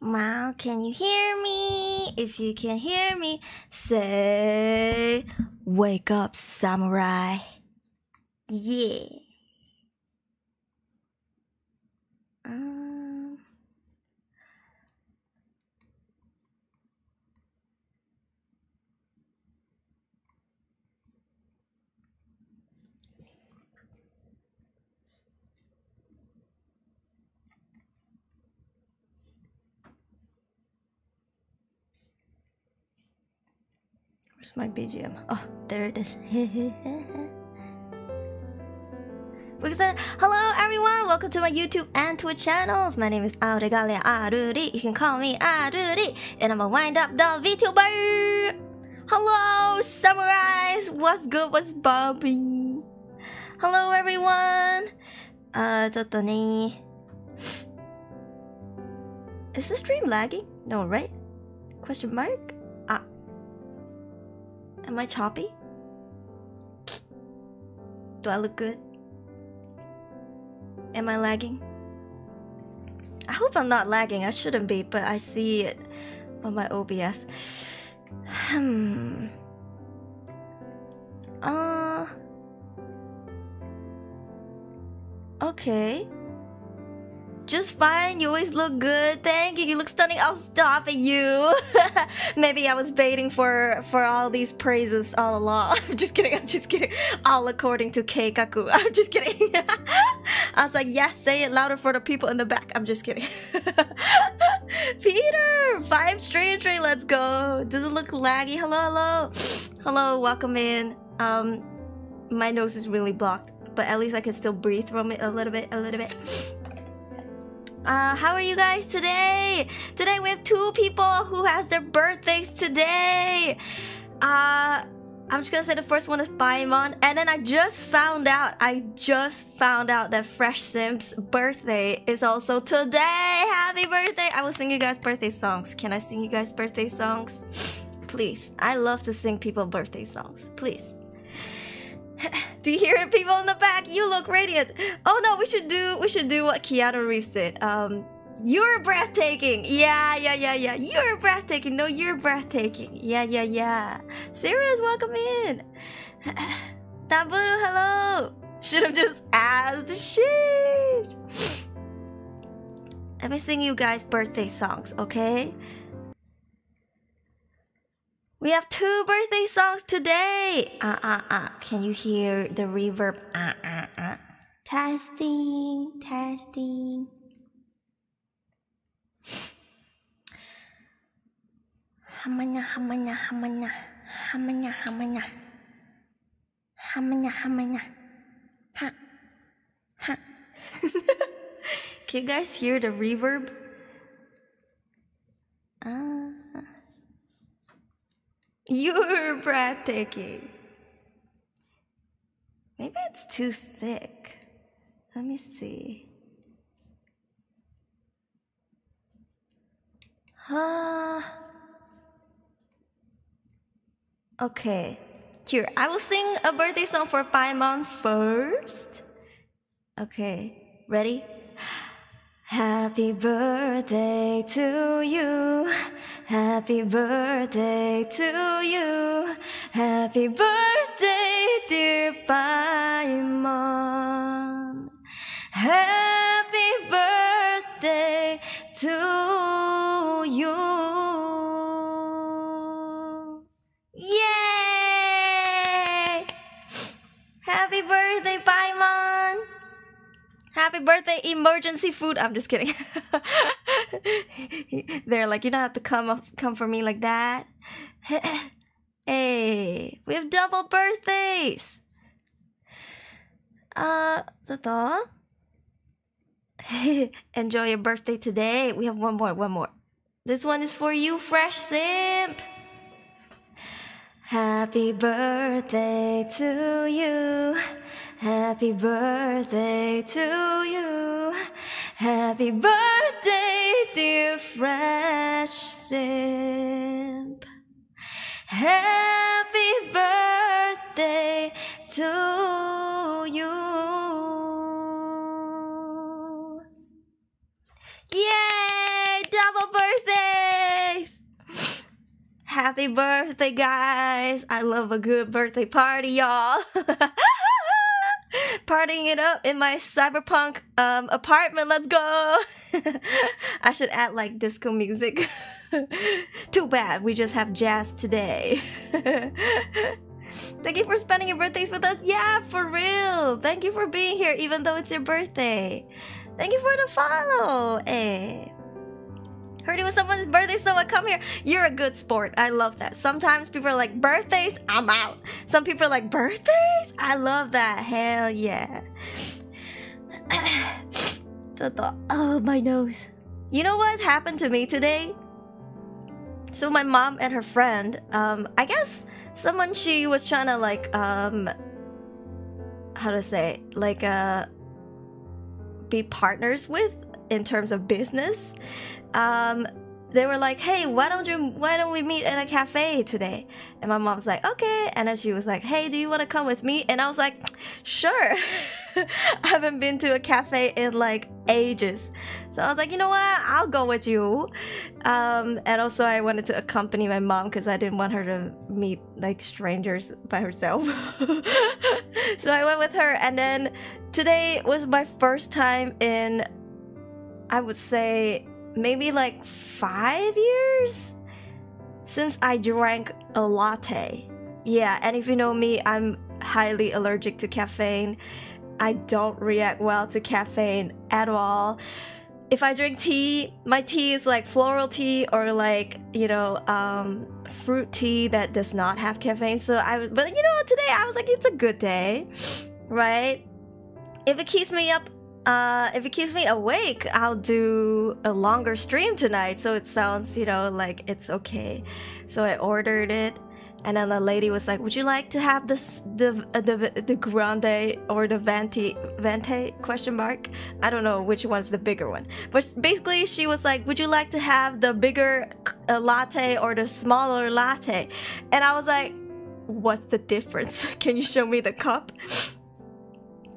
Wow, can you hear me? If you can hear me, say, Wake up, samurai. Yeah. Um, where's my BGM? Oh, there it is. We said, hello everyone, welcome to my YouTube and Twitch channels. My name is Auregalia Aruri. You can call me Aruri, and I'm a wind up the VTuber. Hello, samurais. What's good? What's bobbing? Hello everyone. Uh, ちょっとね Is the stream lagging? No, right? Question mark? Am I choppy? Do I look good? Am I lagging? I hope I'm not lagging. I shouldn't be, but I see it on my OBS. Hmm. Uh. Okay. Just fine. You always look good. Thank you. You look stunning. I'll stop at you. Maybe I was baiting for for all these praises all along. I'm just kidding. I'm just kidding. All according to Keikaku. I'm just kidding. I was like, yes, say it louder for the people in the back. I'm just kidding. Peter, five straight straight. Let's go. Does it look laggy? Hello, hello, hello. Welcome in. Um, my nose is really blocked, but at least I can still breathe from it a little bit, a little bit. Uh, how are you guys today? Today we have two people who has their birthdays today. Uh, I'm just gonna say the first one is Paimon, and then I just found out, I just found out that Fresh Simp's birthday is also today. Happy birthday! I will sing you guys birthday songs. Can I sing you guys birthday songs? Please. I love to sing people birthday songs. Please. do you hear it, people in the back? You look radiant. Oh no, we should do we should do what Keanu Reeves did. Um, you're breathtaking. Yeah, yeah, yeah, yeah. You're breathtaking. No, you're breathtaking. Yeah, yeah, yeah. Serious, welcome in. Taburu, hello. Should have just asked. Shit. Let me sing you guys birthday songs, okay? We have two birthday songs today. Ah, ah, ah. Can you hear the reverb? Ah, ah, ah. Testing, testing. Hamanya, hamanya, hamanya. Hamanya, hamanya. Hamanya, hamanya. Ha. Ha. Can you guys hear the reverb? Ah. You're breathtaking. Maybe it's too thick. Let me see. Ah. okay. Here, I will sing a birthday song for Paimon first. Okay, ready? Happy birthday to you. Happy birthday to you. Happy birthday, dear Paimon. Happy birthday to happy birthday emergency food. I'm just kidding. They're like, you don't have to come up, come for me like that. hey, we have double birthdays. Uh, Enjoy your birthday today. We have one more, one more. This one is for you, Fresh Simp. Happy birthday to you. Happy birthday to you. Happy birthday, dear fresh simp. Happy birthday to you. Yay! Double birthdays! Happy birthday, guys! I love a good birthday party, y'all. Partying it up in my cyberpunk um, apartment. Let's go. I should add like disco music. Too bad, we just have jazz today. Thank you for spending your birthdays with us. Yeah, for real. Thank you for being here, even though it's your birthday. Thank you for the follow. Eh. Heard it was someone's birthday, so I come here. You're a good sport. I love that. Sometimes people are like, birthdays, I'm out. Some people are like, birthdays? I love that. Hell yeah. oh, my nose. You know what happened to me today? So my mom and her friend, um, I guess someone she was trying to like, um, how to say, like, uh, be partners with in terms of business. Um, they were like, "Hey, why don't you why don't we meet at a cafe today?" And my mom's like, "Okay." And then she was like, "Hey, do you want to come with me?" And I was like, "Sure." I haven't been to a cafe in like ages. So I was like, "You know what? I'll go with you." Um, and also I wanted to accompany my mom cuz I didn't want her to meet like strangers by herself. so I went with her and then today was my first time in I would say maybe like five years since I drank a latte. Yeah, and if you know me, I'm highly allergic to caffeine. I don't react well to caffeine at all. If I drink tea, my tea is like floral tea or like, you know, um, fruit tea that does not have caffeine. So I, but you know, today I was like, it's a good day, right? If it keeps me up uh, if it keeps me awake, I'll do a longer stream tonight. So it sounds, you know, like it's okay. So I ordered it, and then the lady was like, "Would you like to have this the uh, the the grande or the venti venti question mark? I don't know which one's the bigger one, but basically she was like, "Would you like to have the bigger uh, latte or the smaller latte?" And I was like, "What's the difference? Can you show me the cup?"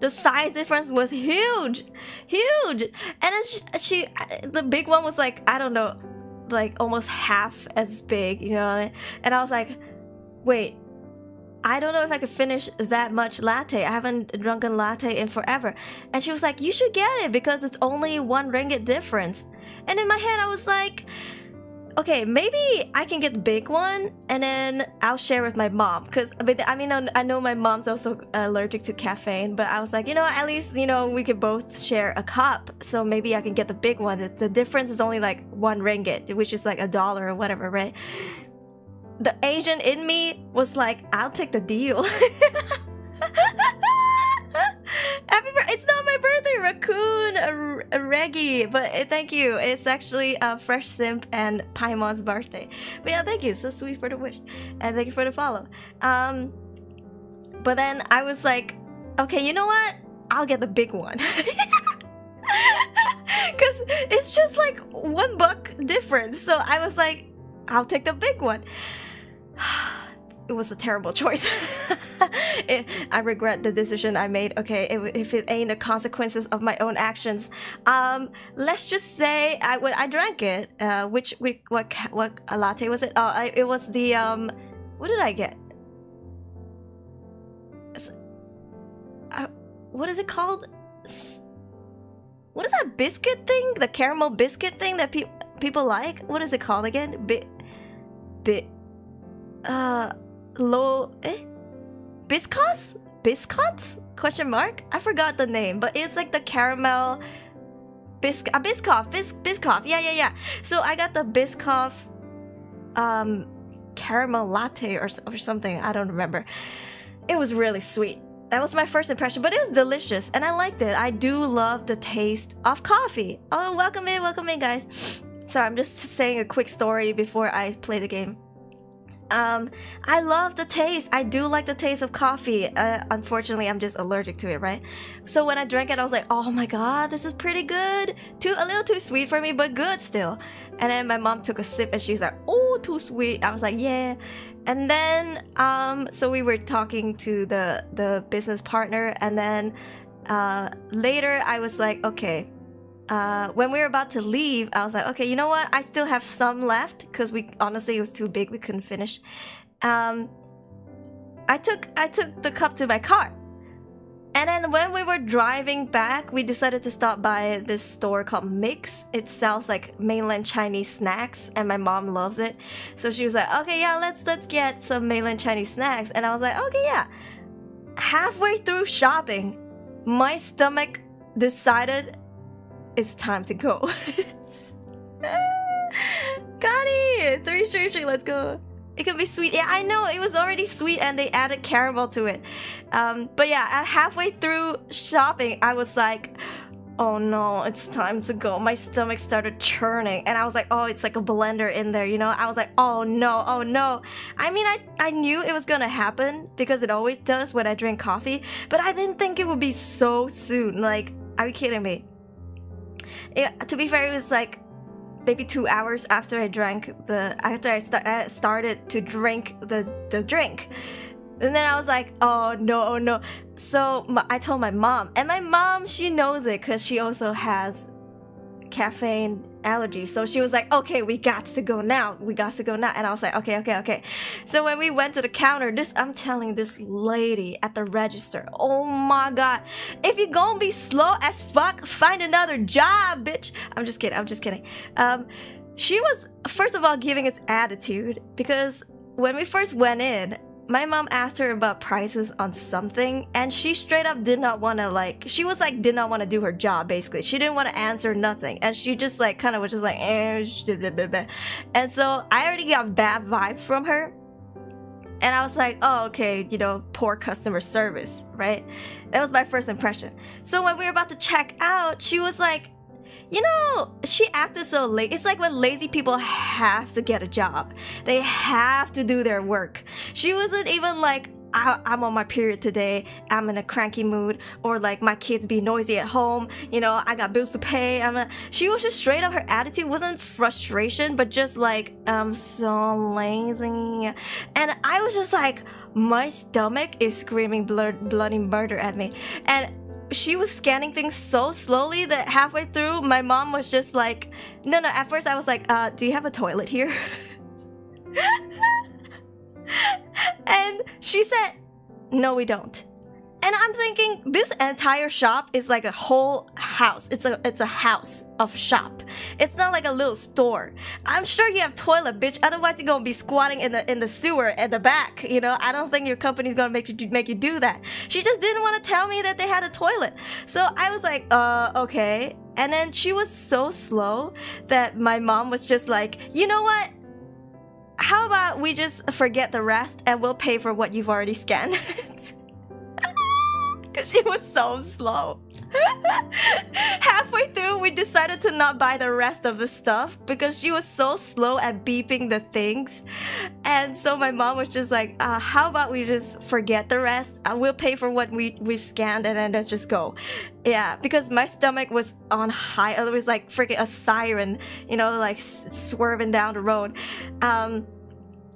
The size difference was huge, huge. And then she, she, the big one was like I don't know, like almost half as big, you know. And I was like, wait, I don't know if I could finish that much latte. I haven't drunk a latte in forever. And she was like, you should get it because it's only one ringgit difference. And in my head, I was like okay, maybe I can get the big one and then I'll share with my mom. Cause I mean, I know my mom's also allergic to caffeine, but I was like, you know, at least you know we could both share a cup. So maybe I can get the big one. The difference is only like one ringgit, which is like a dollar or whatever, right? The Asian in me was like, I'll take the deal. It's not my birthday, raccoon, a, a reggie. But uh, thank you. It's actually a uh, fresh simp and Paimon's birthday. But yeah, thank you. So sweet for the wish, and thank you for the follow. Um, but then I was like, okay, you know what? I'll get the big one. Cause it's just like one buck difference. So I was like, I'll take the big one. it was a terrible choice. it, I regret the decision I made. Okay, if, if, it ain't the consequences of my own actions, um, let's just say I when I drank it, uh, which, which what what a latte was it? Oh, I, it was the um, what did I get? Uh, what is it called? What is that biscuit thing? The caramel biscuit thing that people people like? What is it called again? Bit, bit, uh low eh? Biscottes biscottes question mark? I forgot the name but it's like the caramel bisc a biscoff bis biscoff yeah yeah yeah. So i got the biscoff um caramel latte or, or something i don't remember. It was really sweet. That was my first impression but it was delicious and i liked it. I do love the taste of coffee. Oh welcome in welcome in guys. Sorry i'm just saying a quick story before i play the game um, I love the taste. I do like the taste of coffee. Uh, unfortunately, I'm just allergic to it, right? So when I drank it, I was like, oh my god, this is pretty good. Too a little too sweet for me, but good still. And then my mom took a sip and she's like, oh, too sweet. I was like, yeah. And then, um, so we were talking to the the business partner, and then uh, later I was like, okay, uh, when we were about to leave, I was like, okay, you know what? I still have some left because we honestly it was too big. We couldn't finish. Um, I took I took the cup to my car. And then when we were driving back, we decided to stop by this store called Mix. It sells like mainland Chinese snacks, and my mom loves it. So she was like, "Okay, yeah, let's let's get some mainland Chinese snacks." And I was like, "Okay, yeah." Halfway through shopping, my stomach decided it's time to go. Connie, three straight straight, let's go. It can be sweet. Yeah, I know it was already sweet and they added caramel to it. Um, but yeah, halfway through shopping, I was like, oh no, it's time to go. My stomach started churning and I was like, oh, it's like a blender in there, you know? I was like, oh no, oh no. I mean, I, I knew it was gonna happen because it always does when I drink coffee, but I didn't think it would be so soon. Like, are you kidding me? It, to be fair, it was like maybe two hours after I drank the after I, st- I uh, started to drink the the drink. And then I was like, oh no, oh no. So I told my mom, and my mom she knows it because she also has caffeine allergy. So she was like, okay, we got to go now. We got to go now. And I was like, okay, okay, okay. So when we went to the counter, this, I'm telling this lady at the register, oh my God, if you're gonna be slow as fuck, find another job, bitch. I'm just kidding. I'm just kidding. Um, she was, first of all, giving us attitude because when we first went in, my mom asked her about prices on something and she straight up did not want to like she was like did not want to do her job basically. She didn't want to answer nothing and she just like kind of was just like eh, and so i already got bad vibes from her and i was like oh okay you know poor customer service right? That was my first impression. So when we were about to check out she was like you know, she acted so late. It's like when lazy people have to get a job, they have to do their work. She wasn't even like, I, am on my period today. I'm in a cranky mood, or like my kids be noisy at home. You know, I got bills to pay. I'm. A, she was just straight up. Her attitude wasn't frustration, but just like I'm so lazy, and I was just like, my stomach is screaming blood, bloody murder at me, and she was scanning things so slowly that halfway through my mom was just like no no at first i was like uh do you have a toilet here? And she said no we don't and I'm thinking this entire shop is like a whole house. It's a it's a house of shop. It's not like a little store. I'm sure you have toilet, bitch. Otherwise you're gonna be squatting in the in the sewer at the back. You know, I don't think your company's gonna make you make you do that. She just didn't want to tell me that they had a toilet. So I was like, uh, okay. And then she was so slow that my mom was just like, you know what? How about we just forget the rest and we'll pay for what you've already scanned? because she was so slow. Halfway through, we decided to not buy the rest of the stuff because she was so slow at beeping the things. And so my mom was just like, uh, how about we just forget the rest? Uh, we'll pay for what we, we've scanned and then let's just go. Yeah, because my stomach was on high. It was like freaking a siren, you know, like swerving down the road. Um,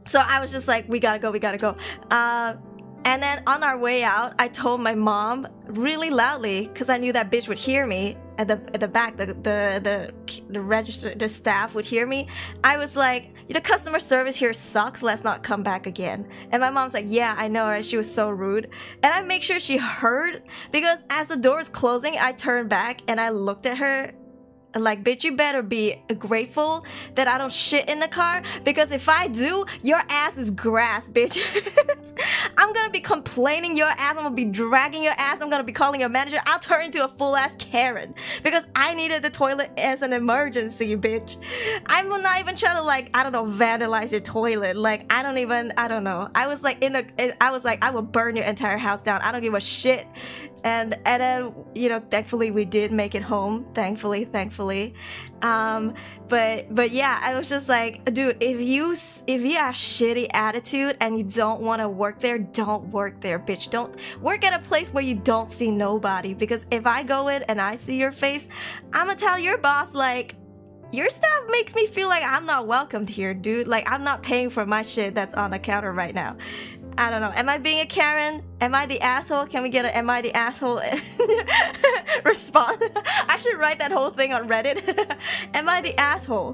so I was just like, we gotta go, we gotta go. Uh, and then on our way out, I told my mom really loudly because I knew that bitch would hear me at the at the back. The the the the register the staff would hear me. I was like, the customer service here sucks. Let's not come back again. And my mom's like, yeah, I know. Right? She was so rude. And I make sure she heard because as the door is closing, I turned back and I looked at her like, bitch, you better be grateful that I don't shit in the car because if I do, your ass is grass, bitch. I'm gonna be complaining your ass. I'm gonna be dragging your ass. I'm gonna be calling your manager. I'll turn into a full ass Karen because I needed the toilet as an emergency, bitch. I'm not even trying to like, I don't know, vandalize your toilet. Like, I don't even, I don't know. I was like in a, I was like, I will burn your entire house down. I don't give a shit and and then you know thankfully we did make it home thankfully thankfully um but but yeah i was just like dude if you if you have shitty attitude and you don't want to work there don't work there bitch don't work at a place where you don't see nobody because if i go in and i see your face i'm gonna tell your boss like your stuff makes me feel like I'm not welcomed here, dude. Like I'm not paying for my shit that's on the counter right now. I don't know. Am I being a Karen? Am I the asshole? Can we get a am I the asshole response? I should write that whole thing on Reddit. am I the asshole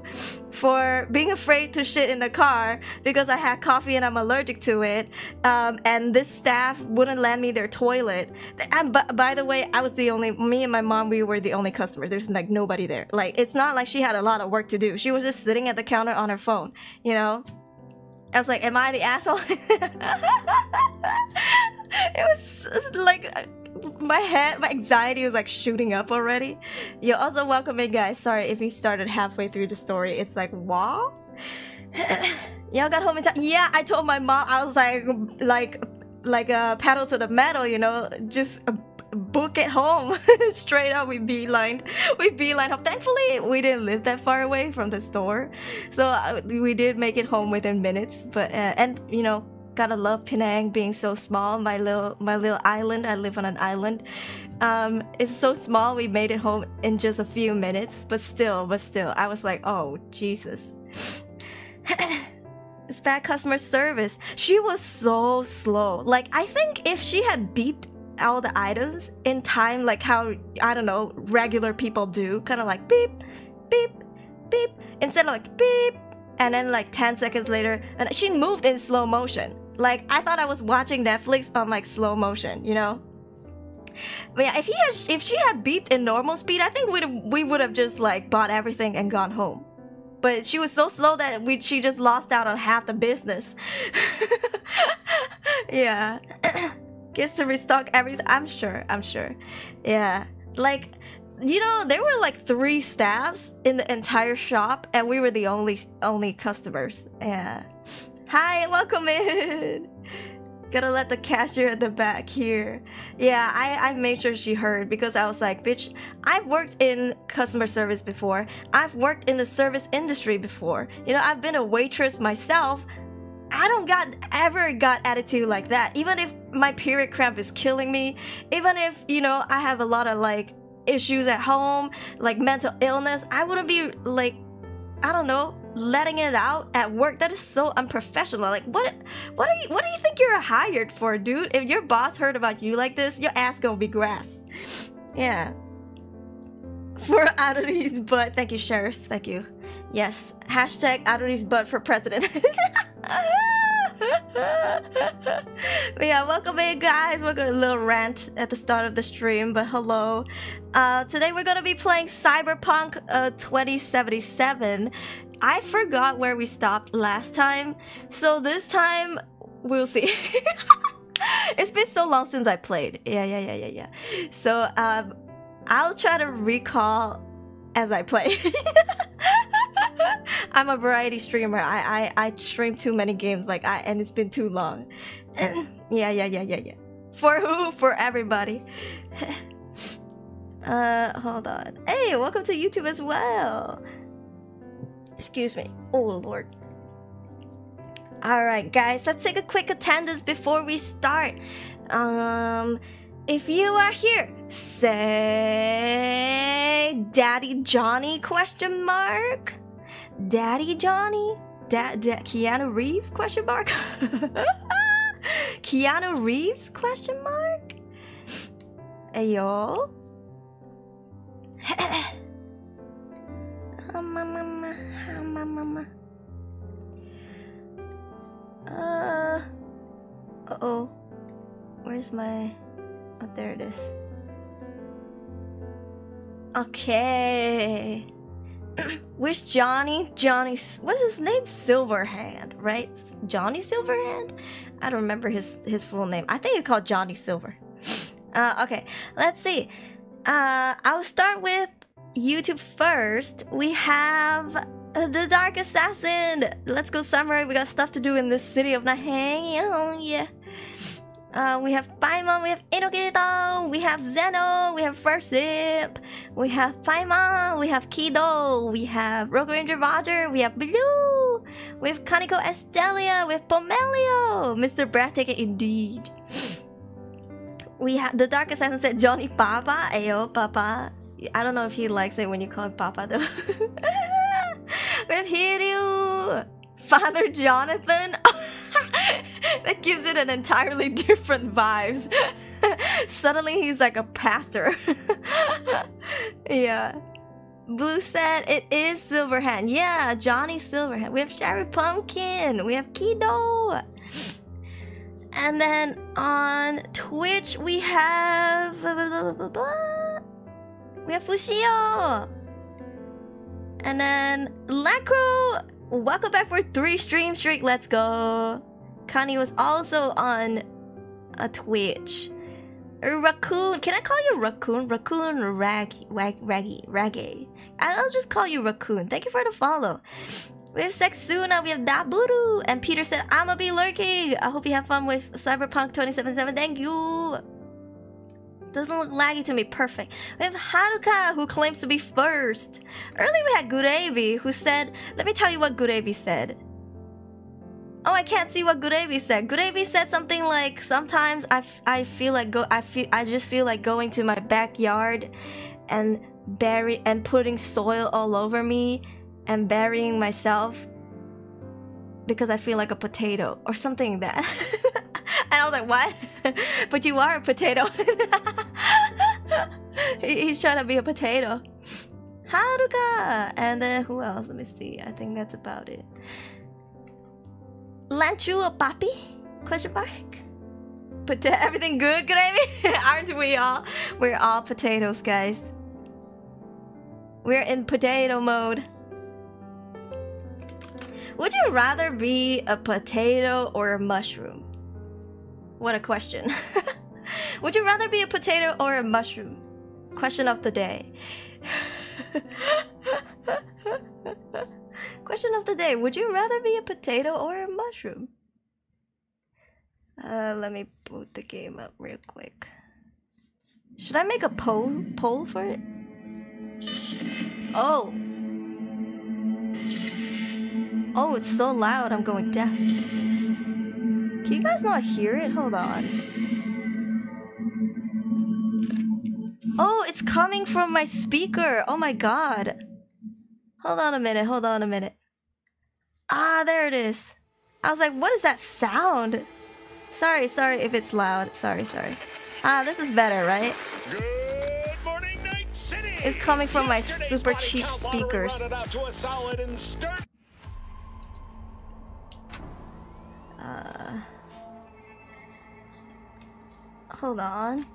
for being afraid to shit in the car because I had coffee and I'm allergic to it? Um, and this staff wouldn't lend me their toilet. And b- by the way, I was the only me and my mom. We were the only customer. There's like nobody there. Like it's not like she had a lot of work to do. She was just sitting at the counter on her phone. You know. I was like, "Am I the asshole?" it was like uh, my head, my anxiety was like shooting up already. You're also welcome in, guys. Sorry if you started halfway through the story. It's like, wow. Y'all got home in time. Yeah, I told my mom. I was like, like, like a pedal to the metal. You know, just. Book it home straight up we beeline we beeline home thankfully we didn't live that far away from the store so uh, we did make it home within minutes but uh, and you know gotta love Penang being so small. My little my little island. I live on an island. Um, it's so small. We made it home in just a few minutes. But still, but still, I was like, oh Jesus. it's bad customer service. She was so slow. Like I think if she had beeped all the items in time, like how I don't know regular people do, kind of like beep, beep, beep, instead of like beep and then like 10 seconds later and she moved in slow motion like I thought I was watching Netflix on like slow motion, you know. But yeah, if he had, if she had beeped in normal speed, I think we'd we would have just like bought everything and gone home. But she was so slow that we she just lost out on half the business. yeah, gets to restock everything. I'm sure. I'm sure. Yeah, like you know there were like three staffs in the entire shop, and we were the only only customers. Yeah. Hi, welcome in. Gotta let the cashier at the back hear. Yeah, I, I made sure she heard because I was like, bitch, I've worked in customer service before. I've worked in the service industry before. You know, I've been a waitress myself. I don't got ever got attitude like that. Even if my period cramp is killing me, even if, you know, I have a lot of like issues at home, like mental illness, I wouldn't be like I don't know, letting it out at work. That is so unprofessional. Like what what are you what do you think you're hired for dude? If your boss heard about you like this your ass gonna be grass. Yeah. For Adori's butt. Thank you sheriff. Thank you. Yes. Hashtag Adori's butt for president but yeah, welcome in, guys. We're going to a little rant at the start of the stream, but hello. Uh, today we're gonna be playing Cyberpunk uh, 2077, I forgot where we stopped last time, so this time we'll see. it's been so long since I played. Yeah, yeah, yeah, yeah, yeah. So um, I'll try to recall as I play. I'm a variety streamer. I, I I stream too many games like I and it's been too long. yeah, yeah, yeah, yeah, yeah. For who? For everybody. uh, hold on. Hey, welcome to YouTube as well. Excuse me. Oh, Lord. Alright, guys, let's take a quick attendance before we start. Um, if you are here, say Daddy Johnny question mark? Daddy Johnny? Da, da Keanu Reeves question mark? Keanu Reeves question mark? Ayo? Uh, uh oh. Where's my? Oh, there it is. Okay. Where's Johnny? Johnny, what's his name? Silverhand, right? Johnny Silverhand? I don't remember his his full name. I think it's called Johnny Silver. Uh, okay, let's see. Uh, I'll start with YouTube first, we have the Dark Assassin. Let's go samurai. We got stuff to do in this city of Nahang. Oh yeah. Uh, we have Paimon, we have Inokirito, we have Zeno, we have Fursip, we have Paimon, we have Kido, we have Rogue Ranger Roger, we have Blue, we have Kaneko Estelia, we have Pomelio, Mr. Breathtaking indeed. We have the Dark Assassin said Johnny Papa, Ayo Papa. I don't know if he likes it when you call him Papa though. we have Hiryu! Father Jonathan! that gives it an entirely different vibes. Suddenly he's like a pastor. yeah. Blue said it is Silverhand. Yeah, Johnny Silverhand. We have Sherry Pumpkin. We have Kido. And then on Twitch we have we have Fushio. And then Lacro, welcome back for three stream streak. Let's go. Connie was also on a Twitch. Raccoon, can I call you Raccoon? Raccoon Raggy, Rag, Raggy, Raggy. I'll just call you Raccoon. Thank you for the follow. We have Sexuna, we have Daburu, and Peter said, I'ma be lurking. I hope you have fun with Cyberpunk 2077. Thank you. Doesn't look laggy to me. Perfect. We have Haruka, who claims to be first. Earlier we had Gurevi, who said, let me tell you what Gurevi said. Oh, I can't see what Gurevi said. Gurevi said something like, sometimes I, I feel like go I feel I just feel like going to my backyard and bury and putting soil all over me and burying myself because I feel like a potato or something like that. I was like, what? but you are a potato. He's trying to be a potato. Haruka! And then who else? Let me see. I think that's about it. Lanchu papi? Question mark. But everything good, Gravy? Aren't we all? We're all potatoes, guys. We're in potato mode. Would you rather be a potato or a mushroom? What a question. Would you rather be a potato or a mushroom? Question of the day. Question of the day. Would you rather be a potato or a mushroom? Uh, let me boot the game up real quick. Should I make a poll poll for it? Oh. Oh, it's so loud. I'm going deaf. Can you guys not hear it? Hold on. Oh, it's coming from my speaker. Oh my god. Hold on a minute. Hold on a minute. Ah, there it is. I was like, what is that sound? Sorry, sorry if it's loud. Sorry, sorry. Ah, this is better, right? Good morning, Night City. It's coming from my super cheap speakers. to a solid and stern- Uh, hold on.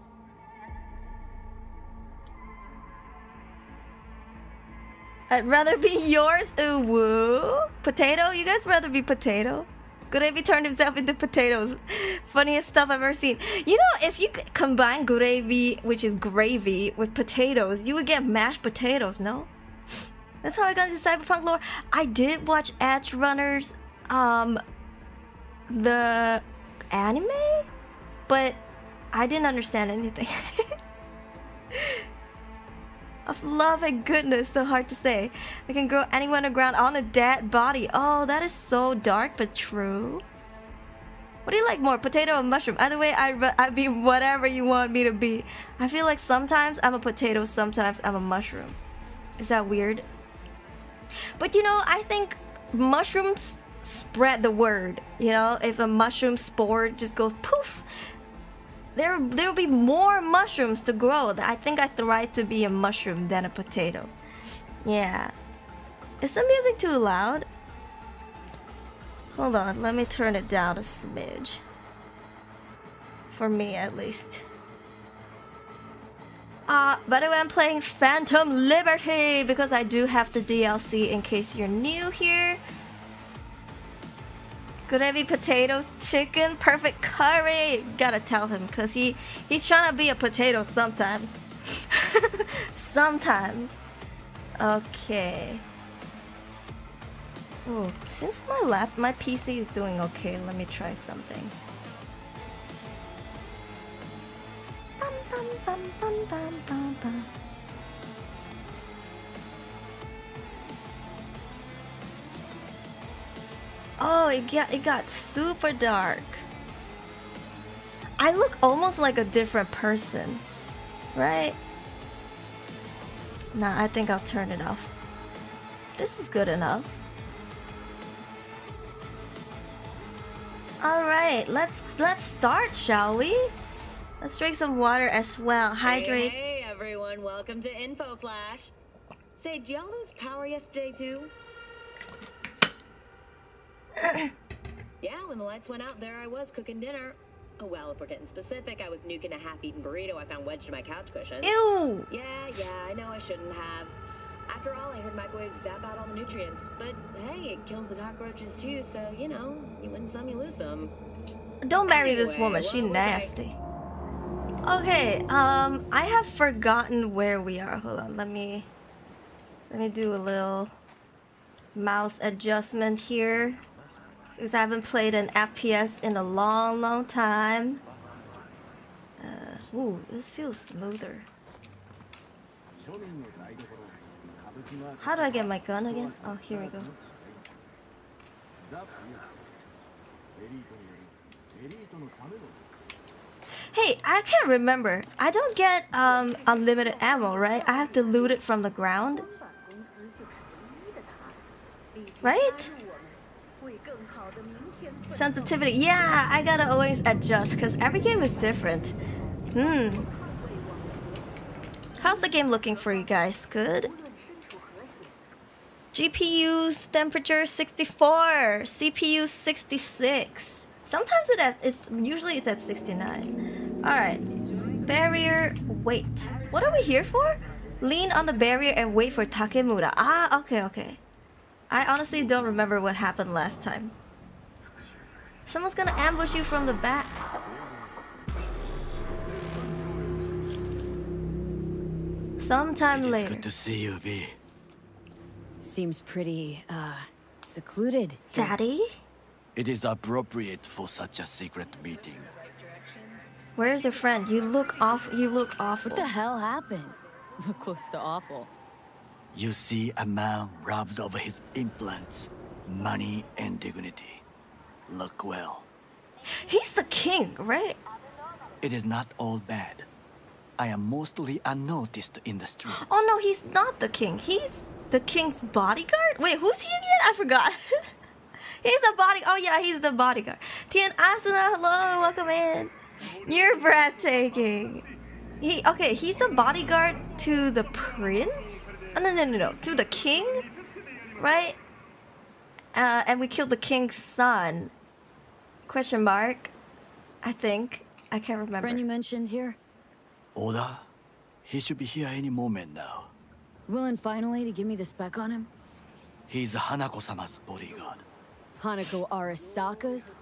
I'd rather be yours. Ooh, woo. Potato? You guys rather be potato? Gurevi turned himself into potatoes. Funniest stuff I've ever seen. You know, if you combine gurevi, which is gravy, with potatoes, you would get mashed potatoes, no? That's how I got into cyberpunk lore. I did watch Edgerunners, um, the anime, but I didn't understand anything. of love and goodness, so hard to say. I can grow anyone around on a dead body. Oh, that is so dark but true. What do you like more, potato or mushroom? Either way, I'd, I'd be whatever you want me to be. I feel like sometimes I'm a potato, sometimes I'm a mushroom. Is that weird? But you know, I think mushrooms spread the word. You know, if a mushroom spore just goes poof, there there will be more mushrooms to grow. I think I thrive to be a mushroom than a potato. Yeah. Is the music too loud? Hold on, let me turn it down a smidge. For me, at least. Uh, by the way, I'm playing Phantom Liberty because I do have the DLC in case you're new here. Gravy, potatoes, chicken, perfect curry. Gotta tell him because he, he's trying to be a potato sometimes. sometimes. Okay. Oh, since my lap, my PC is doing okay, let me try something. Bum, bum, bum. Oh, it got it got super dark. I look almost like a different person, right? Nah, I think I'll turn it off. This is good enough. All right, let's let's start, shall we? Let's drink some water as well. Hydrate. Hey, hey, everyone, welcome to Info Flash. Say, did y'all lose power yesterday too? yeah, when the lights went out, there I was cooking dinner. Oh well, if we're getting specific, I was nuking a half-eaten burrito I found wedged in my couch cushion. Ew. Yeah, yeah, I know I shouldn't have. After all, I heard microwaves zap out all the nutrients. But hey, it kills the cockroaches too, so you know, you win some, you lose some. Don't marry this woman. She was I- nasty. Okay, um, I have forgotten where we are. Hold on, let me let me do a little mouse adjustment here because I haven't played an FPS in a long, long time. Uh, ooh, this feels smoother. How do I get my gun again? Oh, here we go. Hey, I can't remember. I don't get um unlimited ammo, right? I have to loot it from the ground. Right? Sensitivity. Yeah, I gotta always adjust because every game is different. Hmm. How's the game looking for you guys? Good? GPU's temperature 64, CPU 66. Sometimes it at, it's usually it's at 69. All right. Barrier wait. What are we here for? Lean on the barrier and wait for Takemura. Ah, okay, okay. I honestly don't remember what happened last time. Someone's gonna ambush you from the back. Sometime It's later. good to see you, V. Seems pretty, uh, secluded. Daddy? It is appropriate for such a secret meeting. Where's your friend? You look off. You look awful. What the hell happened? Look close to awful. You see a man robbed of his implants, money and dignity. Look well. He's the king, right? It is not all bad. I am mostly unnoticed in the streets. Oh no, he's not the king. He's the king's bodyguard. Wait, who's he again? I forgot. he's a body. Oh yeah, he's the bodyguard. Tian Asuna, hello, welcome in. You're breathtaking. He okay. He's the bodyguard to the prince. Oh, no, no, no, no, to the king, right? Uh, and we killed the king's son. Question mark. I think I can't remember. Friend you mentioned here? Oda? He should be here any moment now. Willing finally to give me the spec on him? He's Hanako-sama's bodyguard. Hanako Arasaka's?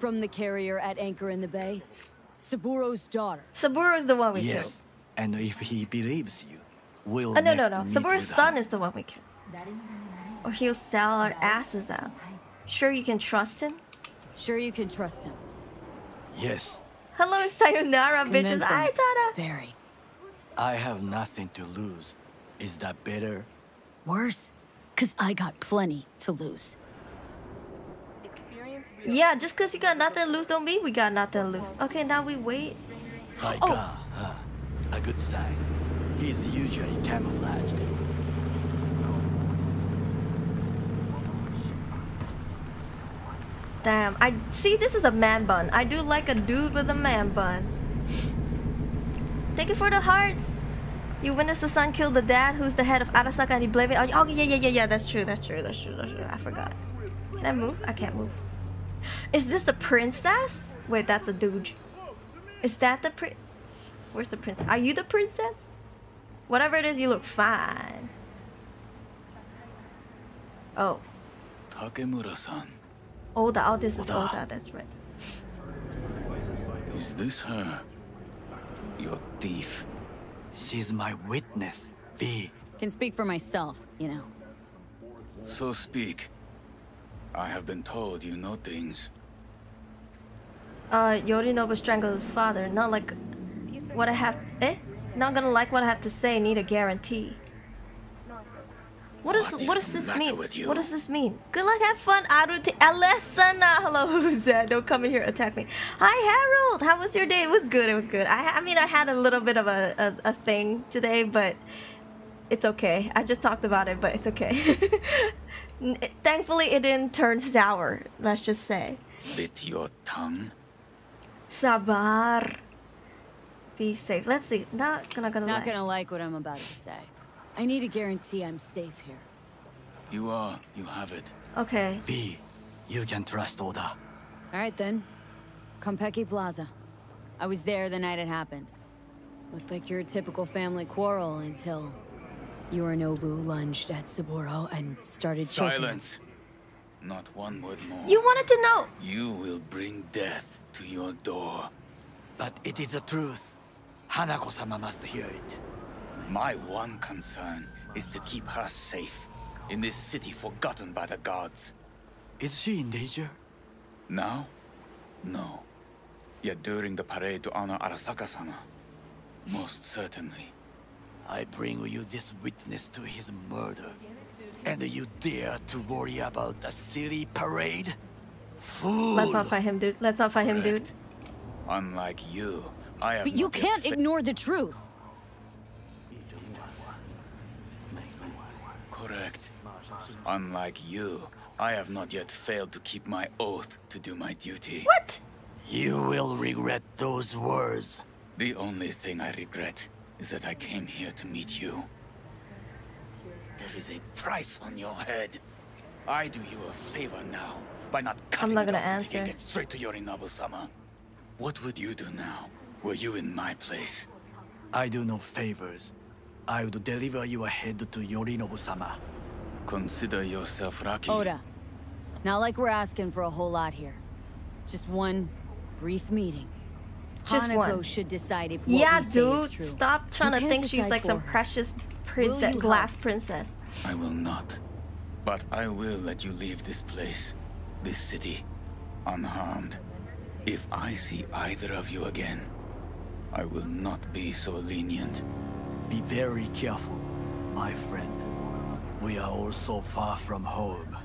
From the carrier at Anchor in the Bay? Saburo's daughter. Saburo's the one we killed. Yes, and if he believes you, we'll Oh, no, no, no. meet Saburo's son her. is the one we kill. Or he'll sell our asses out. Sure you can trust him? Sure you can trust him. Yes, Hello and sayonara, bitches. Convince him. Hi, Tana. Very. I have nothing to lose. Is that better? Worse? Cause I got plenty to lose. Yeah, just because you got nothing to lose don't mean we got nothing to lose. Okay, now we wait. Like, Oh. uh, huh. A good sign. He is usually camouflaged. Damn, I see this is a man bun. I do like a dude with a man bun. Thank you for the hearts. You witnessed the son kill the dad who's the head of Arasaka and he blamed it on you. Oh, yeah, yeah, yeah, yeah, that's true, that's true, that's true, that's true. I forgot. Can I move? I can't move. Is this the princess? Wait, that's a dude. Is that the prin? Where's the princess? Are you the princess? Whatever it is, you look fine. Oh, Takemura-san, Oda. Oh, this is Oda. Oda. That's right. is this her? Your thief. She's my witness, V. Can speak for myself, you know. So speak. I have been told you know things. Uh, Yorinobu strangled his father. Not like what I have. Eh? Not gonna like what I have to say. Need a guarantee. What is What is what does this mean? with you? What does this mean? Good luck, have fun, Aruti Alessana. Hello, who's that? Don't come in here, attack me. Hi, Harold. How was your day? It was good. It was good. I, I mean, I had a little bit of a, a, a thing today, but it's okay. I just talked about it, but it's okay. Thankfully, it didn't turn sour. Let's just say. bit your tongue? Sabar. Be safe. Let's see. Not gonna gonna Not lie. gonna like what I'm about to say. I need a guarantee I'm safe here. You are. You have it. Okay. V, you can trust Oda. Alright then. Konpeki Plaza. I was there the night it happened. Looked like your typical family quarrel until Yorinobu lunged at Saburo and started choking him. Silence. Not one word more. You wanted to know. You will bring death to your door. But it is the truth. Hanako-sama must hear it. My one concern is to keep her safe in this city forgotten by the gods. Is she in danger? Now? No. Yet during the parade to honor Arasaka-sama, most certainly. I bring you this witness to his murder. And you dare to worry about a silly parade? Fool! Let's not fight him, dude. Let's not fight him, dude. Unlike you, I have But you can't ignore the truth. Correct. Unlike you, I have not yet failed to keep my oath to do my duty. What? You will regret those words. The only thing I regret is that I came here to meet you. There is a price on your head. I do you a favor now by not cutting I'm not gonna off and taking answer. it straight to your Yorinobu-sama. What would you do now? Were you in my place? I do no favors. I would deliver you ahead to Yorinobu-sama. Consider yourself lucky. Oda. Not like we're asking for a whole lot here. Just one brief meeting. Just Hanako one. should decide if what Yeah, we say is dude. true. Stop trying You to think she's like some her. precious princess, you glass help? princess. I will not. But I will let you leave this place, this city, unharmed. If I see either of you again, I will not be so lenient. Be very careful, my friend. We are all so far from home.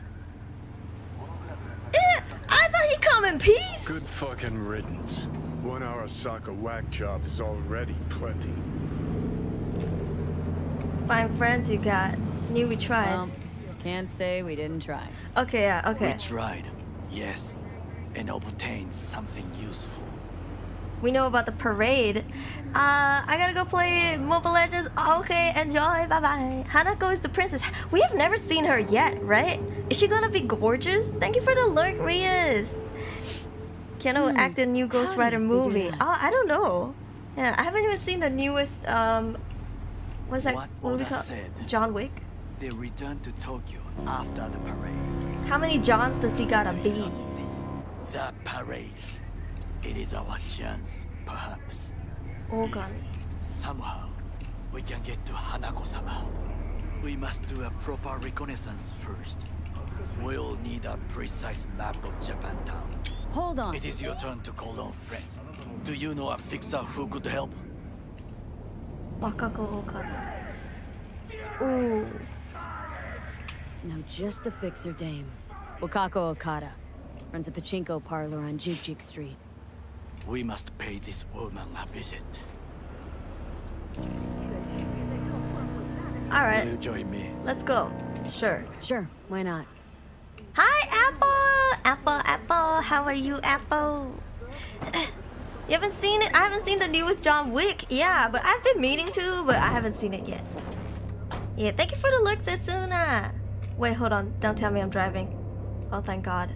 Eh, I thought he'd come in peace. Good fucking riddance. One hour Arasaka whack job is already plenty. Fine friends you got. Knew we tried. Well, can't say we didn't try. okay, yeah, okay. We tried, yes, and obtained something useful. We know about the parade. Uh, I gotta go play Mobile Legends. Okay, enjoy. Bye bye. Hanako is the princess. We have never seen her yet, right? Is she gonna be gorgeous? Thank you for the lurk, Rias. Keanu Hmm, acted new Ghost Rider movie. that? Oh, I don't know. Yeah, I haven't even seen the newest. Um, what's that What movie Oda called? said. John Wick. They return to Tokyo after the parade. How many Johns does he gotta Do be? The parade? It is our chance, perhaps. Oh god. Somehow, we can get to Hanako-sama. We must do a proper reconnaissance first. We'll need a precise map of Japantown. Hold on. It is your turn to call on friends. Do you know a fixer who could help? Wakako Okada. Ooh. Now just the fixer dame. Wakako Okada. Runs a pachinko parlor on Jig Jig Street. We must pay this woman a visit. Alright. Will Alright, you join me? let's go. Sure. Sure, why not? Hi, Apple! Apple, Apple, how are you, Apple? You haven't seen it? I haven't seen the newest John Wick. Yeah, but I've been meaning to, but I haven't seen it yet. Yeah, thank you for the lurks, Asuna. Wait, hold on. Don't tell me I'm driving. Oh, thank God.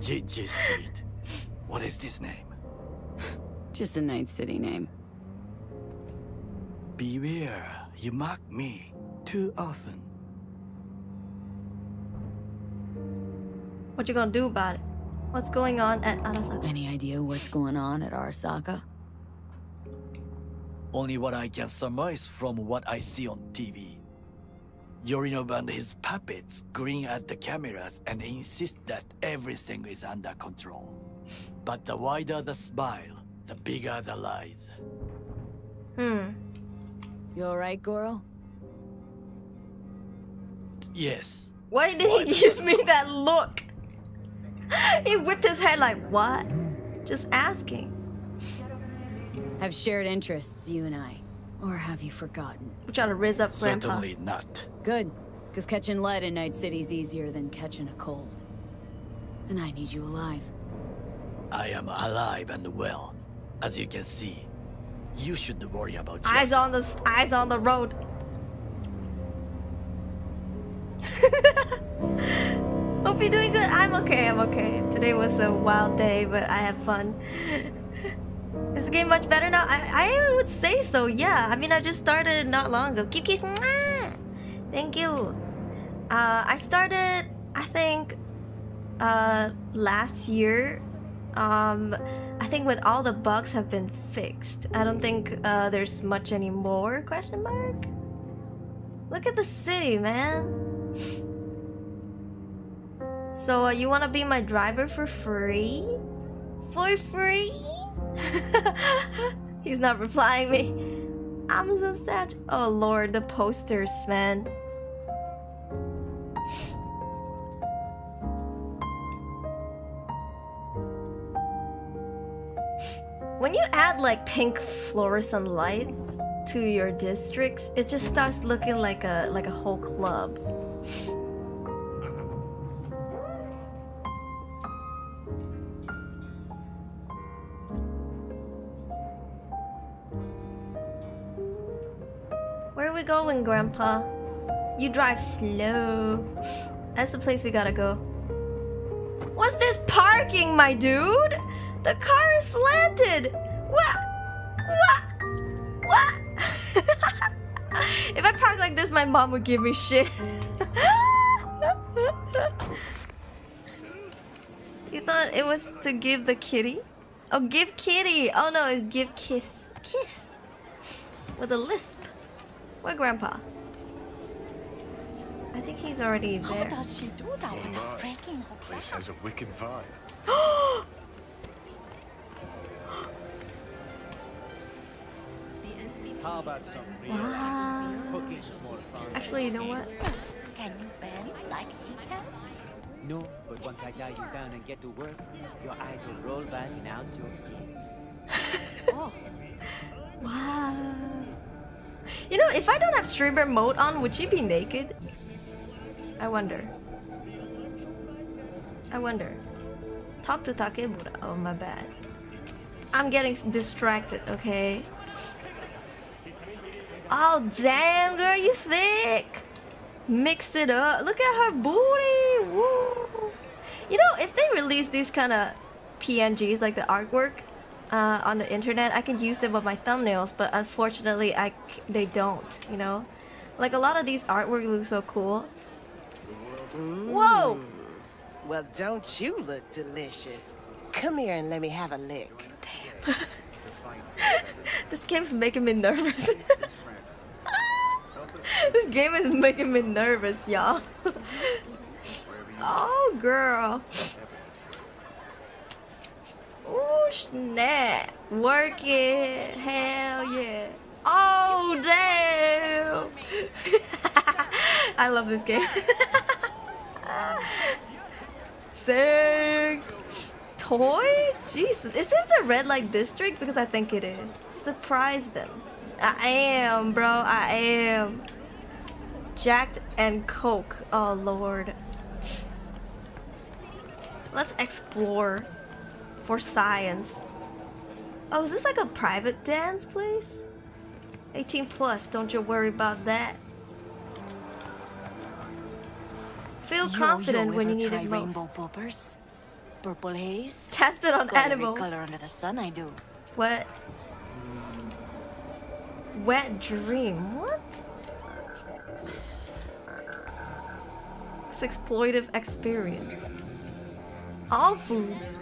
J.J. Street. What is this name? Just a night city name. Beware, you mock me too often. What you gonna do about it? What's going on at Arasaka? Any idea what's going on at Arasaka? Only what I can surmise from what I see on TV. Yorinobu and his puppets grin at the cameras and insist that everything is under control. But the wider the smile, the bigger the lies. Hmm. You alright, Goro? Yes, Why did he give me that look? He whipped his head like, what? Just asking. Have shared interests, you and I. Or have you forgotten? We're trying to riz up Grandpa. certainly not. Good, because catching lead in Night City's easier than catching a cold. And I need you alive. I am alive and well, as you can see. You should worry about Eyes on the eyes on the road. Hope you're doing good. I'm okay. I'm okay. Today was a wild day, but I had fun. Is the game much better now? I, I would say so. Yeah. I mean, I just started not long ago. Keep kiss. mwah! Thank you. Uh, I started. I think. Uh, last year. Um, I think with all the bugs have been fixed, I don't think uh, there's much anymore. Question mark. Look at the city, man. So uh, you want to be my driver for free? For free? He's not replying me. I'm so sad. Oh lord, the posters, man. When you add like pink fluorescent lights to your districts, it just starts looking like a like a whole club. Where are we going, Grandpa? You drive slow. That's the place we gotta go. What's this parking, my dude? The car is slanted. What? What? What? if I park like this, my mom would give me shit. you thought it was to give the kitty? Oh, give kitty. Oh no, it's give kiss. Kiss. With a lisp. Where grandpa? I think he's already there. How does she do that without breaking her Place has a wicked vibe. How about some real Wow. action? Cooking's more fun. Actually, you know what? Can you bend like she can? No, but once I tie you down and get to work, your eyes will roll back and out your face. oh, Wow. You know, if I don't have streamer mode on, would she be naked? I wonder. I wonder. Talk to Takemura. Oh, my bad. I'm getting distracted, okay? Oh, damn, girl, you thick. Mix it up. Look at her booty. Woo. You know, if they release these kind of PNGs, like the artwork, uh, on the internet, I can use them with my thumbnails, but unfortunately, I c- they don't. You know, like a lot of these artwork look so cool. Whoa! Well, don't you look delicious? Come here and let me have a lick. Damn. this game's making me nervous. this game is making me nervous, y'all. oh, girl. Oh, snap. Work it. Hell yeah. Oh, damn. I love this game. Six. Toys? Jesus. Is this the red light district? Because I think it is. Surprise them. I am, bro. I am. Jacked and Coke. Oh, Lord. Let's explore for science. Oh, is this like a private dance place? 18 plus, don't you worry about that. Feel confident when you need it rainbow most. poppers? Purple haze? Test it on Got animals. Color under the sun, I do. What? Wet dream. What? It's exploitive experience. All foods.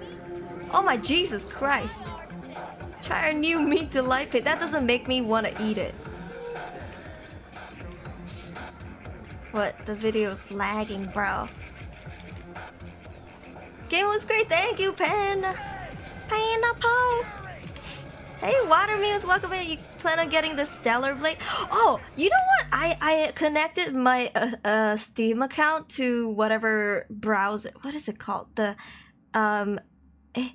Oh my Jesus Christ. Try our new meat delight pit. That doesn't make me want to eat it. What? The video's lagging, bro. Game looks great. Thank you, Panda. Pineapple. Hey, Watermuse, welcome in. You plan on getting the Stellar Blade? Oh, you know what? I I connected my uh, uh, Steam account to whatever browser. What is it called? The um, eh,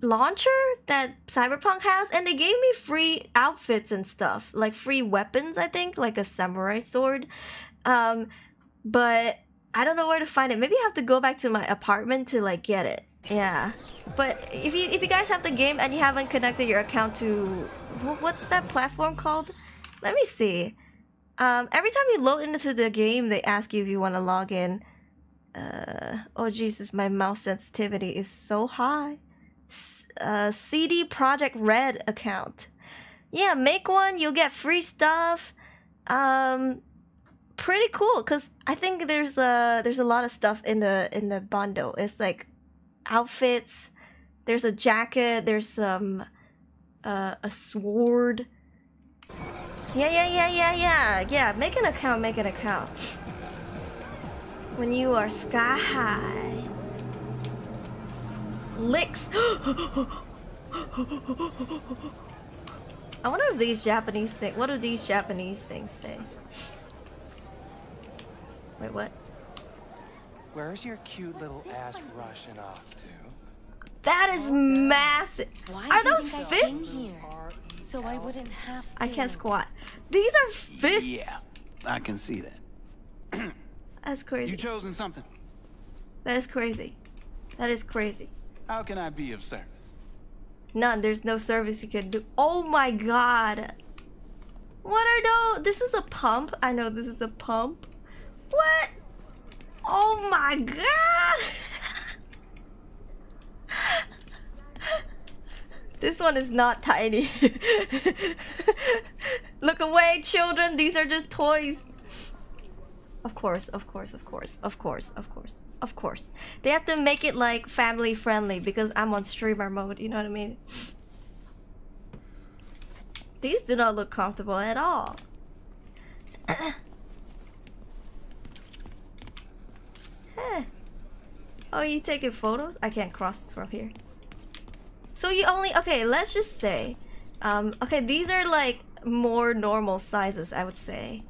launcher that Cyberpunk has, and they gave me free outfits and stuff, like free weapons. I think, like a samurai sword. Um, but I don't know where to find it. Maybe I have to go back to my apartment to like get it. Yeah. But if you if you guys have the game and you haven't connected your account to what's that platform called? Let me see. Um, every time you load into the game, they ask you if you want to log in. Uh, oh Jesus, my mouse sensitivity is so high. S- uh, CD Projekt Red account. Yeah, make one. You'll get free stuff. Um, pretty cool. Cause I think there's a there's a lot of stuff in the in the bundle. It's like outfits. There's a jacket. There's some uh, a sword. Yeah, yeah, yeah, yeah, yeah, yeah. Make an account. Make an account. When you are sky high. Licks. I wonder if these Japanese things. What do these Japanese things say? Wait, what? Where's your cute little ass rushing off to? That is massive. Why Are those think I came fists? here? So I wouldn't have to. I can't squat. These are fists. Yeah, I can see that. That's crazy. You chosen something. That is crazy. That is crazy. How can I be of service? None. There's no service you can do. Oh my god. What are those? This is a pump. I know this is a pump. What? Oh my god. this one is not tiny. Look away, children. These are just toys. Of course, of course, of course, of course, of course, of course. They have to make it like family friendly because I'm on streamer mode, you know what I mean? These do not look comfortable at all. Huh. Oh, you taking photos? I can't cross from here. So you only okay, let's just say um okay, these are like more normal sizes, I would say.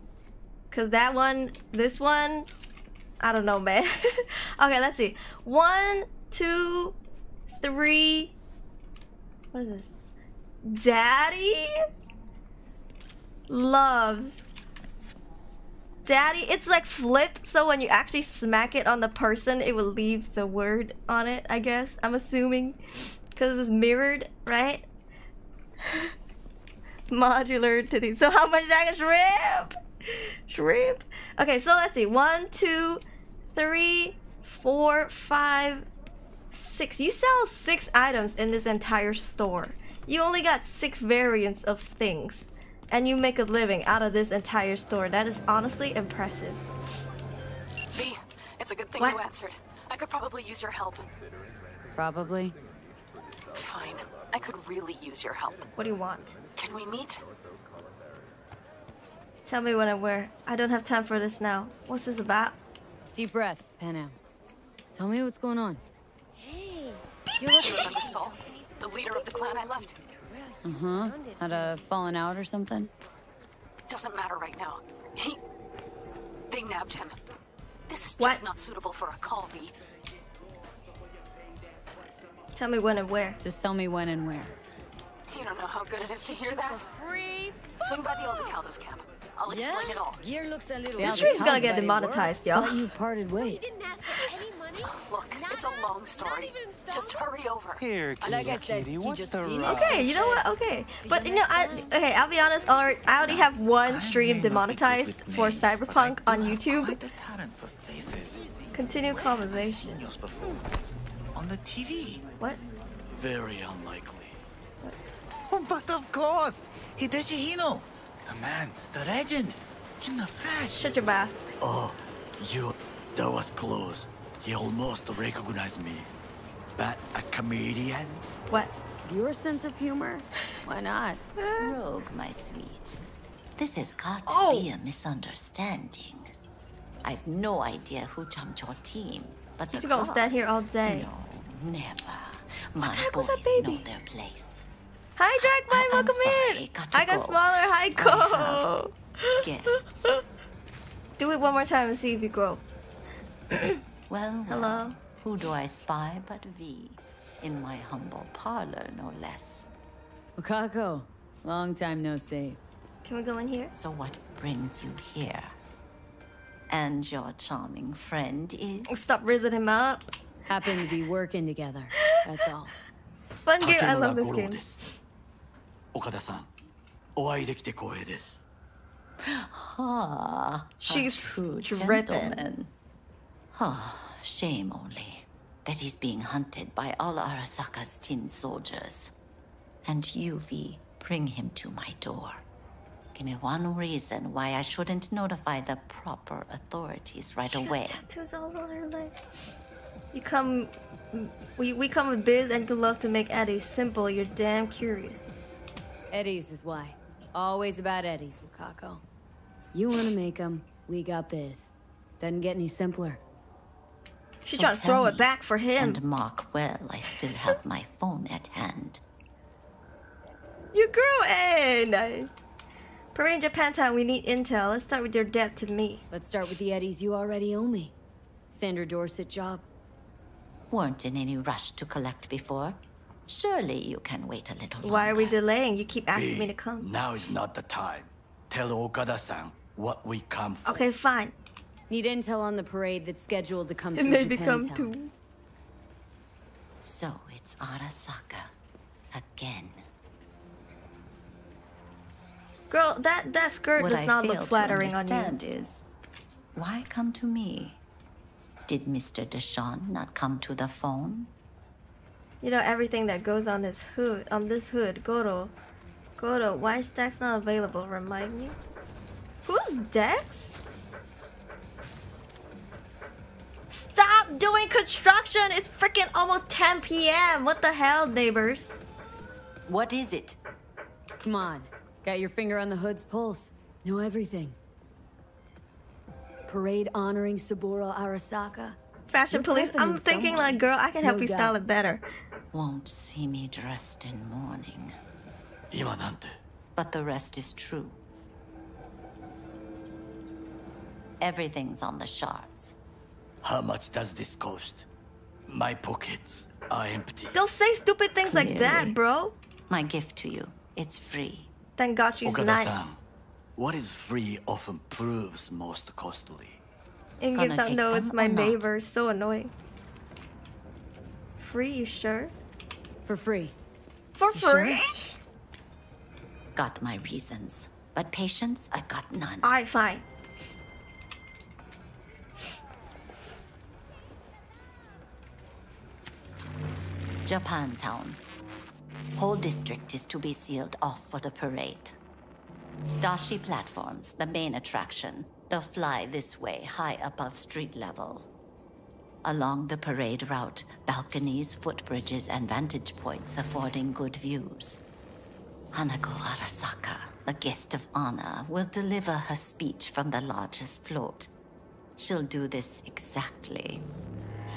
Cause that one, this one, I don't know, man. okay, let's see. One, two, three. What is this? Daddy loves. Daddy, it's like flipped, so when you actually smack it on the person, it will leave the word on it, I guess. I'm assuming. Because it's mirrored, right? Modular titty. So how much that shrimp? Shrimp. Okay, so let's see. One, two, three, four, five, six. You sell six items in this entire store. You only got six variants of things. And you make a living out of this entire store. That is honestly impressive. V, it's a good thing What? you answered. I could probably use your help. Probably. Fine. I could really use your help. What do you want? Can we meet? Tell me when and where. I don't have time for this now. What's this about? Deep breaths, Panam. Tell me what's going on. Hey. You look remember Saul, the leader of the clan I left. Uh huh. Had a falling out or something? Doesn't matter right now. He. They nabbed him. This is What? just not suitable for a call, V. Tell me when and where. Just tell me when and where. You don't know how good it is to hear that. Free Swing by the old Caldas camp. I'll explain it all. Gear looks a little. This stream's gonna get demonetized, y'all. Thought you parted ways. Look, it's a long story. Just hurry over. Here, kitty, Like I said, kitty, what's the rush? Okay, you know what? Okay, but you know, I okay. I'll be honest. I already have one stream demonetized for Cyberpunk on YouTube. Quite the talent for faces. Continue conversation. Before. On the TV. What? Very unlikely. Oh, but of course, Hideshi Hino, the man, the legend, in the flesh. Shut your mouth. Oh, you. That was close. He almost recognized me. But a comedian? What? Your sense of humor? Why not? Rogue, my sweet. This has got to Oh. be a misunderstanding. I've no idea who jumped your team, but He's the gonna stand here all day. No, never. My heck was boys that know their place. Hi, Dragmine, welcome sorry, in. Got I got go. smaller. Hi, Ko. Guests. Do it one more time and see if you grow. well, well, hello. Who do I spy but V, in my humble parlor, no less. Wakako, long time no see. Can we go in here? So what brings you here? And your charming friend is... Oh, stop raising him up. Happen to be working together, that's all. Fun game, I love this game. です岡田さんお会いできて光栄です Ah, She's a true dripping. gentleman. Ah, shame only that he's being hunted by all Arasaka's tin soldiers. And you, V, bring him to my door. Give me one reason why I shouldn't notify the proper authorities right She got away. tattoos all over her leg. You come, we we come with biz and you love to make Eddie simple. You're damn curious. Eddie's is why. Always about Eddie's, Wakako. You wanna make make 'em, we got biz. Doesn't get any simpler. She's So trying to tell throw it back for him. And mark well, I still have my phone at hand. You grew, hey, nice. Parade time. we need intel. Let's start with your debt to me. Let's start with the Eddies you already owe me. Sandra Dorset job. Weren't in any rush to collect before. Surely you can wait a little longer. Why are we delaying? You keep asking me to come. now is not the time tell Okada-san what we come for Okay, fine. Need intel on the parade that's scheduled to come It through may become Japantown. too. So it's Arasaka again. Girl, that that skirt what does I not look flattering to on you. understand is why come to me? Did Mr. DeShawn not come to the phone? You know everything that goes on his hood, on this hood. Goro, Goro, why is Dex not available? Remind me. Who's Dex? Stop doing construction! It's freaking almost 10 p.m. What the hell, neighbors? What is it? Come on. Got your finger on the hood's pulse. Know everything. Parade honoring Saburo Arasaka. Fashion You're police. I'm thinking some way. like, girl, I can help No you doubt. style it better won't see me dressed in mourning. But the rest is true. Everything's on the shards. How much does this cost? My pockets are empty. Don't say stupid things Clearly, like that, bro. My gift to you. It's free. Thank God she's nice. What is free often proves most costly. And gives out no, it's my neighbor. Not? So annoying. Free, you sure? For free. For free? Got my reasons. But patience, I got none. Alright, fine. Japantown. Whole district is to be sealed off for the parade. Dashi platforms, the main attraction. They'll fly this way, high above street level. Along the parade route, balconies, footbridges, and vantage points affording good views. Hanako Arasaka, the guest of honor, will deliver her speech from the largest float. She'll do this exactly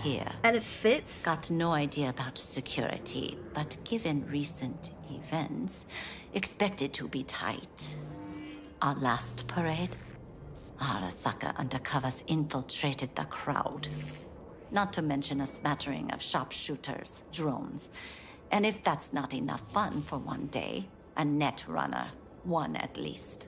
here. And it fits? Got no idea about security, but given recent events, expect it to be tight. Our last parade, Arasaka undercovers infiltrated the crowd. Not to mention a smattering of sharpshooters, drones. And if that's not enough fun for one day, a net runner, one at least.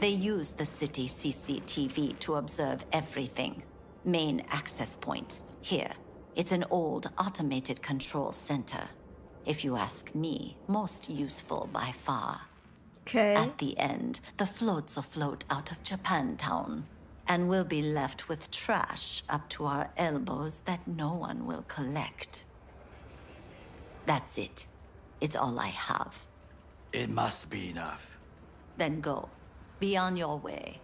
They use the city CCTV to observe everything. Main access point, here. It's an old automated control center. If you ask me, most useful by far. Okay. At the end, the floats will float out of Japantown, and we'll be left with trash up to our elbows that no one will collect. That's it. It's all I have. It must be enough. Then go. Be on your way.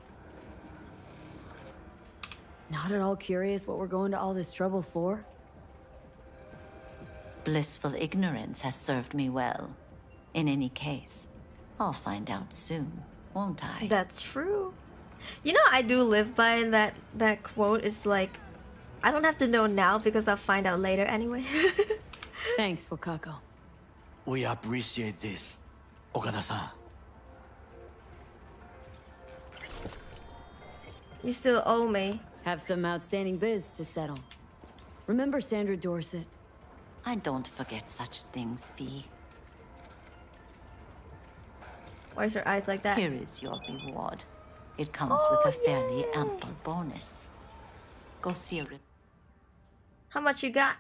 Not at all curious what we're going to all this trouble for? Blissful ignorance has served me well. In any case, I'll find out soon, won't I? That's true. You know, I do live by that that quote. It's like, I don't have to know now because I'll find out later anyway. Thanks, Wakako. We appreciate this. Okada-san. you still owe me. Have some outstanding biz to settle. Remember Sandra Dorset? I don't forget such things, V. Why is her eyes like that? Here is your reward. It comes with a oh, fairly ample bonus. Go see a. How much you got?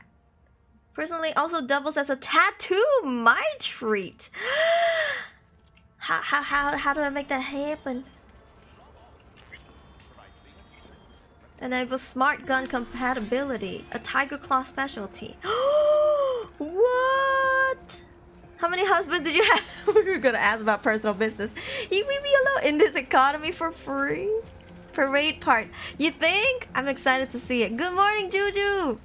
Personally, also doubles as a tattoo. My treat. how, how, how, how do I make that happen? Enable smart gun compatibility. A Tyger Claw specialty. what? How many husbands did you have? we were gonna ask about personal business. You leave me alone in this economy for free? Parade part. You think? I'm excited to see it. Good morning, Juju!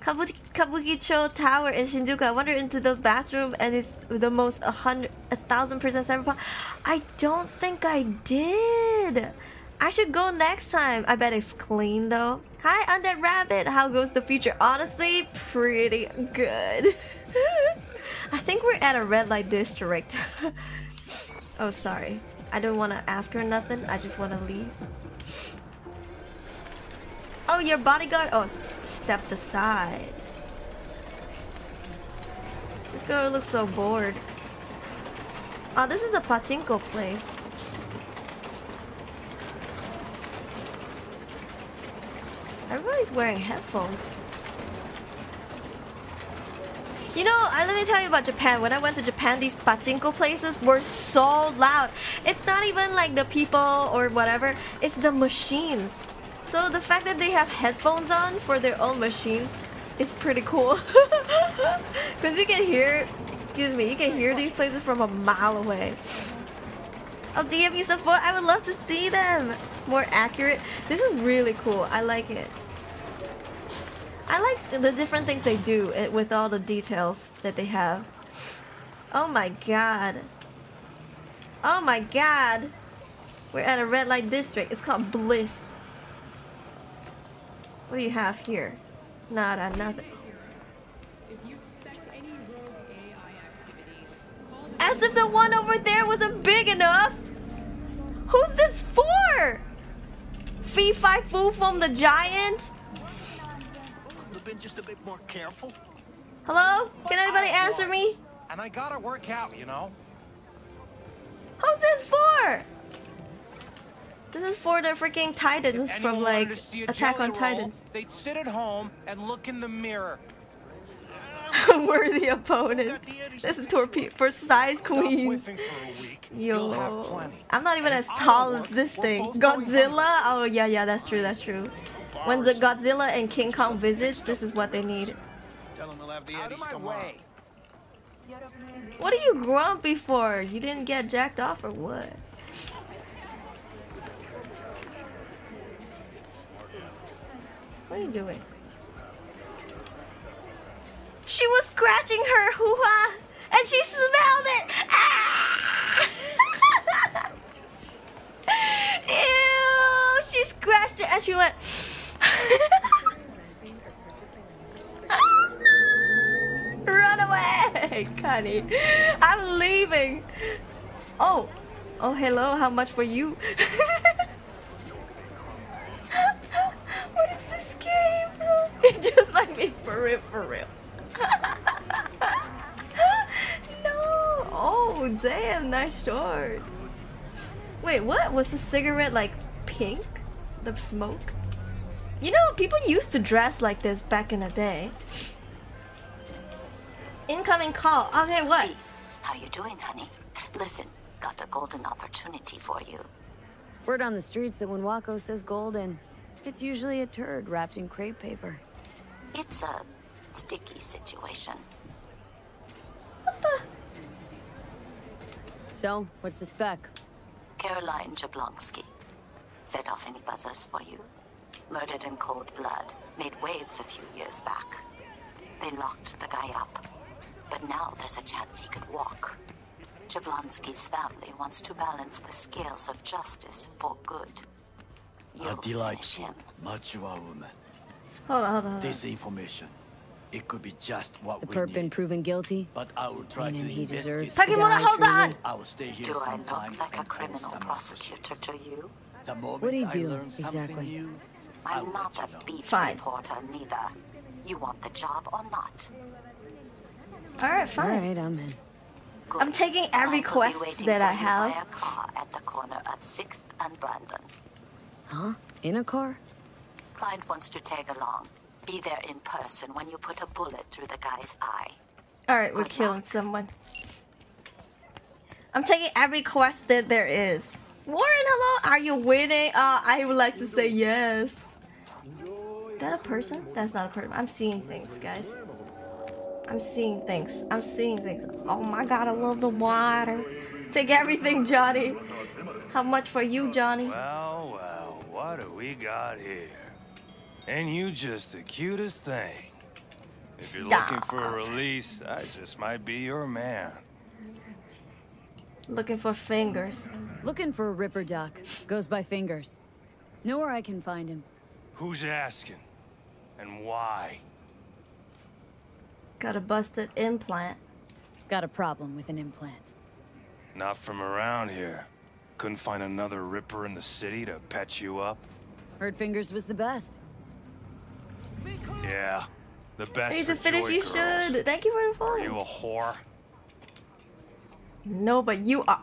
Kabuki, Kabukicho Tower in Shinjuku. I wandered into the bathroom and it's the most a hundred, a thousand percent cyberpunk. I don't think I did. I should go next time. I bet it's clean though. Hi, Undead Rabbit. How goes the future? Honestly, pretty good. I think we're at a red light district. oh, sorry. I don't want to ask her nothing. I just want to leave. Oh, your bodyguard? Oh, stepped aside. This girl looks so bored. Oh, this is a pachinko place. Everybody's wearing headphones. You know, uh, let me tell you about Japan. When I went to Japan, these pachinko places were so loud. It's not even like the people or whatever, it's the machines. So the fact that they have headphones on for their own machines is pretty cool. Because you can hear, excuse me, you can hear these places from a mile away. I'll DM you some support. I would love to see them. More accurate. This is really cool. I like it. I like the different things they do eh, with all the details that they have. Oh my god. Oh my god. We're at a red light district. It's called Bliss. What do you have here? Nada, nothing. As if the one over there wasn't big enough! Who's this for? Fee Fi Foo from the Giant? Been just a bit more careful? Hello? Can anybody answer me? And I gotta work out, you know? Who's this for? This is for the freaking Titans from like Attack on Titans. They'd sit at home and look in the mirror. Worthy opponent. This is torpedo for size queen. Yo, I'm not even as tall as this thing. Godzilla? Oh yeah, yeah, that's true, that's true. When the Godzilla and King Kong visits, this is what they need. Out of my way. What are you grumpy for? You didn't get jacked off or what? What are you doing? She was scratching her hoo-ha and she smelled it! Ah! Ew! She scratched it and she went... Run away, Connie. I'm leaving. Oh, oh, hello. How much for you? what is this game, bro? It's just like me, for real, for real. no. Oh, damn, nice shorts. Wait, what? Was the cigarette like pink? The smoke? You know, people used to dress like this back in the day. Incoming call. Okay, what? How you doing, honey? Listen, got a golden opportunity for you. Word on the streets that when Wako says golden, it's usually a turd wrapped in crepe paper. It's a sticky situation. What the? So, what's the spec? Caroline Jablonski. Set off any buzzers for you? Murdered in cold blood. Made waves a few years back. They locked the guy up. But now there's a chance he could walk. Jablonski's family wants to balance the scales of justice for good. You'll delightful, him. mature woman. Hold on, hold on. Hold on. This information, it could be just what The we perp need. been proven guilty? But I will try Meaning to he investigate. deserves to Takemura, die, hold on! I will stay here Do I sometime look like a criminal prosecutor to you? The moment What'd he I do, learn something exactly? new, I I'm will not a know. beat Fine. reporter neither. You want the job or not? Alright, fine. Alright, I'm in. I'm taking every Client will be quest waiting that for I have. by a car at the corner of 6th and Brandon. Huh? In a car? Client wants to tag along. Be there in person when you put a bullet through the guy's eye. Alright, we're killing someone. I'm taking every quest that there is. Warren, hello? Are you winning? Uh, I would like to say yes. Is that a person? That's not a person. I'm seeing things, guys. I'm seeing things. I'm seeing things. Oh my god, I love the water. Take everything, Johnny. How much for you, Johnny? Well, well, what do we got here? And you just the cutest thing. If you're looking for a release, I just might be your man. Looking for fingers. Looking for a Ripperdoc. Goes by fingers. Know where I can find him. Who's asking? And why? Got a busted implant. Got a problem with an implant. Not from around here. Couldn't find another Ripper in the city to patch you up? Heard Fingers was the best. Yeah, the best Hey, for to finish, you girls. should. Thank you for the Are you a whore? No, but you are.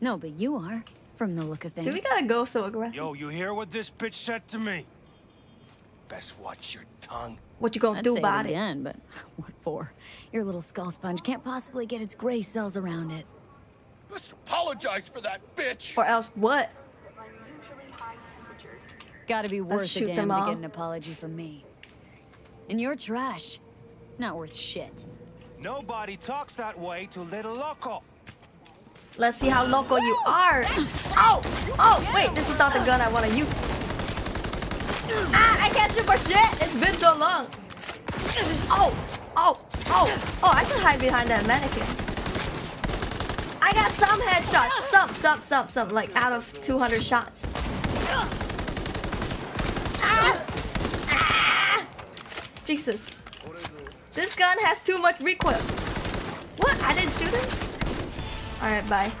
No, but you are. From the look of things. Do we gotta go so aggressive? Yo, you hear what this bitch said to me? Best watch your tongue. What you gonna I'd do say about it it? again, but what for? Your little skull sponge can't possibly get its gray cells around it. Let's apologize for that bitch. Or else what? Gotta be worth a shoot damn them to all. get an apology from me. And you're trash. Not worth shit. Nobody talks that way to Little Loco. Let's see how loco you are. Oh! Oh! Wait, this is not the gun I want to use. Ah! I can't shoot for shit! It's been so long. Oh! Oh! Oh! Oh, I can hide behind that mannequin. I got some headshots. Some, some, some, some. Like, out of 200 shots. Ah! Ah! Jesus. This gun has too much recoil. What? I didn't shoot him? Alright, bye.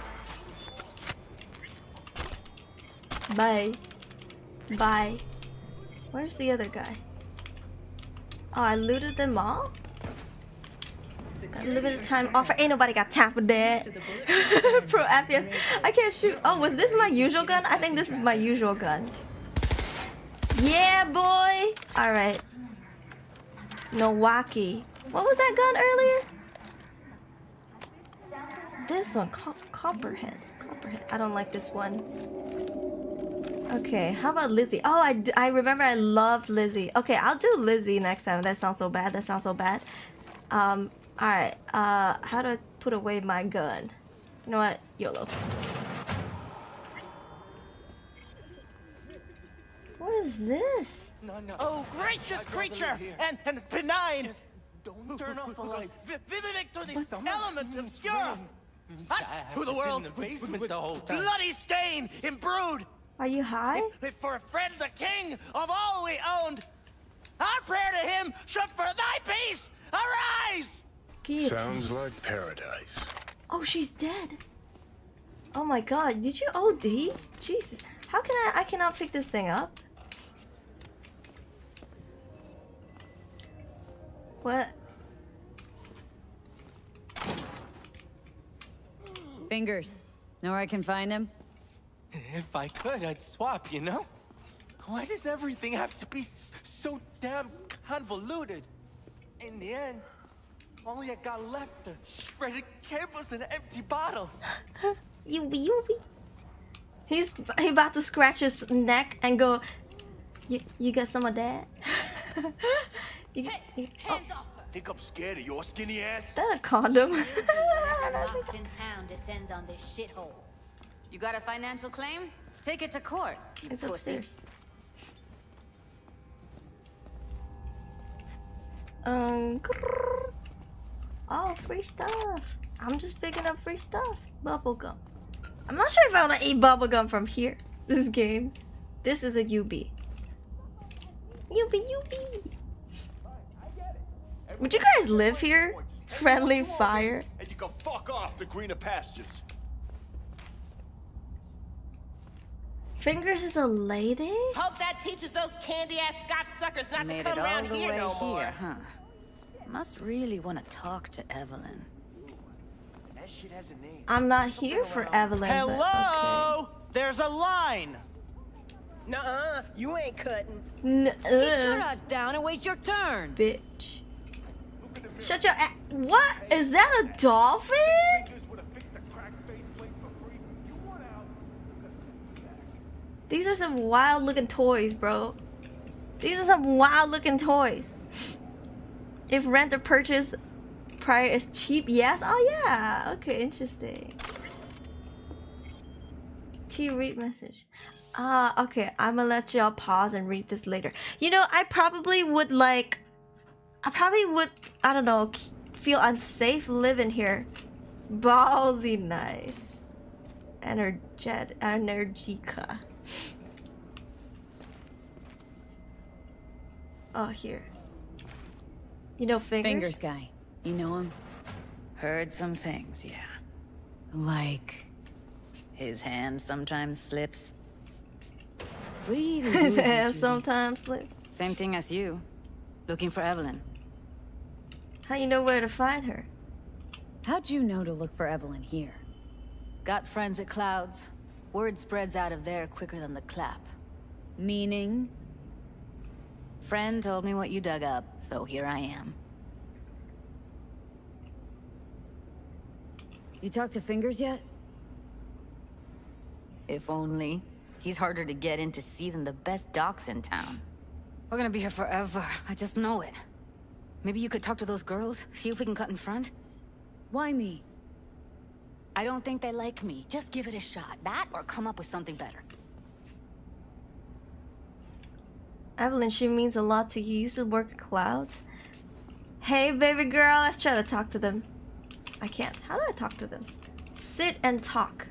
Bye. Bye. Where's the other guy? Oh, I looted them all? Got limited time offer. Ain't nobody got time for that. Pro FPS. I can't shoot. Oh, was this my usual gun? I think this is my usual gun. Yeah, boy. Alright. Milwaukee. What was that gun earlier? This one, cop Copperhead. Copperhead. I don't like this one. Okay, how about Lizzie? Oh, I, I remember I loved Lizzie. Okay, I'll do Lizzie next time. That sounds so bad. That sounds so bad. Um, alright. Uh, how do I put away my gun? You know what? YOLO. What is this? No, no. Oh, gracious creature and, and benign. don't turn off the lights. visiting to the element obscure. Us, who the world in the basement the whole time. bloody stain imbrued. Are you high? If for a friend the king of all we owned, our prayer to him should for thy peace arise. Guillotine. Sounds like paradise. Oh, she's dead. Oh my god, did you OD? Jesus. How can I I cannot pick this thing up? What? Fingers. Know where I can find him? If I could, I'd swap, you know? Why does everything have to be so damn convoluted? In the end, only I got left are shredded cables and empty bottles. Yubi yubi. He's he about to scratch his neck and go. You you got some of that? you, you, oh, Think I'm scared of your skinny ass? is that a condom? Locked in town descends on this shithole. You got a financial claim? Take it to court. You It's pussy. upstairs. Um. Oh, free stuff. I'm just picking up free stuff. Bubblegum. I'm not sure if I want to eat bubblegum from here. This game. This is a UB. UB, UB. Would you guys live here? Friendly fire. And you can fuck off to greener pastures. Fingers is a lady? Hope that teaches those candy ass Scotch suckers not Made to come all around the here way no more. here, huh? Must really want to talk to Evelyn. I'm not here for Evelyn. but Hello! There's a line! Nuh-uh, you ain't cutting. N- Sit your ass down and wait your turn. Bitch. Shut your a- What? Is that a dolphin? These are some wild looking toys, bro. These are some wild looking toys. If rent or purchase prior is cheap, yes? Oh, yeah. Okay, interesting. T read message. Ah, okay. I'm gonna let y'all pause and read this later. You know, I probably would like. I probably would. I don't know. Feel unsafe living here. Ballsy nice. Energet Energica. Oh, here. You know fingers? Fingers guy. You know him? Heard some things, yeah. Like. His hand sometimes slips. What do you even His hand sometimes slips. Same thing as you. Looking for Evelyn. How you know where to find her? How'd you know to look for Evelyn here? Got friends at Clouds. Word spreads out of there quicker than the clap. Meaning? Friend told me what you dug up, so here I am. You talked to Fingers yet? If only. He's harder to get in to see than the best docks in town. We're gonna be here forever. I just know it. Maybe you could talk to those girls, see if we can cut in front? Why me? I don't think they like me. Just give it a shot. That or come up with something better. Evelyn, she means a lot to you. You used to work at Clouds. Hey, baby girl, let's try to talk to them. I can't. How do I talk to them? Sit and talk.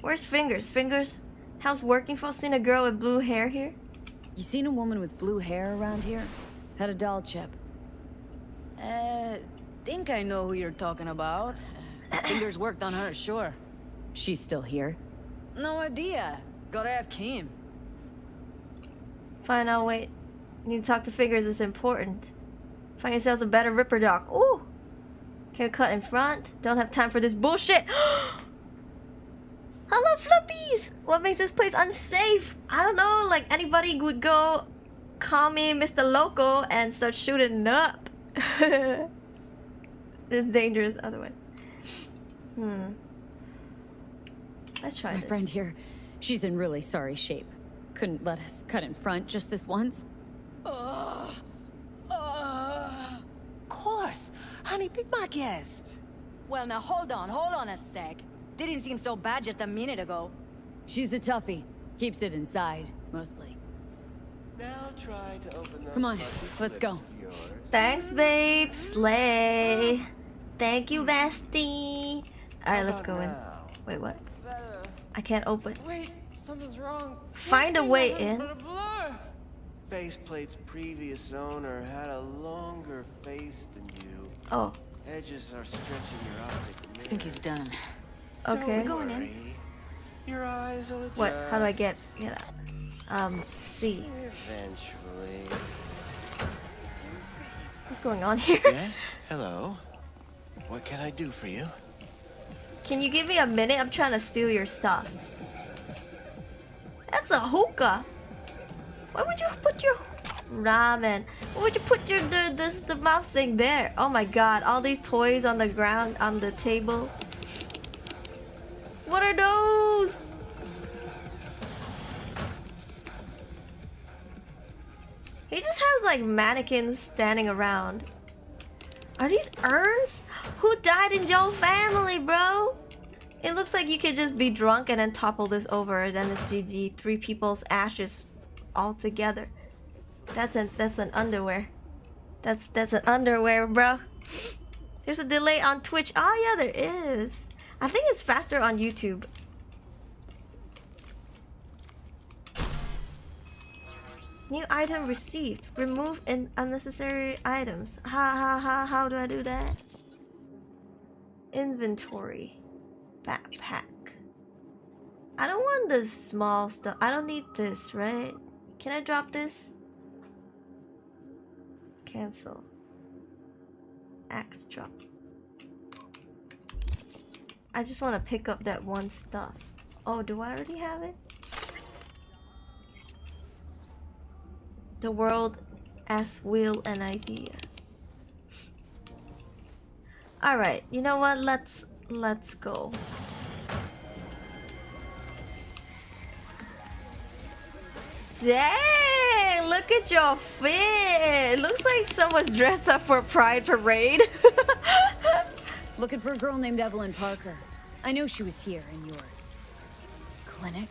Where's Fingers? Fingers, how's working for? Seen a girl with blue hair here? You seen a woman with blue hair around here? Had a doll chip. Uh, think I know who you're talking about. Fingers worked on her, sure. She's still here. No idea. Gotta ask him. Fine, I'll wait. Need to talk to Fingers, it's important. Find yourselves a better Ripperdoc. Ooh! Can cut in front. Don't have time for this bullshit. Hello, Flippies! What makes this place unsafe? I don't know, like anybody would go call me Mr. Loco and start shooting up. it's dangerous the other way. Hmm. Let's try My this. friend here, she's in really sorry shape. Couldn't let us cut in front just this once. Of course. Honey, be my guest. Well, now hold on, hold on a sec. Didn't seem so bad just a minute ago. She's a toughie. Keeps it inside, mostly. Now try to open Come on, let's go. Thanks, babe. Slay. Thank you, bestie. Alright, let's go in. Wait, what? I can't open. Wait, something's wrong. Find a way in. Faceplate's previous owner had a longer face than you. Oh, Edges are stretching your optic I think he's done. okay. Don't worry. Your eyes will adjust. What? How do I get get out? Um, C. Eventually. What's going on here? yes? Hello? What can I do for you? Can you give me a minute? I'm trying to steal your stuff. That's a hookah. Why would you put your ramen? Why would you put your the this the mouth thing there? Oh my god! All these toys on the ground on the table. What are those? He just has like mannequins standing around. Are these urns? Who died in your family, bro? It looks like you could just be drunk and then topple this over, then it's GG. Three people's ashes all together. That's an that's an underwear. That's that's an underwear, bro. There's a delay on Twitch. Oh yeah, there is. I think it's faster on YouTube. New item received. Remove in unnecessary items. Ha ha ha. How do I do that? Inventory. Backpack. I don't want the small stuff. I don't need this, right? Can I drop this? Cancel. Axe drop. I just want to pick up that one stuff. Oh, do I already have it? The world as will an idea. Alright, you know what? Let's let's go. Dang! Look at your fit! Looks like someone's dressed up for a pride parade. Looking for a girl named Evelyn Parker. I know she was here in your clinic.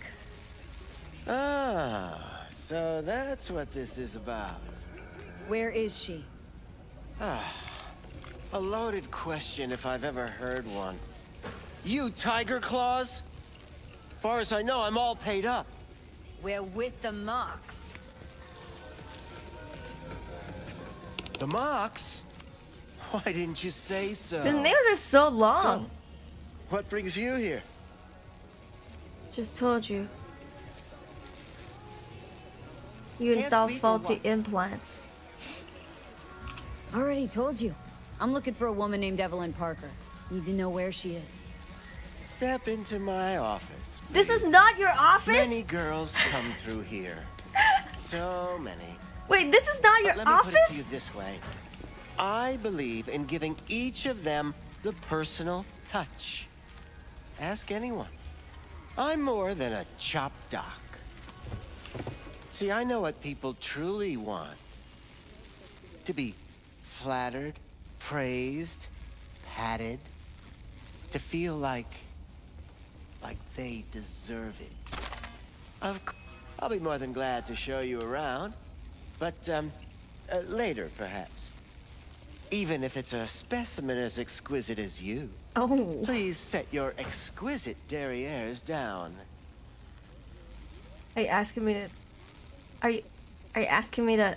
Ah, so that's what this is about. Where is she? Ah, a loaded question if I've ever heard one. You Tyger Claws? Far as I know, I'm all paid up. We're with the Mox. The Mox? Why didn't you say so? The nails are so long. So, what brings you here? Just told you. You Can't installed faulty implants. Already told you. I'm looking for a woman named Evelyn Parker. Need to know where she is. Step into my office. This is not your office? Many girls come through here. So many. Wait, this is not your But let me office? put it to you this way. I believe in giving each of them the personal touch. Ask anyone. I'm more than a chop doc. See, I know what people truly want. To be flattered, praised, patted. To feel like... like they deserve it. Of course, I'll be more than glad to show you around. But, um, uh, later, perhaps. Even if it's a specimen as exquisite as you. Oh. Please set your exquisite derrieres down. Are you asking me to? Are you? Are you asking me to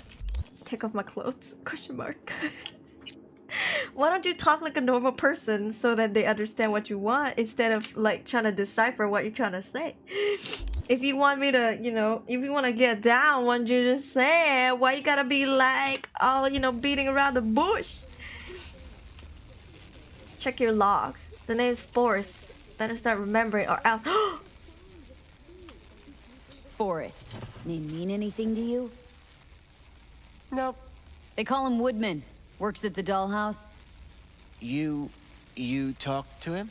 take off my clothes? Question mark. Why don't you talk like a normal person so that they understand what you want instead of like trying to decipher what you're trying to say? If you want me to, you know, if you want to get down, why don't you just say it? Why you gotta be like, oh, you know, beating around the bush? Check your logs. The name's Forrest. Better start remembering or else. Forrest. Name mean anything to you? Nope. They call him Woodman. Works at the dollhouse. You... you talked to him?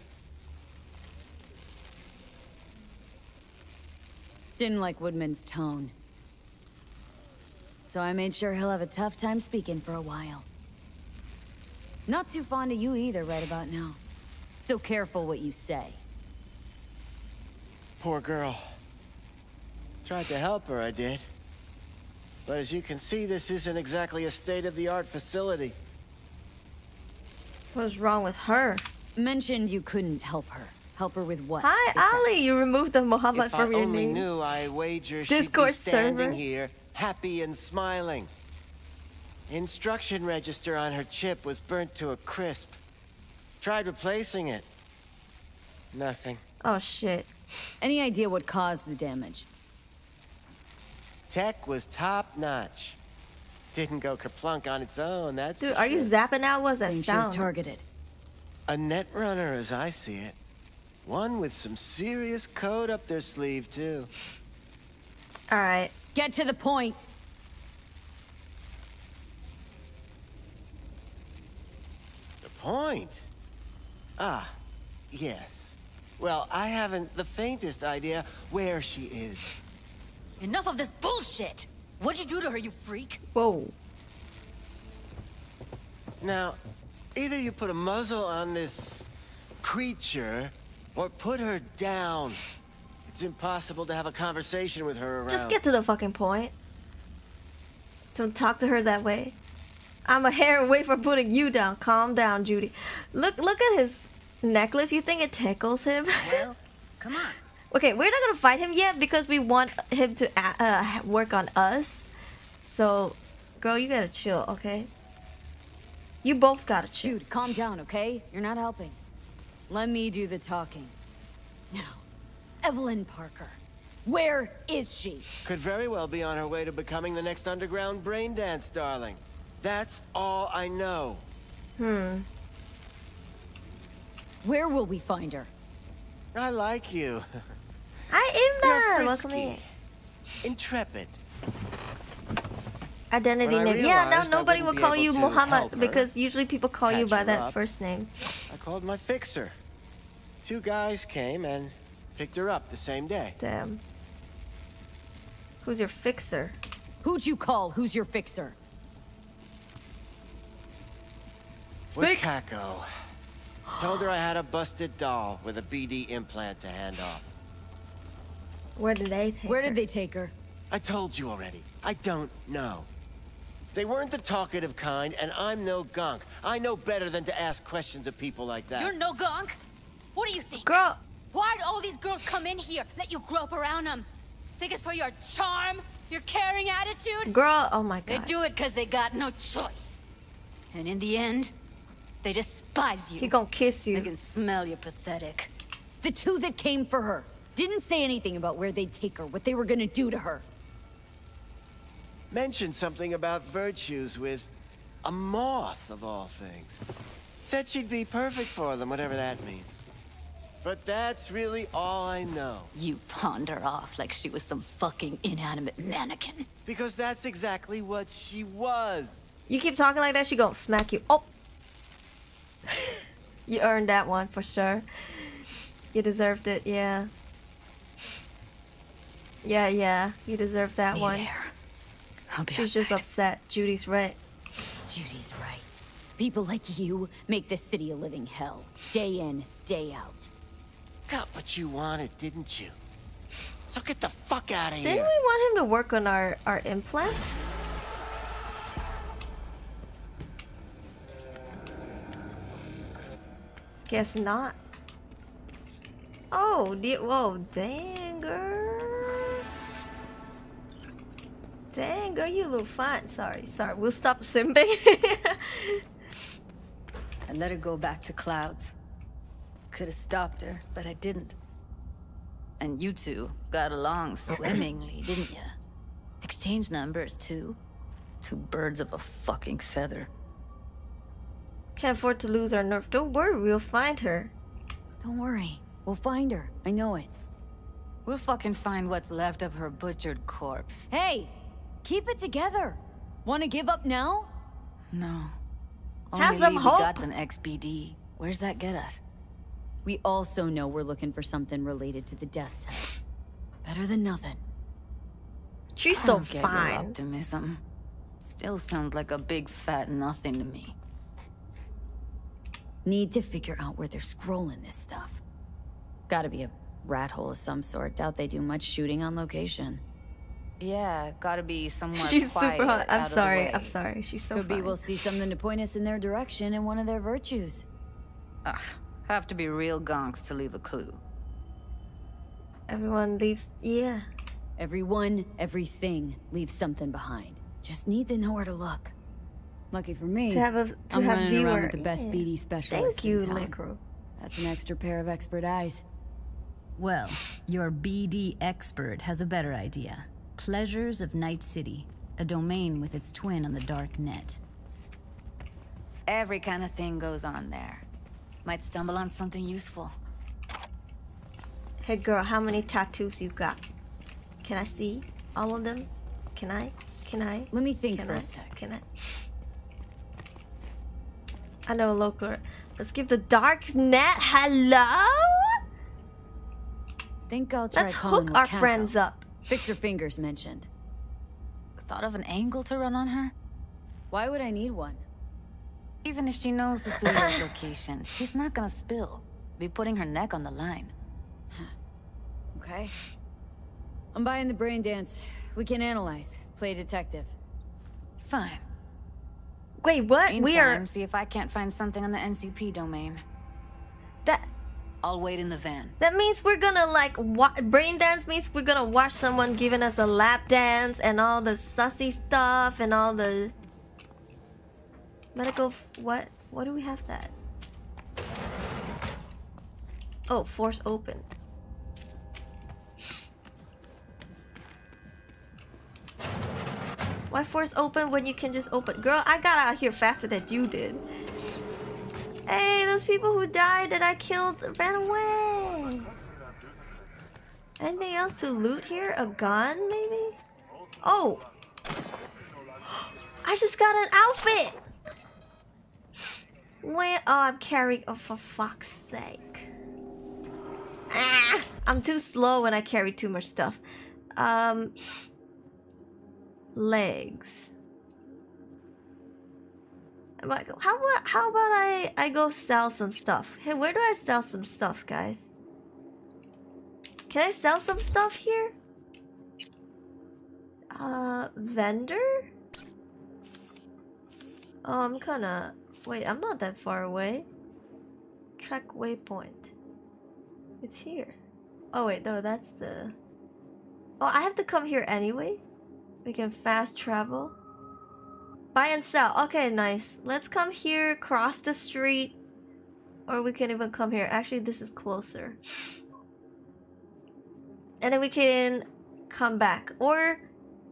Didn't like Woodman's tone. So I made sure he'll have a tough time speaking for a while. Not too fond of you either right about now. So careful what you say. Poor girl. Tried to help her, I did. But as you can see, this isn't exactly a state-of-the-art facility. What's wrong with her? Mentioned you couldn't help her. Help her with what? Hi, Ali. You removed the Muhammad if from I your only name. knew, I wager she'd Discord be standing server. here, happy and smiling. Instruction register on her chip was burnt to a crisp. Tried replacing it. Nothing. Oh shit. Any idea what caused the damage? Tech was top-notch. Didn't go kerplunk on its own, that's Dude, for are you zapping out? What's that Saying she was targeted. A net runner, as I see it. One with some serious code up their sleeve, too. All right. Get to the point. The point? Ah, yes. Well, I haven't the faintest idea where she is. Enough of this bullshit! What'd you do to her, you freak? Whoa. Now, either you put a muzzle on this creature, or put her down. It's impossible to have a conversation with her around. Just get to the fucking point. Don't talk to her that way. I'm a hair away from putting you down. Calm down, Judy. Look, look at his necklace. You think it tickles him? Well, come on. Okay, we're not gonna fight him yet because we want him to uh, uh, work on us. So, girl, you gotta chill, okay? You both gotta chill. Dude, calm down, okay? You're not helping. Let me do the talking. Now, Evelyn Parker. Where is she? Could very well be on her way to becoming the next underground brain dance darling. That's all I know. Hmm. Where will we find her? I like you. Hi, You're Imna. Welcome frisky, in. Intrepid. Identity When I name. Yeah, now nobody will call you Muhammad because usually people call you by that up. first name. I called my fixer. Two guys came and picked her up the same day. Damn. Who's your fixer? Who'd you call? Who's your fixer? Wakako. Told her I had a busted doll with a BD implant to hand off. Where did they take Where her? did they take her? I told you already. I don't know. They weren't the talkative kind, and I'm no gunk. I know better than to ask questions of people like that. You're no gunk. What do you think? Girl. Why'd all these girls come in here, let you grope around them? Think it's for your charm, your caring attitude? Girl, oh my god. They do it because they got no choice. And in the end, they despise you. He gonna kiss you. They can smell you're pathetic. The two that came for her didn't say anything about where they'd take her, what they were gonna do to her. Mentioned something about virtuos with a moth, of all things. Said she'd be perfect for them, whatever that means. But that's really all I know. You pawned her off like she was some fucking inanimate mannequin. Because that's exactly what she was. You keep talking like that, she gonna smack you. Oh! you earned that one for sure. You deserved it, yeah. Yeah, yeah. You deserve that Me one. there. I'll be She's just upset. Judy's right. Judy's right. People like you make this city a living hell. Day in, day out. Got what you wanted, didn't you? So get the fuck out of Didn't we want him to work on our, our implant? Guess not. Oh, the, whoa, dang girl. Dang girl, you look fine. Sorry, sorry. We'll stop simping. I let her go back to clouds. Could have stopped her, but I didn't. And you two got along swimmingly, didn't ya? Exchanged numbers, too. Two birds of a fucking feather. Can't afford to lose our nerve. Don't worry, we'll find her. Don't worry. We'll find her. I know it. We'll fucking find what's left of her butchered corpse. Hey! Keep it together! Wanna give up now? No. Have Only some Lee hope. Begot's an XBD. Where's that get us? We also know we're looking for something related to the death cell. Better than nothing. She's I so don't get your fine. optimism. Still sounds like a big fat nothing to me. Need to figure out where they're scrolling this stuff. Gotta be a rat hole of some sort. Doubt they do much shooting on location. Yeah, gotta be somewhere She's quiet, super hot. I'm out of the sorry. I'm sorry. She's so Could be we'll see something to point us in their direction and one of their virtuos. Ugh, have to be real gonks to leave a clue. Everyone leaves. Yeah. Everyone, everything leaves something behind. Just need to know where to look. Lucky for me, To have a- to I'm have running viewer- around with the best yeah. BD specialist. Thank you, in town. Licro. That's an extra pair of expert eyes. Well, your BD expert has a better idea. Pleasures of Night City, a domain with its twin on the dark net. Every kind of thing goes on there. Might stumble on something useful. Hey girl, how many tattoos you got? Can I see all of them? Can I? Can I? Let me think Can for I? a sec. Can I? I know a local. Let's give the dark net hello. Think I'll try Let's hook our Wakako. friends up. Fixer fingers mentioned. Thought of an angle to run on her? Why would I need one? Even if she knows the studio's location, she's not gonna spill. Be putting her neck on the line. Okay. I'm buying the brain dance. We can analyze. Play detective. Fine. Wait, what? we Meantime, are. see if I can't find something on the NCP domain. That I'll wait in the van. that means we're gonna like brain dance means we're gonna watch someone giving us a lap dance and all the sussy stuff and all the medical. What? What do we have that? Oh, force open. Why force open when you can just open? Girl, I got out here faster than you did. Hey, those people who died that I killed ran away. Anything else to loot here? A gun, maybe? Oh! I just got an outfit! Where? Oh, I'm carrying. Oh, for fuck's sake. Ah, I'm too slow when I carry too much stuff. Um. Legs. Like, how about how about I I go sell some stuff? Hey, where do I sell some stuff, guys? Can I sell some stuff here? Uh, vendor? Oh, I'm kinda... Wait, I'm not that far away. Track waypoint. It's here. Oh wait, no, that's the... Oh, I have to come here anyway? We can fast travel. Buy and sell. Okay, nice. Let's come here, cross the street. Or we can even come here. Actually, this is closer. And then we can come back. Or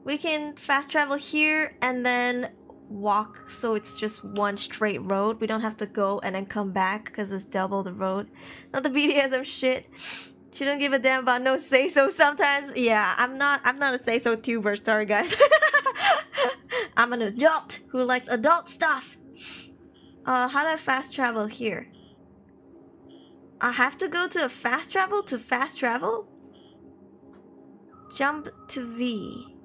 we can fast travel here and then walk so it's just one straight road. We don't have to go and then come back because it's double the road. Not the BDSM shit. She don't give a damn about no say so sometimes. Yeah, I'm not I'm not a say so tuber, sorry guys. I'm an adult who likes adult stuff. Uh how do I fast travel here? I have to go to a fast travel to fast travel? Jump to V.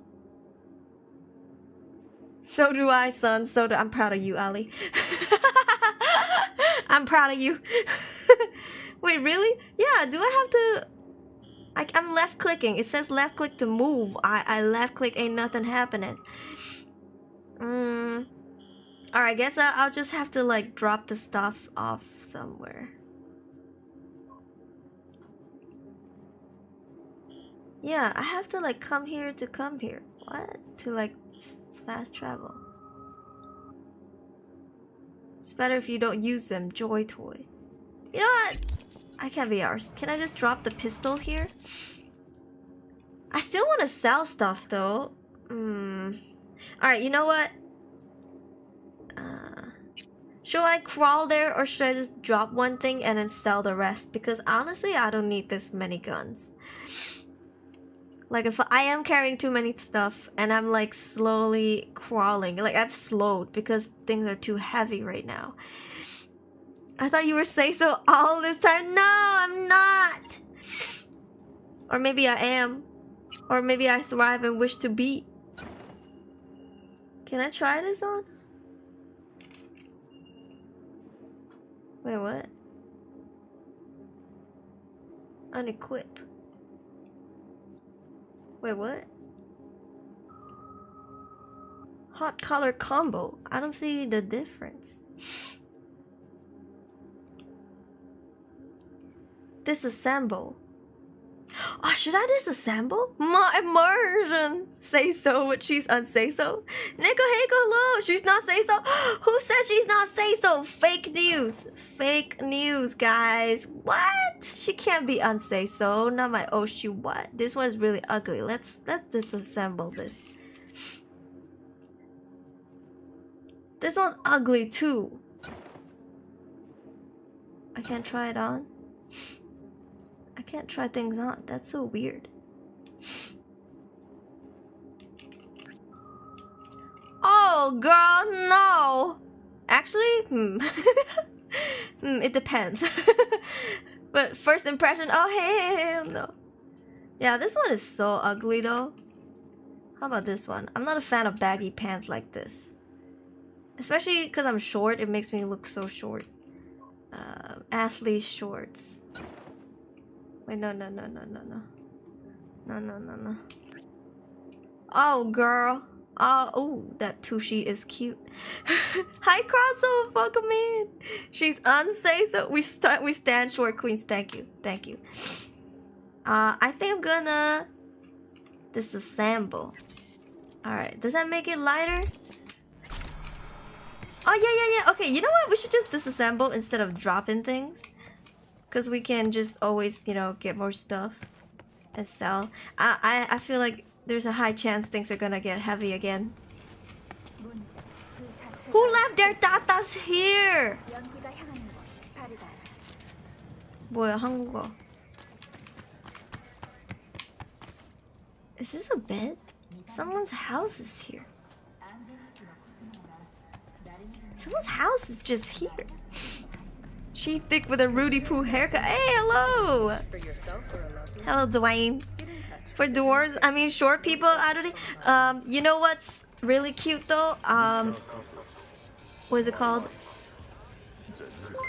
So do I, son. So do I'm proud of you, Ali. I'm proud of you. Wait, really? Yeah, do I have to... I, I'm left clicking. It says left click to move. I, I left click, ain't nothing happening. Mm. Alright, I guess I'll just have to like drop the stuff off somewhere. Yeah, I have to like come here to come here. What? To like fast travel. It's better if you don't use them, Joy Toy. You know what? I can't be ours. Can I just drop the pistol here? I still want to sell stuff though. Hmm. Alright, you know what? Uh, should I crawl there or should I just drop one thing and then sell the rest? Because honestly, I don't need this many guns. Like if I am carrying too many stuff and I'm like slowly crawling, like I've slowed because things are too heavy right now. I thought you were say so all this time. No, I'm not. Or maybe I am. Or maybe I thrive and wish to be. Can I try this on? Wait, what? Unequip. Wait, what? Hot color combo. I don't see the difference. Disassemble. Oh, should I disassemble? My immersion. Say so, but she's unsay so. Nico Hako, hello. She's not say so. Who said she's not say so? Fake news. Fake news, guys. What? She can't be unsay so. Not my oh she what? This one's really ugly. Let's let's disassemble this. This one's ugly too. I can't try it on. I can't try things on. That's so weird. Oh, girl, no. Actually, hmm. hmm it depends. but first impression, oh, hell no. Yeah, this one is so ugly though. How about this one? I'm not a fan of baggy pants like this. Especially because I'm short, it makes me look so short. Uh, athlete shorts. Wait, no, no, no, no, no, no. No, no, no, no. Oh, girl. Oh, ooh, that Tushy is cute. Hi, Crossover, welcome in. She's unsay, so we start. We stand short, queens. Thank you, thank you. Uh, I think I'm gonna disassemble. All right, does that make it lighter? Oh yeah, yeah, yeah. Okay, you know what? We should just disassemble instead of dropping things. Because we can just always, you know, get more stuff and sell. I, I, I feel like there's a high chance things are gonna get heavy again. Who left their tatas here? 뭐야 한국어. Is this a bed? Someone's house is here. Someone's house is just here. She thick with a Rudy Poo haircut. Hey, hello. Hello, Dwayne. For dwarves, I mean short people, I don't. Um, you know what's really cute though? Um, what is it called?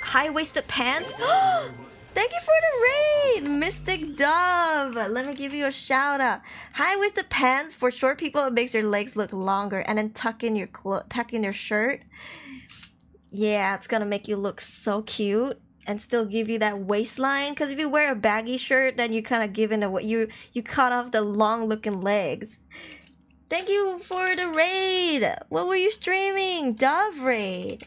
High-waisted pants. Thank you for the raid, Mystic Dove. Let me give you a shout out. High-waisted pants for short people. It makes your legs look longer, and then tuck in your tuck in your shirt. Yeah, it's gonna make you look so cute and still give you that waistline. Cause if you wear a baggy shirt, then you kind of give in what you you cut off the long looking legs. Thank you for the raid. What were you streaming? Dove raid.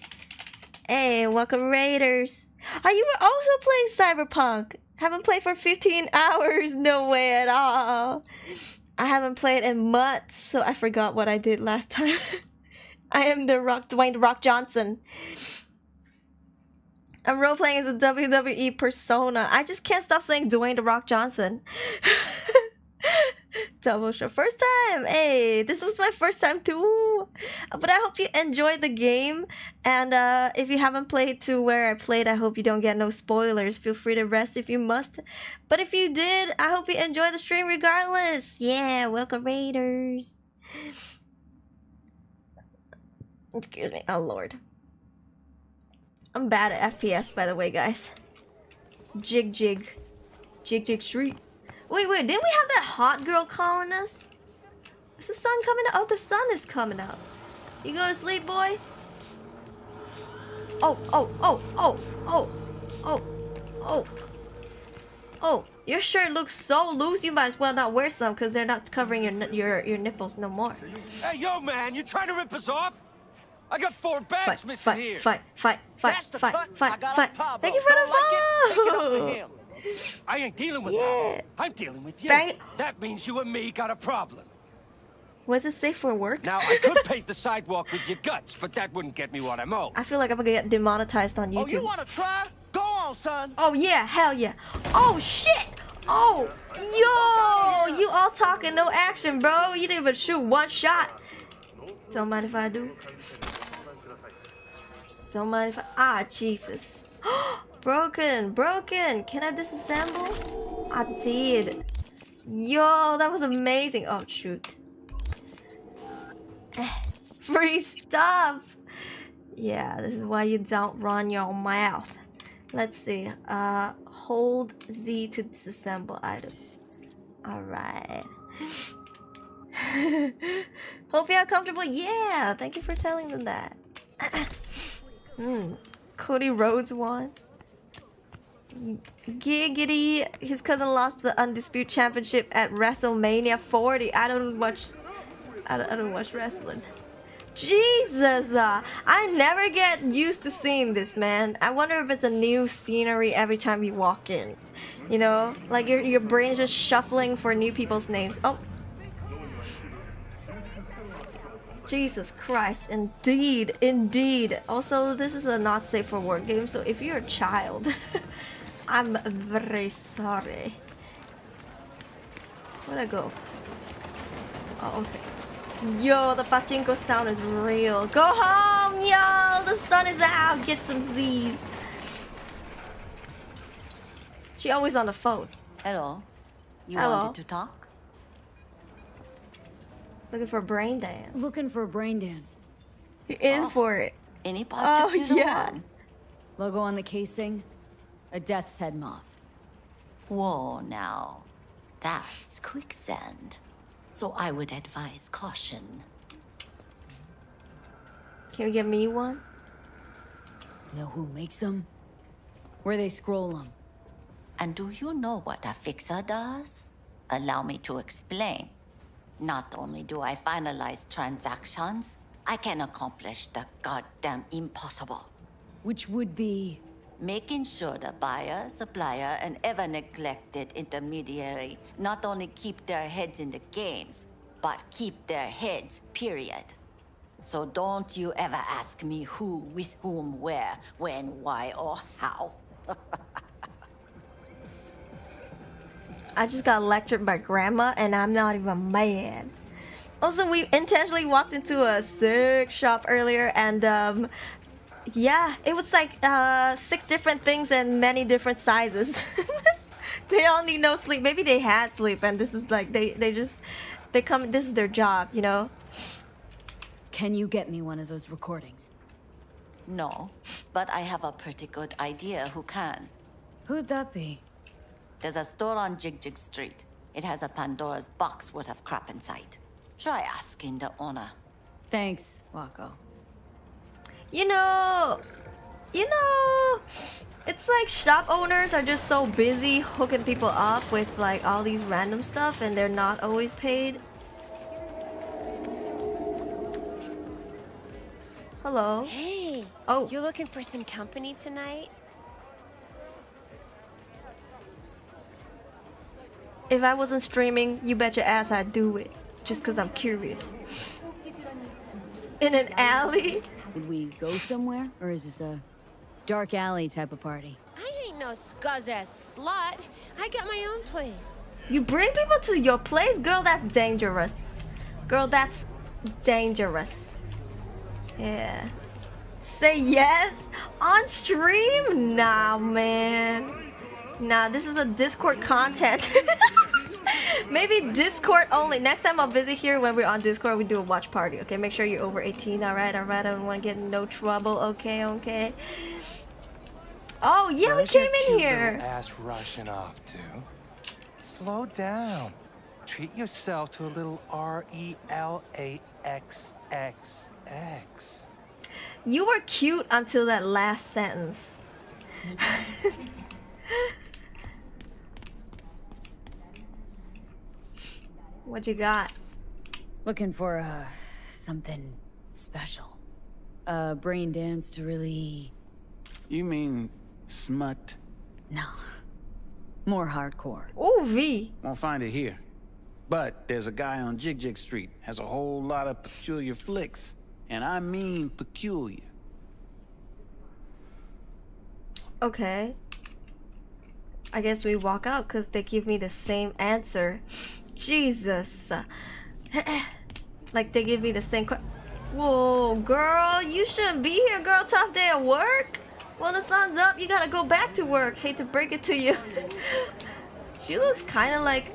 Hey, welcome Raiders. Are you were also playing Cyberpunk? Haven't played for 15 hours. No way at all. I haven't played in months, so I forgot what I did last time. I am the Rock Dwayne The Rock Johnson. I'm role playing as a WWE persona. I just can't stop saying Dwayne The Rock Johnson. Double show. First time. Hey, this was my first time too. But I hope you enjoyed the game. And uh, if you haven't played to where I played, I hope you don't get no spoilers. Feel free to rest if you must. But if you did, I hope you enjoyed the stream regardless. Yeah, welcome Raiders. Excuse me. Oh, Lord. I'm bad at FPS, by the way, guys. Jig Jig. Jig Jig Street. Wait, wait, didn't we have that hot girl calling us? Is the sun coming up? Oh, the sun is coming up. You go to sleep, boy? Oh, oh, oh, oh, oh, oh, oh, oh. Your shirt looks so loose, you might as well not wear some because they're not covering your, your, your nipples no more. Hey, yo, man, you trying to rip us off? I got four bags Fight, missing fight, here. fight, fight, fight, That's the fight, fight, fight. Pablo. Thank you for the Don't like it up follow. I ain't dealing with Yeah. that. I'm dealing with you. Thank- That means you and me got a problem. Was it safe for work? Now, I could paint the sidewalk with your guts, but that wouldn't get me what I'm owed. I feel like I'm gonna get demonetized on YouTube. Oh, you wanna try? Go on, son. Oh yeah, hell yeah. Oh shit. Oh, yo, you all talking, no action, bro. You didn't even shoot one shot. Don't mind if I do. Don't mind if I. Ah, Jesus. broken, broken. Can I disassemble? I did. Yo, that was amazing. Oh shoot. Eh, Free stuff. Yeah, this is why you don't run your mouth. Let's see. Uh, hold Z to disassemble item. All right. Hope you're comfortable. Yeah, thank you for telling them that. Hmm. Cody Rhodes won. Giggity, his cousin lost the undisputed championship at WrestleMania 40. I don't watch. I don't, I don't watch wrestling. Jesus, uh, I never get used to seeing this, man. I wonder if it's a new scenery every time you walk in. You know, like your your brain's just shuffling for new people's names. Oh. Jesus Christ, indeed, indeed. Also, this is a not safe for work game, so if you're a child, I'm very sorry. Where'd I go? Oh, okay. Yo, the pachinko sound is real. Go home, yo! The sun is out. Get some Z's. She always on the phone. Hello. You Hello. wanted to talk? Looking for a brain dance. Looking for a brain dance. You're in oh. for it. Any Oh, yeah. Logo on the casing. A death's head moth. Whoa, now. That's quicksand. So I would advise caution. Can you get me one? Know who makes them? Where they scroll them. And do you know what a fixer does? Allow me to explain. Not only do I finalize transactions, I can accomplish the goddamn impossible. Which would be? Making sure the buyer, supplier, and ever neglected intermediary not only keep their heads in the games, but keep their heads, period. So don't you ever ask me who, with whom, where, when, why, or how. I just got lectured by grandma and I'm not even mad. Also, we intentionally walked into a sick shop earlier and um yeah, it was like uh six different things and many different sizes. they all need no sleep. Maybe they had sleep and this is like they they just they come this is their job, you know. Can you get me one of those recordings? No, but I have a pretty good idea who can. Who'd that be? There's a store on Jig Jig Street. It has a Pandora's box worth of crap inside. Try asking the owner. Thanks, Wako. You know, you know, it's like shop owners are just so busy hooking people up with like all these random stuff and they're not always paid. Hello. Hey. Oh. You looking for some company tonight? If I wasn't streaming, you bet your ass I'd do it. Just because I'm curious. In an alley? Would we go somewhere? Or is this a dark alley type of party? I ain't no scuzz ass slut. I got my own place. You bring people to your place? Girl, that's dangerous. Girl, that's dangerous. Yeah. Say yes? On stream? Nah, man. Nah, this is a Discord content. Maybe Discord only. Next time I'll visit here when we're on Discord, we do a watch party. Okay, make sure you're over 18. All right, all right. I don't want to get in no trouble. Okay, okay. Oh yeah, we Where's your came in here. ass rushing off to. Slow down. Treat yourself to a little R E L A X X X. You were cute until that last sentence. what you got? Looking for uh something special. A brain dance to really You mean smut? No. More hardcore. Ooh, V. Won't find it here. But there's a guy on Jig Jig Street has a whole lot of peculiar flicks, and I mean peculiar. Okay. I guess we walk out because they give me the same answer. Jesus. like they give me the same que- Whoa, girl, you shouldn't be here, girl. Tough day at work. Well, the sun's up. You gotta go back to work. Hate to break it to you. she looks kind of like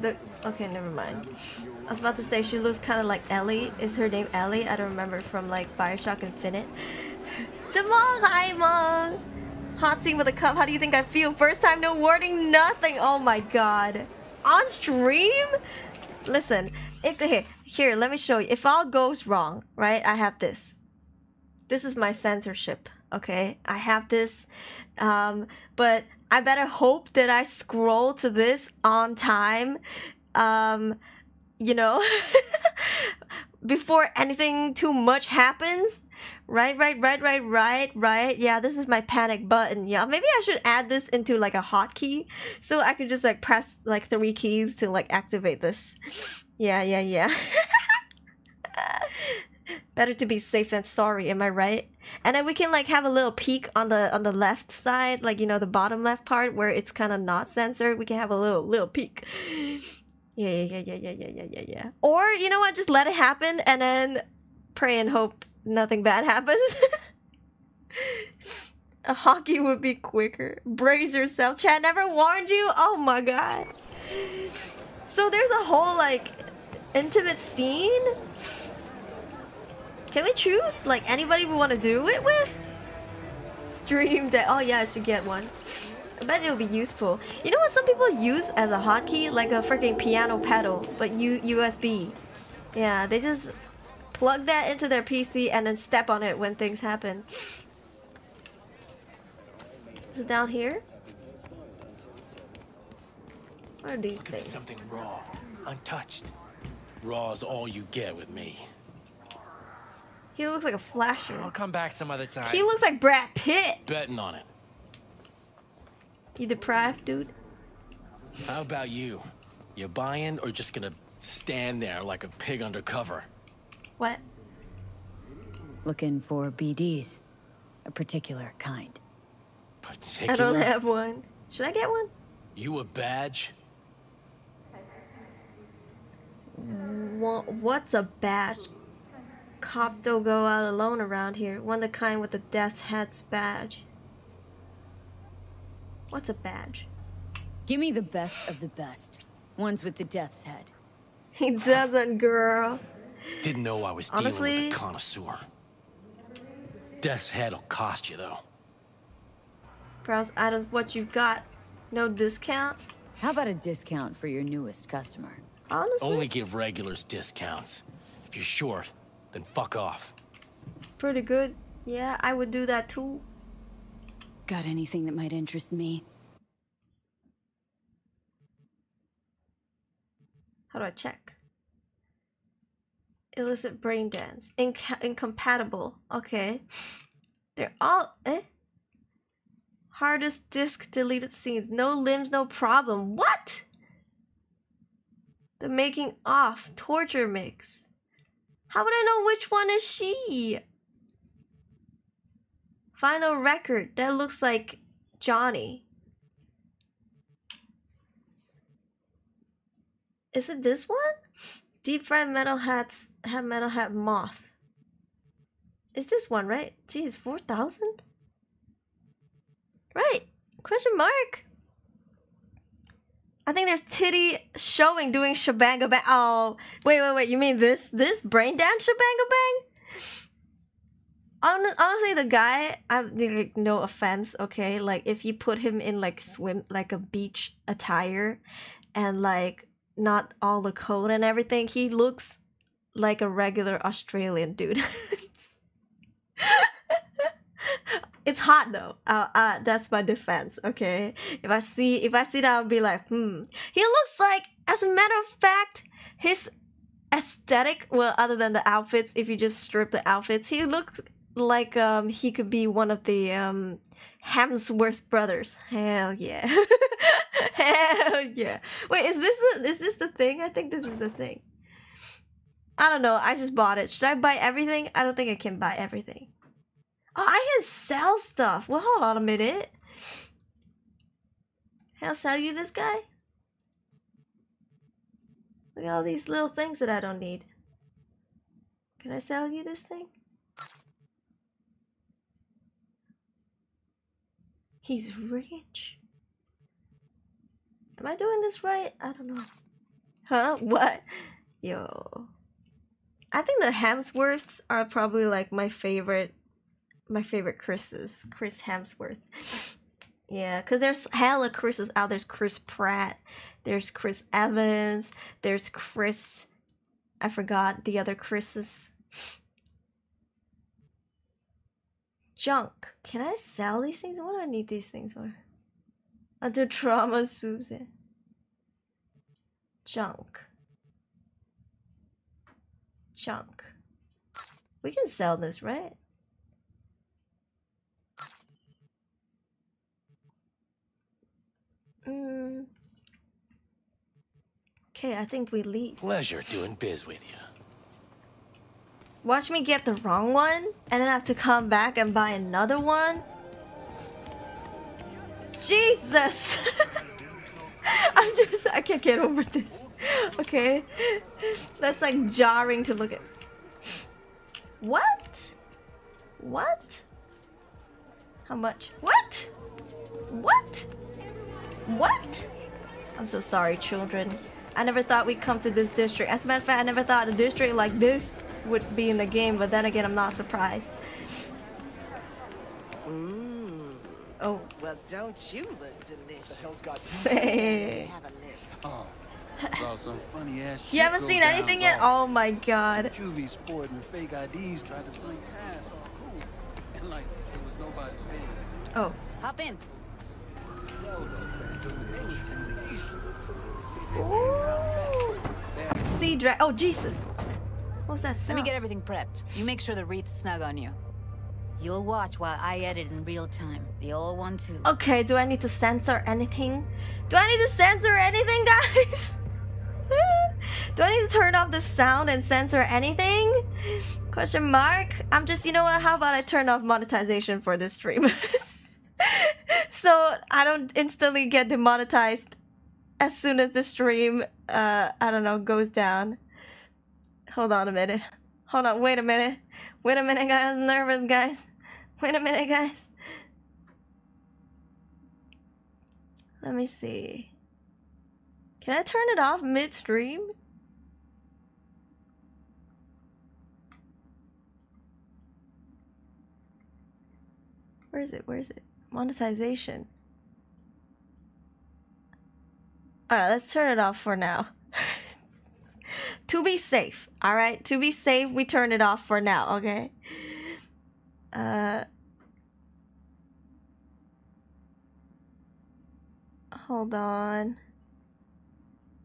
the. Okay, never mind. I was about to say she looks kind of like Ellie. Is her name Ellie? I don't remember from like Bioshock Infinite. Demong, hi Mong. Hot scene with a cup. How do you think I feel? First time, no warning, nothing. Oh my god. On stream? Listen, if, here, here, let me show you. If all goes wrong, right? I have this. This is my censorship, okay? I have this, um, but I better hope that I scroll to this on time. Um, you know, before anything too much happens. Right, right, right, right, right, right. Yeah, this is my panic button. Yeah, maybe I should add this into like a hotkey so I could just like press like three keys to like activate this. Yeah, yeah, yeah. Better to be safe than sorry, am I right? And then we can like have a little peek on the on the left side, like you know the bottom left part where it's kind of not censored. We can have a little little peek. Yeah, yeah, yeah, yeah, yeah, yeah, yeah, yeah. Or you know what? Just let it happen and then pray and hope nothing bad happens. a hockey would be quicker. Brace yourself. Chad never warned you? Oh my god. So there's a whole like intimate scene? Can we choose like anybody we want to do it with? Stream that. Oh yeah, I should get one. I bet it'll be useful. You know what some people use as a hotkey? Like a freaking piano pedal, but U USB. Yeah, they just plug that into their PC and then step on it when things happen. Is it down here? What are these Could be things? something raw, untouched. Raw's all you get with me. He looks like a flasher. I'll come back some other time. He looks like Brad Pitt. betting on it. You deprived, dude? How about you? You buying or just gonna stand there like a pig undercover? What? Looking for BDs. A particular kind. Particular? I don't have one. Should I get one? You a badge? Wha- What's a badge? Cops don't go out alone around here. One the kind with the death head's badge. What's a badge? Give me the best of the best. Ones with the death's head. He doesn't, girl. Didn't know I was dealing with a connoisseur. Death's head'll cost you, though. Browse out of what you've got. No discount. How about a discount for your newest customer? Honestly, Only give regulars discounts. If you're short, then fuck off. pretty good. Yeah, I would do that too. Got anything that might interest me? How do I check? Illicit brain dance. Inca- incompatible. Okay. They're all. Eh? Hardest disk deleted scenes. No limbs, no problem. What? The making off. Torture mix. How would I know which one is she? Final record. That looks like Johnny. Is it this one? Deep fried metal hats have metal hat moth. Is this one right? Geez, four thousand. Right? Question mark. I think there's titty showing doing shabanga bang. Oh, wait, wait, wait. You mean this this brain dance shabanga bang? Hon- Honestly, the guy, I'm like, no offense, okay. Like, if you put him in like swim, like a beach attire, and like not all the coat and everything, he looks like a regular Australian dude. it's hot though. Uh, uh, that's my defense. Okay, if I see if I see that, I'll be like, hmm. He looks like, as a matter of fact, his aesthetic. Well, other than the outfits, if you just strip the outfits, he looks like um he could be one of the um Hemsworth brothers. Hell yeah. Hell yeah. Wait, is this the, is this the thing? I think this is the thing. I don't know. I just bought it. Should I buy everything? I don't think I can buy everything. Oh, I can sell stuff. Well, hold on a minute. Can I sell you this guy? Look at all these little things that I don't need. Can I sell you this thing? He's rich. Am I doing this right? I don't know. Huh? What? Yo. I think the Hemsworths are probably like my favorite my favorite Chris's. Chris Hemsworth. yeah, because there's hella Chris's out. There's Chris Pratt. There's Chris Evans. There's Chris I forgot the other Chris's. Junk. Can I sell these things? What do I need these things for? Uh, the trauma Susan. Junk. Junk. We can sell this, right? Mm. Okay, I think we leave. Pleasure doing biz with you. Watch me get the wrong one and then have to come back and buy another one. Jesus! I'm just, I can't get over this. Okay? That's like jarring to look at. What? What? How much? What? What? What? I'm so sorry, children. I never thought we'd come to this district. As a matter of fact, I never thought a district like this would be in the game, but then again, I'm not surprised. Mmm. Oh. Well, don't you look delicious? The hell's got Say. Have. Oh, bro, funny ass You haven't seen anything yet? Oh my god. Juvie sporting the fake IDs tried to sling past all cool. And like, it was nobody's business. Oh. Hop in. Sea dra- Oh, Jesus. What was that Let me get everything prepped. You make sure the wreath's snug on you. You'll watch while I edit in real time. The old one too. Okay, do I need to censor anything? Do I need to censor anything, guys? do I need to turn off the sound and censor anything? Question mark. I'm just, you know what? How about I turn off monetization for this stream? so I don't instantly get demonetized as soon as the stream, uh, I don't know, goes down. Hold on a minute. Hold on, wait a minute. Wait a minute, guys. I'm nervous, guys. Wait a minute, guys. Let me see. Can I turn it off midstream? Where is it? Where is it? Monetization. Alright, let's turn it off for now. to be safe, alright? To be safe, we turn it off for now, okay? Uh. Hold on.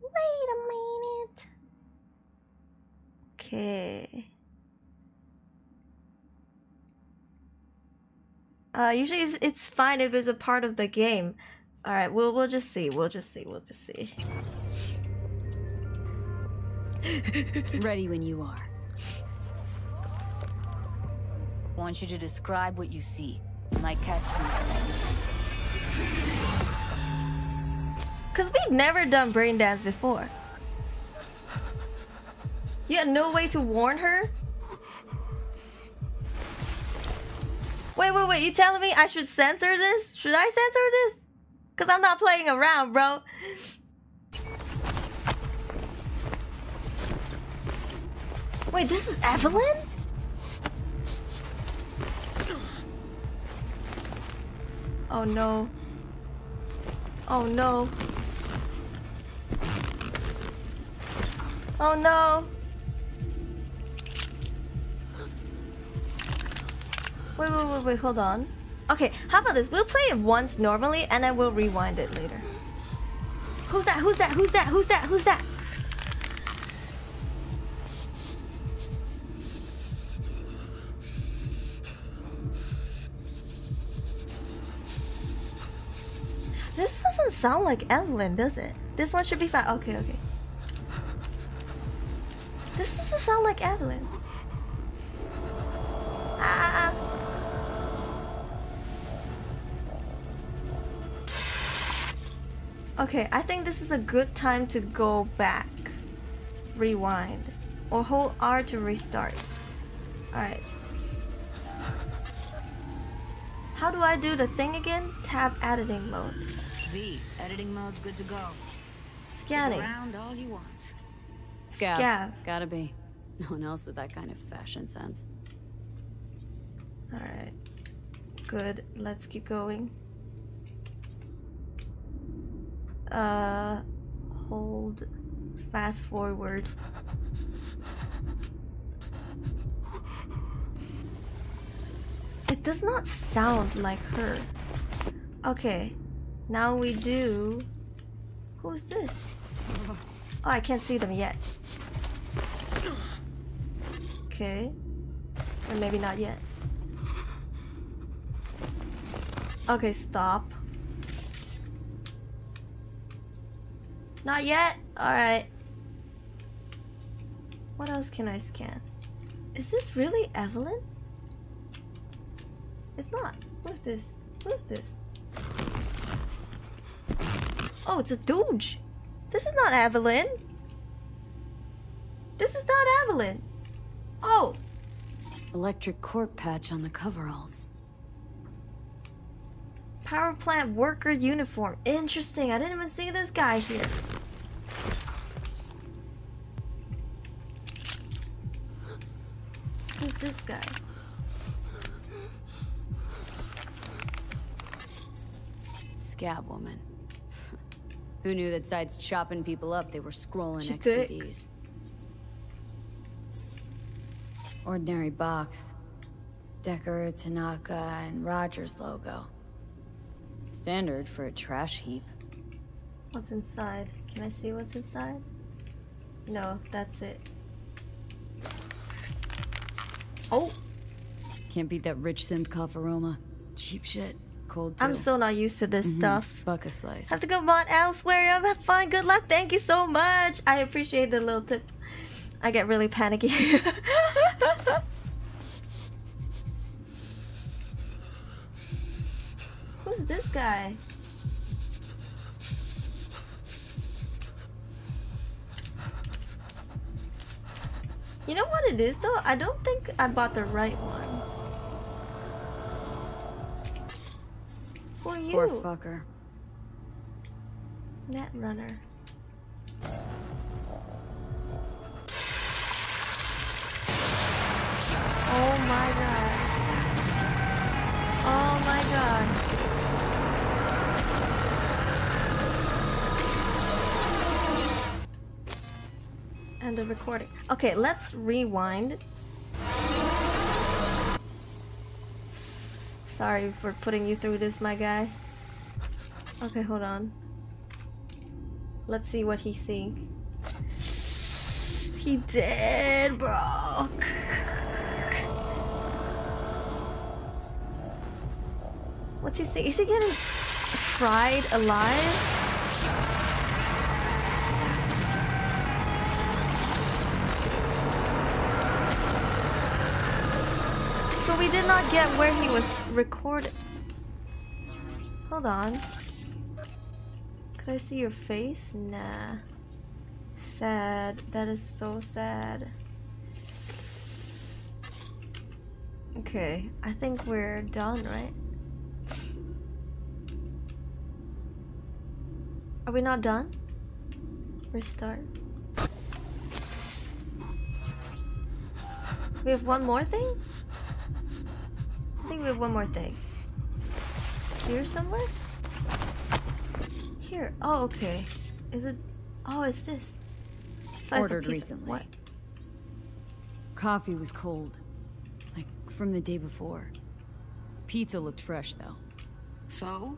Wait a minute. Okay. Uh, usually it's, fine if it's a part of the game. All right, we'll we'll just see. We'll just see. We'll just see. Ready when you are. Want you to describe what you see. Might catch me. Cause we've never done brain dance before. You had no way to warn her? Wait, wait, wait. You telling me I should censor this? Should I censor this? Cause I'm not playing around, bro. Wait, this is Evelyn? Oh no. Oh no. Oh no. Wait, wait, wait, wait, hold on. Okay, how about this? We'll play it once normally and then we'll rewind it later. Who's that? Who's that? Who's that? Who's that? Who's that? Doesn't sound like Evelyn, does it? This one should be fine. Okay, okay. This doesn't sound like Evelyn. Ah. Okay, I think this is a good time to go back. Rewind. Or hold R to restart. Alright. How do I do the thing again? Tab editing mode. V, editing mode's good to go. Scanning. Stick around all you want. Scav. Scav. Gotta be. No one else with that kind of fashion sense. Alright. Good. Let's keep going. Uh, hold fast forward. It does not sound like her. Okay, now we do. Who's this? Oh, I can't see them yet. Okay, or maybe not yet. Okay, stop. Not yet? Alright. What else can I scan? Is this really Evelyn? It's not. Who's this? Who's this? Oh, it's a Doge. This is not Evelyn. This is not Evelyn. Oh. Electric Corp patch on the coveralls. Power plant worker uniform. Interesting. I didn't even see this guy here. Who's this guy? Scav woman. Who knew that sides chopping people up, they were scrolling She. XBDs. Ordinary box. Decker, Tanaka, and Rogers logo. Standard for a trash heap. What's inside? Can I see what's inside? No, that's it. Oh, Can't beat that rich synth cough aroma. Cheap shit. Cold too. I'm so not used to this Mhm. stuff. Buck-a-Slice. Have to go bond elsewhere. Have fun. Good luck. Thank you so much. I appreciate the little tip. I get really panicky. Who's this guy? You know what it is though? I don't think I bought the right one. Are you? Poor fucker. Netrunner. Oh my god. Oh my god. End of recording. Okay, let's rewind. Sorry for putting you through this, my guy. Okay, hold on. Let's see what he's seeing. He did, bro. What's he saying? Is he getting fried alive? Did not get where he was recorded. Hold on. Could I see your face? Nah. Sad. That is so sad. Okay, I think we're done, right? Are we not done? Restart. We have one more thing? I think we have one more thing. Here somewhere? Here. Oh, okay. Is it? Oh, it's this. Size of Ordered pizza. recently. What? Coffee was cold. Like from the day before. Pizza looked fresh though. So?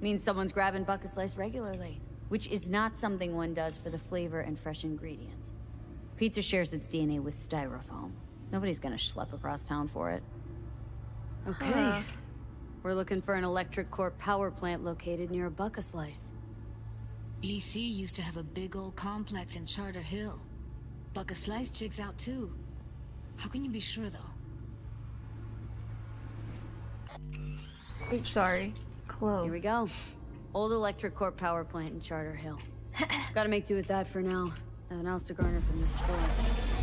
Means someone's grabbing Buck-a-Slice regularly. Which is not something one does for the flavor and fresh ingredients. Pizza shares its DNA with styrofoam. Nobody's gonna schlep across town for it. Okay. Huh. We're looking for an Electric Corp power plant located near a Buck-a-Slice. EC used to have a big old complex in Charter Hill. Bucka Slice checks out too. How can you be sure though? Oops, sorry. Close. Here we go. Old Electric Corp power plant in Charter Hill. Gotta make do with that for now. Nothing else to garner from this sport.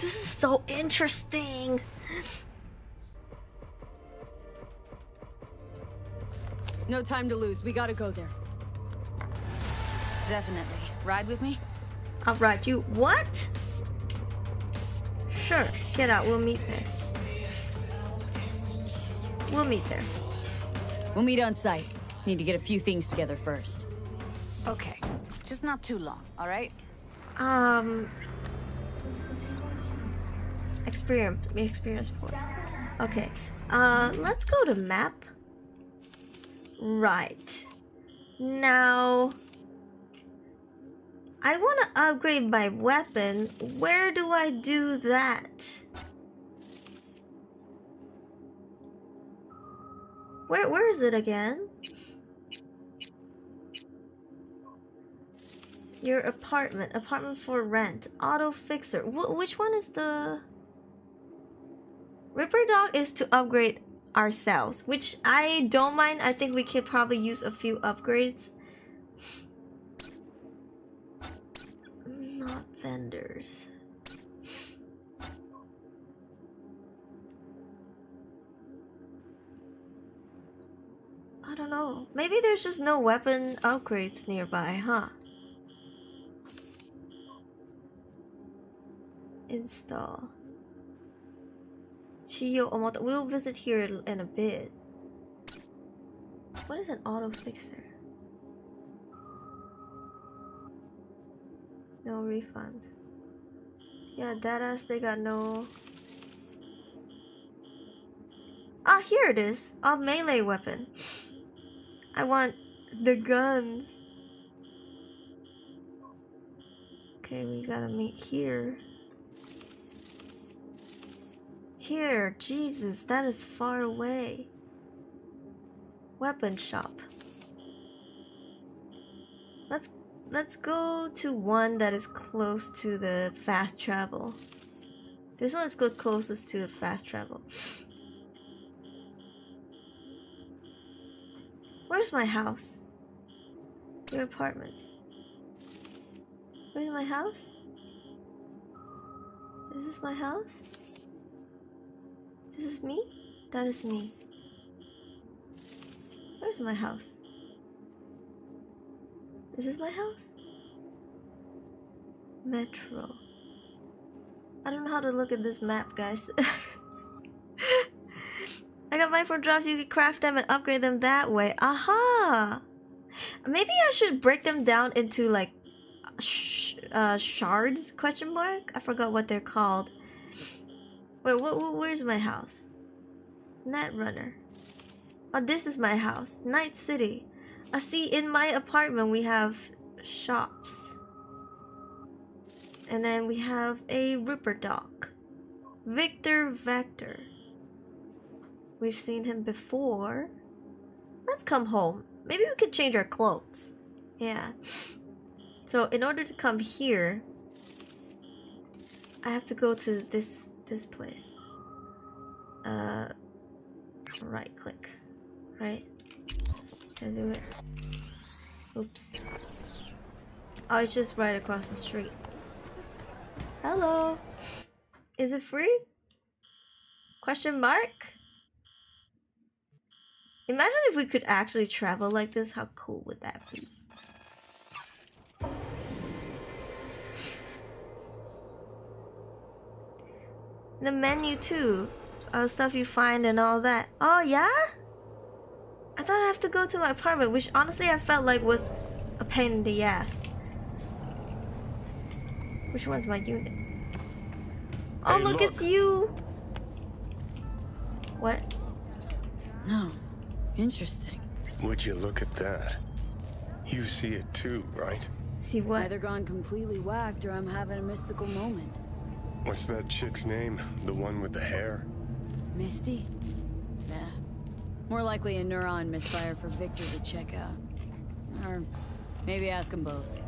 This is so interesting. No time to lose. We gotta go there. Definitely. Ride with me? I'll ride you. What? Sure. Get out. We'll meet there. We'll meet there. We'll meet on site. Need to get a few things together first. Okay. Just not too long, alright? Um. Experience. Experience points. Okay. Uh, let's go to map. Right. Now. I want to upgrade my weapon. Where do I do that? Where where is it again? Your apartment, apartment for rent, auto fixer. Wh- which one is the Ripperdoc is to upgrade ourselves, which I don't mind. I think we could probably use a few upgrades. Not vendors. I don't know. Maybe there's just no weapon upgrades nearby, huh? Install. Chiyo Omoto. We'll visit here in a bit. What is an auto fixer? No refunds. Yeah, Dadas, they got no. Ah, here it is. A melee weapon. I want the guns. Okay, we gotta meet here. Here, Jesus, that is far away. Weapon shop. Let's let's go to one that is close to the fast travel. This one is closest to the fast travel. Where's my house? Your apartments. Where's my house? Is this my house? This is me? That is me. Where's my house? Is this my house? Metro. I don't know how to look at this map, guys. I got mine from drops. You can craft them and upgrade them that way. Aha! Maybe I should break them down into like sh uh, shards? Question mark. I forgot what they're called. Wait, what, what? Where's my house? Netrunner. Oh, this is my house. Night City. I see in my apartment we have shops. And then we have a Ripperdoc. Victor Vector. We've seen him before. Let's come home. Maybe we could change our clothes. Yeah. So in order to come here, I have to go to this this place. Uh, right click, right? Can do it? Oops. Oh, it's just right across the street. Hello. Is it free? Question mark? Imagine if we could actually travel like this, how cool would that be? The menu too. Uh, stuff you find and all that. Oh yeah? I thought I'd have to go to my apartment, which honestly I felt like was a pain in the ass. Which one's my unit? Oh Hey, look, look. it's you! What? No. Interesting. Would you look at that? You see it too, right? See what? Either gone completely whacked or I'm having a mystical moment. What's that chick's name? The one with the hair? Misty? Nah. More likely a neuron misfire for Victor to check out. Or maybe ask them both.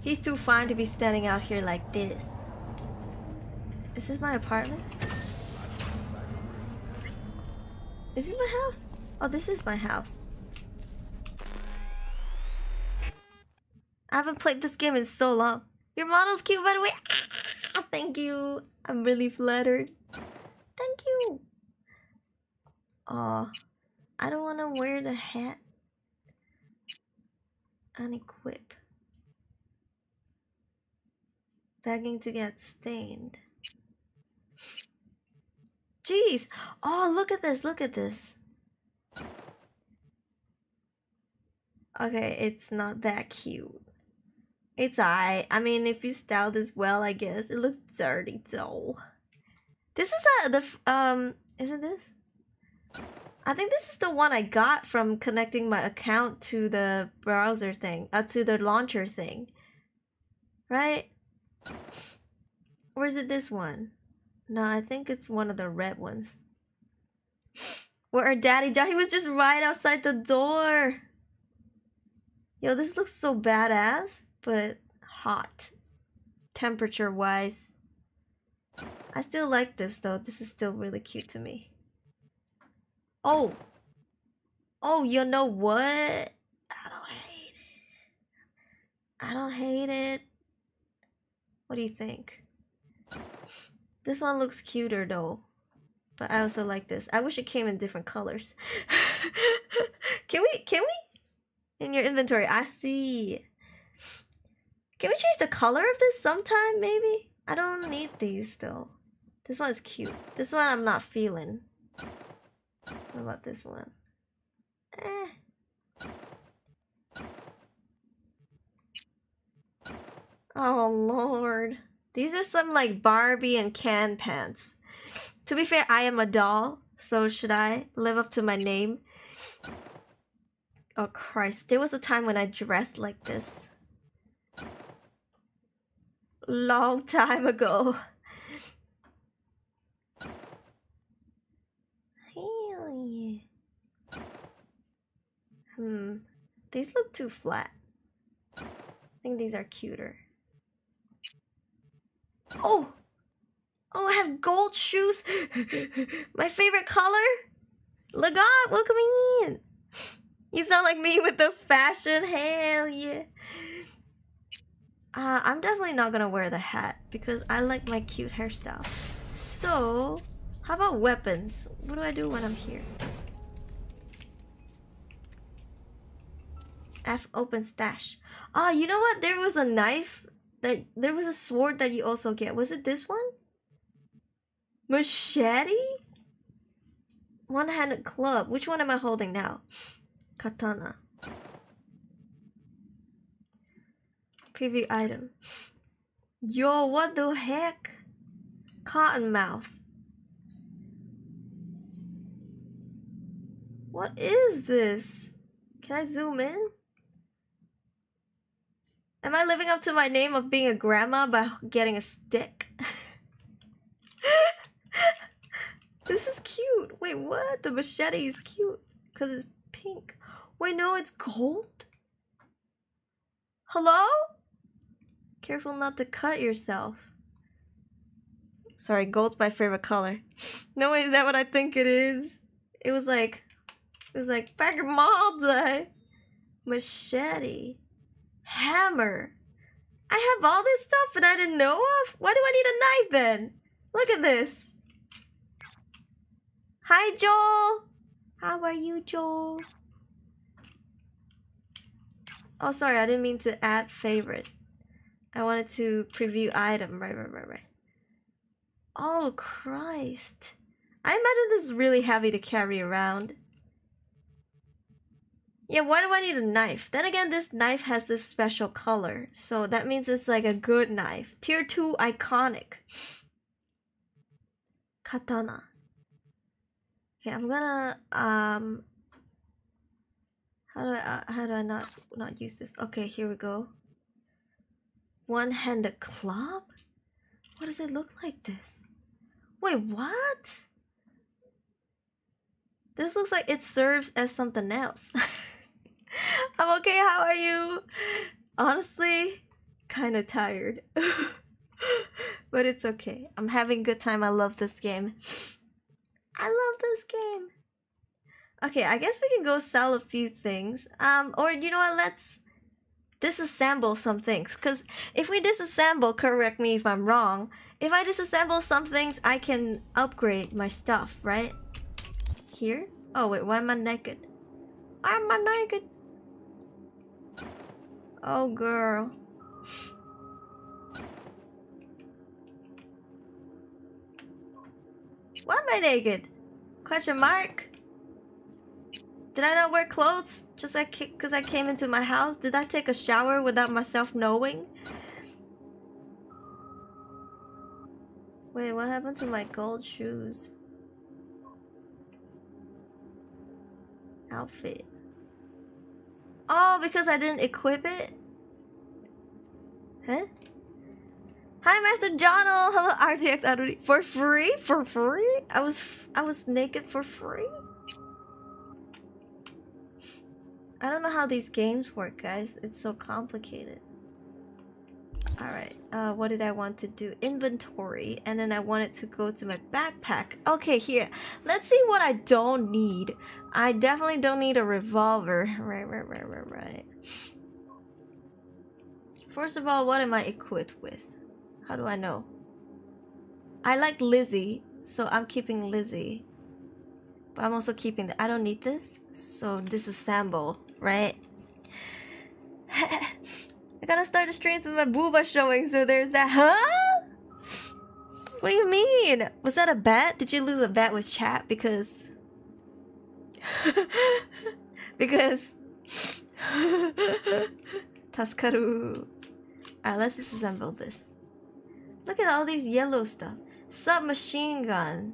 He's too fine to be standing out here like this. Is this my apartment? Is this my house? Oh, this is my house. I haven't played this game in so long. Your model's cute, by the way. Ah, thank you. I'm really flattered. Thank you. Oh, I don't want to wear the hat. Unequip. Begging to get stained. Jeez. Oh, look at this. Look at this. Okay, it's not that cute. It's I. I mean, if you style this well, I guess it looks dirty though. This is a the um. Isn't this? I think this is the one I got from connecting my account to the browser thing, uh, to the launcher thing. Right? Or is it this one? No, I think it's one of the red ones. Where our daddy John, was just right outside the door. Yo, this looks so badass, but hot. Temperature wise. I still like this though. This is still really cute to me. Oh. Oh, you know what? I don't hate it. I don't hate it. What do you think? This one looks cuter though. But I also like this. I wish it came in different colors. can we can we? In your inventory. I see. Can we change the color of this sometime maybe? I don't need these though. This one's cute. This one I'm not feeling. What about this one? Eh. Oh lord. These are some like Barbie and Ken pants. To be fair, I am a doll, so should I live up to my name? Oh Christ, there was a time when I dressed like this. Long time ago. Yeah. Hmm. These look too flat. I think these are cuter. Oh! Oh, I have gold shoes! My favorite color? Lagat, welcome in. You sound like me with the fashion. Hell yeah. Uh, I'm definitely not gonna wear the hat because I like my cute hairstyle. So, how about weapons? What do I do when I'm here? F open stash. Ah, you know what? There was a knife that there was a sword that you also get. Was it this one? Machete? One-handed club. Which one am I holding now? Katana. Preview item. Yo, what the heck? Cottonmouth. What is this? Can I zoom in? Am I living up to my name of being a grandma by getting a stick? this is cute. Wait, what? The machete is cute because it's pink. Wait, no, it's gold? Hello? Careful not to cut yourself. Sorry, gold's my favorite color. No way, is that what I think it is? It was like, it was like Malta. Machete. Hammer. I have all this stuff and I didn't know of? Why do I need a knife then? Look at this. Hi, Joel. How are you, Joel? Oh, sorry, I didn't mean to add favorite. I wanted to preview item. Right, right, right, right. Oh, Christ. I imagine this is really heavy to carry around. Yeah, why do I need a knife? Then again, this knife has this special color. So that means it's like a good knife. Tier 2 iconic. Katana. Okay, I'm gonna um how do I uh, how do I not not use this? Okay, here we go. One-handed club? What does it look like this? Wait, what? This looks like it serves as something else. I'm okay, how are you? Honestly, kind of tired. but it's okay. I'm having a good time. I love this game. I love this game. Okay, I guess we can go sell a few things. Um, or you know what? Let's disassemble some things. Cause if we disassemble, correct me if I'm wrong. If I disassemble some things, I can upgrade my stuff, right? Here? Oh wait, why am I naked? Why am I naked? Oh girl. Why am I naked? Question mark? Did I not wear clothes just because I came into my house? Did I take a shower without myself knowing? Wait, what happened to my gold shoes? Outfit. Oh, because I didn't equip it? Huh? Hi, Master Johnal. Hello, RTX Audi. For free? For free? I was I was naked for free. I don't know how these games work, guys. It's so complicated. Alright, uh, what did I want to do? Inventory, and then I wanted to go to my backpack. Okay, here. Let's see what I don't need. I definitely don't need a revolver. Right, right, right, right, right. First of all, what am I equipped with? How do I know? I like Lizzie, so I'm keeping Lizzie. But I'm also keeping the- I don't need this, so disassemble, right? I gotta start the streams with my booba showing, so there's that. Huh? What do you mean? Was that a bet? Did you lose a bet with chat? Because. because. Taskaru. Alright, let's disassemble this. Look at all these yellow stuff. Submachine gun.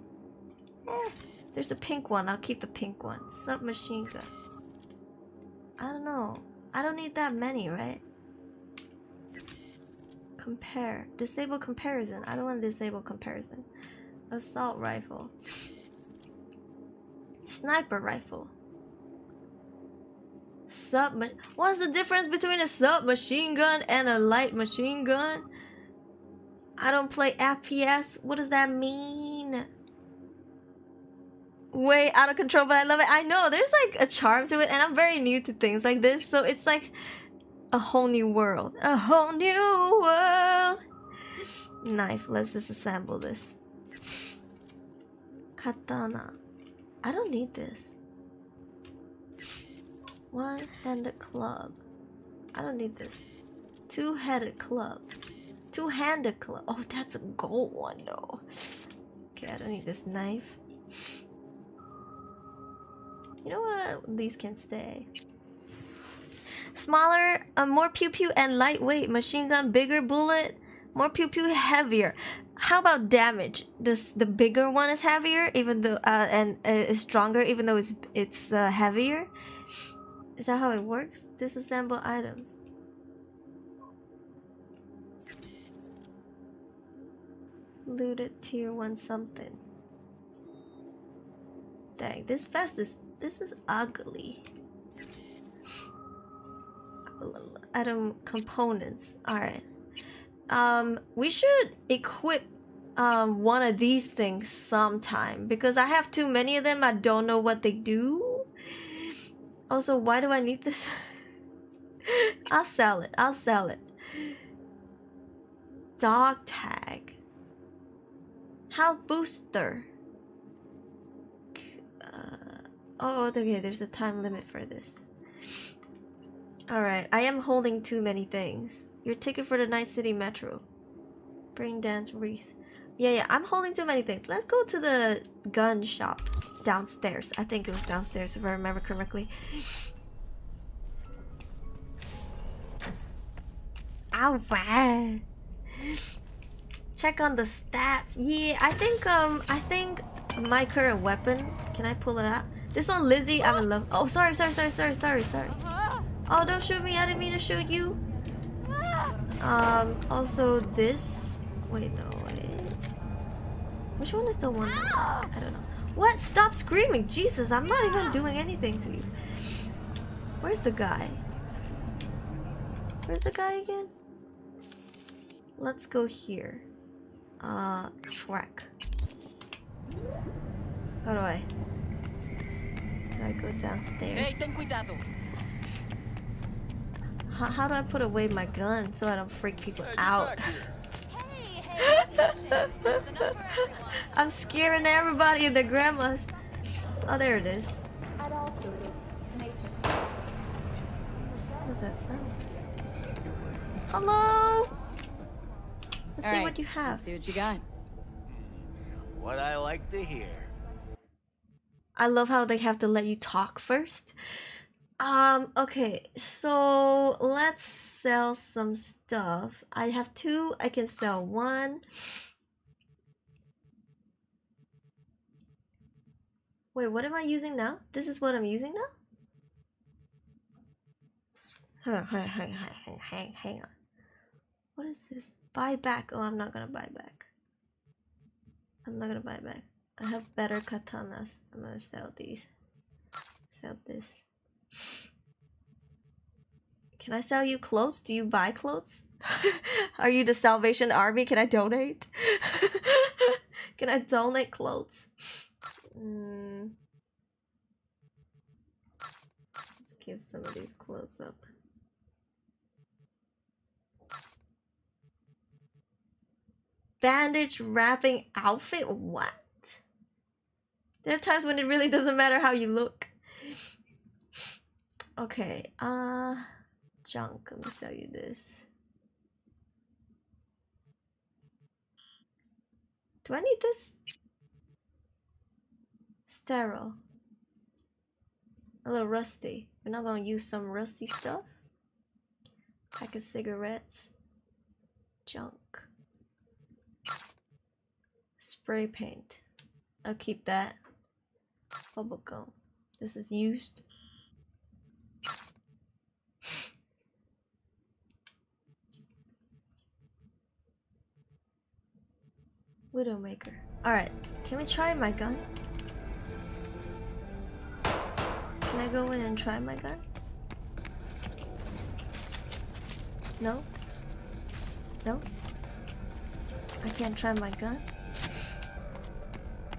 Eh, there's a pink one. I'll keep the pink one. Submachine gun. I don't know. I don't need that many, right? Compare. Disable comparison. I don't want to disable comparison. Assault rifle. Sniper rifle. Sub. What's the difference between a submachine gun and a light machine gun? I don't play FPS. What does that mean? Way out of control, but I love it. I know there's like a charm to it, and I'm very new to things like this, so it's like a whole new world. A whole new world. Knife. Let's disassemble this. Katana. I don't need this. One-handed club. I don't need this. Two-headed club. Two-handed club. Oh, that's a gold one though. Okay, I don't need this knife. You know what? These can stay. Smaller, uh, more pew pew and lightweight. Machine gun, bigger bullet, more pew pew, heavier. How about damage? Does the bigger one is heavier, even though uh, and uh, is stronger, even though it's it's uh, heavier? Is that how it works? Disassemble items. Looted tier one something. Dang, this vest is this is ugly. Item components. Alright. Um, we should equip um one of these things sometime because I have too many of them. I don't know what they do. Also, why do I need this? I'll sell it. I'll sell it. Dog tag. Health booster. Oh, okay. There's a time limit for this. Alright, I am holding too many things. Your ticket for the Night City Metro. Bring dance wreath. Yeah, yeah, I'm holding too many things. Let's go to the gun shop downstairs. I think it was downstairs if I remember correctly. Alright. Check on the stats. Yeah, I think um I think my current weapon. Can I pull it out? This one, Lizzie, I'm in love. Oh, sorry, sorry, sorry, sorry, sorry, sorry. Oh, don't shoot me. I didn't mean to shoot you. Um, also this. Wait, no, wait. Which one is the one? I don't know. What? Stop screaming. Jesus, I'm not even doing anything to you. Where's the guy? Where's the guy again? Let's go here. Uh, track. How do I? Do I go downstairs? Hey, ten cuidado. How, how do I put away my gun so I don't freak people out? I'm scaring everybody and their grandmas. Oh, there it is. What's that sound? Hello? Let's All see right, what you have. Let's see what you got. What I like to hear. I love how they have to let you talk first. Um, okay, so let's sell some stuff. I have two, I can sell one. Wait, what am I using now? This is what I'm using now? Hang on, hang hang, hang, hang on. What is this? Buy back. Oh, I'm not gonna buy back. I'm not gonna buy back. I have better katanas. I'm gonna sell these. Sell this. Can I sell you clothes? Do you buy clothes? Are you the Salvation Army? Can I donate? Can I donate clothes? Mm. Let's give some of these clothes up. Bandage wrapping outfit? What? There are times when it really doesn't matter how you look. Okay, uh, junk. Let me sell you this. Do I need this? Sterile. A little rusty. We're not gonna use some rusty stuff. Pack of cigarettes. Junk. Spray paint. I'll keep that. Bubble. This is used. Widowmaker. Alright, can we try my gun? Can I go in and try my gun? No? No? I can't try my gun?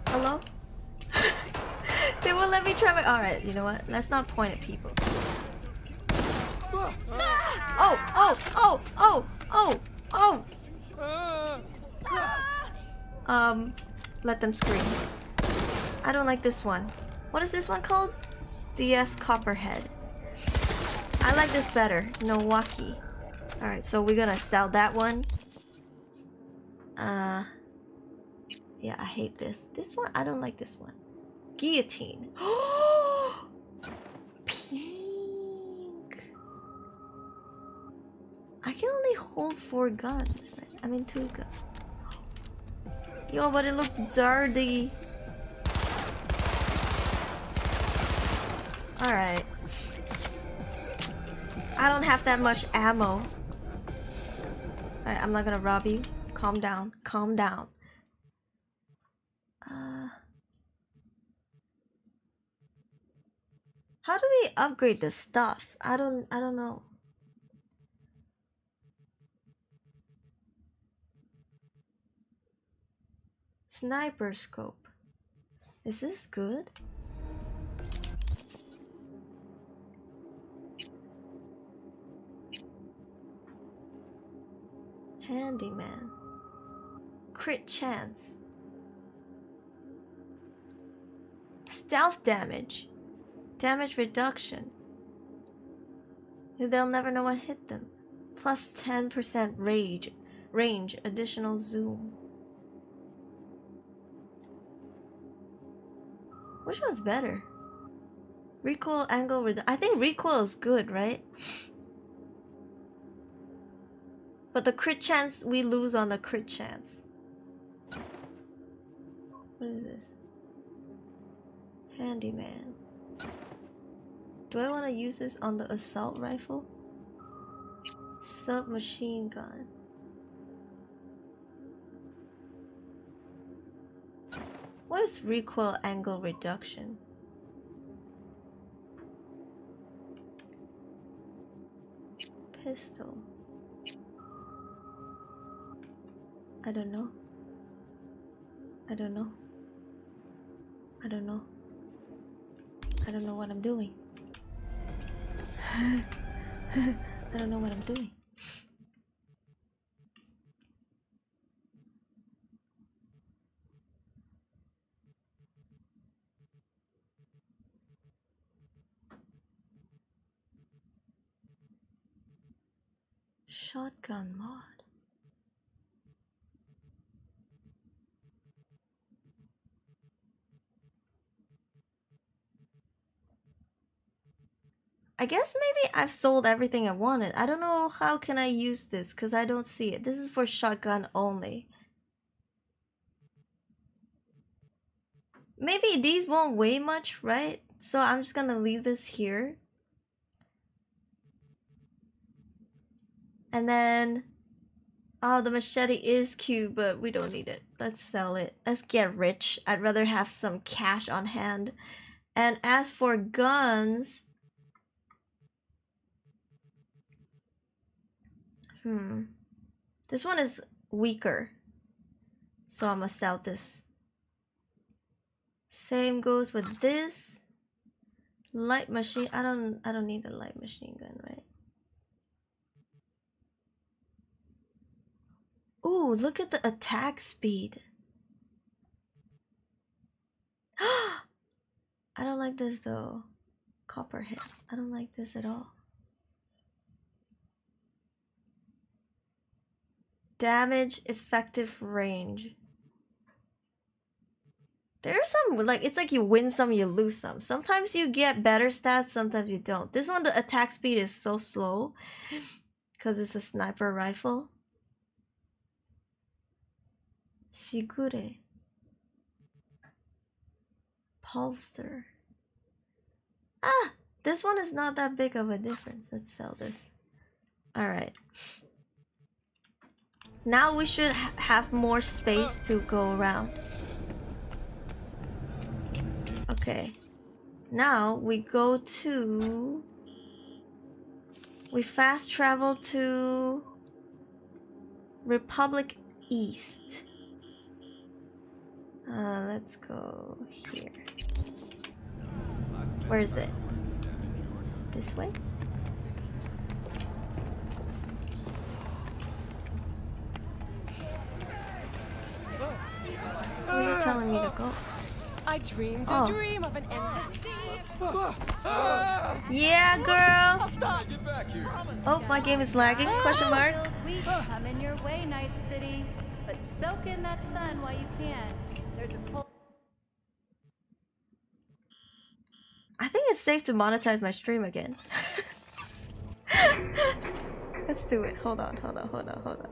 Hello? But let me try my. Alright, you know what? Let's not point at people. Oh, oh, oh, oh, oh, oh! Um, let them scream. I don't like this one. What is this one called? DS Copperhead. I like this better. Nowaki. Alright, so we're gonna sell that one. Uh, yeah, I hate this. This one, I don't like this one. Guillotine. Pink. I can only hold four guns. I mean, two guns. Yo, but it looks dirty. Alright. I don't have that much ammo. Alright, I'm not gonna rob you. Calm down. Calm down. How do we upgrade the stuff? I don't I don't know. Sniper scope. Is this good? Handyman. Crit chance. Stealth damage. Damage reduction. They'll never know what hit them. Plus 10% rage. Range. Additional zoom. Which one's better? Recoil angle redu- I think recoil is good, right? But the crit chance, we lose on the crit chance. What is this? Handyman. Do I want to use this on the assault rifle? Submachine gun. What is recoil angle reduction? Pistol. I don't know. I don't know. I don't know. I don't know what I'm doing. I don't know what I'm doing. Shotgun mod. I guess maybe I've sold everything I wanted. I don't know how can I use this because I don't see it. This is for shotgun only. Maybe these won't weigh much, right? So I'm just gonna leave this here. And then... Oh, the machete is cute, but we don't need it. Let's sell it. Let's get rich. I'd rather have some cash on hand. And as for guns... Hmm. This one is weaker. So I'm gonna sell this. Same goes with this. Light machine. I don't I don't need the light machine gun, right? Ooh, look at the attack speed. I don't like this though. Copperhead. I don't like this at all. Damage effective range. There's some like it's like you win some, you lose some. Sometimes you get better stats, sometimes you don't. This one the attack speed is so slow because it's a sniper rifle. Shigure. Pulsar. Ah! This one is not that big of a difference. Let's sell this. Alright. Now we should ha have more space to go around. Okay. Now we go to... We fast travel to... Republic East. Uh, let's go here. Where is it? This way? Where's it telling me to go? I dreamed Oh. a dream of an endless. Yeah, girl. Oh, my game is lagging? Question ah. mark. Weeks coming your way, Night City. But soak in that sun while you can. There's a pull. I think it's safe to monetize my stream again. Let's do it. Hold on, hold on, hold on, hold on.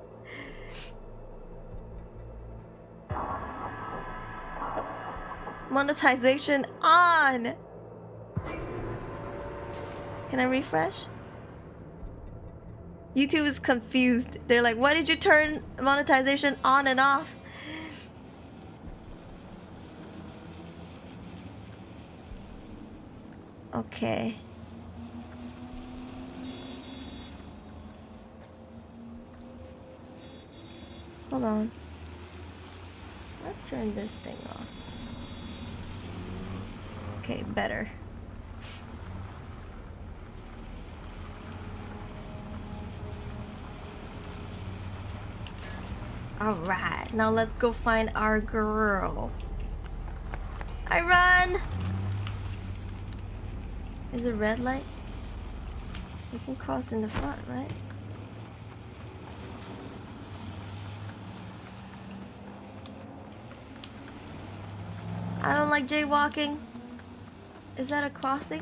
Monetization on! Can I refresh? YouTube is confused. They're like, why did you turn monetization on and off? Okay. Hold on. Let's turn this thing off. Okay, better. Alright, now let's go find our girl. I run! Is it red light? We can cross in the front, right? I don't like jaywalking. Is that a crossing?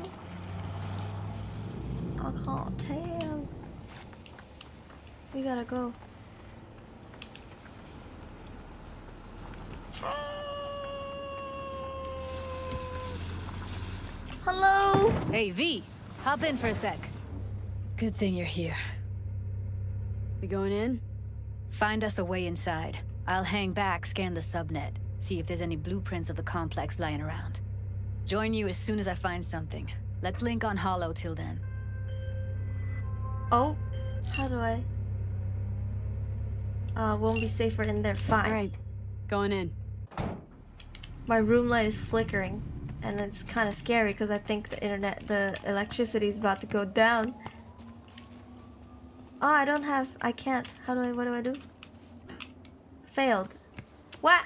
I can't tell. We gotta go. Hello? Hey, V. Hop in for a sec. Good thing you're here. We going in? Find us a way inside. I'll hang back, scan the subnet, see if there's any blueprints of the complex lying around. Join you as soon as I find something. Let's link on holo till then. Oh, how do I? Uh, won't be safer in there. Fine. Alright, going in. My room light is flickering, and it's kind of scary because I think the internet, the electricity is about to go down. Oh, I don't have. I can't. How do I? What do I do? Failed. What?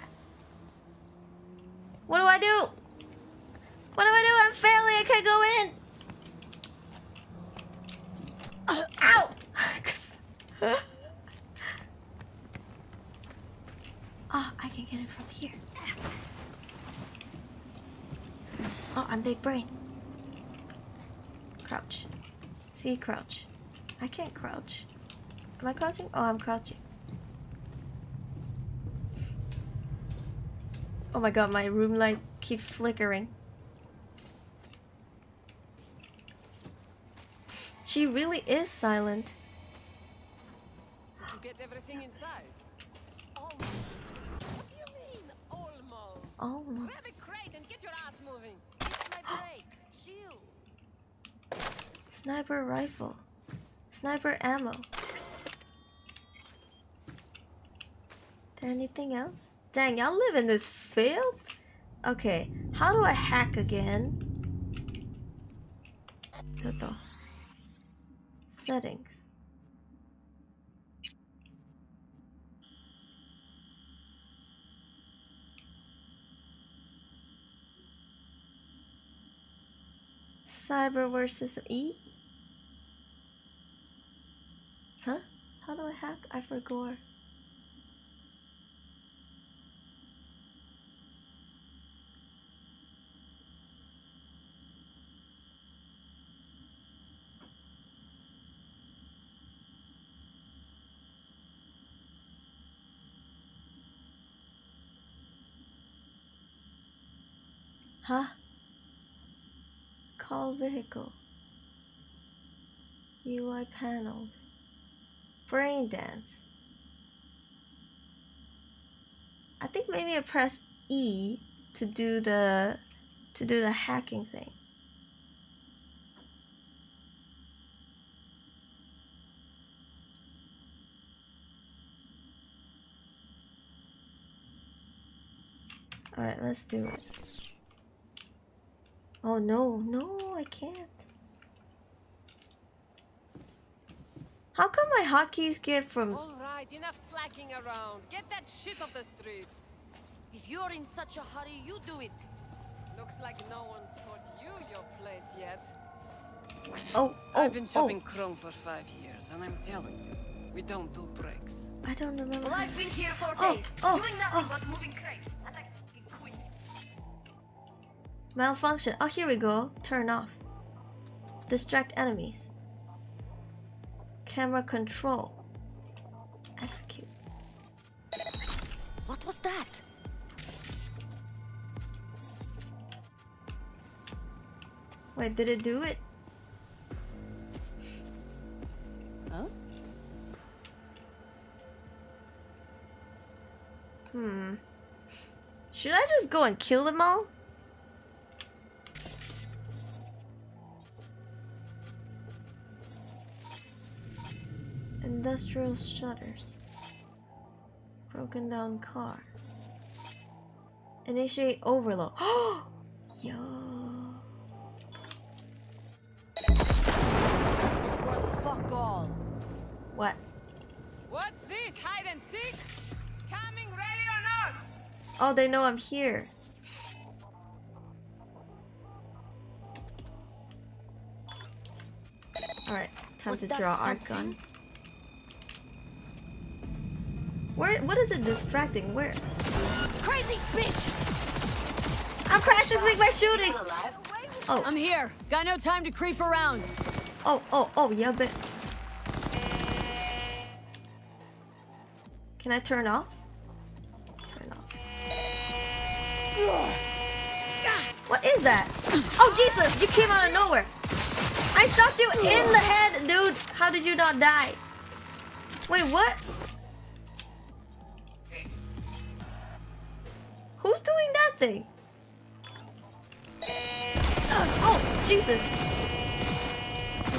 What do I do? What do I do? I'm failing. I can't go in. Uh, ow! oh, I can get it from here. Oh, I'm big brain. Crouch. See, crouch. I can't crouch. Am I crouching? Oh, I'm crouching. Oh my god, my room light keeps flickering. She really is silent. Did you get everything inside? Almost. What do you mean, almost? Almost. Grab a crate and get your ass moving. It's my break. Chill. Sniper rifle. Sniper ammo. There anything else? Dang, y'all live in this field? Okay, how do I hack again? Toto. Settings. Cyber versus E? Huh? How do I hack? I forgot. Huh? Call vehicle. UI panels. Brain dance. I think maybe I press E to do the to do the hacking thing. Alright, let's do it. Oh no, no, I can't. How come my hotkeys get from All right, enough slacking around. Get that shit off the street. If you're in such a hurry, you do it. Looks like no one's taught you your place yet. Oh, oh, I've been oh. Chrome for five years, and I'm telling you, we don't do breaks. I don't remember. Well, I've been here for Oh, days, oh, doing nothing oh. but moving Malfunction. Oh, here we go. Turn off. Distract enemies. Camera control. Execute. What was that? Wait, did it do it? Huh? Hmm. Should I just go and kill them all? Industrial shutters. Broken down car. Initiate overload. Yo. Fuck all. What? What's this? Hide and seek? Coming ready or not? Oh, they know I'm here. Alright, time Was to draw our gun. Where? What is it distracting? Where? Crazy bitch! I'm practicing my shooting! Oh. I'm here. Got no time to creep around. Oh, oh, oh, yeah, but... Can I turn off? Turn off. What is that? Oh, Jesus! You came out of nowhere! I shot you in the head, dude! How did you not die? Wait, what? Who's doing that thing? Uh, oh, Jesus!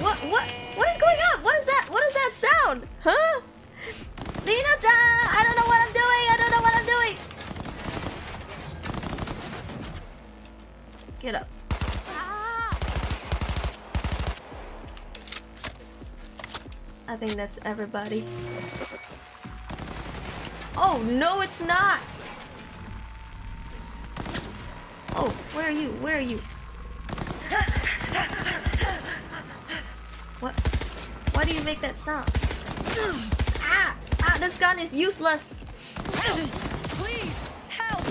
What, what, what is going on? What is that? What is that sound? Huh? Rinata! Uh, I don't know what I'm doing! I don't know what I'm doing! Get up. I think that's everybody. Oh, no, it's not! Oh, where are you? Where are you? What? Why do you make that sound? Ah! Ah, this gun is useless! Please, help!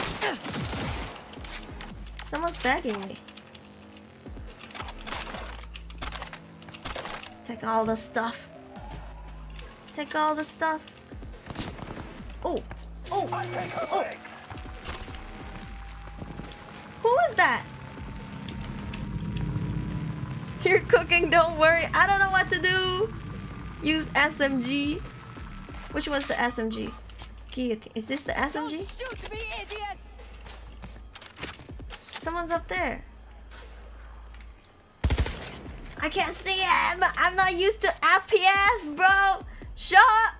Someone's begging me. Take all the stuff. Take all the stuff. Oh! Oh! Oh! Who is that? You're cooking, don't worry. I don't know what to do. Use SMG. Which one's the SMG? Guillotine. Is this the SMG? Shoot me, idiot! Someone's up there. I can't see him. I'm not used to FPS, bro. Shut up.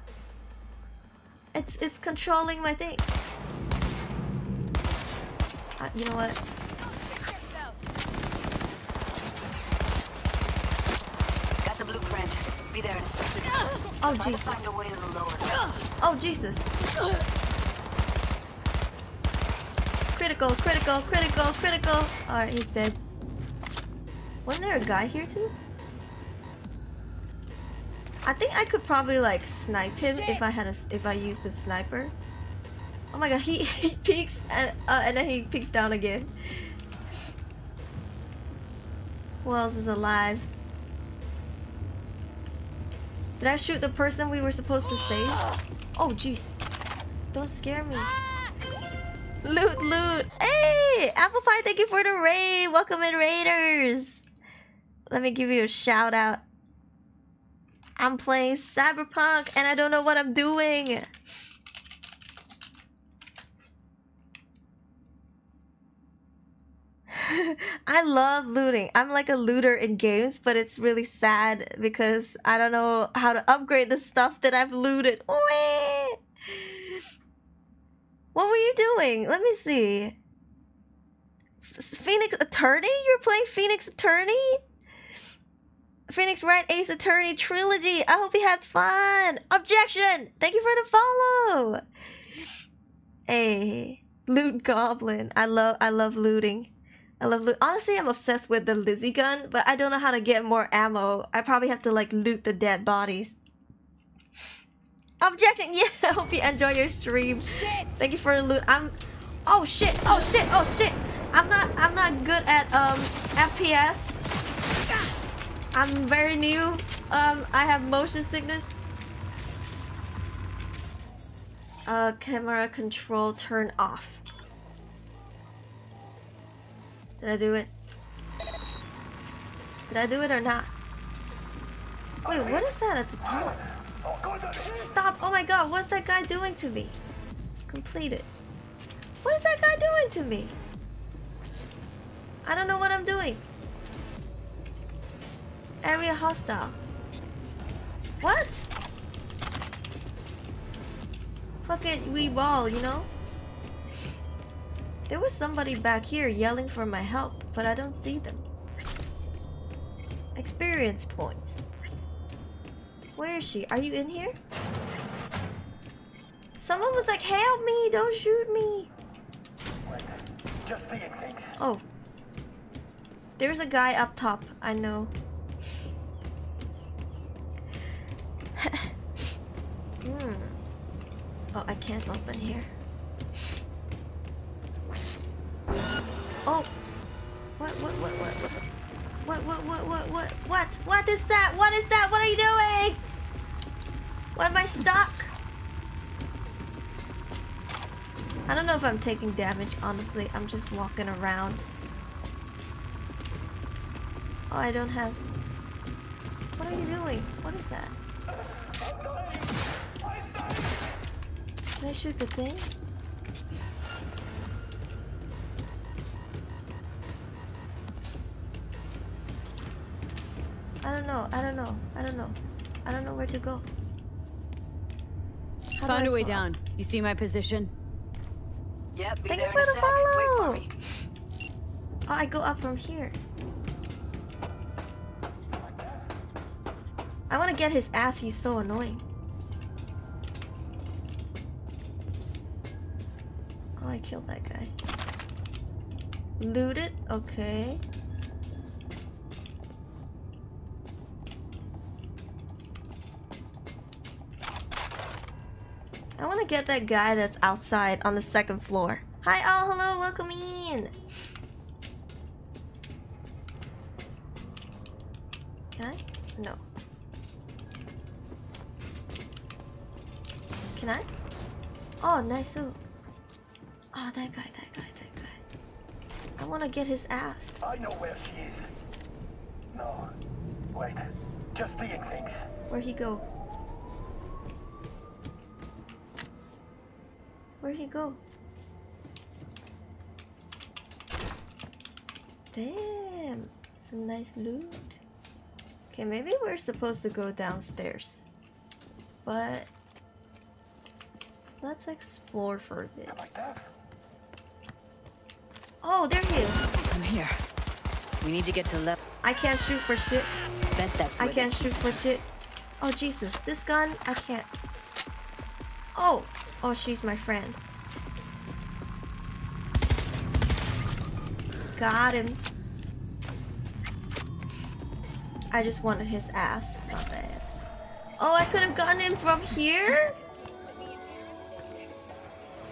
It's it's controlling my thing. You know what? Got the blueprint. Be there in a second. Oh Jesus. find a way to the lower. Oh Jesus. Critical, critical, critical, critical. Alright, he's dead. Wasn't there a guy here too? I think I could probably like snipe him if I had a if I used a sniper. Oh my god, he, he peeks and uh, and then he peeks down again. Who else is alive? Did I shoot the person we were supposed to save? Oh jeez. Don't scare me. Loot, loot. Hey, Apple Pie, thank you for the raid. Welcome in, Raiders. Let me give you a shout out. I'm playing Cyberpunk and I don't know what I'm doing. I love looting. I'm like a looter in games, but it's really sad because I don't know how to upgrade the stuff that I've looted. What were you doing? Let me see. Phoenix Attorney? You're playing Phoenix Attorney? Phoenix Wright Ace Attorney Trilogy. I hope you had fun. Objection! Thank you for the follow. Hey, loot goblin. I love I love looting. I love loot. Honestly, I'm obsessed with the Lizzie gun, but I don't know how to get more ammo. I probably have to like loot the dead bodies. Objection! Yeah, I hope you enjoy your stream. Thank you for the loot. I'm Oh shit! Oh shit! Oh shit! I'm not I'm not good at um FPS. I'm very new. Um I have motion sickness. Uh camera control turn off. Did I do it? Did I do it or not? Wait, what is that at the top? Stop! Oh my god, what's that guy doing to me? Completed. What is that guy doing to me? I don't know what I'm doing. Area hostile. What? Fuck it, we ball, you know? There was somebody back here yelling for my help, but I don't see them. Experience points. Where is she? Are you in here? Someone was like, help me, don't shoot me. Just. Oh. There's a guy up top, I know. hmm. Oh, I can't open here. Oh! What, what, what, what, what? What, what, what, what, what, what? What is that? What is that? What are you doing? Why am I stuck? I don't know if I'm taking damage, honestly. I'm just walking around. Oh, I don't have... What are you doing? What is that? Can I shoot the thing? I don't know. I don't know. I don't know. I don't know where to go. How do Found I a way go up? down. You see my position? Yep. Thank you for the follow. Oh, I go up from here. I want to get his ass. He's so annoying. Oh, I killed that guy. Looted. Okay. I want to get that guy that's outside on the second floor. Hi, all, hello, welcome in. Can I? No. Can I? Oh, nice. Oh, oh that guy, that guy, that guy. I want to get his ass. I know where she is. No. Wait. Just seeing things. Where'd he go? Where'd he go? Damn, some nice loot. Okay, maybe we're supposed to go downstairs. But let's explore for a bit. Oh, there he is. I'm here. We need to get to left. I can't shoot for shit. Bet that's I can't shoot for shit. Oh Jesus, this gun I can't. Oh, oh she's my friend. Got him. I just wanted his ass. Bad. Oh, I could have gotten him from here.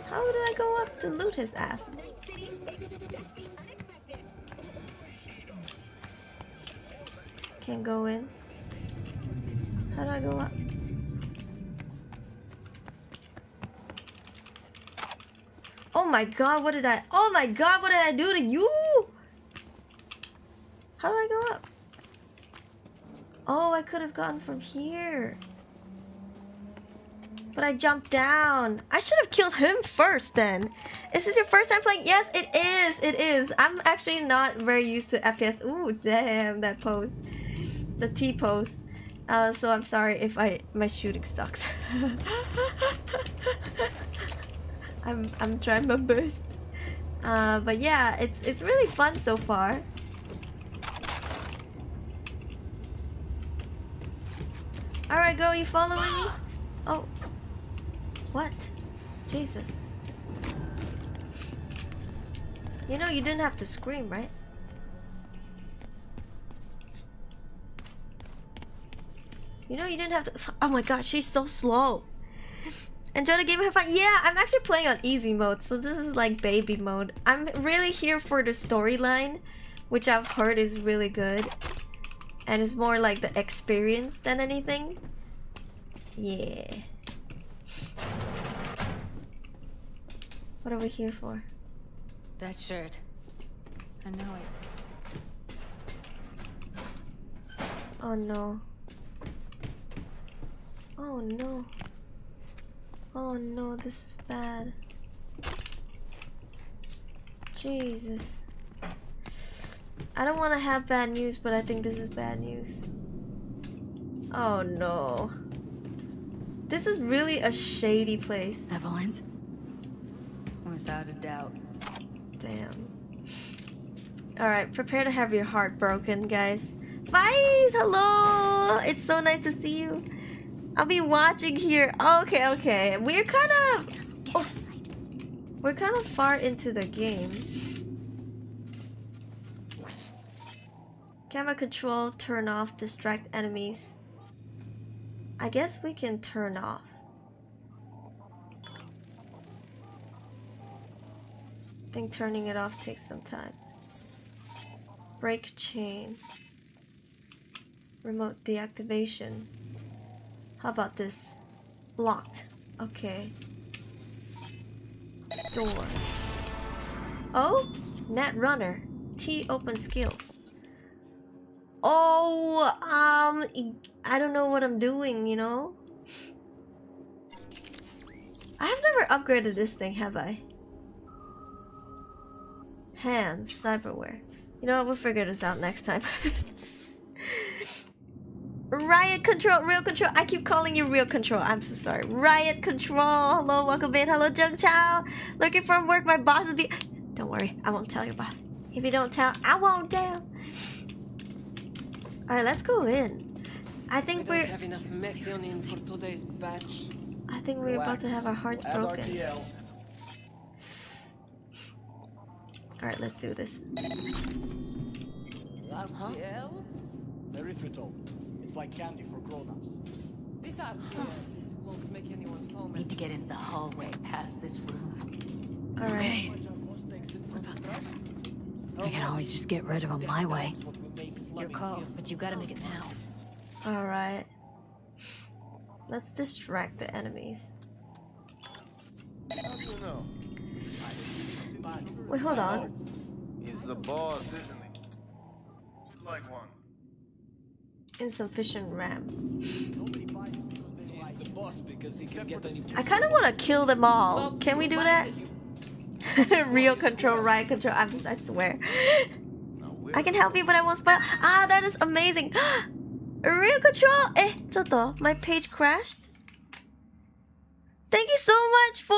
How did I go up to loot his ass? Can't go in. How do I go up? Oh my god, what did I... Oh my god, what did I do to you? How do I go up? Oh, I could have gotten from here. But I jumped down. I should have killed him first then. Is this your first time playing? Yes, it is. It is. I'm actually not very used to FPS. Ooh, damn, that pose. The T pose. Uh, so I'm sorry if I my shooting sucks. I'm I'm trying my best. Uh, but yeah, it's it's really fun so far. Alright, go, you following me? Oh. What? Jesus. You know, you didn't have to scream, right? You know, you didn't have to. Oh my god, she's so slow. Enjoy the game, have fun. Yeah, I'm actually playing on easy mode, so this is like baby mode. I'm really here for the storyline, which I've heard is really good. And it's more like the experience than anything. Yeah. What are we here for? That shirt. I know it. Oh no. Oh no. Oh no, this is bad. Jesus. I don't want to have bad news, but I think this is bad news. Oh no. This is really a shady place. Evelyn's? Without a doubt. Damn. Alright, prepare to have your heart broken, guys. Vice, hello! It's so nice to see you. I'll be watching here. okay, okay. We're kind of... Oh, we're kind of far into the game. Camera control, turn off, distract enemies. I guess we can turn off. I think turning it off takes some time. Break chain. Remote deactivation. How about this? Locked. Okay. Door. Oh! Netrunner. T open skills. Oh, um, I don't know what I'm doing, you know? I have never upgraded this thing, have I? Hands, cyberware. You know what, we'll figure this out next time. Riot Control, Real Control. I keep calling you Real Control. I'm so sorry. Riot Control. Hello, welcome in. Hello, Jung Chow. Looking for work. My boss will be. Don't worry, I won't tell your boss. If you don't tell, I won't tell. All right, let's go in. I think we we're. have enough methionine for today's batch. I think we're about to have our hearts Add broken. All right, let's do this. RTL? Erythritol. It's like candy for grown-ups. This RTL won't make anyone home. Need to get into the hallway past this room. All right. Okay. What? I can always just get rid of them my way. Your call, but you gotta make it oh. now. All right. Let's distract the enemies. How do you know? Wait, hold on. He's the boss, isn't he? Like one. Insufficient RAM. He's the boss because he can get any. I kind of want to kill them all. Can we do that? Real control, right control. I'm, I swear. I can help you, but I won't spoil. Ah, that is amazing. Real control. Eh, ちょっと my page crashed. Thank you so much for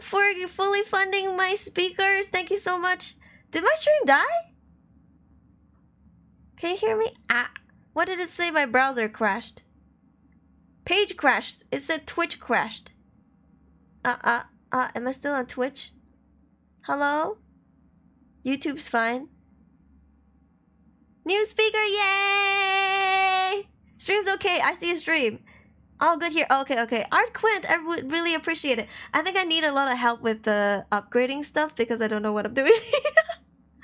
for fully funding my speakers. Thank you so much. Did my stream die? Can you hear me? Ah, what did it say? My browser crashed. Page crashed. It said Twitch crashed. Uh, uh, uh, am I still on Twitch? Hello? YouTube's fine. New speaker, yay! Stream's okay, I see a stream. All good here. Okay, okay. Art Quint, I would really appreciate it. I think I need a lot of help with the upgrading stuff because I don't know what I'm doing.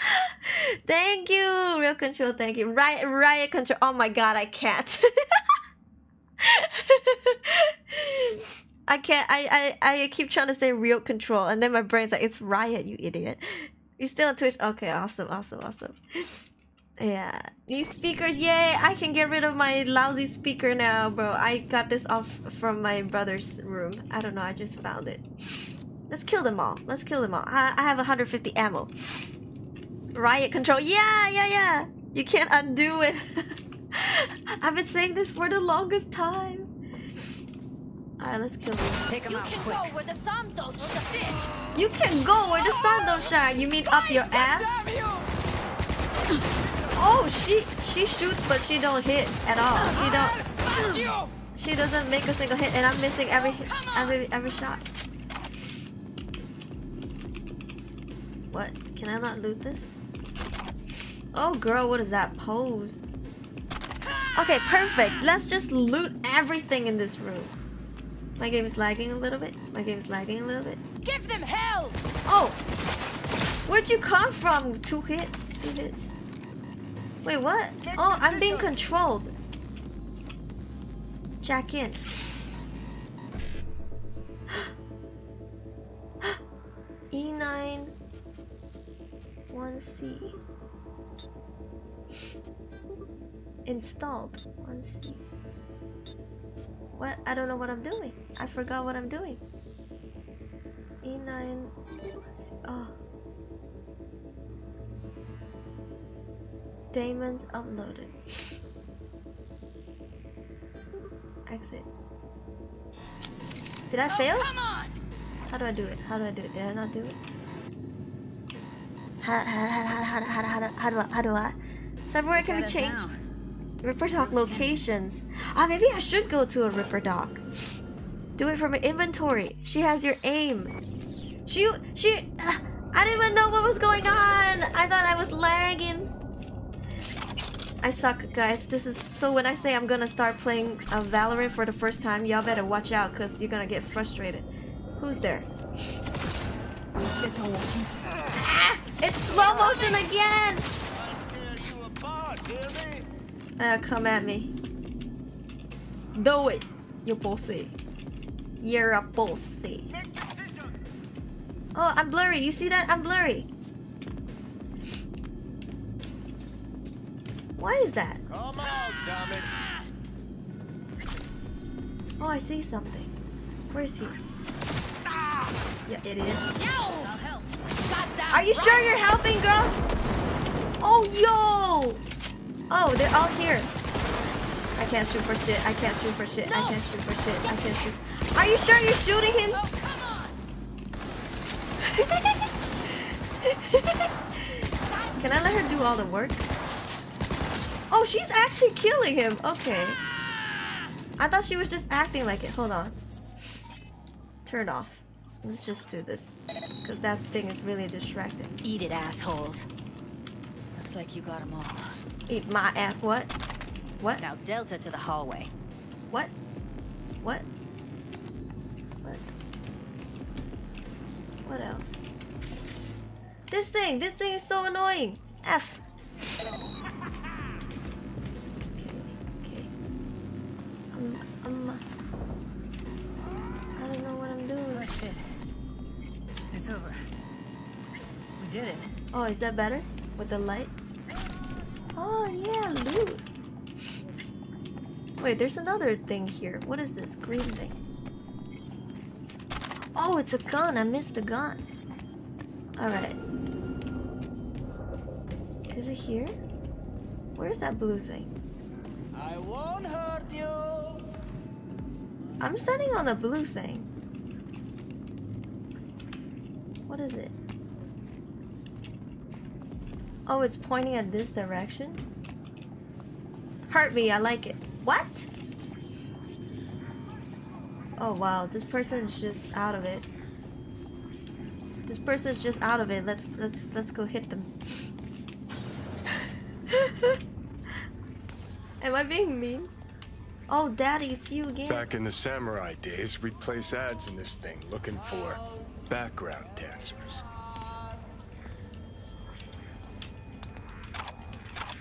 thank you, Real Control. Thank you, Riot, Riot Control. Oh my god, I can't. I can't. I, I I keep trying to say Real Control, and then my brain's like, "It's Riot, you idiot." You still on Twitch? Okay, awesome, awesome, awesome. Yeah, new speaker, yay! I can get rid of my lousy speaker now, bro. I got this off from my brother's room. I don't know. I just found it. Let's kill them all. Let's kill them all. I, I have 150 ammo. Riot control. Yeah, yeah, yeah. You can't undo it. I've been saying this for the longest time. Alright, let's kill him. Take him You out can quick. go where the sun don't shine. You can go where the sun don't shine. You mean up your ass? Oh, she she shoots, but she don't hit at all. She don't. She doesn't make a single hit, and I'm missing every oh, every every shot. What? Can I not loot this? Oh, girl, what is that pose? Okay, perfect. Let's just loot everything in this room. My game is lagging a little bit. My game is lagging a little bit. Give them hell. Oh! Where'd you come from? Two hits. Two hits. Wait, what? Oh, I'm being controlled. Jack in. E9 1C. Installed 1C. What? I don't know what I'm doing. I forgot what I'm doing. E9 1C. Oh. Daemons uploaded. Exit. Did I oh, fail? Come on. How do I do it? How do I do it? Did I not do it? How, how, how, how, how, how, how, how, How do I? How do I? Somewhere can be changed. now. Ripperdoc locations. Ah, maybe I should go to a Ripperdoc. Do it from an inventory. She has your aim. She, she, uh, I didn't even know what was going on. I thought I was lagging. I suck, guys. This is so. When I say I'm gonna start playing uh, Valorant for the first time, y'all better watch out, cause you're gonna get frustrated. Who's there? Ah, it's slow motion again. Uh, come at me. Do it, you bossy. You're a bossy. Oh, I'm blurry. You see that? I'm blurry. Why is that? Come out, damn it. Oh, I see something. Where is he? Yeah, idiot. Are you sure you're helping, girl? Oh, yo! Oh, they're all here. I can't shoot for shit. I can't shoot for shit. I can't shoot for shit. I can't shoot. Are you sure you're shooting him? Oh, Can I let her do all the work? Oh, she's actually killing him. Okay. I thought she was just acting like it. Hold on. Turn off. Let's just do this. Because that thing is really distracting. Eat it, assholes. Looks like you got them all. Eat my ass. What? What? Now Delta to the hallway. What? What? What? What else? This thing! This thing is so annoying! F! Okay, okay. Um, um... I don't know what I'm doing. Oh, shit. It's over. We did it. Oh, is that better? With the light? Oh, yeah, loot. Wait, there's another thing here. What is this green thing? Oh, it's a gun. I missed the gun. Alright. Is it here? Where's that blue thing? I won't hurt you. I'm standing on a blue thing. What is it? Oh, it's pointing at this direction? Hurt me, I like it. What? Oh wow, this person's just out of it. This person's just out of it. Let's let's let's go hit them. Am I being mean? Oh, Daddy, it's you again. Back in the samurai days, we'd place ads in this thing looking for background dancers.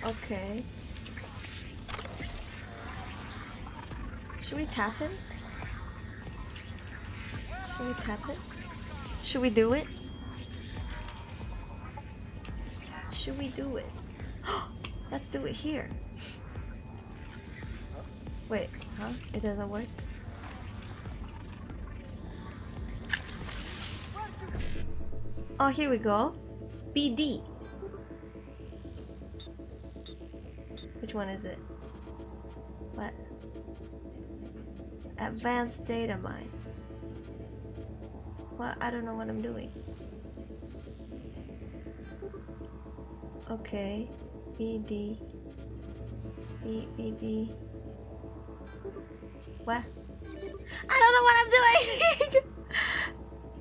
Okay. Should we tap him? Should we tap it? Should we do it? Should we do it? Let's do it here. Wait, huh? It doesn't work? Oh, here we go. BD. Which one is it? What? Advanced data mine. What? I don't know what I'm doing. Okay. BD. B, BD. What? I don't know what I'm doing!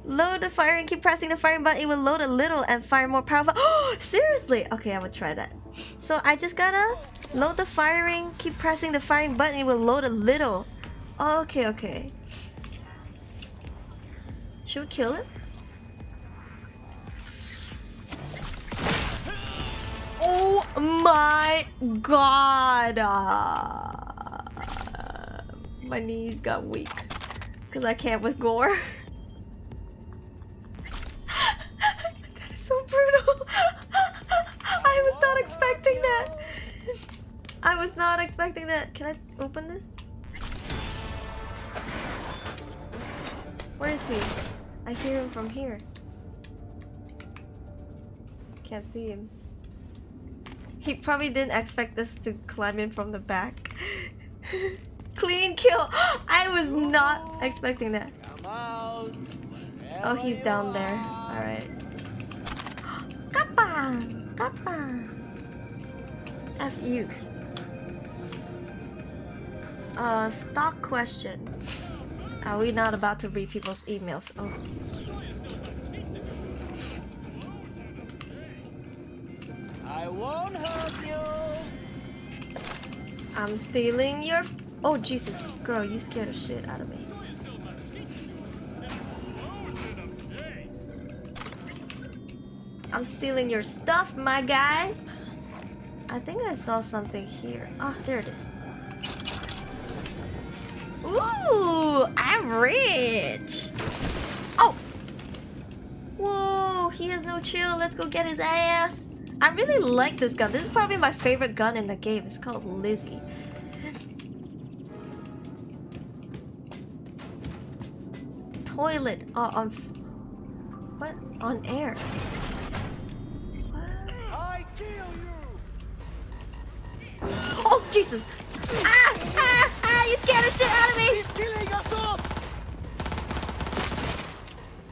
load the fire and keep pressing the firing button. It will load a little and fire more powerful. Oh, seriously? Okay, I will try that. So I just gotta load the firing, keep pressing the firing button. It will load a little. Okay, okay. Should we kill him? Oh my god! Uh, my knees got weak because I can't with gore. that is so brutal. I was not expecting that. I was not expecting that. Can I open this? Where is he? I hear him from here. Can't see him. He probably didn't expect us to climb in from the back. Clean kill! I was not expecting that. Oh, he's down there. Alright. Kappa! Kappa! F use. Uh, stock question. Are we not about to read people's emails? Oh. I won't hurt you. I'm stealing your. Oh Jesus, girl, you scared the shit out of me. I'm stealing your stuff, my guy. I think I saw something here. Ah, there it is. Ooh, I'm rich. Oh. Whoa, he has no chill. Let's go get his ass. I really like this gun. This is probably my favorite gun in the game. It's called Lizzie. Toilet. Oh, on. What? On air. Oh, Jesus! Ah! Ah! Ah! You scared the shit out of me! He's killing us all.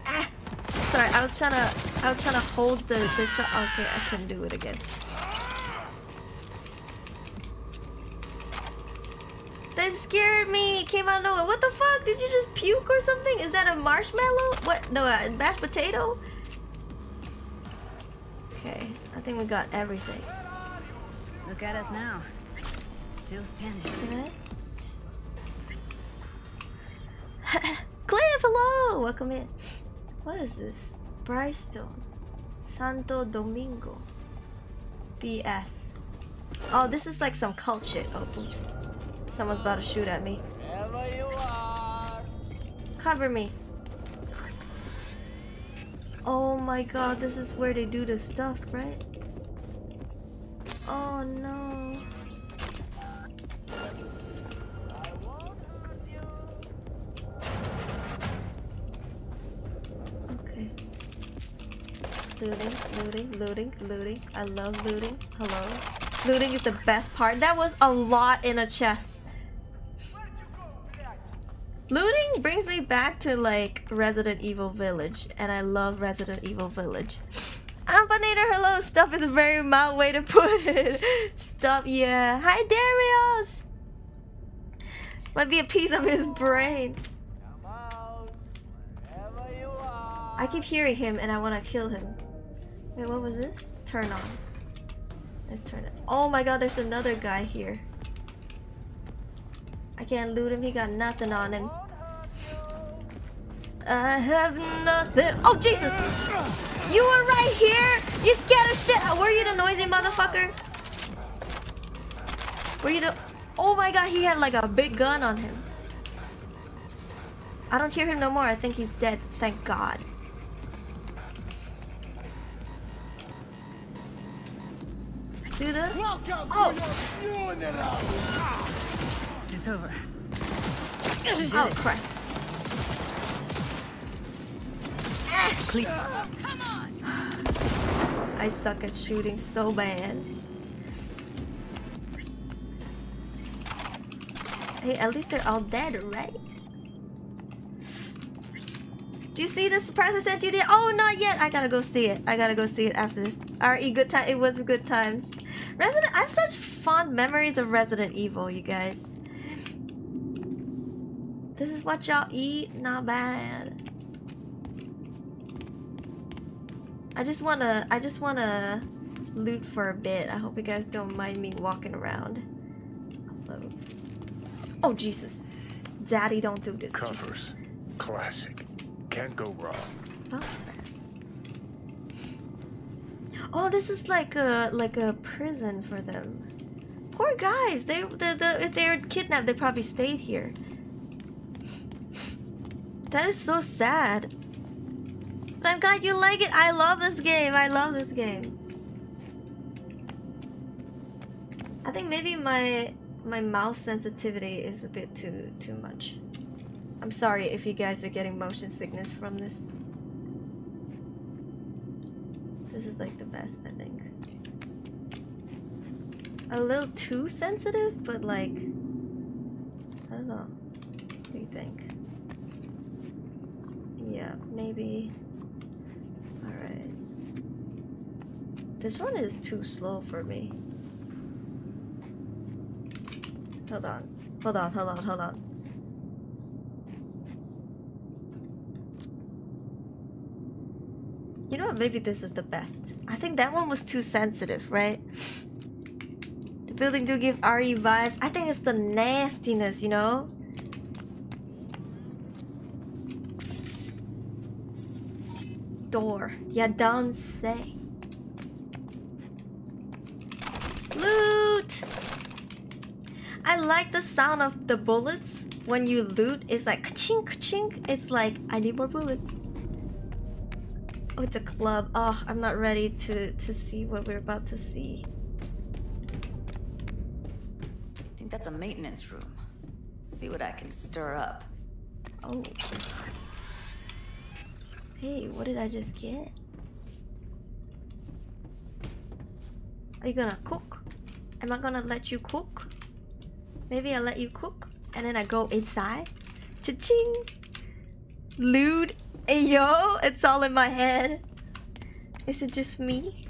Ah! Sorry, I was trying to. I was trying to hold the the shot. Okay, I couldn't do it again. That scared me. It came out of nowhere. What the fuck? Did you just puke or something? Is that a marshmallow? What? No, a mashed potato? Okay, I think we got everything. Look at us now. Still standing. Cliff, hello! Welcome in. What is this? Brightstone. Santo Domingo. BS. Oh, this is like some cult shit. Oh, oops. Someone's about to shoot at me. Cover me. Oh my god, this is where they do the stuff, right? Oh no. Okay. Looting, looting, looting, looting. I love looting. Hello. Looting is the best part. That was a lot in a chest. Looting brings me back to like Resident Evil Village, and I love Resident Evil Village. Ampanator, hello. Stuff is a very mild way to put it. Stuff, yeah. Hi, Darius. Might be a piece of his brain. I keep hearing him, and I want to kill him. Wait, what was this? Turn on. Let's turn it. Oh my God, there's another guy here. I can't loot him. He got nothing on him. I have nothing. Oh, Jesus! You were right here! You scared of shit! Were you the noisy motherfucker? Were you the... Oh my god, he had like a big gun on him. I don't hear him no more. I think he's dead. Thank God. Do the... Oh! It's over. Oh, Christ. Clean. I suck at shooting so bad. Hey, at least they're all dead, right? Do you see the surprise I sent you? There? Oh, not yet. I gotta go see it. I gotta go see it after this. Re good time. It was good times. Resident. I have such fond memories of Resident Evil, you guys. This is what y'all eat. Not bad. I just wanna. I just wanna loot for a bit. I hope you guys don't mind me walking around. Clothes. Oh Jesus, Daddy, don't do this. Covers. Jesus. Classic. Can't go wrong. Oh, rats. Oh, this is like a like a prison for them. Poor guys. They they they if they're kidnapped, they probably stayed here. That is so sad. But I'm glad you like it. I love this game. I love this game. I think maybe my my mouse sensitivity is a bit too too much. I'm sorry if you guys are getting motion sickness from this. This is like the best, I think. A little too sensitive, but like I don't know. What do you think? Yeah, maybe. Alright. This one is too slow for me. Hold on. Hold on, hold on, hold on. You know what? Maybe this is the best. I think that one was too sensitive, right? The building do give RE vibes. I think it's the nastiness, you know? Door. Yeah, don't say. Loot! I like the sound of the bullets when you loot. It's like chink chink. It's like I need more bullets. Oh, it's a club. Oh, I'm not ready to to see what we're about to see. I think that's a maintenance room. See what I can stir up. Oh. Hey, what did I just get? Are you gonna cook? Am I gonna let you cook? Maybe I let you cook and then I go inside. Cha-ching! Lewd. Yo, it's all in my head. Is it just me?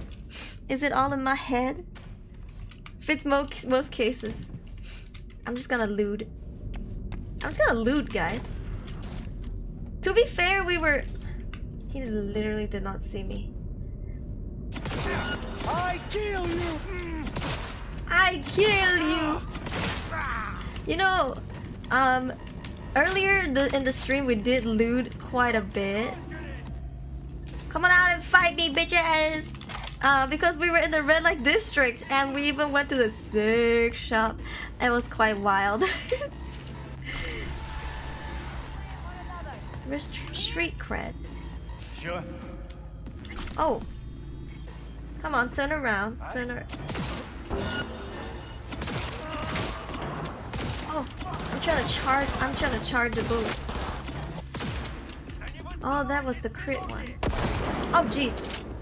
Is it all in my head? Fits mo most cases. I'm just gonna loot. I'm just gonna loot, guys. To be fair, we were... He literally did not see me. I kill you! Hmm. I kill you! You know, um, earlier the, in the stream we did loot quite a bit. Come on out and fight me, bitches! Uh, because we were in the red light district and we even went to the sick shop. It was quite wild. Where's street cred? Sure. Oh. Come on, turn around. Turn around. Trying to charge. I'm trying to charge the bullet. Oh, that was the crit one. Oh, Jesus.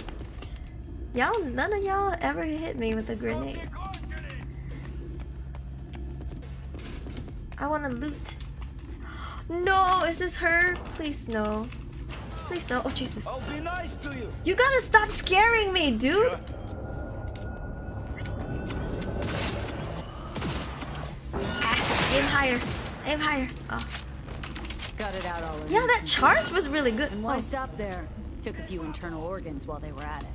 Y'all, none of y'all ever hit me with a grenade. I want to loot. No, is this her? Please no. Please no. Oh, Jesus. I'll be nice to you. You gotta stop scaring me, dude. Aim higher. Aim higher. Oh. Got it out all Yeah, that charge was really good. And why Oh. stop there? Took a few internal organs while they were at it.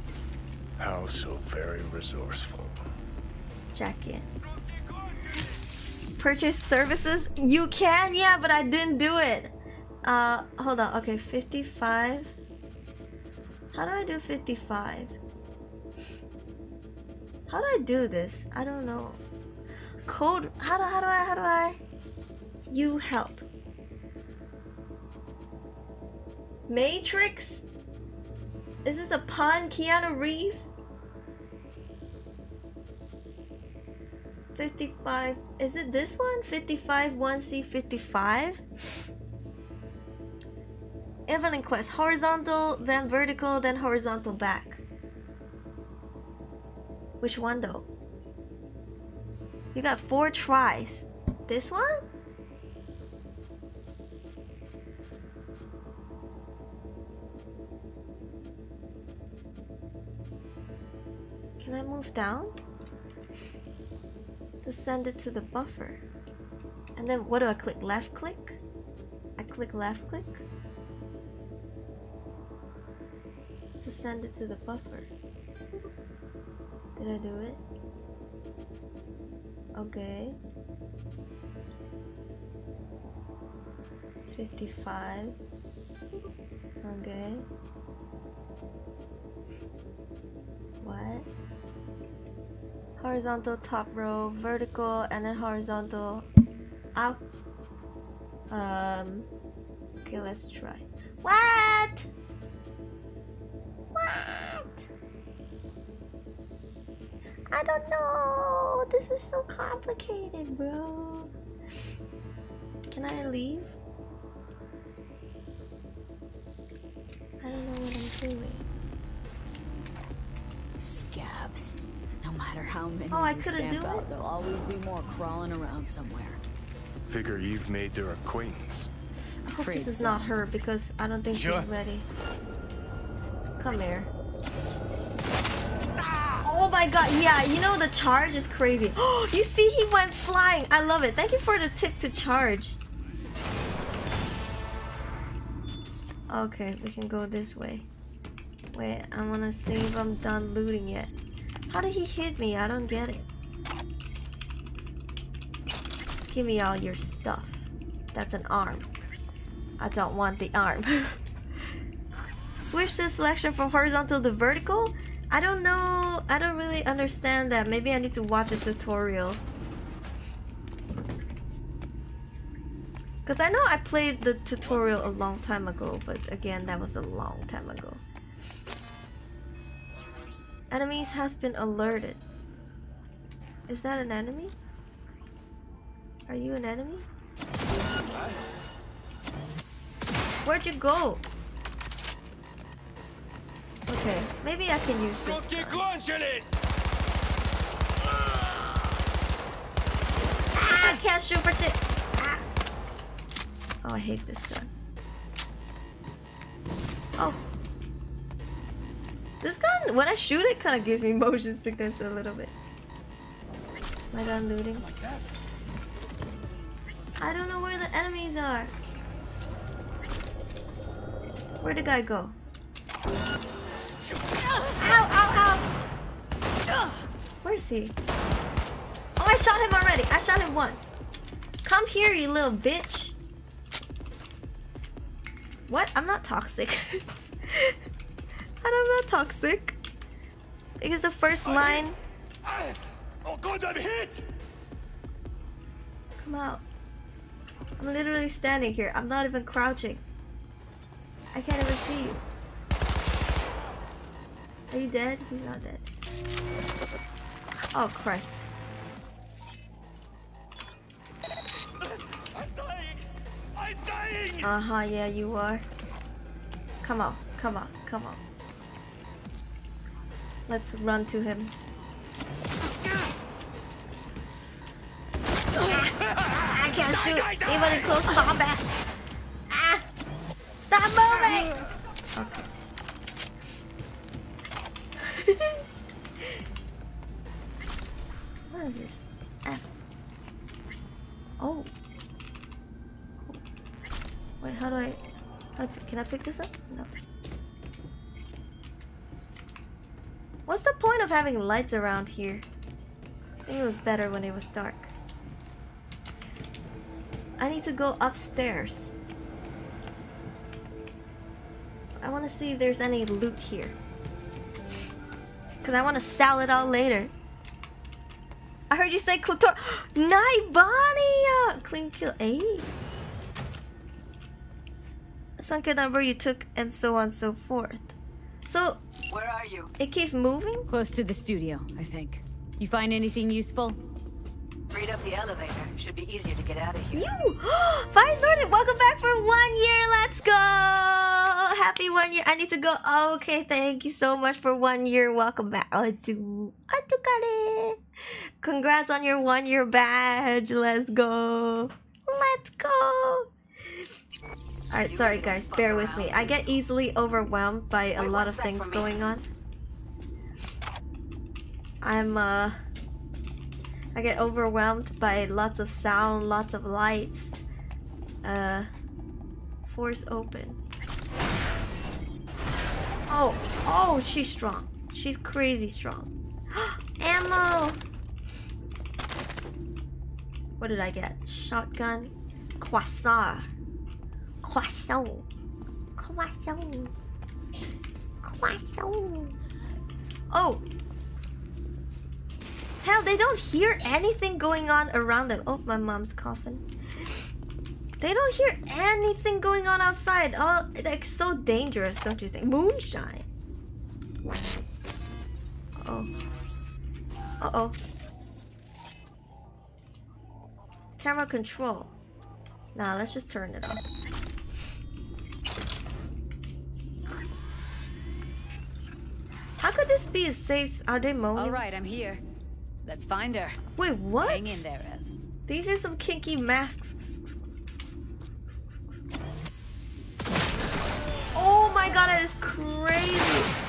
How so very resourceful. Jack in. Purchase services? You can, yeah, but I didn't do it. Uh, hold on. Okay, 55. How do I do 55? How do I do this? I don't know. Code. How do how do I how do I? You help. Matrix. Is this a pun, Keanu Reeves? 55. Is it this one? 55 1C 55? Evelyn Quest. Horizontal, then vertical, then horizontal back. Which one though? You got four tries. This one? Can I move down? To send it to the buffer. And then what do I click? Left click? I click left click? To send it to the buffer. Did I do it? Okay. 55. Okay. What? Horizontal top row, vertical, and then horizontal up. Um. Okay, let's try. What? What? I don't know. This is so complicated, bro. Can I leave? I don't know what I'm doing. Scavs. No matter how many Oh, I you couldn't stamp do out, it? there'll always be more crawling around somewhere. Figure you've made their acquaintance. I hope Afraid this is so. not her because I don't think Sure. she's ready. Come here. Oh my god, yeah, you know the charge is crazy. Oh, you see he went flying. I love it. Thank you for the tick to charge. Okay, we can go this way. Wait, I wanna see if I'm done looting yet. How did he hit me? I don't get it. Give me all your stuff. That's an arm. I don't want the arm. Switch the selection from horizontal to vertical? I don't know. I don't really understand that. Maybe I need to watch a tutorial. Because I know I played the tutorial a long time ago, but again, that was a long time ago. Enemies has been alerted. Is that an enemy? Are you an enemy? Where'd you go? Okay, maybe I can use this. Ah, I can't shoot for shit. Ah. Oh, I hate this gun. Oh. This gun, when I shoot it, kind of gives me motion sickness a little bit. Am I done looting? I don't know where the enemies are. Where'd the guy go? Ow, ow, ow! Where is he? Oh, I shot him already. I shot him once. Come here, you little bitch. What? I'm not toxic. I'm not toxic. Because the first line. Oh god, I'm hit! Come out. I'm literally standing here. I'm not even crouching. I can't even see you. Are you dead? He's not dead. Oh, Christ. I'm dying! I'm dying! Uh huh, yeah, you are. Come on, come on, come on. Let's run to him. I can't shoot, even in close combat. Ah! Stop moving! Okay. what is this? F. Oh. oh. Wait, how do I... How do I can I pick this up? No. What's the point of having lights around here? I think it was better when it was dark. I need to go upstairs. I want to see if there's any loot here. Because I want to sell it all later. I heard you say Clitor. Naibania! Uh, Clean kill. Hey. Sunken number you took, and so on and so forth. So. Where are you? It keeps moving? Close to the studio, I think. You find anything useful? Freed up the elevator. Should be easier to get out of here. You! Fire Sorted, welcome back for one year. Let's go! Happy one year. I need to go. okay, thank you so much for one year. Welcome back. I do. I do got it. Congrats on your one year badge. Let's go. Let's go. Alright, sorry guys. Bear with me. I get easily overwhelmed by a lot of things going on. I'm uh I get overwhelmed by lots of sound, lots of lights. Uh force open. Oh, oh, she's strong. She's crazy strong. Ammo! What did I get? Shotgun. Croissant. Croissant. Croissant. Croissant. Oh! Hell, they don't hear anything going on around them. Oh, my mom's coughing. They don't hear anything going on outside. Oh, like so dangerous, don't you think? Moonshine. Oh. Uh oh. Camera control. Nah, let's just turn it off. How could this be a safe? Are they moaning? All right, I'm here. Let's find her. Wait, what? Hang in there, Ev. These are some kinky masks. Oh my god, that is crazy.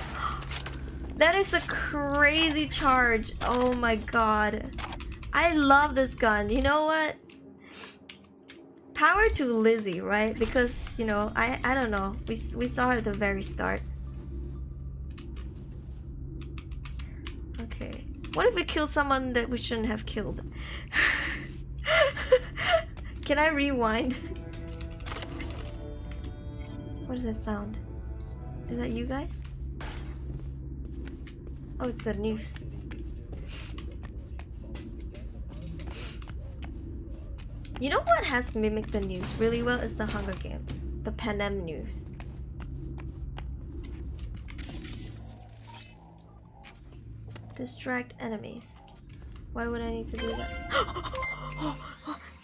That is a crazy charge. Oh my god. I love this gun. You know what? Power to Lizzie, right? Because, you know, I I don't know. We we saw her at the very start. Okay. What if we killed someone that we shouldn't have killed? Can I rewind? what is that sound? Is that you guys? Oh, it's the news. You know what has mimicked the news really well is the Hunger Games. The Panem news. Distract enemies. Why would I need to do that?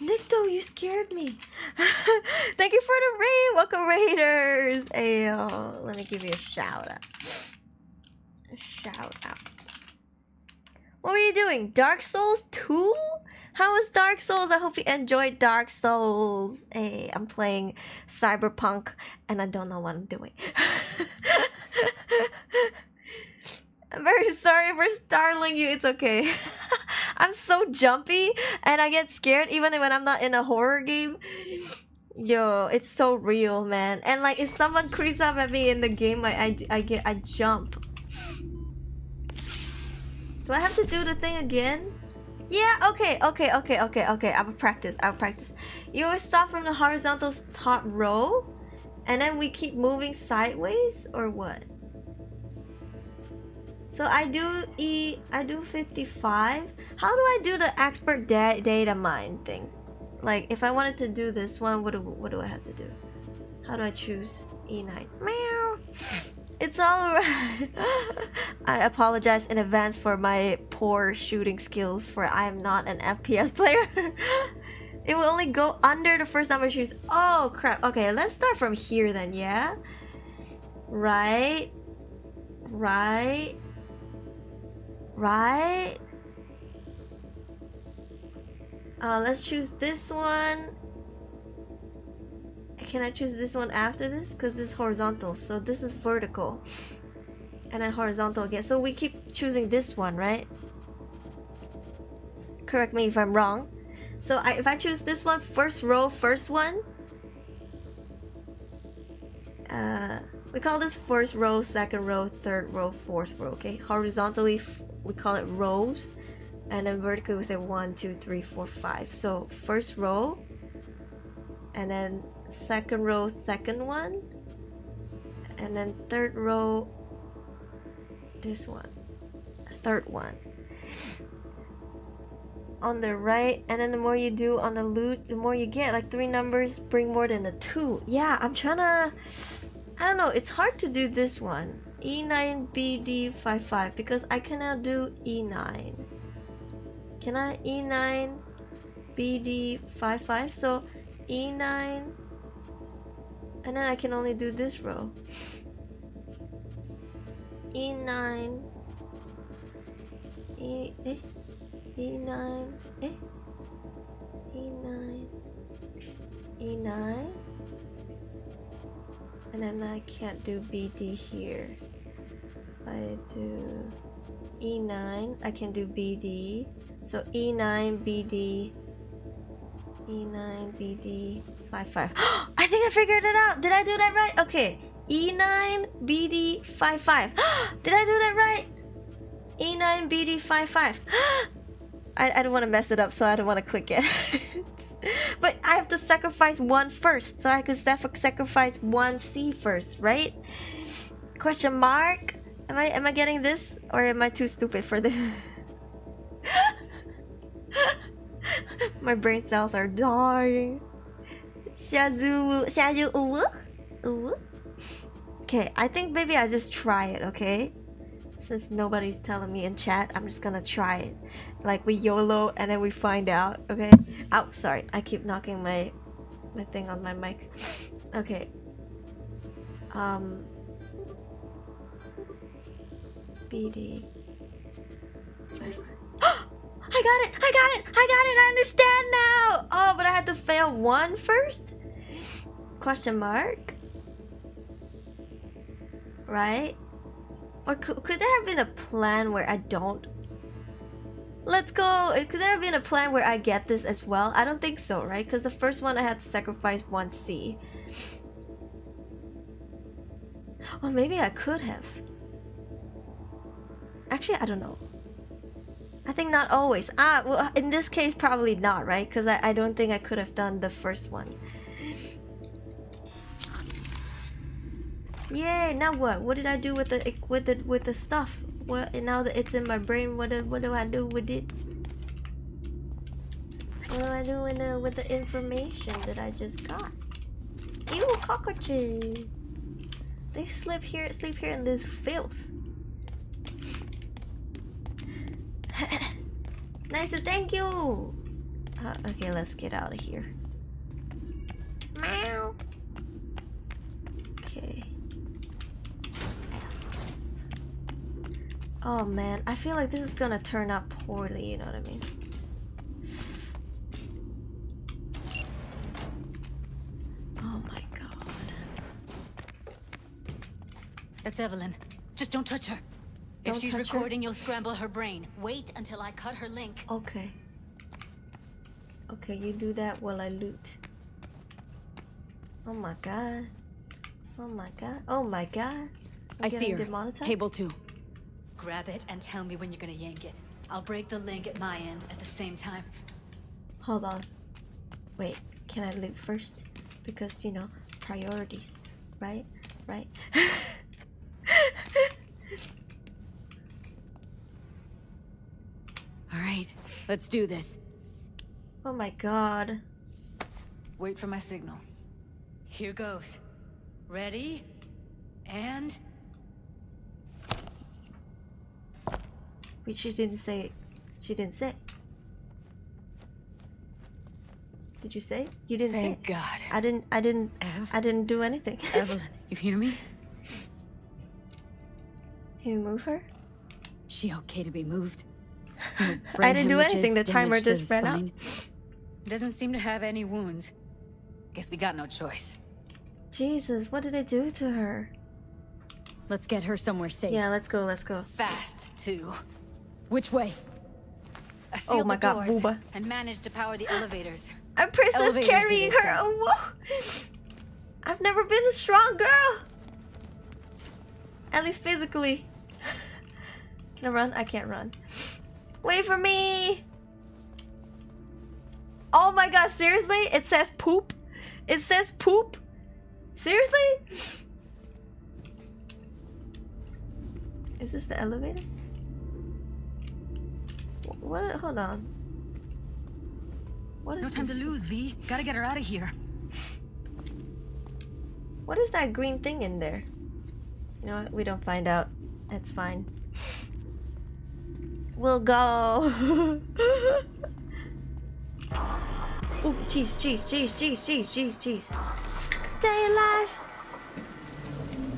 Nikto, you scared me. Thank you for the raid. Welcome, Raiders. Hey, let me give you a shout out. A shout out. What were you doing? Dark Souls 2? How was Dark Souls? I hope you enjoyed Dark Souls. Hey, I'm playing Cyberpunk and I don't know what I'm doing. I'm very sorry for startling you. It's okay. I'm so jumpy and I get scared even when I'm not in a horror game. Yo, it's so real, man. And like if someone creeps up at me in the game, I I, I get I jump. Do I have to do the thing again? Yeah, okay, okay, okay, okay, okay. I will practice. I will practice. You start from the horizontal top row, and then we keep moving sideways, or what? So I do e I do 55. How do I do the expert da data mine thing? Like if I wanted to do this one, what do what do I have to do? How do I choose E9? Meow. It's all right. I apologize in advance for my poor shooting skills for I am not an FPS player. it will only go under the first number choose. Oh crap. Okay, let's start from here then, yeah? Right. Right. Right. Uh, let's choose this one. Can I choose this one after this? Because this is horizontal, so this is vertical. And then horizontal again. So we keep choosing this one, right? Correct me if I'm wrong. So I, if I choose this one, first row, first one. Uh, we call this first row, second row, third row, fourth row, okay? Horizontally, we call it rows. And then vertically, we say one, two, three, four, five. So first row, and then second row second one and then third row this one third one on the right and then the more you do on the loot the more you get like three numbers bring more than the two yeah i'm trying to i don't know it's hard to do this one. E9 bd55 because i cannot do e9 can i e9 bd55 so e9 and then I can only do this row. E9 E eh, E9 eh E9 E9 and then I can't do BD here. I do E9. I can do BD. So E E9, BD. E9, BD, 5, 5. I think I figured it out. Did I do that right? Okay. E E9, BD, 5, 5. Did I do that right? E E9, BD, 5, 5. I, I don't want to mess it up, so I don't want to click it. but I have to sacrifice one first, so I could sacrifice one C first, right? Question mark? Am I am I getting this, or am I too stupid for this? My brain cells are dying. Okay, I think maybe I just try it. Okay, since nobody's telling me in chat, I'm just gonna try it. Like we YOLO and then we find out. Okay. Oh, sorry. I keep knocking my my thing on my mic. Okay. Um. BD. I got it! I got it! I got it! I understand now! Oh, but I had to fail one first? Question mark? Right? Or could, could there have been a plan where I don't? Let's go! Could there have been a plan where I get this as well? I don't think so, right? Because the first one I had to sacrifice one C. Well, maybe I could have. Actually, I don't know. I think not always. Ah, well, in this case, probably not, right? Because I, I don't think I could have done the first one. Yay! Now what? What did I do with the with the with the stuff? What? Now that it's in my brain, what do, what do I do with it? What do I do with the with the information that I just got? Ew, cockroaches! They sleep here, sleep here in this filth. nice, thank you. Uh, okay, let's get out of here. Meow. Okay. Oh man, I feel like this is gonna turn out poorly. You know what I mean? Oh my god. That's Evelyn. Just don't touch her. Don't if she's touch her? recording, you'll scramble her brain. Wait until I cut her link. Okay. Okay, you do that while I loot. Oh my god. Oh my god. Oh my god. I'm I see her. demonetized? Cable two. Grab it and tell me when you're gonna yank it. I'll break the link at my end at the same time. Hold on. Wait, can I loot first? Because, you know, priorities. Right? Right? All right, let's do this. Oh my god. Wait for my signal. Here goes. Ready? And... She didn't say. She didn't say. Did you say? You didn't Thank say. God. I didn't. I didn't. I didn't do anything. Evelyn, you hear me? Can you move her? She okay to be moved? I didn't do anything. The timer just ran out. Doesn't seem to have any wounds. Guess we got no choice. Jesus, what did they do to her? Let's get her somewhere safe. Yeah, let's go. Let's go. Fast, too. Which way? I Oh my the God, doors Booba. and managed to power the elevators. A princess Elevators carrying her. Oh, whoa. I've never been a strong girl. At least physically. Can I run? I can't run. Wait for me. Oh my god, seriously? It says poop? It says poop? Seriously? Is this the elevator? Wh- What? Hold on. What is No time this? to lose, V. Gotta get her out of here. What is that green thing in there? You know what? We don't find out. That's fine. We'll go. oh, jeez, jeez, jeez, jeez, jeez, jeez, jeez. Stay alive.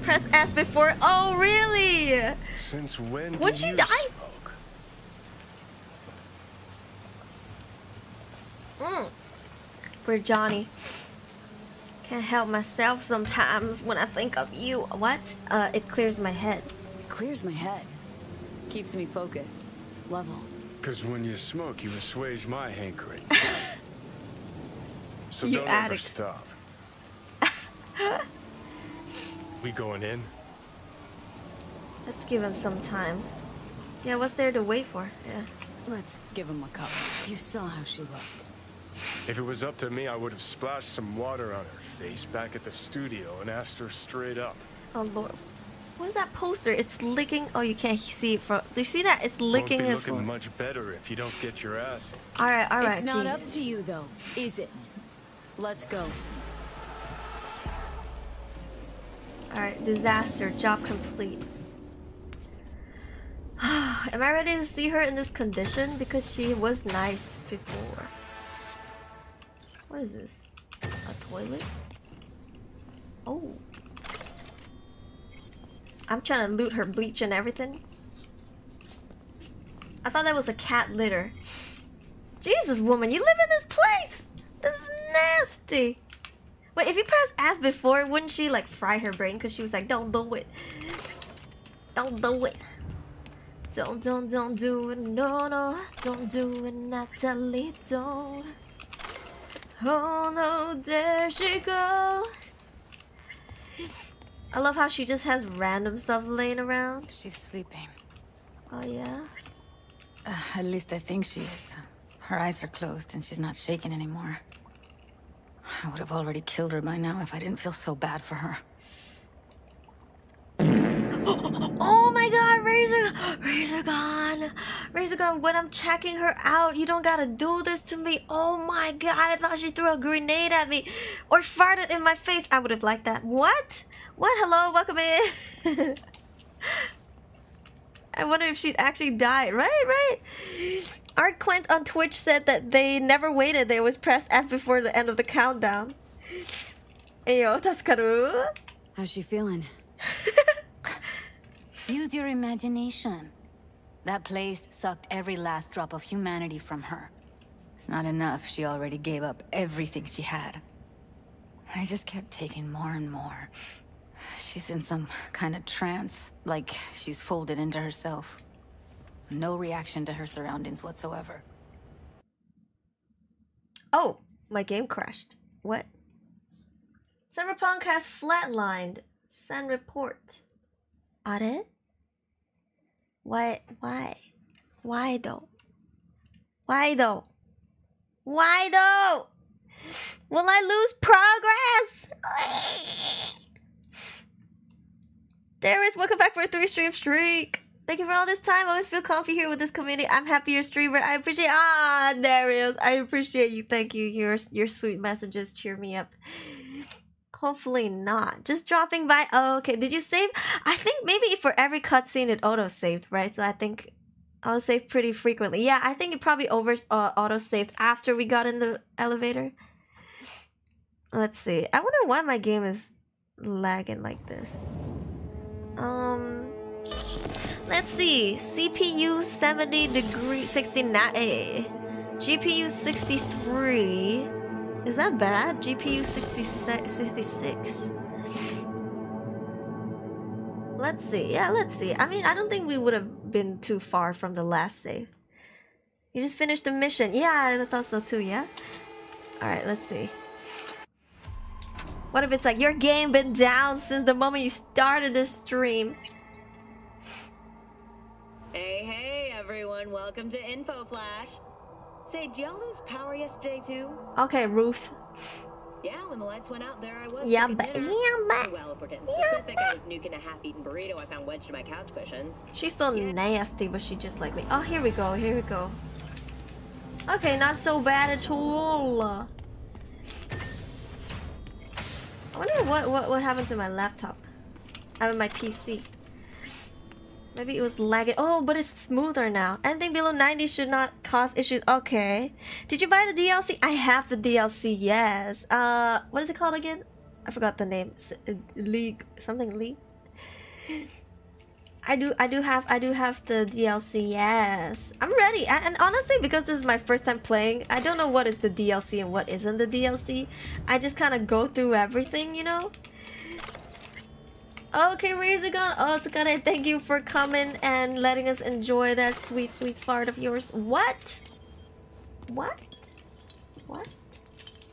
Press F before. Oh, really? Since when? do Would she you die? Mm. We're Johnny. Can't help myself sometimes when I think of you. What? Uh, it clears my head. Clears my head. Keeps me focused. Level. Because when you smoke, you assuage my hankering. so You don't addicts. ever stop. we going in? Let's give him some time. Yeah, what's there to wait for? Yeah. Let's give him a couple. You saw how she looked. If it was up to me, I would have splashed some water on her face back at the studio and asked her straight up. Oh lord. What is that poster? It's licking. Oh, you can't see it from. Do you see that? It's licking Won't be looking from. much better if you don't get your ass. All right, all right. It's not jeez. up to you, though, is it? Let's go. All right, disaster. Job complete. Am I ready to see her in this condition? Because she was nice before. What is this? A toilet? Oh. I'm trying to loot her bleach and everything. I thought that was a cat litter. Jesus, woman, you live in this place! This is nasty! Wait, if you press F before, wouldn't she like fry her brain? Because she was like, don't do it. Don't do it. Don't, don't, don't do it. No, no. Don't do it, Natalie. Don't. Oh no, there she goes. I love how she just has random stuff laying around. She's sleeping. Oh yeah? Uh, at least I think she is. Her eyes are closed and she's not shaking anymore. I would have already killed her by now if I didn't feel so bad for her. Oh my god, Razor, Razor gone, Razor gone. When I'm checking her out, you don't gotta do this to me. Oh my god, I thought she threw a grenade at me or farted in my face. I would have liked that. What? What? Hello, welcome in. I wonder if she'd actually died. Right, right. Art Quint on Twitch said that they never waited. They always pressed F before the end of the countdown. Ayo, Taskaru. How's she feeling? Use your imagination. That place sucked every last drop of humanity from her. It's not enough. She already gave up everything she had. I just kept taking more and more. She's in some kind of trance, like she's folded into herself. No reaction to her surroundings whatsoever. Oh, my game crashed. What? Cyberpunk has flatlined. Send report. Are? Why? Why? Why though? Why though? Why though? Will I lose progress? Darius, welcome back for a three stream streak. Thank you for all this time. I always feel comfy here with this community. I'm happy you're a streamer. I appreciate ah Darius. I appreciate you. Thank you. Your your sweet messages cheer me up. Hopefully not. Just dropping by. Oh, okay. Did you save? I think maybe for every cutscene it auto saved, right? So I think I'll save pretty frequently. Yeah, I think it probably over uh, auto saved after we got in the elevator. Let's see. I wonder why my game is lagging like this. Um, let's see. CPU 70 degree sixty nine A. GPU 63. Is that bad? GPU 66. 66. Let's see. Yeah, let's see. I mean, I don't think we would have been too far from the last save. You just finished the mission. Yeah, I thought so too, yeah? Alright, let's see. What if it's like your game been down since the moment you started the stream? Hey, hey, everyone. Welcome to Info Flash. Say, did y'all lose power yesterday, too? Okay, Ruth. Yeah, when the lights went out, there I was. Yeah, but- dinner. yeah, but- oh, Well, if we're getting specific, I was nuking a half-eaten burrito I found wedged in my couch cushions. She's so nasty, but she just like me. Oh, here we go. Here we go. Okay, not so bad at all. I wonder what what what happened to my laptop. I mean my PC. Maybe it was lagging. Oh, but it's smoother now. Anything below 90 should not cause issues. Okay. Did you buy the DLC? I have the DLC. Yes. Uh, what is it called again? I forgot the name. Uh, League something League. I do, I do have, I do have the DLC. Yes, I'm ready. And, and honestly, because this is my first time playing, I don't know what is the DLC and what isn't the DLC. I just kind of go through everything, you know. Okay, Razor Gun. Oh, Tsukane, thank you for coming and letting us enjoy that sweet, sweet fart of yours. What? What? What?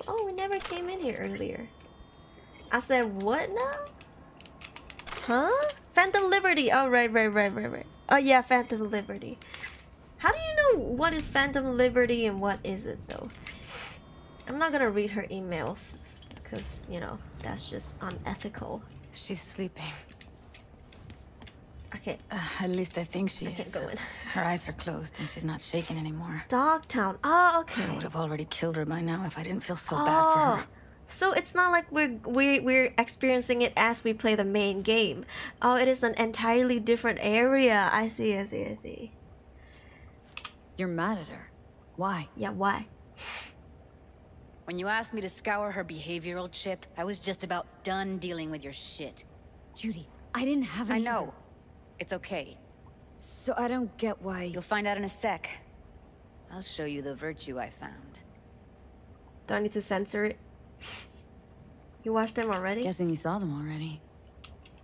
Oh, we never came in here earlier. I said, what now? Huh? Phantom Liberty. Oh, right, right, right, right, right. Oh, yeah, Phantom Liberty. How do you know what is Phantom Liberty and what is it, though? I'm not gonna read her emails because, you know, that's just unethical. She's sleeping. Okay. Uh, at least I think she I can't go in. Her eyes are closed and she's not shaking anymore. Dogtown. Oh, okay. I would have already killed her by now if I didn't feel so bad for her. Oh, So it's not like we're we're, we're experiencing it as we play the main game. Oh, it is an entirely different area. I see. I see. I see. You're mad at her. Why? Yeah, why? When you asked me to scour her behavioral chip, I was just about done dealing with your shit. Judy, I didn't have I know. It's okay. So I don't get why... You'll find out in a sec. I'll show you the virtue I found. Do I need to censor it? You watched them already? Guessing you saw them already.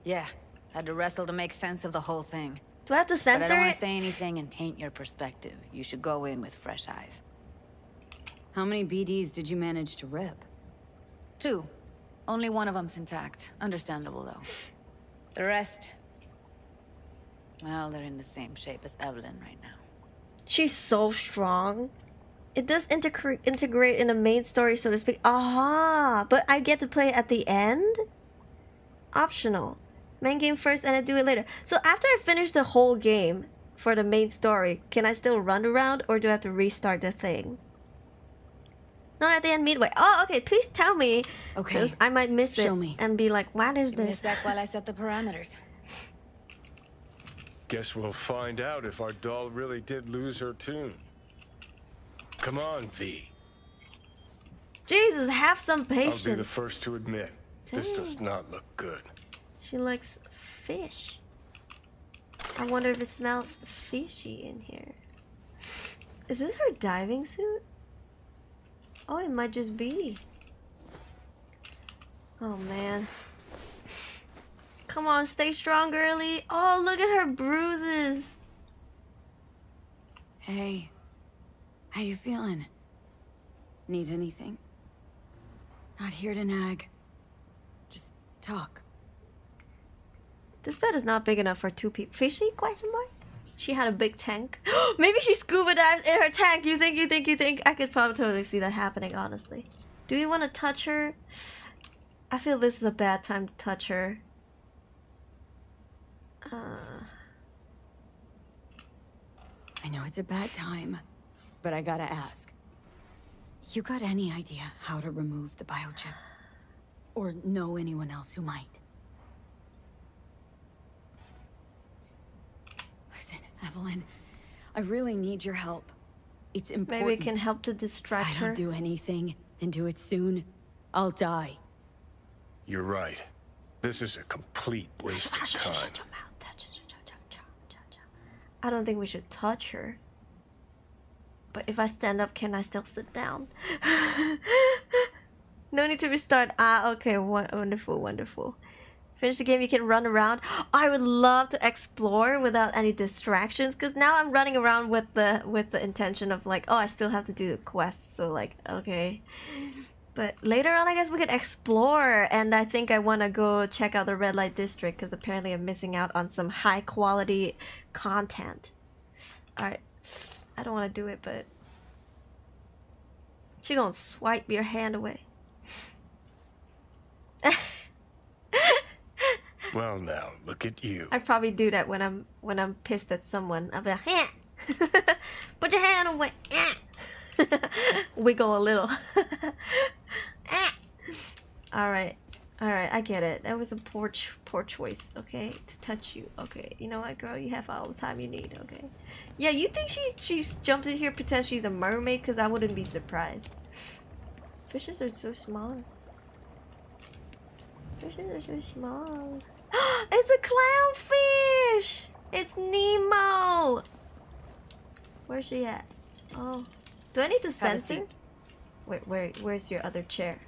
Yeah, had to wrestle to make sense of the whole thing. Do I have to But I don't want to say anything and taint your perspective. You should go in with fresh eyes. How many BDs did you manage to rip? Two. Only one of them's intact. Understandable, though. The rest... Well, they're in the same shape as Evelyn right now. She's so strong. It does integrate integrate in the main story, so to speak. Aha! But I get to play at the end. Optional. Main game first, and I do it later. So after I finish the whole game for the main story, can I still run around, or do I have to restart the thing? Not at the end midway. Oh, okay. Please tell me. Okay. I might miss it Show me. and be like, "What is Give me a this?" sec while I set the parameters. Guess we'll find out if our doll really did lose her tune. Come on, V. Jesus, have some patience. I'll be the first to admit, this does not look good. She likes fish. I wonder if it smells fishy in here. Is this her diving suit? Oh, it might just be. Oh man. Come on, stay strong, girly. Oh, look at her bruises. Hey. How you feeling? Need anything? Not here to nag. Just talk. This bed is not big enough for two people. Fishy? Question mark. She had a big tank. Maybe she scuba dives in her tank. You think? You think? You think? I could probably totally see that happening. Honestly. Do you want to touch her? I feel this is a bad time to touch her. Uh, I know it's a bad time, but I gotta ask. You got any idea how to remove the biochip? Or know anyone else who might? Listen, Evelyn, I really need your help. It's important. maybe it can help to distract her. I her. don't do anything and do it soon. I'll die. You're right. This is a complete waste of time. I don't think we should touch her. But if I stand up, can I still sit down? no need to restart. Ah, okay. Won- Wonderful, wonderful. Finish the game, you can run around. I would love to explore without any distractions because now I'm running around with the with the intention of like, oh, I still have to do the quests. So like, okay. But later on, I guess we could explore, and I think I want to go check out the red light district because apparently I'm missing out on some high quality content. All right, I don't want to do it, but she gonna swipe your hand away. Well, now, look at you. I probably do that when I'm when I'm pissed at someone. I'll be like, "Huh. put your hand away. Eh." Wiggle a little. Eh. all right, all right. I get it. That was a poor ch- poor choice. Okay, to touch you. Okay, you know what, girl? You have all the time you need. Okay. Yeah, you think she's she's jumped in here pretend she's a mermaid? Cause I wouldn't be surprised. Fishes are so small. Fishes are so small. it's a clownfish! It's Nemo! Where's she at? Oh. Do I need to Have a censor? Wait, where where's your other chair?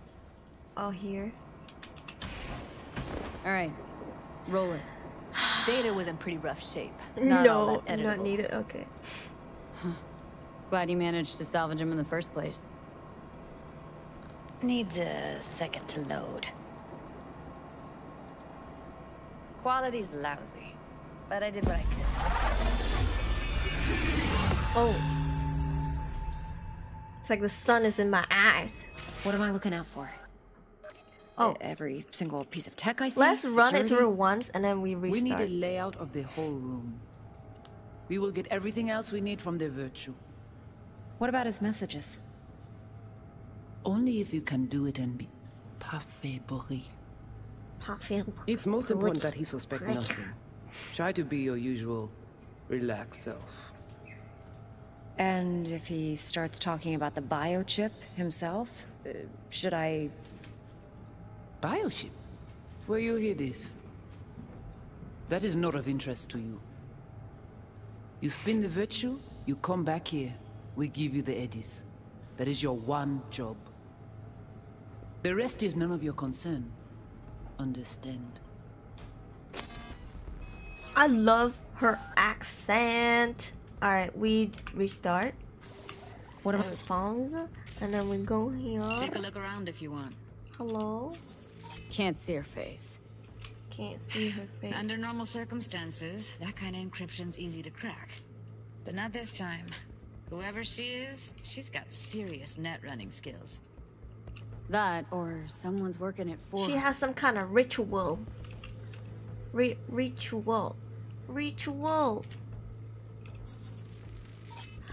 Oh here. Alright. Roll it. Data was in pretty rough shape. Not all no, not editable. needed. Okay. Glad you managed to salvage him in the first place. Needs a second to load. Quality's lousy, but I did what I could. Oh. It's like the sun is in my eyes. What am I looking out for? Oh. Every single piece of tech I see? Let's run it through once and then we restart. We need a layout of the whole room. We will get everything else we need from the Virtue. What about his messages? Only if you can do it and be parfait bourré. It's most important that he suspect nothing. Try to be your usual relaxed self. And if he starts talking about the biochip himself, uh, should I... Biochip? Where you hear this? That is not of interest to you. You spin the virtue, you come back here, we give you the eddies. That is your one job. The rest is none of your concern. Understand? I love her accent. All right, we restart. What about phones? And then we go here. Take a look around if you want. Hello. Can't see her face. Can't see her face. Under normal circumstances, that kind of encryption's easy to crack. But not this time. Whoever she is, she's got serious net running skills. That, or someone's working it for She has some kind of ritual. Re- ritual. Ritual.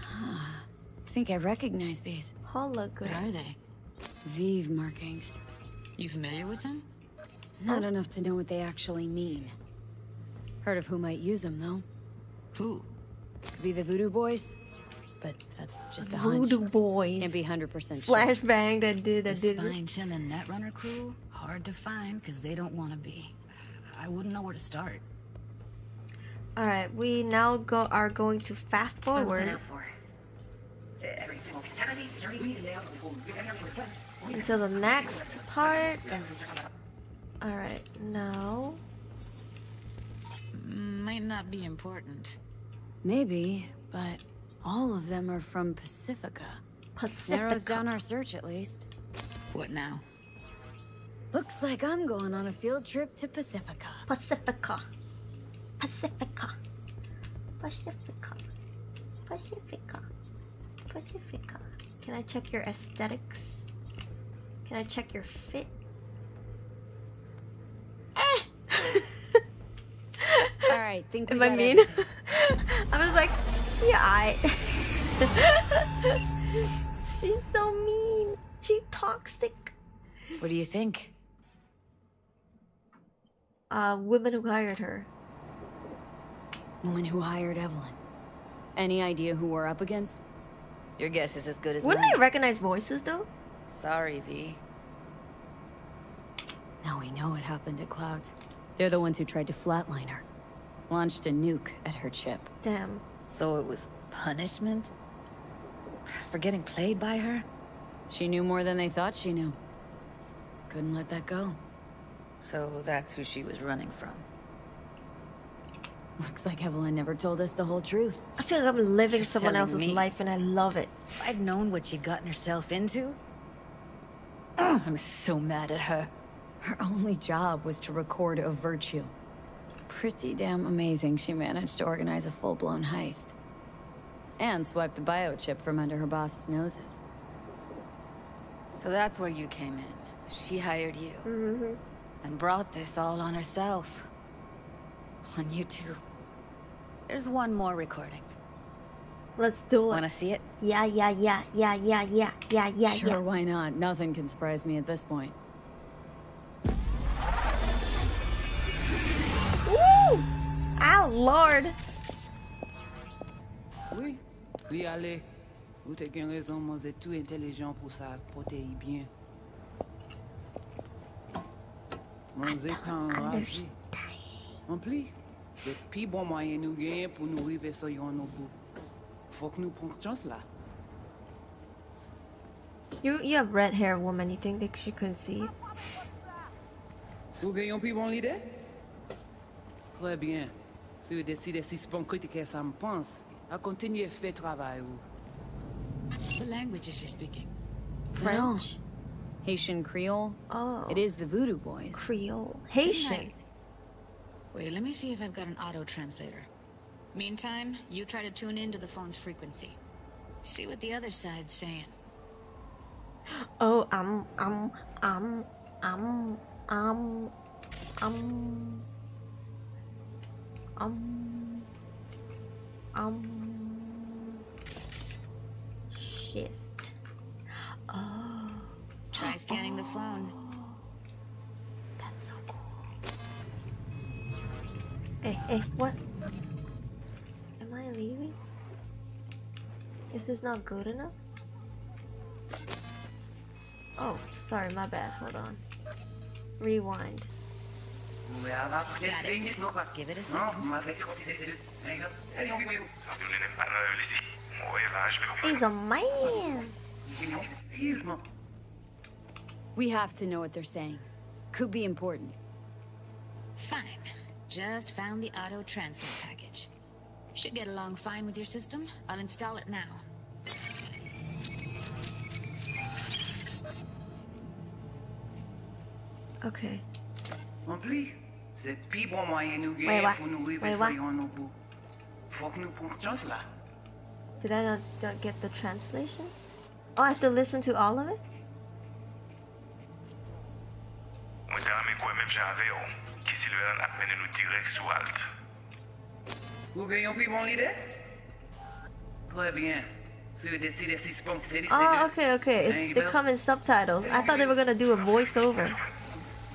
Ah, I think I recognize these. Hologram. What are they? Vèvè markings. You familiar with them? Not enough to know what they actually mean. Heard of who might use them, though. Who? Could be the Voodoo Boys, but that's just a Voodoo hunch. Boys. Can't be 100% sure. Flashbang that did The that did. spine chilling Netrunner crew? Hard to find because they don't want to be. I wouldn't know where to start. All right, we now go are going to fast forward until the next part. All right, now mm, Might not be important. Maybe, but all of them are from Pacifica. Narrows down our search, at least. What now? Looks like I'm going on a field trip to Pacifica. Pacifica, Pacifica, Pacifica, Pacifica, Pacifica. Can I check your aesthetics? Can I check your fit? Eh! All right, think we Am I mean? everything. I was like, yeah, I. She's so mean. She's toxic. What do you think? Uh, women who hired her. Women who hired Evelyn. Any idea who we're up against? Your guess is as good as Wouldn't mine. I recognize voices though? Sorry, V. Now we know what happened at Clouds. They're the ones who tried to flatline her. Launched a nuke at her chip. Damn. So it was punishment? For getting played by her? She knew more than they thought she knew. Couldn't let that go. So that's who she was running from. Looks like Evelyn never told us the whole truth. I feel like I'm living You're someone else's me? life and I love it. If I'd known what she'd gotten herself into. I'm so mad at her. Her only job was to record a virtue. Pretty damn amazing she managed to organize a full-blown heist. And swipe the biochip from under her boss's noses. So that's where you came in. She hired you. Mm-hmm. And brought this all on herself. On you too. There's one more recording. Let's do it. Wanna see it? Yeah, yeah, yeah, yeah, yeah, yeah, yeah, yeah, sure, yeah. why not? Nothing can surprise me at this point. Oh, Lord. Oui, lui aller. Vous avez une raison, tout intelligent pour ça, protéger bien. En plus, le plus bon moyen nous gagner pour nous sur nos bouts. Faut que nous prenions chance là. You, you have red hair, woman. You think that she couldn't see? Vous gagnez un plus bon leader? Très bien. Si vous décidez si bon critiquer ça me pense, à continuer à faire travail ou. What language is she speaking? French. Haitian Creole. Oh. It is the Voodoo Boys. Creole. Haitian. Wait, let me see if I've got an auto translator. Meantime, you try to tune into the phone's frequency. See what the other side's saying. Oh, um, um, um, um, um, um, um, um, Shift. Oh. Try scanning the phone. That's so cool. Hey, hey, what? Am I leaving? This is this not good enough? Oh, sorry, my bad. Hold on. Rewind. Got it. Give it a second. He's a man. We have to know what they're saying. Could be important. Fine. Just found the auto translate package. Should get along fine with your system. I'll install it now. Okay. En plus, c'est plus bon moyen nous Wait, gagner pour nous vivre Wait, what? nos bouts. Faut que nous pensions cela. Did I not, not get the translation? Oh, I have to listen to all of it? Mwen te rame kwen mèm jan ave oh. yo, ki Silveran ap mene nou direk sou alt. Vous gagnez plus bon l'idée? Très bien. Si vous décidez si bon c'est Oh, okay, okay. It's, they come in subtitles. I thought they were gonna do a voiceover.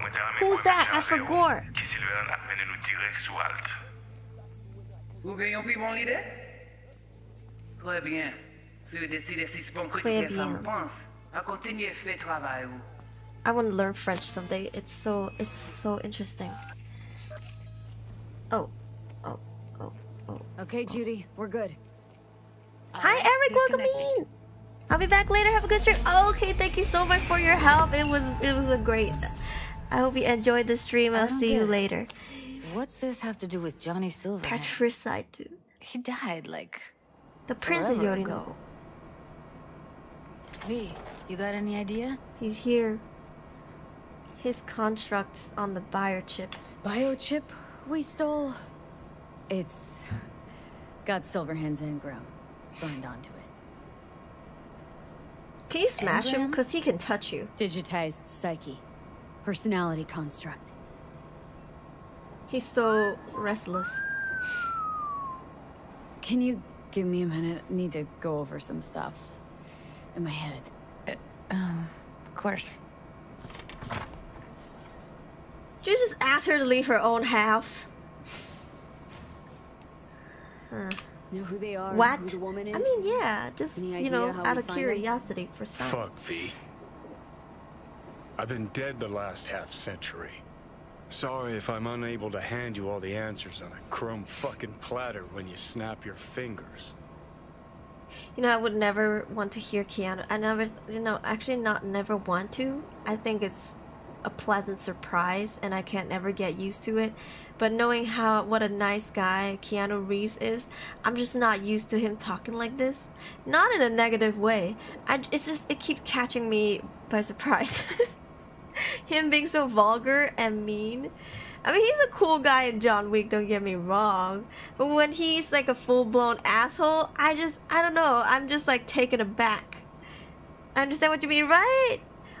Mwen te rame Who's that? I jan forgot. Ki Silveran ap mene nou direk sou alt. Vous gagnez plus bon l'idée? Très bien. Si vous décidez si c'est bon Très critiquer ça me pense, à continuer à faire travail ou. I want to learn French someday. It's so it's so interesting. Oh, oh, oh, oh. Okay, Judy, we're good. Hi, uh, Eric. Welcome in. I'll be back later. Have a good trip. Oh, okay, thank you so much for your help. It was it was a great. I hope you enjoyed the stream. I'll oh, see you it. later. What's this have to do with Johnny Silver? Patricide too. He died like The prince is forever Yorinobu. V, you got any idea? He's here. His constructs on the biochip. Biochip we stole. It's got Silverhand's engram burned onto it. Can you smash him? Cause he can touch you. Digitized psyche. Personality construct. He's so restless. Can you give me a minute? I need to go over some stuff in my head. Um, of course. Did you just ask her to leave her own house? Huh. Know who they are? What? Who the woman is? I mean, yeah, just you know, out of find them? curiosity for science. Fuck, V. I've been dead the last half century. Sorry if I'm unable to hand you all the answers on a chrome fucking platter when you snap your fingers. You know, I would never want to hear Keanu. I never, you know, actually not never want to. I think it's a pleasant surprise, and I can't ever get used to it. But knowing how what a nice guy Keanu Reeves is, I'm just not used to him talking like this. Not in a negative way. I, it's just it keeps catching me by surprise. him being so vulgar and mean. I mean, he's a cool guy in John Wick, don't get me wrong. But when he's like a full blown asshole, I just, I don't know, I'm just like taken aback. I understand what you mean, right?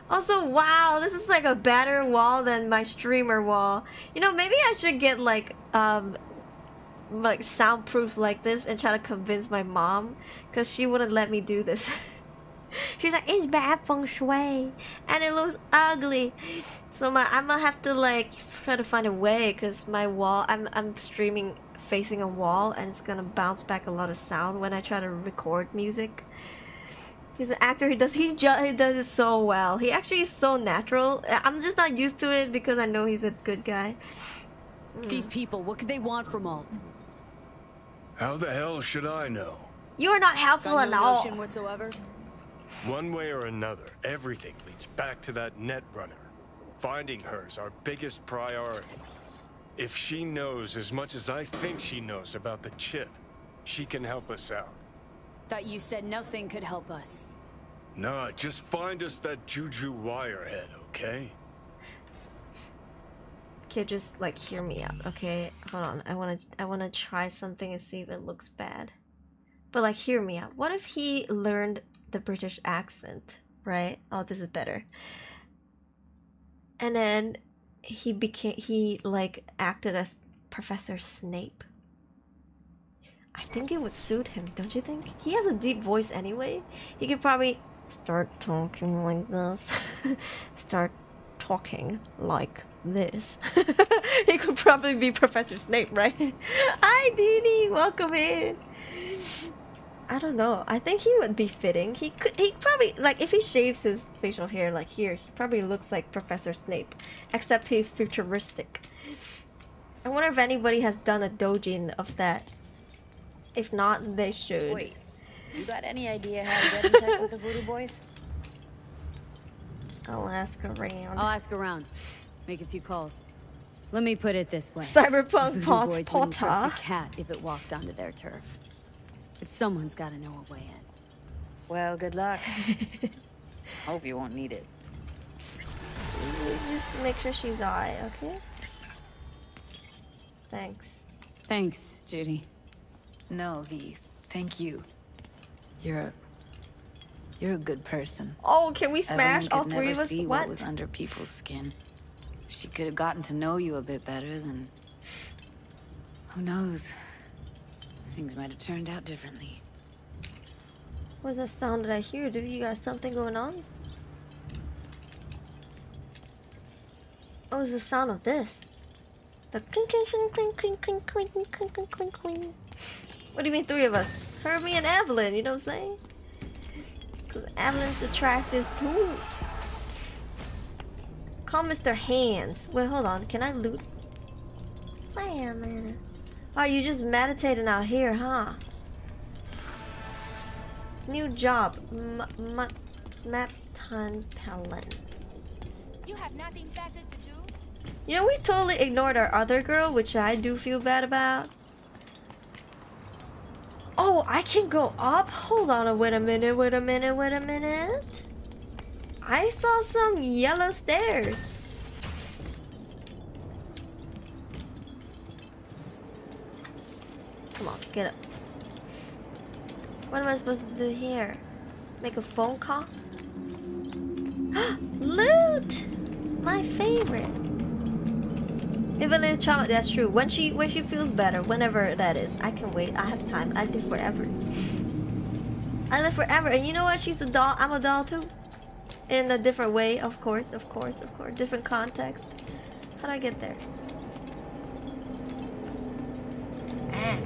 Also, wow, this is like a better wall than my streamer wall. You know, maybe I should get like, um, like soundproof like this and try to convince my mom, because she wouldn't let me do this. She's like, it's bad feng shui, and it looks ugly. So my, I'm gonna have to like try to find a way, cause my wall, I'm I'm streaming facing a wall, and it's gonna bounce back a lot of sound when I try to record music. He's an actor. He does he, ju- he does it so well. He actually is so natural. I'm just not used to it because I know he's a good guy. These people, what could they want from Alt? How the hell should I know? You are not helpful Got at no all. whatsoever. One way or another, everything leads back to that net runner. Finding her is our biggest priority. If she knows as much as I think she knows about the chip, she can help us out. Thought you said nothing could help us. Nah, just find us that Juju wirehead, okay? Okay, just like hear me out, okay? Hold on. I wanna I wanna try something and see if it looks bad. But like hear me out. What if he learned the British accent, right? Oh, this is better. And then he became he like acted as Professor Snape. I think it would suit him, don't you think? He has a deep voice anyway. He could probably start talking like this. start talking like this. he could probably be Professor Snape, right? Hi, Dini. Welcome in. I don't know. I think he would be fitting. He could. He probably like if he shaves his facial hair like here, he probably looks like Professor Snape, except he's futuristic. I wonder if anybody has done a dojin of that. If not, they should. Wait, you got any idea how to get in touch with the Voodoo Boys? I'll ask around. I'll ask around. Make a few calls. Let me put it this way. Cyberpunk Voodoo Pot- Boys wouldn't trust Potter. a cat if it walked onto their turf. But someone's got to know a way in. Well, good luck. Hope you won't need it. Just make sure she's alright, okay? Thanks. Thanks, Judy. No, V. Thank you. You're a... You're a good person. Oh, can we smash Evelyn all could three never of us? see What? what was under people's skin. If she could have gotten to know you a bit better, then... Who knows? Things might have turned out differently. What's that sound that I hear? Do you got something going on? Oh, it's the sound of this. The clink clink clink clink clink clink clink clink clink clink clink. What do you mean three of us? Her, me, and Evelyn, you know what I'm saying? Because Evelyn's attractive too. Call Mr. Hands. Wait, hold on. Can I loot? Man, man. Oh, you just meditating out here, huh? New job. M M Mapton Pelin. You have nothing better to do? You know, we totally ignored our other girl, which I do feel bad about. Oh, I can go up? Hold on, a wait a minute, wait a minute, wait a minute. I saw some yellow stairs. Come on, get up. What am I supposed to do here? Make a phone call? Loot! My favorite. Even if trauma, that's true. When she when she feels better, whenever that is, I can wait. I have time. I live forever. I live forever, and you know what? She's a doll. I'm a doll too, in a different way, of course, of course, of course, different context. How do I get there? Ah.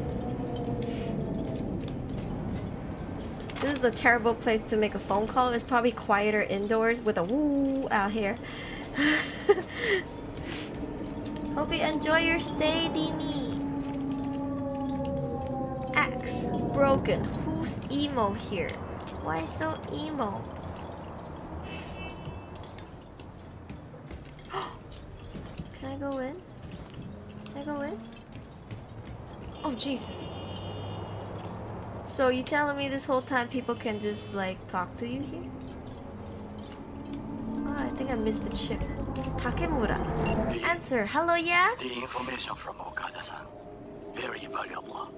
This is a terrible place to make a phone call. It's probably quieter indoors with a woo out here. Hope you enjoy your stay, Dini. Axe broken. Who's emo here? Why so emo? Can I go in? Can I go in? Oh Jesus. So you telling me this whole time people can just like talk to you here? Oh, I think I missed the chip. Takemura. Answer. Hello, yeah? The information from Okada-san, very valuable.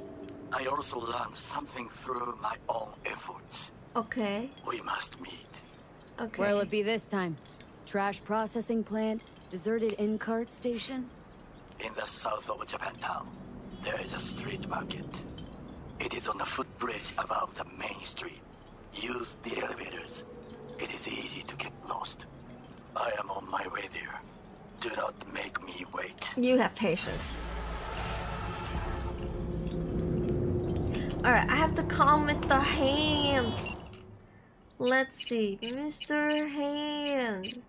I also learned something through my own efforts. Okay. We must meet. Okay. Where'll it be this time? Trash processing plant? Deserted NCART station? In the south of Japantown, there is a street market. It is on a footbridge above the main street. Use the elevators. It is easy to get lost. I am on my way there. Do not make me wait. You have patience. Alright, I have to call Mr. Hands. Let's see. Mr. Hands.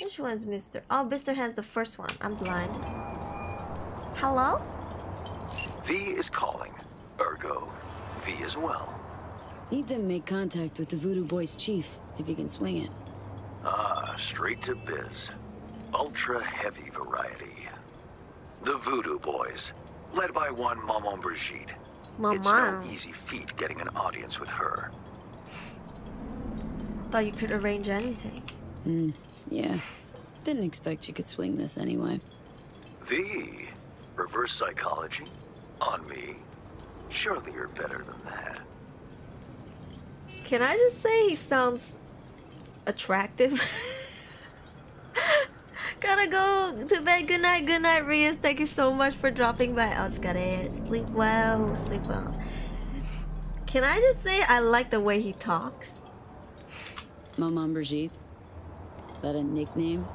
Which one's Mr. Oh, Mr. Hands the first one. I'm blind. Hello? V is calling. Ergo, V as well. Need to make contact with the Voodoo Boys chief, if he can swing it. Ah, straight to biz. Ultra heavy variety. The Voodoo Boys, led by one Maman Brigitte. It's no Mama. easy feat getting an audience with her. Thought you could arrange anything. Hmm, yeah. Didn't expect you could swing this anyway. V, reverse psychology? On me? Surely you're better than that. Can I just say he sounds attractive? Gotta go to bed. Good night, good night, Rias. Thank you so much for dropping by. Oh, it's got it. Sleep well, sleep well. Can I just say I like the way he talks? Maman Brigitte? That a nickname?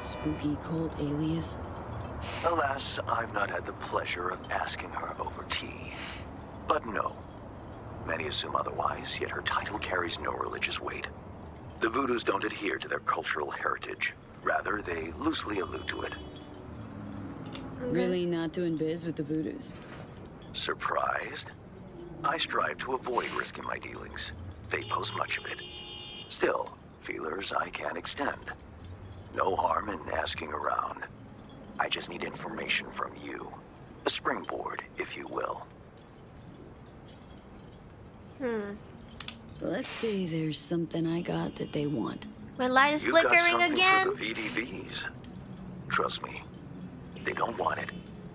Spooky cult alias? Alas, I've not had the pleasure of asking her over tea. But no. Many assume otherwise, yet her title carries no religious weight. The Voodoos don't adhere to their cultural heritage. Rather, they loosely allude to it. Really not doing biz with the Voodoos? Surprised? I strive to avoid risking my dealings. They pose much of it. Still, feelers I can extend. No harm in asking around. I just need information from you. A springboard, if you will. Hmm. Let's see, there's something I got that they want. My light is You've got flickering something again. for the VDBs. Trust me, they don't want it.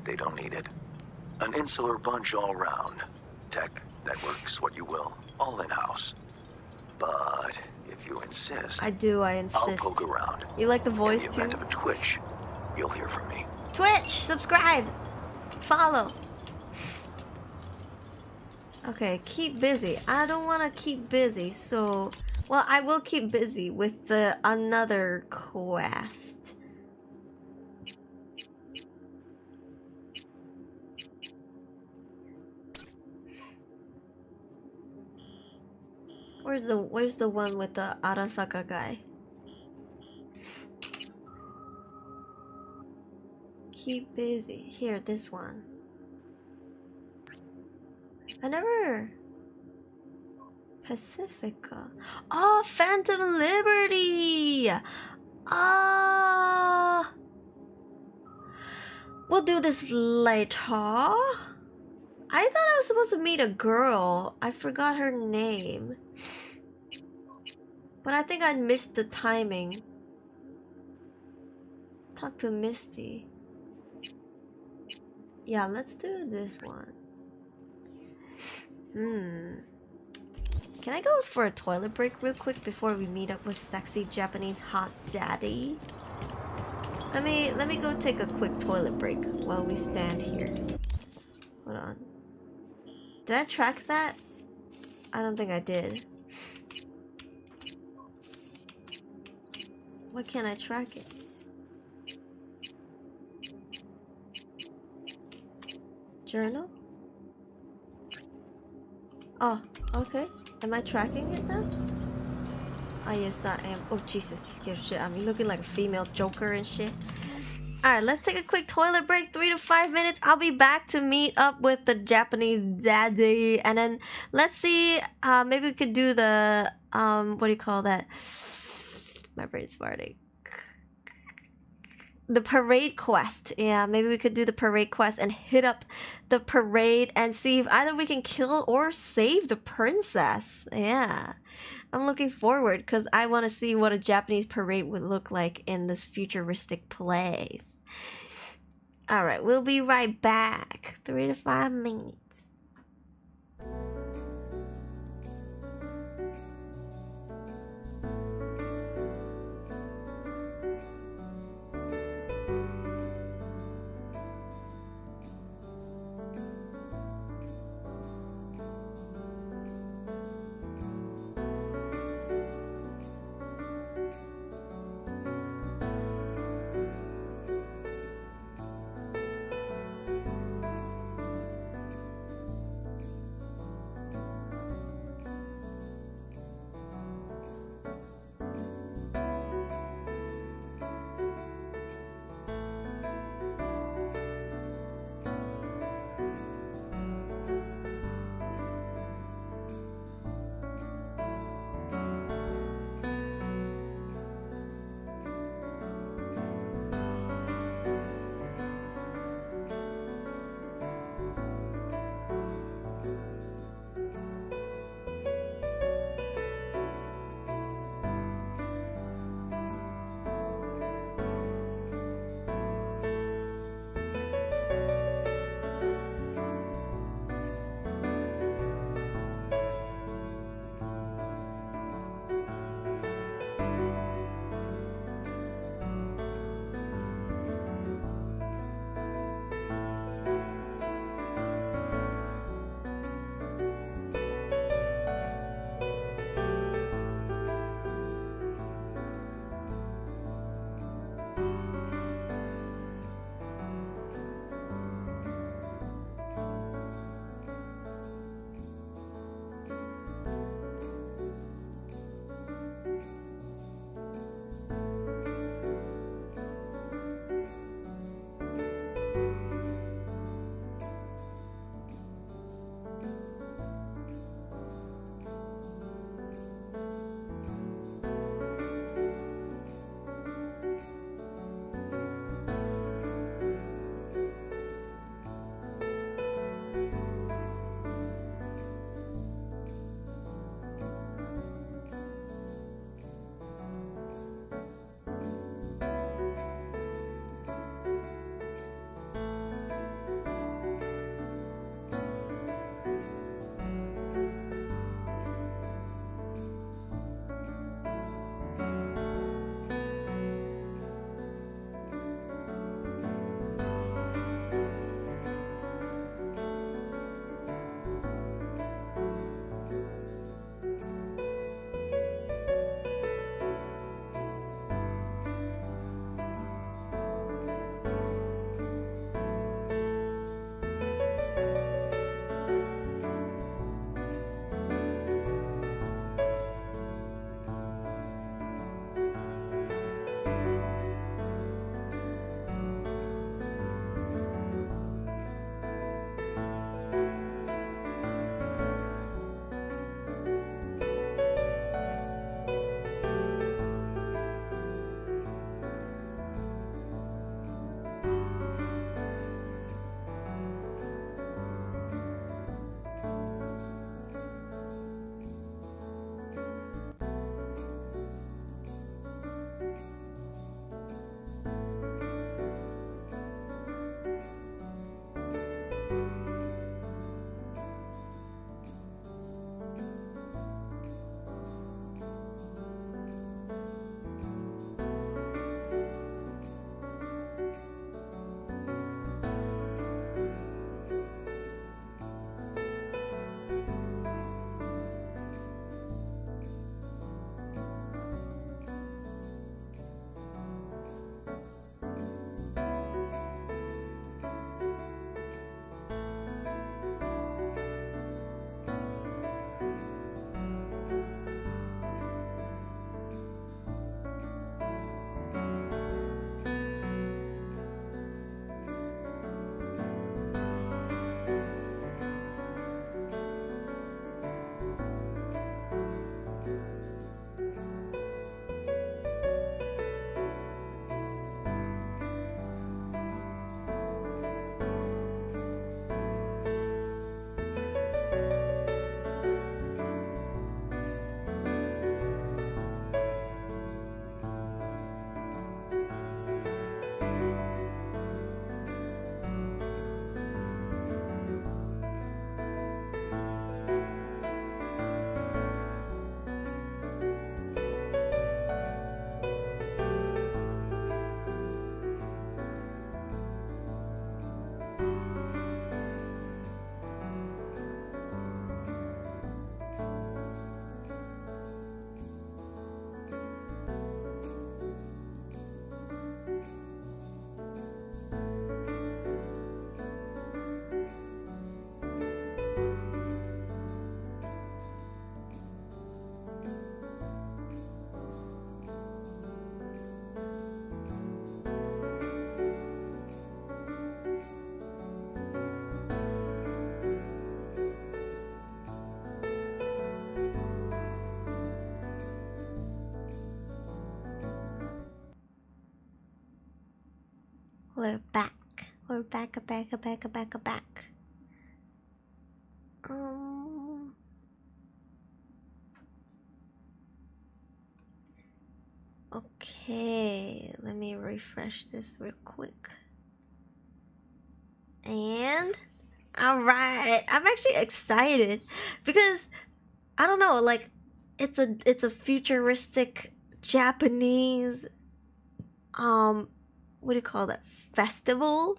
They don't need it. An insular bunch all around. Tech, networks, what you will, all in-house. But if you insist, I do, I insist. I'll insist. poke around. You like the voice In the too? of a twitch, you'll hear from me. Twitch, subscribe, follow. Okay, keep busy. I don't want to keep busy, so well, I will keep busy with the another quest. Where's the Where's the one with the Arasaka guy? Keep busy. Here, this one. I never. Pacifica. Oh, Phantom Liberty! Ah. we'll do this later. I thought I was supposed to meet a girl. I forgot her name. But I think I missed the timing. Talk to Misty. Yeah, let's do this one. Hmm. Can I go for a toilet break real quick before we meet up with sexy Japanese hot daddy? Let me let me go take a quick toilet break while we stand here. Hold on. Did I track that? I don't think I did. Why can't I track it? Journal? Oh, okay. Am I tracking it now? Oh yes, I am. Oh Jesus, you scared shit. I'm looking like a female Joker and shit. Alright, let's take a quick toilet break, three to five minutes. I'll be back to meet up with the Japanese daddy, and then let's see. Uh, maybe we could do the um, what do you call that? My brain's farting. The parade quest. Yeah, maybe we could do the parade quest and hit up the parade and see if either we can kill or save the princess. Yeah. I'm looking forward because I want to see what a Japanese parade would look like in this futuristic place. Alright, we'll be right back. Three to five minutes. We're back, back, back, back, back. Um. Okay, let me refresh this real quick. And all right, I'm actually excited because I don't know, like it's a it's a futuristic Japanese um what do you call that festival?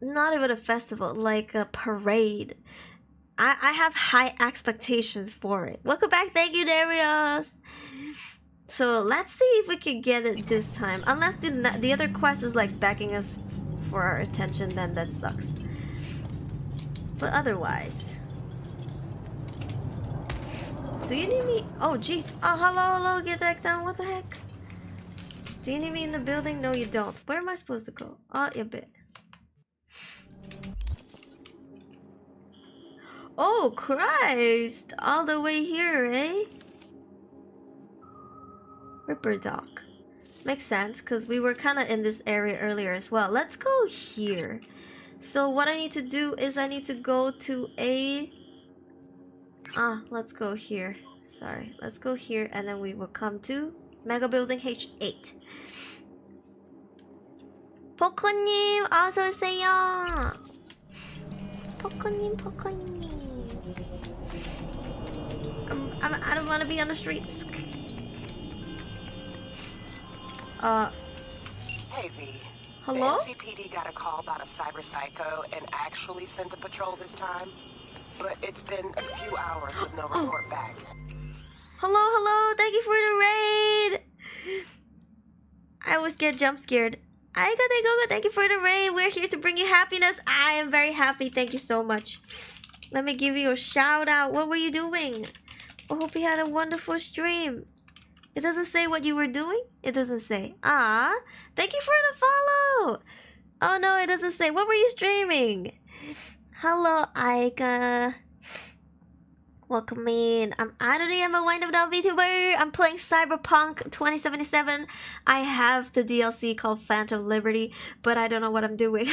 Not even a festival, like a parade. I, I have high expectations for it. Welcome back, thank you, Darius. So let's see if we can get it this time. Unless the the other quest is like backing us for our attention, then that sucks. But otherwise, do you need me? Oh jeez. Oh hello, hello. Get back down. What the heck? Do you need me in the building? No, you don't. Where am I supposed to go? Oh, a bit. Oh Christ! All the way here, eh? Ripperdoc. Makes sense, because we were kind of in this area earlier as well. Let's go here. So what I need to do is I need to go to a... Ah, let's go here. Sorry. Let's go here and then we will come to Mega Building H8. 포코님 어서오세요. 포코님 포코님. I'm, I'm, I don't want to be on the streets. Uh, Hey V. Hello? The NCPD got a call about a cyber psycho and actually sent a patrol this time. But it's been a few hours with no report back. hello, hello. Thank you for the raid. I always get jump scared. Arigato Gogo, thank you for the raid. We're here to bring you happiness. I am very happy. Thank you so much. Let me give you a shout out. What were you doing? I hope you had a wonderful stream. It doesn't say what you were doing? It doesn't say. Ah, thank you for the follow. Oh no, it doesn't say. What were you streaming? Hello, Aika. Welcome in. I'm Aruri. I'm a wind up down VTuber. I'm playing Cyberpunk 2077. I have the DLC called Phantom Liberty, but I don't know what I'm doing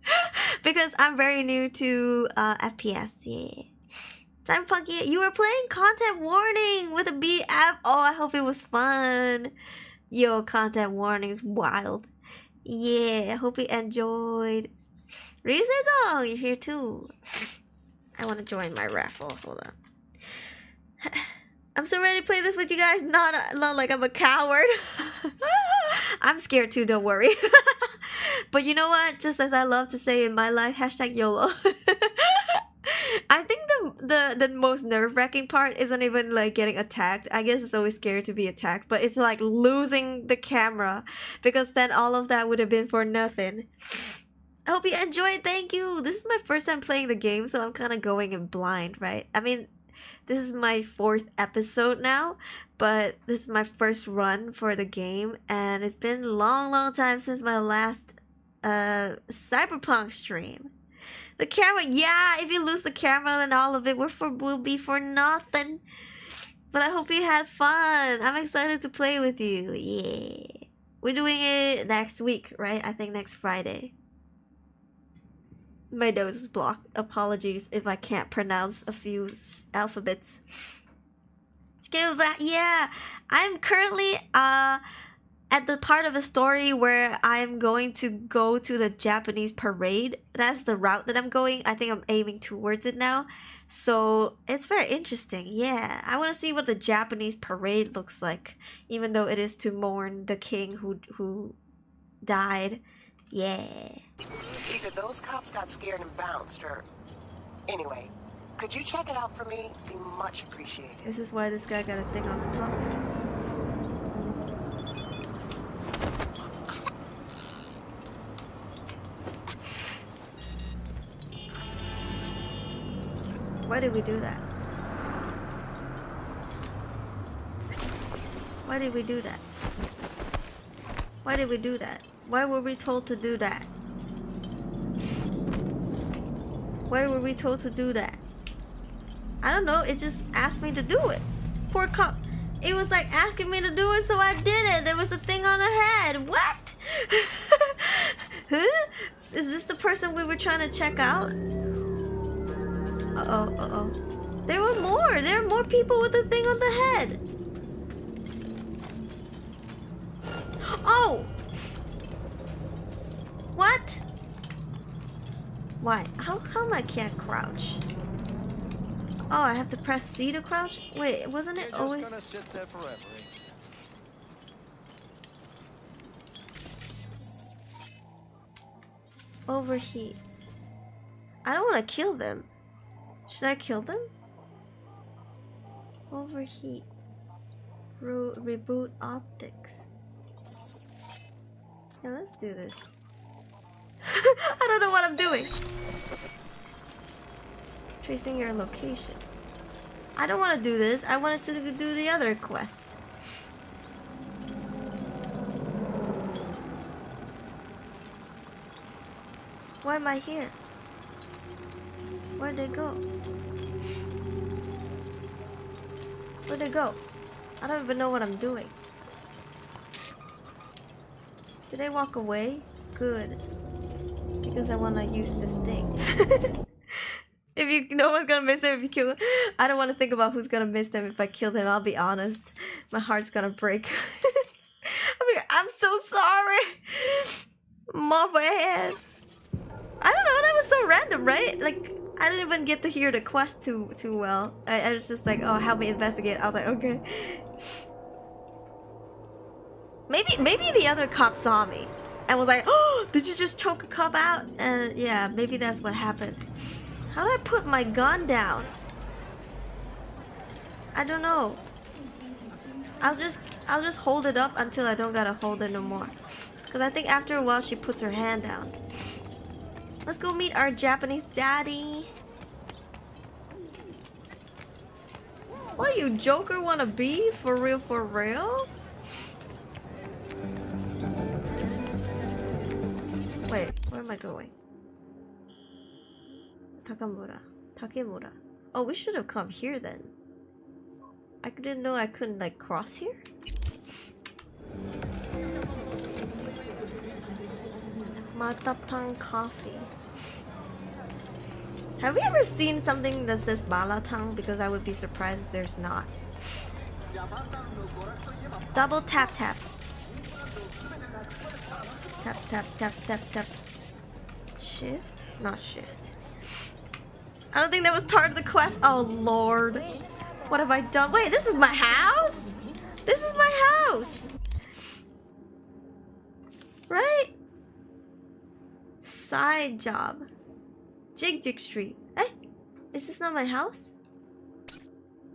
because I'm very new to uh, FPS. Yeah. Cyberpunk, you were playing Content Warning with a BF. Oh, I hope it was fun. Yo, Content Warning is wild. Yeah, I hope you enjoyed. Rizedong, you're here too. I want to join my raffle. Hold on. I'm so ready to play this with you guys. Not, not like I'm a coward. I'm scared too, don't worry. but you know what? Just as I love to say in my life, hashtag YOLO. I think the the the most nerve wracking part isn't even like getting attacked. I guess it's always scary to be attacked, but it's like losing the camera because then all of that would have been for nothing. I hope you enjoyed. Thank you. This is my first time playing the game, so I'm kind of going in blind, right? I mean, this is my fourth episode now, but this is my first run for the game, and it's been a long, long time since my last uh cyberpunk stream. The camera, yeah, if you lose the camera, then all of it will, for, will be for nothing. But I hope you had fun. I'm excited to play with you. Yeah. We're doing it next week, right? I think next Friday. My nose is blocked. Apologies if I can't pronounce a few alphabets. Yeah, I'm currently uh at the part of the story where I'm going to go to the Japanese parade. That's the route that I'm going. I think I'm aiming towards it now. So it's very interesting. Yeah, I want to see what the Japanese parade looks like, even though it is to mourn the king who who died. Yeah. Either those cops got scared and bounced, or... Anyway, could you check it out for me? Be much appreciated. This is why this guy got a thing on the top. Why did we do that? Why did we do that? Why did we do that? Why were we told to do that? Why were we told to do that? I don't know, it just asked me to do it. Poor cop. It was like asking me to do it, so I did it. There was a thing on her head. What? Huh? Is this the person we were trying to check out? Uh-oh, uh-oh. There were more! There are more people with a thing on the head! Oh! What? Why? How come I can't crouch? Oh, I have to press C to crouch? Wait, wasn't it always... gonna sit there forever. eh? Overheat. I don't want to kill them. Should I kill them? Overheat. Ro reboot optics. Yeah, let's do this. I don't know what I'm doing. Tracing your location. I don't want to do this. I wanted to do the other quest. Why am I here? Where'd they go? Where'd they go? I don't even know what I'm doing. Did they walk away? Good. Because I want to use this thing. if you, no one's gonna miss them if you kill them. I don't want to think about who's gonna miss them if I kill them. I'll be honest. My heart's gonna break. I mean, I'm so sorry. Mop my hand. I don't know. That was so random, right? Like I didn't even get to hear the quest too too well. I, I was just like, oh, help me investigate. I was like, okay. Maybe maybe the other cop saw me and was like, oh, did you just choke a cop out? And yeah, maybe that's what happened. How do I put my gun down? I don't know. I'll just I'll just hold it up until I don't gotta hold it no more. Cause I think after a while she puts her hand down. Let's go meet our Japanese daddy. What are you, Joker wanna be? For real, for real? Wait, where am I going? Takamura. Takemura. Oh, we should have come here then. I didn't know I couldn't like cross here. Matapang coffee. Have we ever seen something that says Malatang? Because I would be surprised if there's not. Double tap tap. Tap tap tap tap tap. Shift? Not shift. I don't think that was part of the quest. Oh lord. What have I done? Wait, this is my house? This is my house! Right? Side job. Jig Jig Street. Eh? Is this not my house?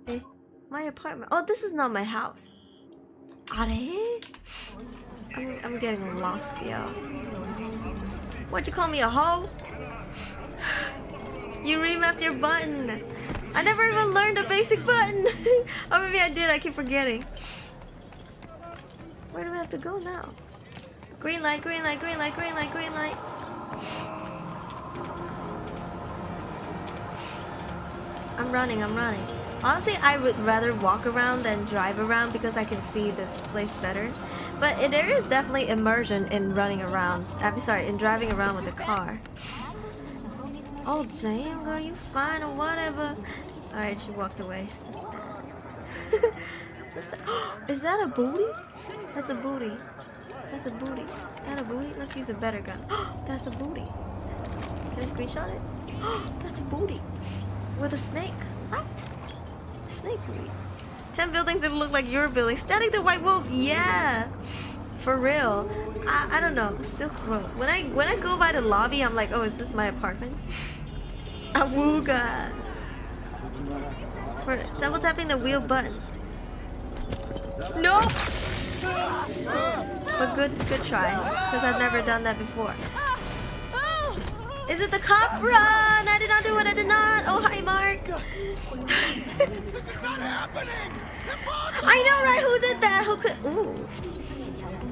Eh? My apartment. Oh, this is not my house. Are I'm, I'm getting lost, y'all. What'd you call me, a hoe? you remapped your button. I never even learned a basic button. or maybe I did, I keep forgetting. Where do we have to go now? Green light, green light, green light, green light, green light. I'm running, I'm running. Honestly, I would rather walk around than drive around because I can see this place better. But it, there is definitely immersion in running around. I'm sorry, in driving around with a car. Oh damn, girl, you fine or whatever. Alright, she walked away. Is that a booty? That's a booty. That's a booty. That a booty? Let's use a better gun. That's a booty. Can I screenshot it? That's a booty. With a snake. What? Snake booty. Ten buildings that look like your building. Static the White Wolf. Yeah. For real. I, I don't know. Silk Road. When I when I go by the lobby, I'm like, oh, is this my apartment? Awooga. For double tapping the wheel button. No. But good good try. Because I've never done that before. Is it the cop? Run! I did not do it. I did not. Oh, hi, Mark. This is not happening. I know, right? Who did that? Who could? Ooh.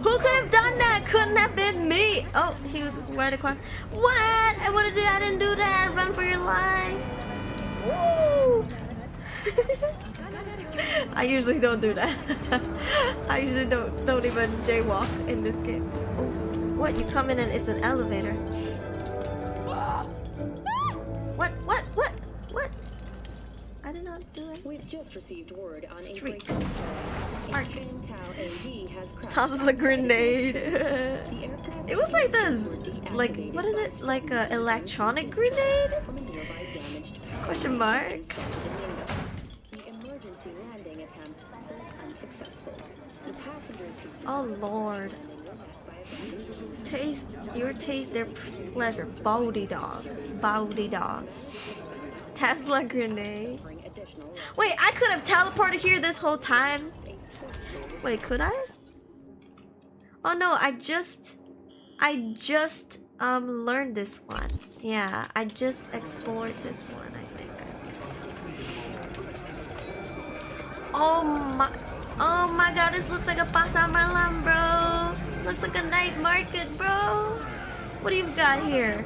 Who could have done that? Couldn't have been me. Oh, he was right across. What? I would have did. I didn't do that. Run for your life. Woo! I usually don't do that. I usually don't don't even jaywalk in this game. Oh, What? You come in and it's an elevator. What? What? What? What? I did not do it. We've just received word on Street. a break. Mark. AD has crashed. Tosses a grenade. it was like this, like what is it? Like a electronic grenade? Question mark. Emergency landing attempt unsuccessful. The passengers Oh lord. Taste your taste their pleasure. Baldy dog. Baldy dog. Tesla grenade. Wait, I could have teleported here this whole time. Wait, could I? Oh no, I just I just um learned this one. Yeah, I just explored this one, I think. Oh my Oh my god, this looks like a Pasar Malam, bro. Looks like a night market, bro. What do you got here?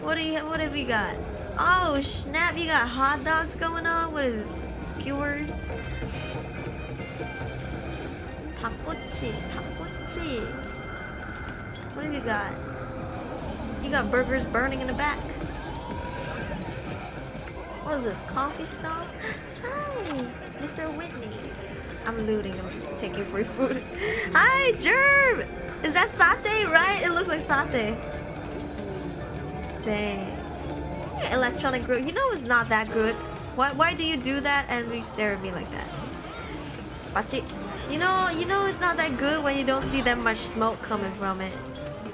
What do you what have you got? Oh snap, you got hot dogs going on? What is this? Skewers? Takochi, takochi. What have you got? You got burgers burning in the back. What is this? Coffee stop? Hi, Mr. Whitney. I'm looting. I'm just taking free food. Hi, Gerb. Is that satay, right? It looks like satay. Dang. Electronic grill. You know it's not that good. Why? Why do you do that and you stare at me like that? Bachi. You know, you know it's not that good when you don't see that much smoke coming from it.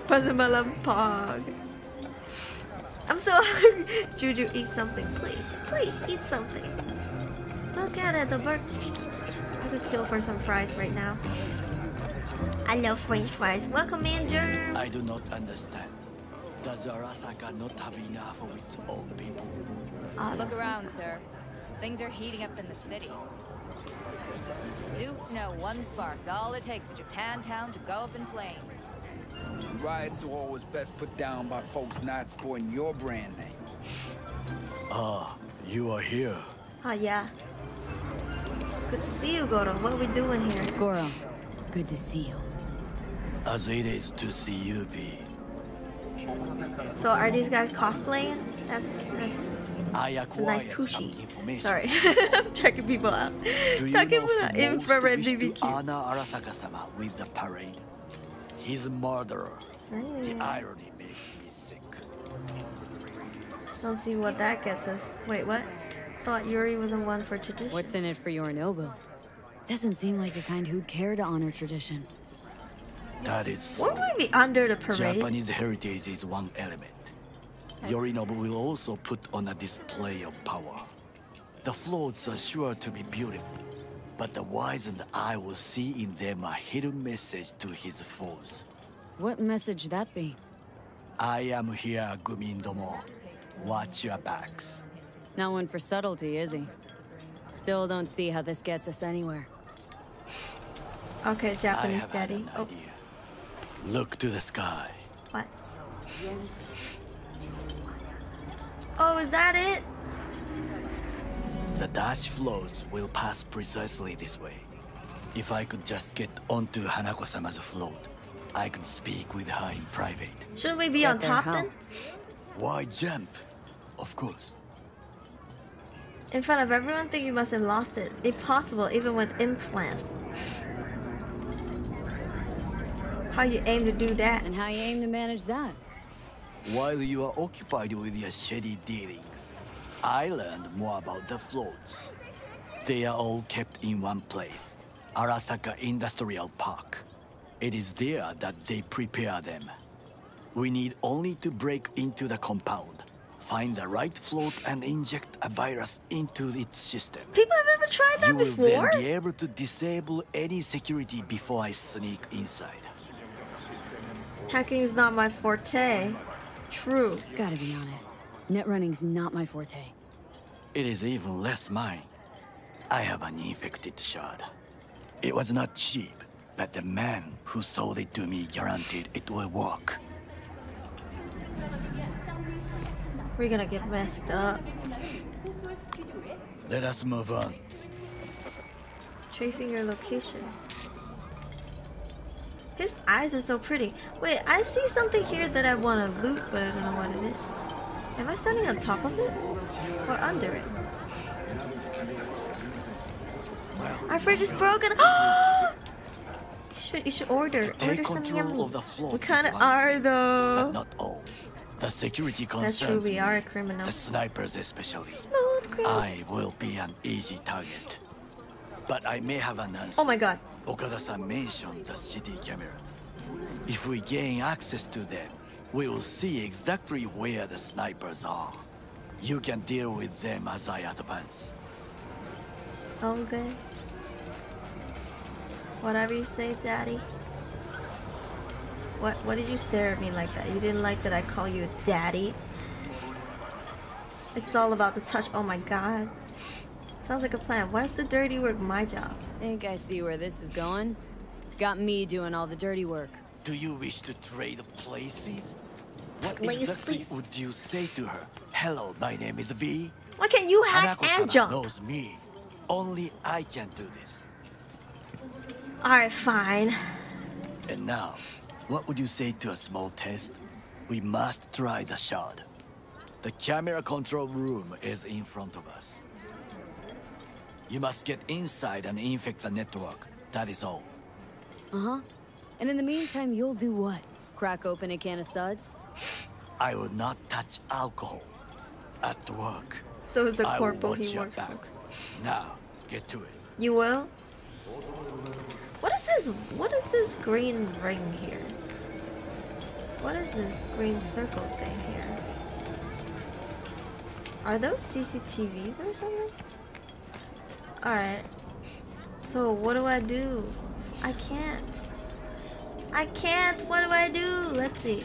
Pasamalam pog. I'm so hungry. Juju, eat something, please. Please, eat something. Look at it, the bird. I could kill for some fries right now. I love french fries. Welcome in, Germ. I do not understand. Does Arasaka not have enough of its own people? Look around, sir. Things are heating up in the city. Suits know one spark's all it takes for Japantown to go up in flames. Riots are always best put down by folks not sporting your brand name. Ah, you are here. Oh yeah. Good to see you, Goro. What are we doing here? Goro, good to see you. As it is to see you V. So are these guys cosplaying? That's that's I that's a nice acquired tushy. some. Sorry, I'm checking people out. Do you Talking know about who most infrared BBQ. honor Arasaka-sama with the parade? He's a murderer. The irony makes me sick. Don't see what that gets us. Wait, what? Thought Yuri wasn't one for tradition. What's in it for Yorinobu? Doesn't seem like the kind who'd care to honor tradition. That is so. Won't we be under the parade? Japanese heritage is one element. Yorinobu will also put on a display of power. The floats are sure to be beautiful, but the wizened eye will see in them a hidden message to his foes. What message that be? I am here, Gumindomo. Watch your backs. Not one for subtlety, is he? Still don't see how this gets us anywhere. Okay, Japanese have daddy. Oh, Look to the sky. what? Oh, is that it? The dash floats will pass precisely this way. If I could just get onto Hanako-sama's float, I could speak with her in private. Shouldn't we be on top then? Why jump? Of course. In front of everyone, think you must have lost it. Impossible, even with implants. How you aim to do that? And how you aim to manage that? While you are occupied with your shady dealings, I learned more about the floats. They are all kept in one place, Arasaka Industrial Park. It is there that they prepare them. We need only to break into the compound, find the right float and inject a virus into its system. People have never tried that you will then be able to disable any security before I sneak inside. Hacking is not my forte. True. Gotta be honest. Net running's not my forte. It is even less mine. I have an infected shard. It was not cheap, but the man who sold it to me guaranteed it will work. We're gonna get messed up. Let us move on. Tracing your location. His eyes are so pretty. Wait, I see something here that I want to loot, but I don't know what it is. Am I standing on top of it? Or under it? Our fridge is broken. you should you should order order some yummy. of the floor We kind of are though. But not all. The security concerns That's true. We are a criminal. The snipers especially. Smooth criminal. I will be an easy target. But I may have an answer. Oh my god. Okada-san mentioned the city cameras. If we gain access to them, we will see exactly where the snipers are. You can deal with them as I advance. Okay. Whatever you say, Daddy. What what did you stare at me like that? You didn't like that I call you Daddy? It's all about the touch. Oh my god. Sounds like a plan. Why is the dirty work my job? Think I see where this is going? Got me doing all the dirty work. Do you wish to trade places? What Places? exactly would you say to her? Hello, my name is V. Why can't you hack Hanako-sama and jump? knows me. Only I can do this. Alright, fine. And now, what would you say to a small test? We must try the shard. The camera control room is in front of us. You must get inside and infect the network. That is all. Uh-huh. And in the meantime, you'll do what? Crack open a can of suds? I will not touch alcohol at work. So is the corporal watch he works back. Now, get to it. You will? What is this? What is this green ring here? What is this green circle thing here? Are those CCTVs or something? Alright. So what do I do? I can't. I can't. What do I do? Let's see.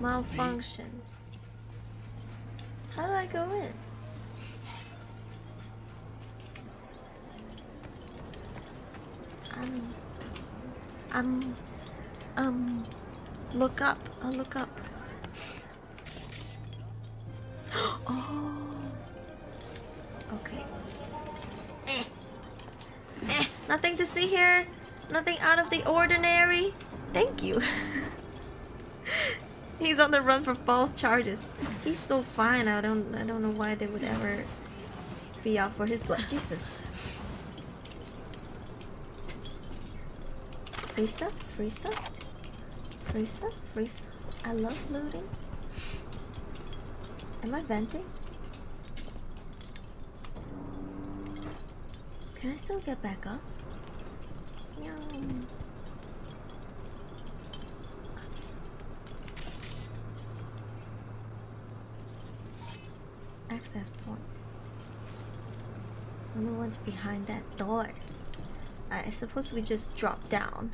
Malfunction. How do I go in? Um, um, um, look up. I'll look up. oh. Okay. Eh. Eh. Nothing to see here. Nothing out of the ordinary. Thank you. He's on the run for false charges. He's so fine. I don't. I don't know why they would ever be out for his blood. Jesus. Free stuff. Free stuff. Free stuff. Free stuff. I love looting. Am I venting? Can I still get back up? Yum. Access point. Wonder what's behind that door. I suppose we just drop down.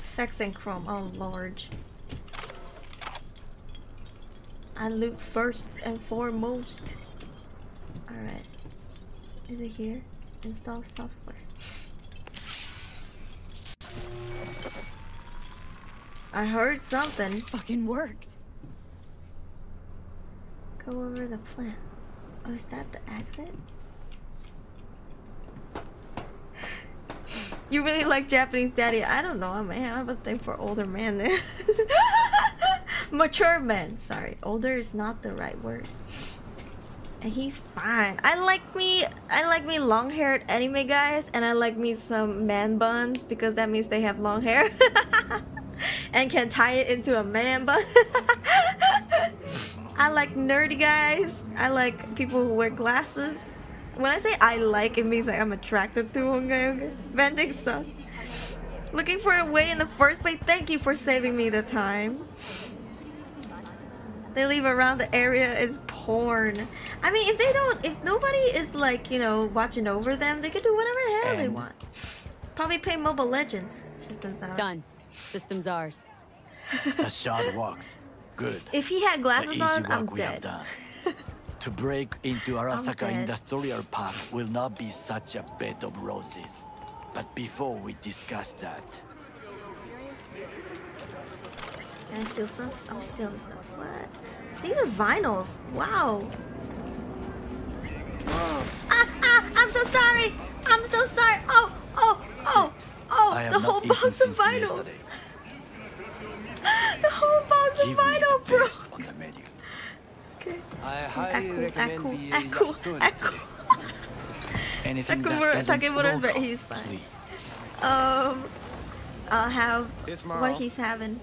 Sex and chrome. Oh lord. I loot first and foremost. Alright. Is it here? Install software. I heard something. Fucking worked. Go over the plan. Oh, is that the exit? You really like Japanese daddy? I don't know, man. I have a thing for older men. Mature men. Sorry, older is not the right word. And he's fine. I like me. I like me long-haired anime guys, and I like me some man buns because that means they have long hair and can tie it into a man bun. I like nerdy guys. I like people who wear glasses. When I say I like, it means like I'm attracted to them. Okay, okay. Vending sus. Looking for a way in the first place. Thank you for saving me the time. They leave around the area is porn. I mean, if they don't, if nobody is like, you know, watching over them, they can do whatever the hell they want. Probably play Mobile Legends. Systems ours. Done. System's ours. the shard works. Good. If he had glasses on, I'm we have dead. to break into Arasaka. Industrial Park will not be such a bed of roses. But before we discuss that, Can I steal some? I'm stealing stuff. What? These are vinyls. Wow. Ah, ah, I'm so sorry. I'm so sorry. Oh, oh, oh, oh. The whole box of vinyl. The whole box of vinyl, bro. Best on the menu. Echo, Echo, Echo. Echo that Takemura's but he's fine. Um, I'll have It's what he's having.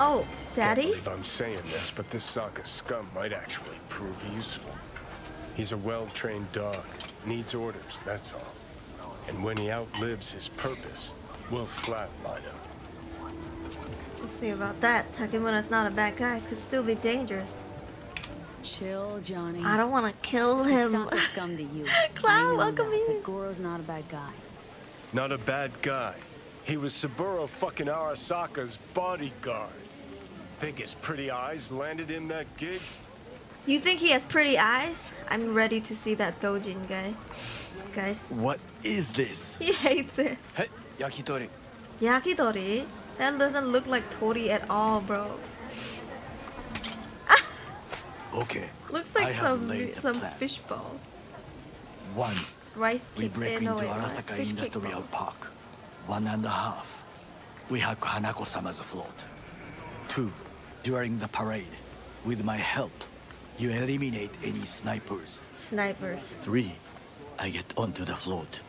Oh, Daddy? believe I'm saying this, but this Sokka scum might actually prove useful. He's a well-trained dog. Needs orders, that's all. And when he outlives his purpose, we'll flatline him. We'll see about that. Takemura's not a bad guy. Could still be dangerous. Chill, Johnny. I don't want to kill him. He's not the scum to you. Cloud, I know welcome that, in. Goro's not a bad guy. Not a bad guy. He was Saburo fucking Arasaka's bodyguard. Think his pretty eyes landed him that gig? You think he has pretty eyes? I'm ready to see that Dojin guy. Guys, What is this? he hates it. Hey, yakitori. Yakitori? That doesn't look like tori at all, bro. Okay. Looks like have some some plan. fish balls. One, Rice cake. we break into? Arasaka Fish Industrial. Park. One and a half. We hack Hanako-sama's float. Two, during the parade, with my help, you eliminate any snipers. Snipers. Three, I get onto the float.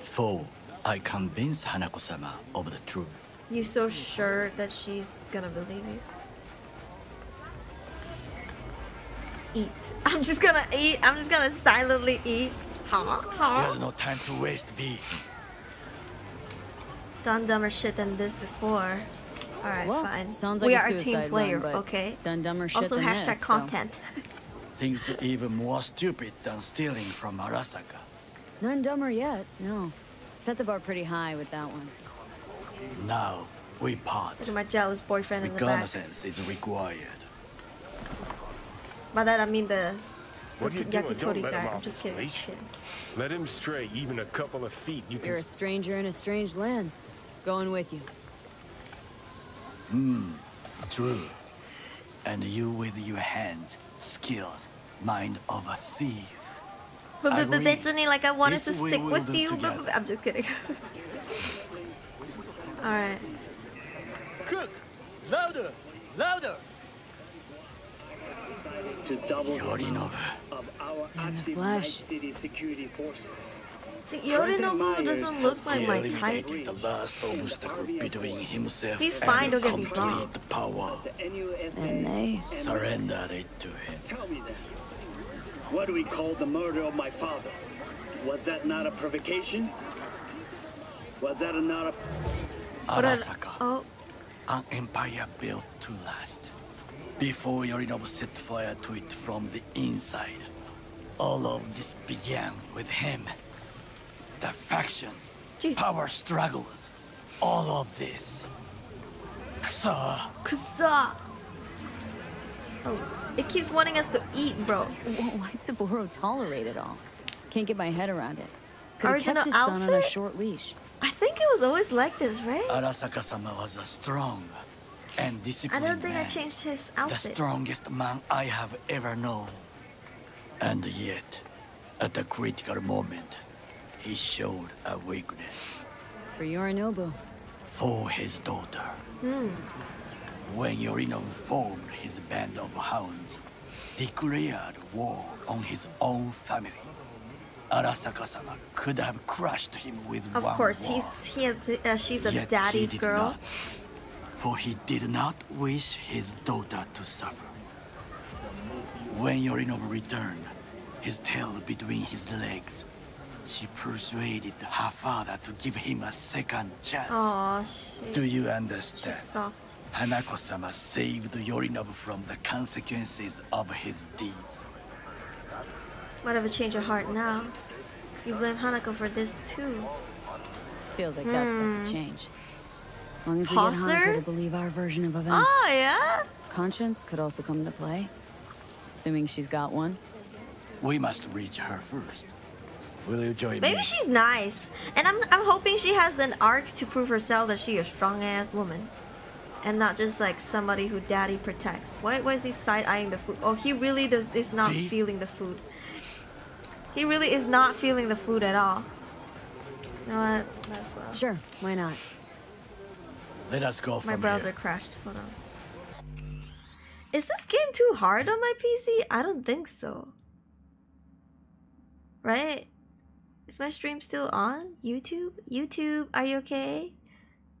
Four, I convince Hanako-sama of the truth. You so sure that she's gonna believe you? Eat. I'm just gonna eat. I'm just gonna silently eat. Huh? Huh? There's no time to waste, V. Done dumber shit than this before. Alright, Well, fine. sounds like we a are a team suicide player, run, okay? done dumber shit also, than hashtag this, so- content. Things are even more stupid than stealing from Arasaka. None dumber yet. No. Set the bar pretty high with that one. Now, we part. Look at my jealous boyfriend in the back. Reconnaissance is required. By that I mean the, the What are you doing? yakitori Don't let guy. him I'm off just kidding. Just kidding. Let him stray even a couple of feet. You You're a stranger in a strange land. Going with you. Hmm, true. And you with your hands, skills, mind of a thief. But, but, but Agree. Betsuni, like I wanted This to stick with you. But, but- I'm just kidding. Alright. Cook! Louder! Louder! To double Yorinobu. of our In the flesh. Security forces. See, Yorinobu doesn't look like He my type. the last obstacle between himself He's and fine, don't get me complete wrong. power. And they Surrendered it to him. Tell me then, what do we call the murder of my father? Was that not a provocation? Was that not a... Arasaka, Oh, an empire built to last. Before Yorinobu set fire to it from the inside, all of this began with him. The factions, power struggles, all of this. Kusa. Kusa! Oh, it keeps wanting us to eat, bro. Why'd Saburo tolerate it all? Can't get my head around it. Could have kept his son on a short leash. I think it was always like this, right? Arasaka-sama was a strong and disciplined I disciplined don't think I changed his outfit. the strongest man I have ever known. And yet, at a critical moment, he showed a weakness For Yorinobu. for his daughter. Hmm. When Yorinobu formed his band of hounds, declared war on his own family, Arasaka-sama could have crushed him with Of one course, word. he's he has uh, she's a Yet he daddy's did girl. not, for he did not wish his daughter to suffer. When Yorinobu returned, his tail between his legs, she persuaded her father to give him a second chance. Aw, she, Do you understand? she's soft. Hanako-sama saved Yorinobu from the consequences of his deeds. Might have a change of heart now. You blame Hanako for this too. Feels like that's about Hmm. to change. As long as we Tosser? get Hanako to believe our version of events. Oh yeah. Conscience could also come into play. Assuming she's got one. We must reach her first. Will you join Maybe me? she's nice, and I'm I'm hoping she has an arc to prove herself that she a strong ass woman. and not just like somebody who daddy protects. Why was he side eyeing the food? Oh, he really does is not feeling the food. He really is not feeling the food at all. You know what? Might as well. Sure, why not? Let us go from My browser here. crashed. Hold on. Is this game too hard on my PC? I don't think so. Right? Is my stream still on? YouTube? YouTube, are you okay?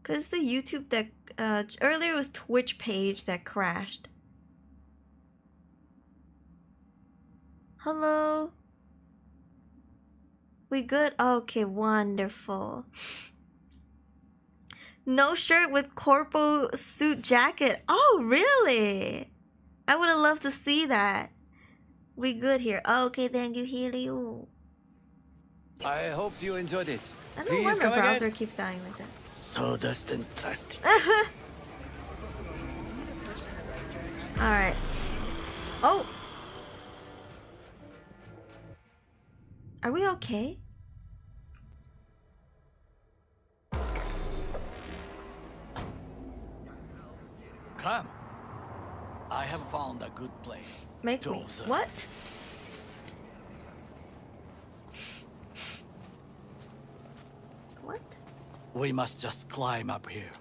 Cause the YouTube that uh earlier was Twitch page that crashed. Hello? We good? Okay, wonderful. No shirt with corpo suit jacket. Oh, really? I would have loved to see that. We good here. Okay, thank you, Helio. I hope you enjoyed it. I don't know why my browser keeps dying like that. Sawdust and plastic. Alright. Oh! Are we okay? Come. I have found a good place. Make to me. observe. What? What? We must just climb up here.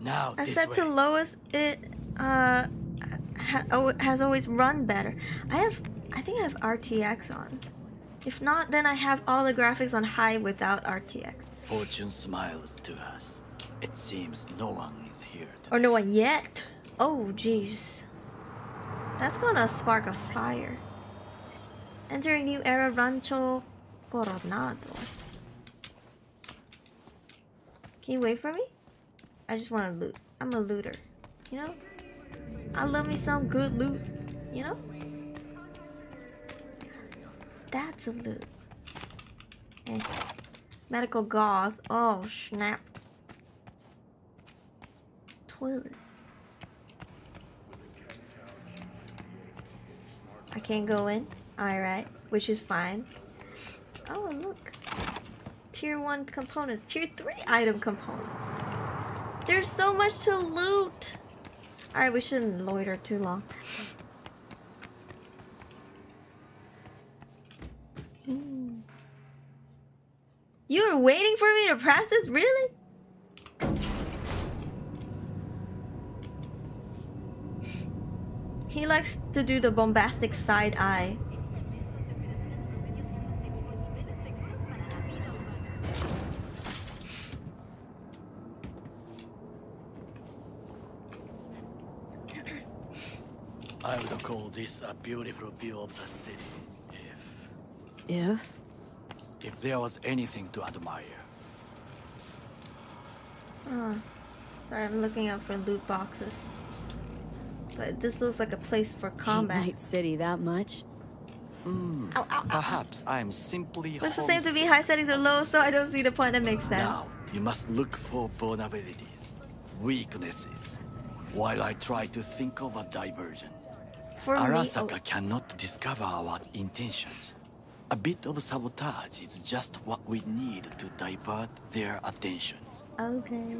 Now I said way. to Lois it uh ha- oh, has always run better. I have I think I have RTX on. If not, then I have all the graphics on high without RTX. Fortune smiles to us. It seems no one is here. Or no one yet. Oh jeez. That's gonna spark a fire. Enter a new era Rancho Coronado. Can you wait for me? I just want to loot. I'm a looter. You know? I love me some good loot. You know? That's a loot. Eh. Medical gauze. Oh, snap. Toilets. I can't go in. Alright, which is fine. Oh, look. Tier 1 components. Tier 3 item components. There's so much to loot. Alright, we shouldn't loiter too long. You were waiting for me to press this? Really? He likes to do the bombastic side eye. I would call this a beautiful view of the city. If If? if there was anything to admire. Oh, sorry, I'm looking out for loot boxes. But this looks like a place for combat. Night City that much? Hmm. Perhaps I'm simply Looks the same to me, high settings or low, so I don't see the point. That makes sense. Now, you must look for vulnerabilities, weaknesses, while I try to think of a diversion. For Arasaka oh. cannot discover our intentions. A bit of sabotage is just what we need to divert their attention. Okay.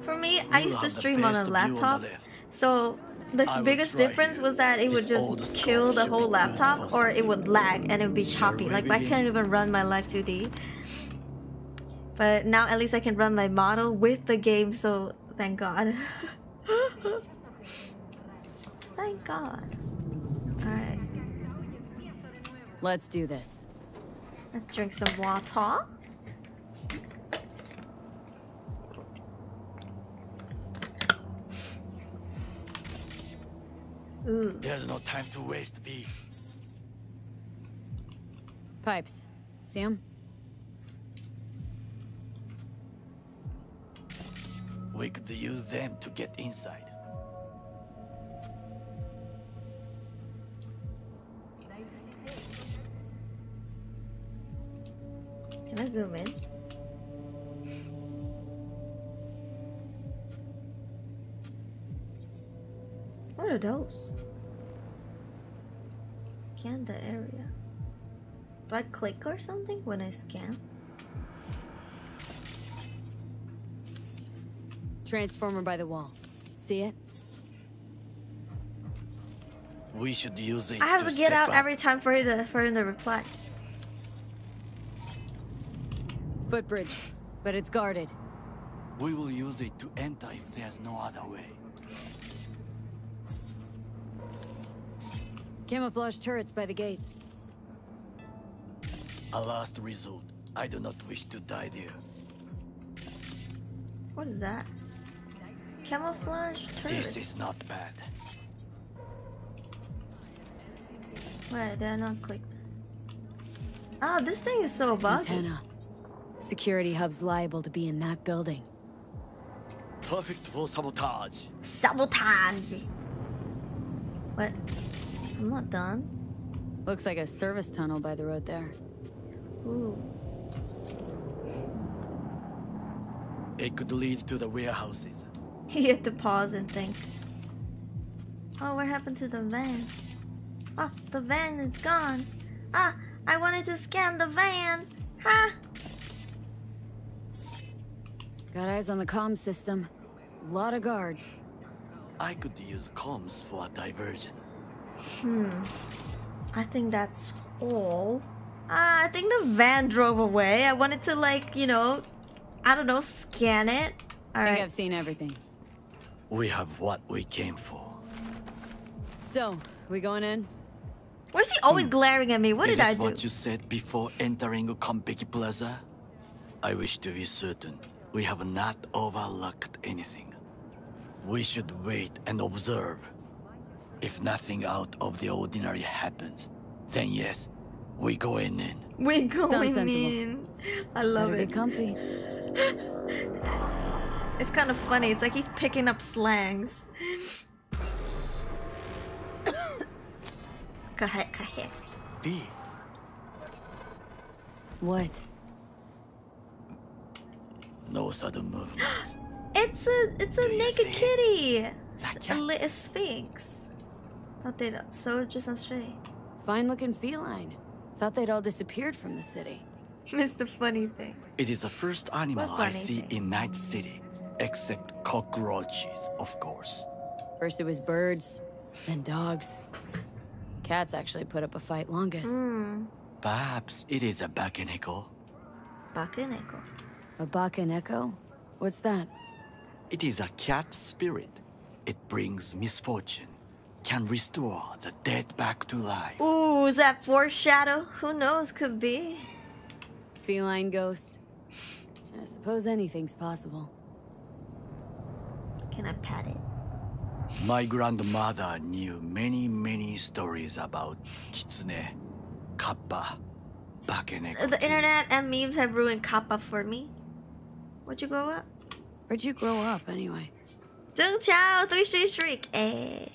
For me, I used to stream on a on laptop, so the I biggest difference was that it would just kill the whole laptop, or it would lag and it would be choppy. Like I can't even run my Live 2D. But now at least I can run my model with the game, so thank God. thank God. Alright, Let's do this. let's drink some water. Ooh. There's no time to waste, B. Pipes. See 'em? We could use them to get inside. Can I zoom in? What are those? Scan the area. Do I click or something when I scan? Transformer by the wall. See it? We should use it I have to, get out up. every time for him to for him to reply. Footbridge, but it's guarded. We will use it to enter if there's no other way. Camouflage turrets by the gate. A last resort. I do not wish to die there. What is that? Camouflage turret. This is not bad. Why did I not click that? Oh, this thing is so buggy. Antenna. Security hub's liable to be in that building. Perfect for sabotage. Sabotage. What? I'm not done. Looks like a service tunnel by the road there. Ooh. It could lead to the warehouses. You have to pause and think. Oh, what happened to the van? Oh, the van is gone. Ah, I wanted to scan the van. Ha! Got eyes on the comm system. A Lot of guards. I could use comms for a diversion. Hmm. I think that's all. Ah, I think the van drove away. I wanted to like, you know, I don't know, scan it. All I think right. I've seen everything. We have what we came for. So, we going in? Why is he always glaring at me? What It did I is do? what you said before entering Konpeki Plaza? I wish to be certain we have not overlooked anything. We should wait and observe. If nothing out of the ordinary happens, then yes, we go in in. We going sensible. in. I love Better it. be comfy. It's kind of funny. It's like he's picking up slangs. Kahe, kahe. B. What? No sudden movements. It's a it's a naked kitty. S- A, li- a sphinx. Thought they'd so just astray. Fine looking feline. Thought they'd all disappeared from the city. Missed the funny thing. It is the first animal I funny see in Night City, except cockroaches, of course. First it was birds, then dogs. Cats actually put up a fight longest. Hmm. Perhaps it is a bakeneko. Bakeneko. A bakaneko? What's that? It is a cat spirit. It brings misfortune, can restore the dead back to life. Ooh, is that foreshadow? Who knows? Could be. Feline ghost? I suppose anything's possible. Can I pat it? My grandmother knew many, many stories about kitsune, kappa, bakeneko. The internet and memes have ruined Kappa for me. Where'd you grow up? Where'd you grow up, anyway? Jung Chao, three street Shriek. Eh.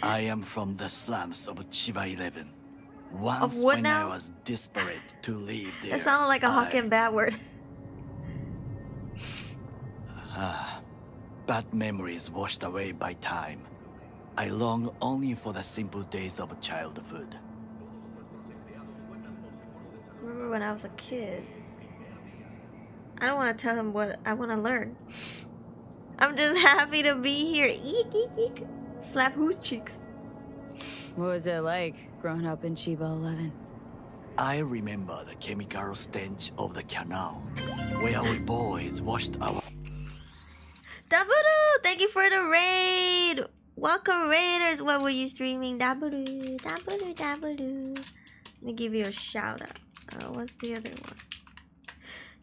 I am from the slums of Chiba 11. Once what when now? I was desperate to leave there. That sounded like a I- Hokkien bad word. Ah, bad memories washed away by time. I long only for the simple days of childhood. Remember when I was a kid? I don't want to tell him what I want to learn. I'm just happy to be here. Eek, eek, eek. Slap whose cheeks? What was it like growing up in Chiba 11? I remember the chemical stench of the canal, where we boys washed our Daburu, thank you for the raid. Welcome Raiders. What were you streaming? Daburu, Daburu, Daburu. Let me give you a shout out. Uh, what's the other one?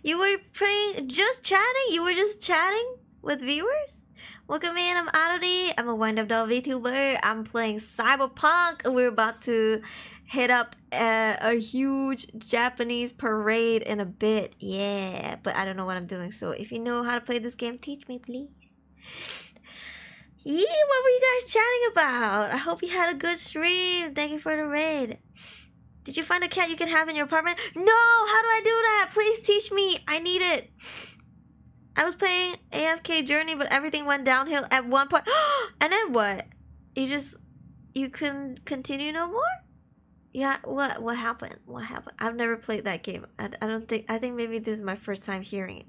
You were playing, just chatting? You were just chatting with viewers? Welcome in, I'm Aruri. I'm a wind up doll VTuber. I'm playing Cyberpunk. We're about to hit up a, a huge Japanese parade in a bit. Yeah, but I don't know what I'm doing. So if you know how to play this game, teach me, please. Yeah, what were you guys chatting about? I hope you had a good stream. Thank you for the raid. Did you find a cat you can have in your apartment? No! How do I do that? Please teach me. I need it. I was playing AFK Journey, but everything went downhill at one point. and then what? You just you couldn't continue no more? Yeah, what what happened? What happened? I've never played that game. I, I don't think I think maybe this is my first time hearing it.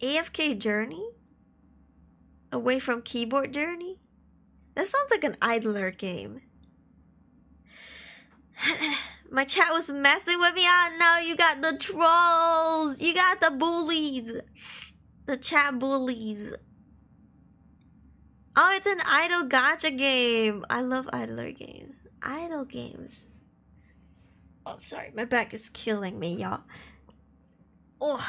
AFK Journey? Away from keyboard journey? That sounds like an idler game. My chat was messing with me. Ah, no, you got the trolls. You got the bullies. The chat bullies. Oh, it's an idle gacha game. I love idler games. Idle games. Oh, sorry. My back is killing me, y'all. Oh.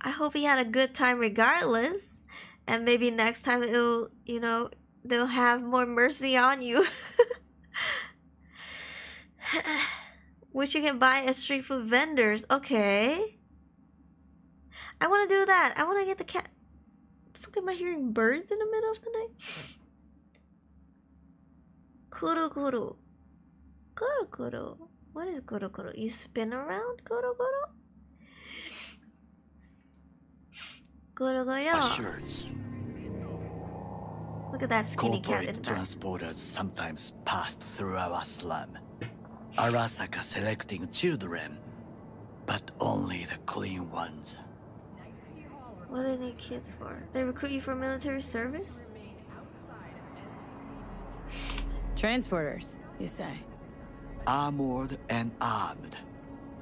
I hope he had a good time regardless. And maybe next time it'll, you know, they'll have more mercy on you. Which you can buy at street food vendors. Okay. I want to do that. I want to get the cat. Fuck, am I hearing birds in the middle of the night? Kuru kuru. Kuru kuru. What is kuru kuru? You spin around? Kuru kuru? Kuru kuru. Look at that skinny cat in Corporate the back. transporters sometimes passed through our slum. Arasaka selecting children, but only the clean ones. What do they need kids for? They recruit you for military service? Transporters, you say? Armored and armed.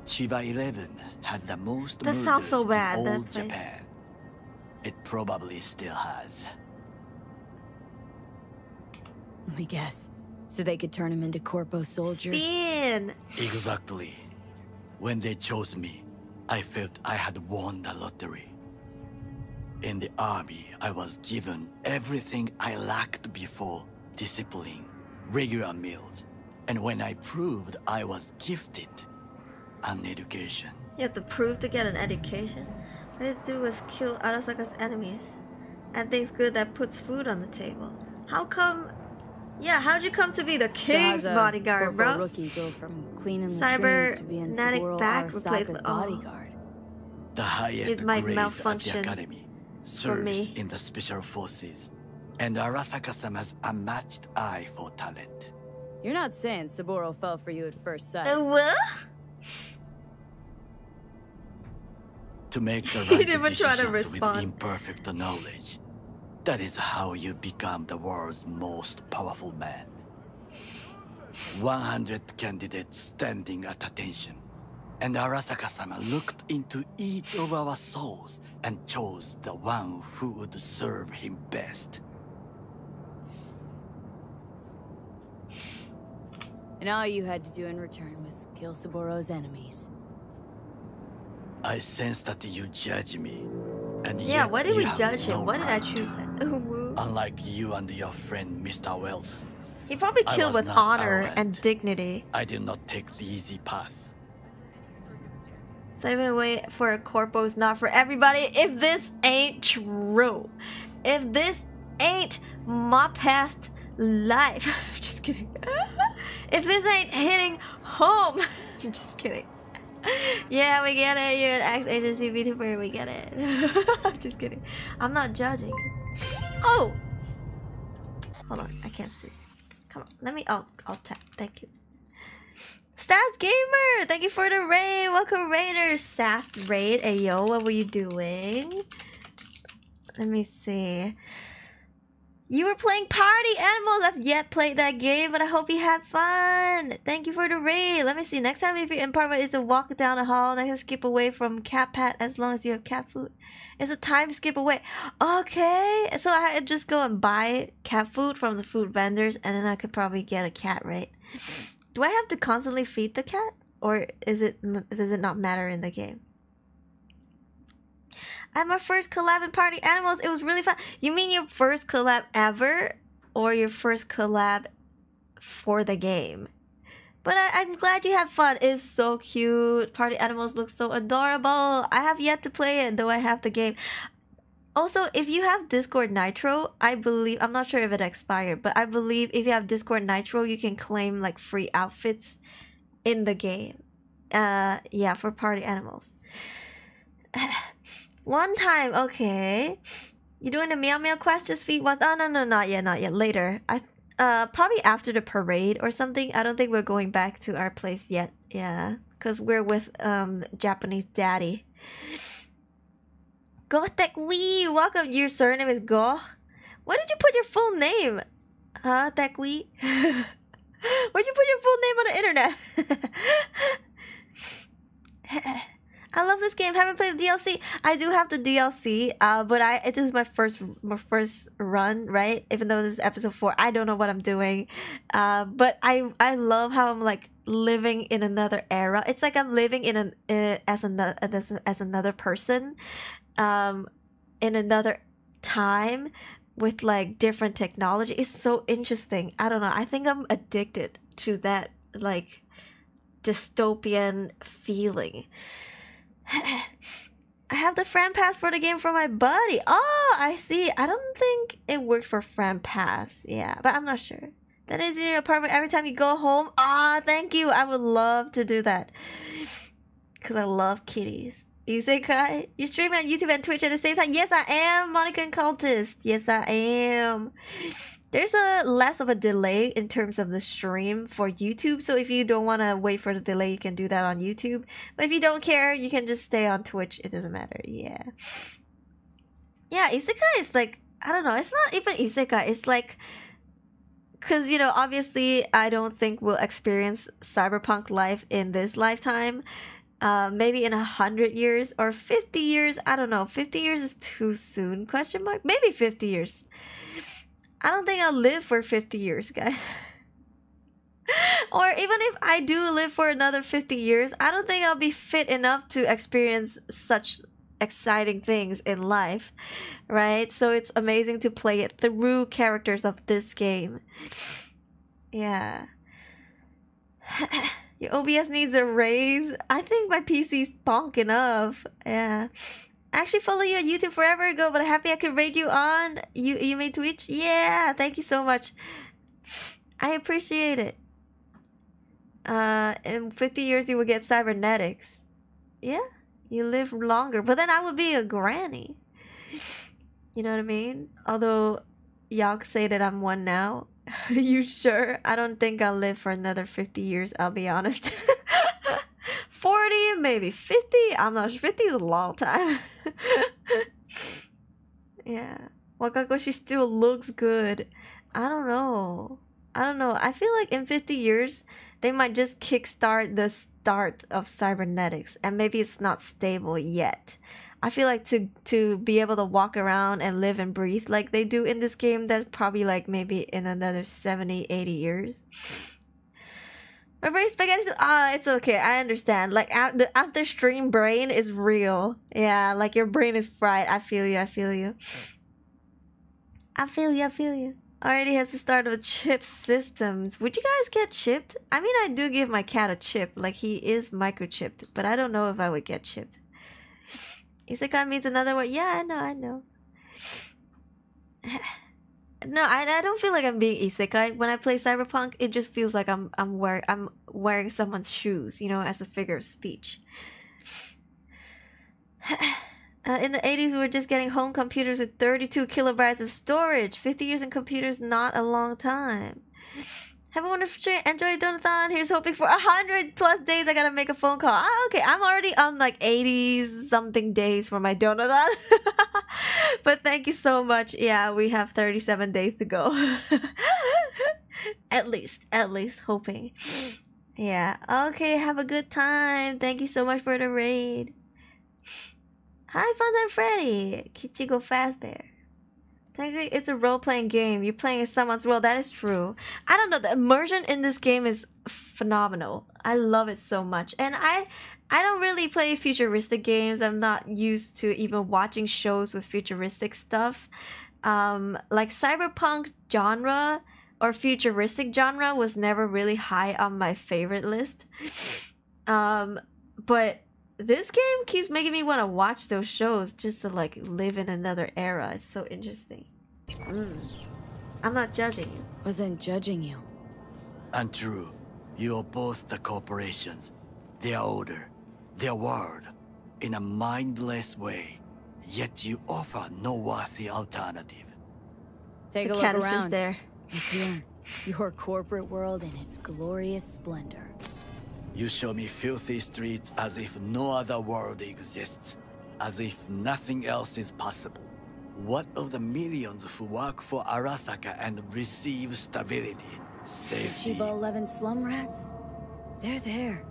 Chiba 11 had the most That sounds so bad, in that all place. Japan. It probably still has. Let me guess. So they could turn him into corpo soldiers? Spin! Exactly. When they chose me, I felt I had won the lottery. In the army, I was given everything I lacked before discipline, regular meals, and when I proved I was gifted, an education. You have to prove to get an education. All you do was kill Arasaka's enemies. And things good that puts food on the table. How come... Yeah, how'd you come to be the king's how's bodyguard, corpo bro? rookie go from cleaning the trains to being Cybernetic back replacement. Oh. bodyguard? The highest It might grades malfunction at the academy serves me. in the special forces, and Arasaka-sama's unmatched eye for talent. You're not saying Saburo fell for you at first sight. Uh, what? To make the He right didn't even try to decisions with respond. imperfect knowledge. That is how you become the world's most powerful man. 100 candidates standing at attention. And Arasaka-sama looked into each of our souls and chose the one who would serve him best. And all you had to do in return was kill Saburo's enemies. I sense that you judge me. And Yeah, why did we judge him? no Why did I choose that? Unlike you and your friend Mr. Wells, He probably killed with honor arrogant. and dignity. I did not take the easy path. Saving away for a corpo is not for everybody. If this ain't true, if this ain't my past life, I'm just kidding. if this ain't hitting home, I'm just kidding. Yeah, we get it. You're an ex agency VTuber. We get it. I'm just kidding. I'm not judging. Oh, hold on. I can't see. Come on. Let me. Oh, I'll tap. Thank you. Stats Gamer, thank you for the raid. Welcome Raiders. Sass raid. Ayo, what were you doing? Let me see. You were playing Party Animals. I've yet played that game, but I hope you had fun. Thank you for the raid. Let me see. Next time, if your apartment is a walk down the hall, next time skip away from cat pat as long as you have cat food. It's a time skip away. Okay, so I just go and buy cat food from the food vendors, and then I could probably get a cat, right? Do I have to constantly feed the cat, or is it does it not matter in the game? I had my first collab in Party Animals. It was really fun. You mean your first collab ever, or your first collab for the game? But I, I'm glad you had fun. It's so cute. Party Animals look so adorable. I have yet to play it, though I have the game. Also, if you have Discord Nitro, I believe I'm not sure if it expired, but I believe if you have Discord Nitro, you can claim like free outfits in the game. Uh, yeah, for Party Animals. One time, okay. You doing the meow meow quest? Just feed once. Oh no no not yet, not yet. Later. I uh probably after the parade or something. I don't think we're going back to our place yet. Yeah, because we're with um Japanese daddy. Gotek Wee, welcome. Your surname is Go. Why did you put your full name? Huh, Tekwi? Where'd you put your full name on the internet? I love this game. Haven't played the DLC. I do have the DLC, uh, but I it is my first my first run, right? Even though this is episode four, I don't know what I'm doing. Uh, but I I love how I'm like living in another era. It's like I'm living in an uh, as another as, as another person, um, in another time with like different technology. It's so interesting. I don't know. I think I'm addicted to that like dystopian feeling. I have the Fran Pass for the game for my buddy. Oh, I see. I don't think it worked for Fran Pass. Yeah, but I'm not sure. That is in your apartment every time you go home. Ah, thank you. I would love to do that. Because I love kitties. Isekai, you stream on YouTube and Twitch at the same time? Yes, I am, Monica and Cultist. Yes, I am. There's a less of a delay in terms of the stream for YouTube, so if you don't want to wait for the delay, you can do that on YouTube. But if you don't care, you can just stay on Twitch. It doesn't matter. Yeah. Yeah, Isekai is like, I don't know, it's not even Isekai. It's like, because, you know, obviously, I don't think we'll experience cyberpunk life in this lifetime uh, maybe in a hundred years or 50 years i don't know 50 years is too soon question mark maybe 50 years i don't think i'll live for 50 years guys or even if i do live for another 50 years i don't think i'll be fit enough to experience such exciting things in life right so it's amazing to play it through characters of this game yeah Your OBS needs a raise. I think my PC's bonk enough. Yeah. I actually follow you on YouTube forever ago, but happy I could raid you on. You you made Twitch? Yeah, thank you so much. I appreciate it. Uh, in 50 years you will get cybernetics. Yeah, you live longer, but then I would be a granny. You know what I mean? Although y'all say that I'm one now. you sure? I don't think I'll live for another 50 years, I'll be honest. 40, maybe 50. I'm not sure. 50 is a long time. yeah. Wakagoshi still looks good. I don't know. I don't know. I feel like in 50 years, they might just kickstart the start of cybernetics, and maybe it's not stable yet. I feel like to to be able to walk around and live and breathe like they do in this game, that's probably like maybe in another 70, 80 years. Brain spaghetti. Ah, it's okay. I understand. Like the after stream brain is real. Yeah, like your brain is fried. I feel you. I feel you. I feel you. I feel you. Already has to start with chip systems. Would you guys get chipped? I mean, I do give my cat a chip. Like he is microchipped, but I don't know if I would get chipped. Isekai means another word. Yeah, I know, I know. no, I, I don't feel like I'm being isekai when I play Cyberpunk. It just feels like I'm I'm wearing I'm wearing someone's shoes, you know, as a figure of speech. Uh, in the 80s, we were just getting home computers with 32 kilobytes of storage. 50 years in computers, not a long time. Have a wonderful day. Enjoy Donathon. Here's hoping for a hundred plus days. I gotta make a phone call. Ah, okay. I'm already on like 80 something days for my Donathon. but thank you so much. Yeah, we have 37 days to go. at least, at least hoping. Yeah. Okay. Have a good time. Thank you so much for the raid. Hi, Fun Freddy. Kichigo Fazbear. Technically, it's a role playing game. You're playing someone's role. That is true. I don't know. The immersion in this game is phenomenal. I love it so much. And I, I don't really play futuristic games. I'm not used to even watching shows with futuristic stuff. Um, like cyberpunk genre or futuristic genre was never really high on my favorite list. Um, but this game keeps making me want to watch those shows just to like live in another era. It's so interesting. Mm. I'm not judging you. Wasn't judging you. And true, you oppose the corporations, their order, their world, in a mindless way. Yet you offer no worthy alternative. Take the a cat look is around. just there. It's here. Your corporate world in its glorious splendor. You show me filthy streets as if no other world exists. As if nothing else is possible. What of the millions who work for Arasaka and receive stability, safety? Chiba 11 slum rats? They're there.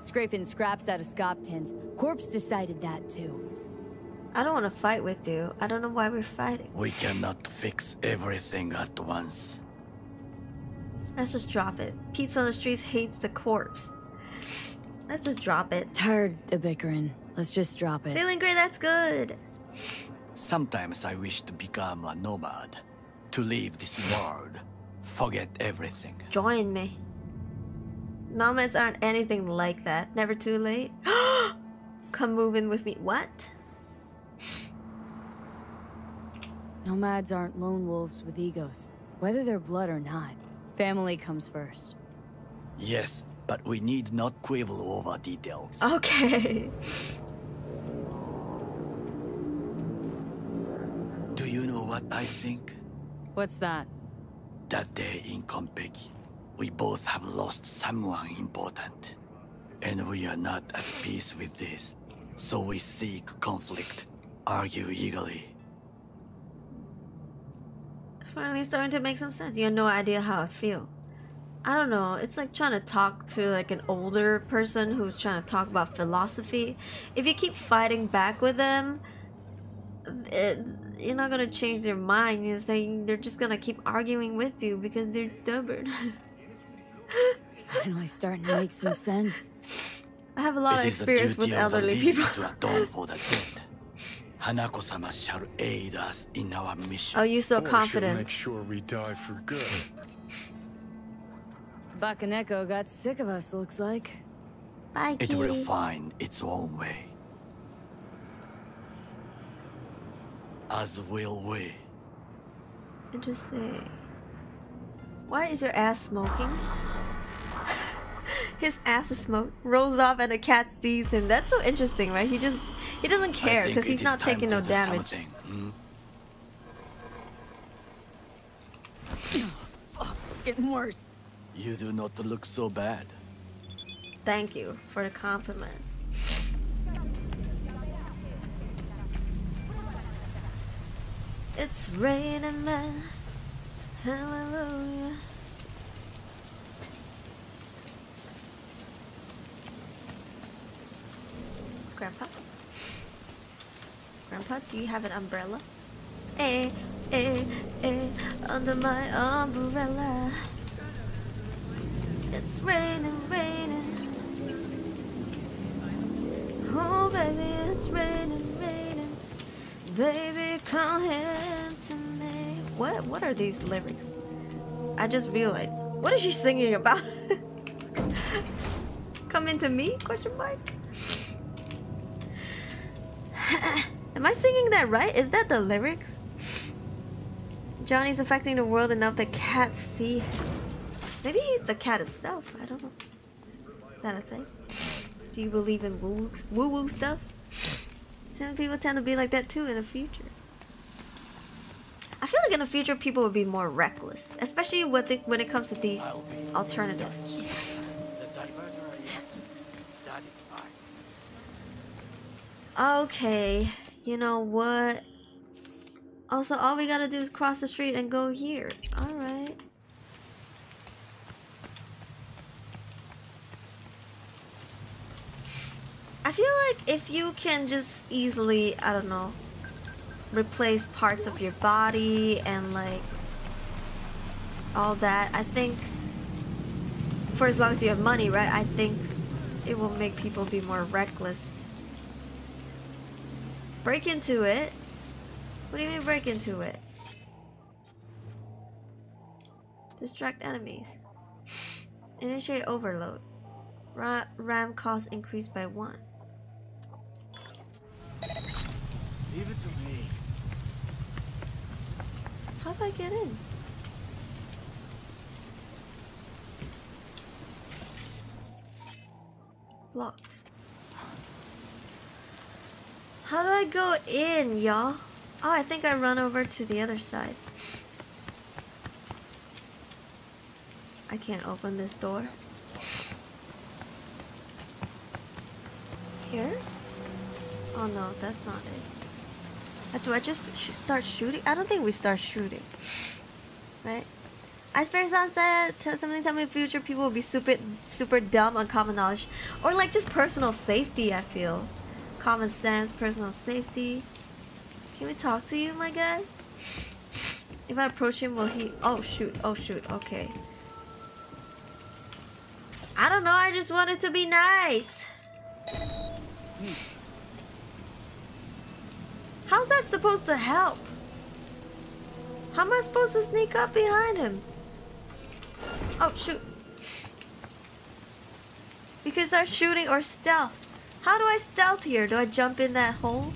Scraping scraps out of scop tins. Corpse decided that too. I don't want to fight with you. I don't know why we're fighting. We cannot fix everything at once. Let's just drop it. Peeps on the streets hates the corpse. Let's just drop it. Tired of bickering. Let's just drop it. Feeling great, that's good. Sometimes I wish to become a nomad. To leave this world. Forget everything. Join me. Nomads aren't anything like that. Never too late. Come move in with me. What? Nomads aren't lone wolves with egos. Whether they're blood or not, family comes first. Yes, but we need not quibble over details. Okay. Do you know what I think? What's that? That day in Konpeki, we both have lost someone important. And we are not at peace with this. So we seek conflict, argue eagerly. Finally starting to make some sense. You have no idea how I feel. I don't know. It's like trying to talk to like an older person who's trying to talk about philosophy. If you keep fighting back with them, it, you're not gonna change their mind. You're saying they're just gonna keep arguing with you because they're stubborn. Finally starting to make some sense. I have a lot It of is the experience duty with of the elderly people. to atone for the dead. Hanako-sama shall aid us in our mission. Oh, you so Or she'll confident. make sure we die for good. Bakaneko got sick of us, looks like. Bye, It will find its own way. As will we. Interesting. Why is your ass smoking? His ass is smoked, rolls off, and a cat sees him. That's so interesting, right? He just he doesn't care because he's not taking no damage. hmm? Getting worse. You do not look so bad. Thank you for the compliment. It's raining man. Hallelujah. Grandpa? Grandpa, do you have an umbrella? Eh, eh, eh, under my umbrella. It's raining, raining. Oh, baby, it's raining, raining. Baby, come here to me. What? What are these lyrics? I just realized. What is she singing about? come into me? Question mark. Am I singing that right? Is that the lyrics? Johnny's affecting the world enough that cats see him. Maybe he's the cat itself. I don't know. Is that a thing? Do you believe in woo woo, stuff? Some people tend to be like that too in the future. I feel like in the future people would be more reckless, especially with it, when it comes to these alternatives. Okay, you know what? Also, all we gotta do is cross the street and go here. Alright. I feel like if you can just easily, I don't know, replace parts of your body and like all that, I think for as long as you have money, right? I think it will make people be more reckless. Break into it. What do you mean break into it? Distract enemies. Initiate overload. Ra RAM cost increased by one. Leave it to me. How do I get in? Blocked. How do I go in, y'all? Oh, I think I run over to the other side. I can't open this door. Here? Oh no, that's not it. Uh, Do I just sh start shooting? I don't think we start shooting. Right? Ice Bear Sunset, something tell me future people will be super super dumb on common knowledge. Or like just personal safety, I feel. Common sense, personal safety. Can we talk to you, my guy? If I approach him, will he... Oh, shoot. Oh, shoot. Okay. I don't know. I just wanted to be nice. How's that supposed to help? How am I supposed to sneak up behind him? Oh, shoot. Because they're shooting or stealth. How do I stealth here? Do I jump in that hole?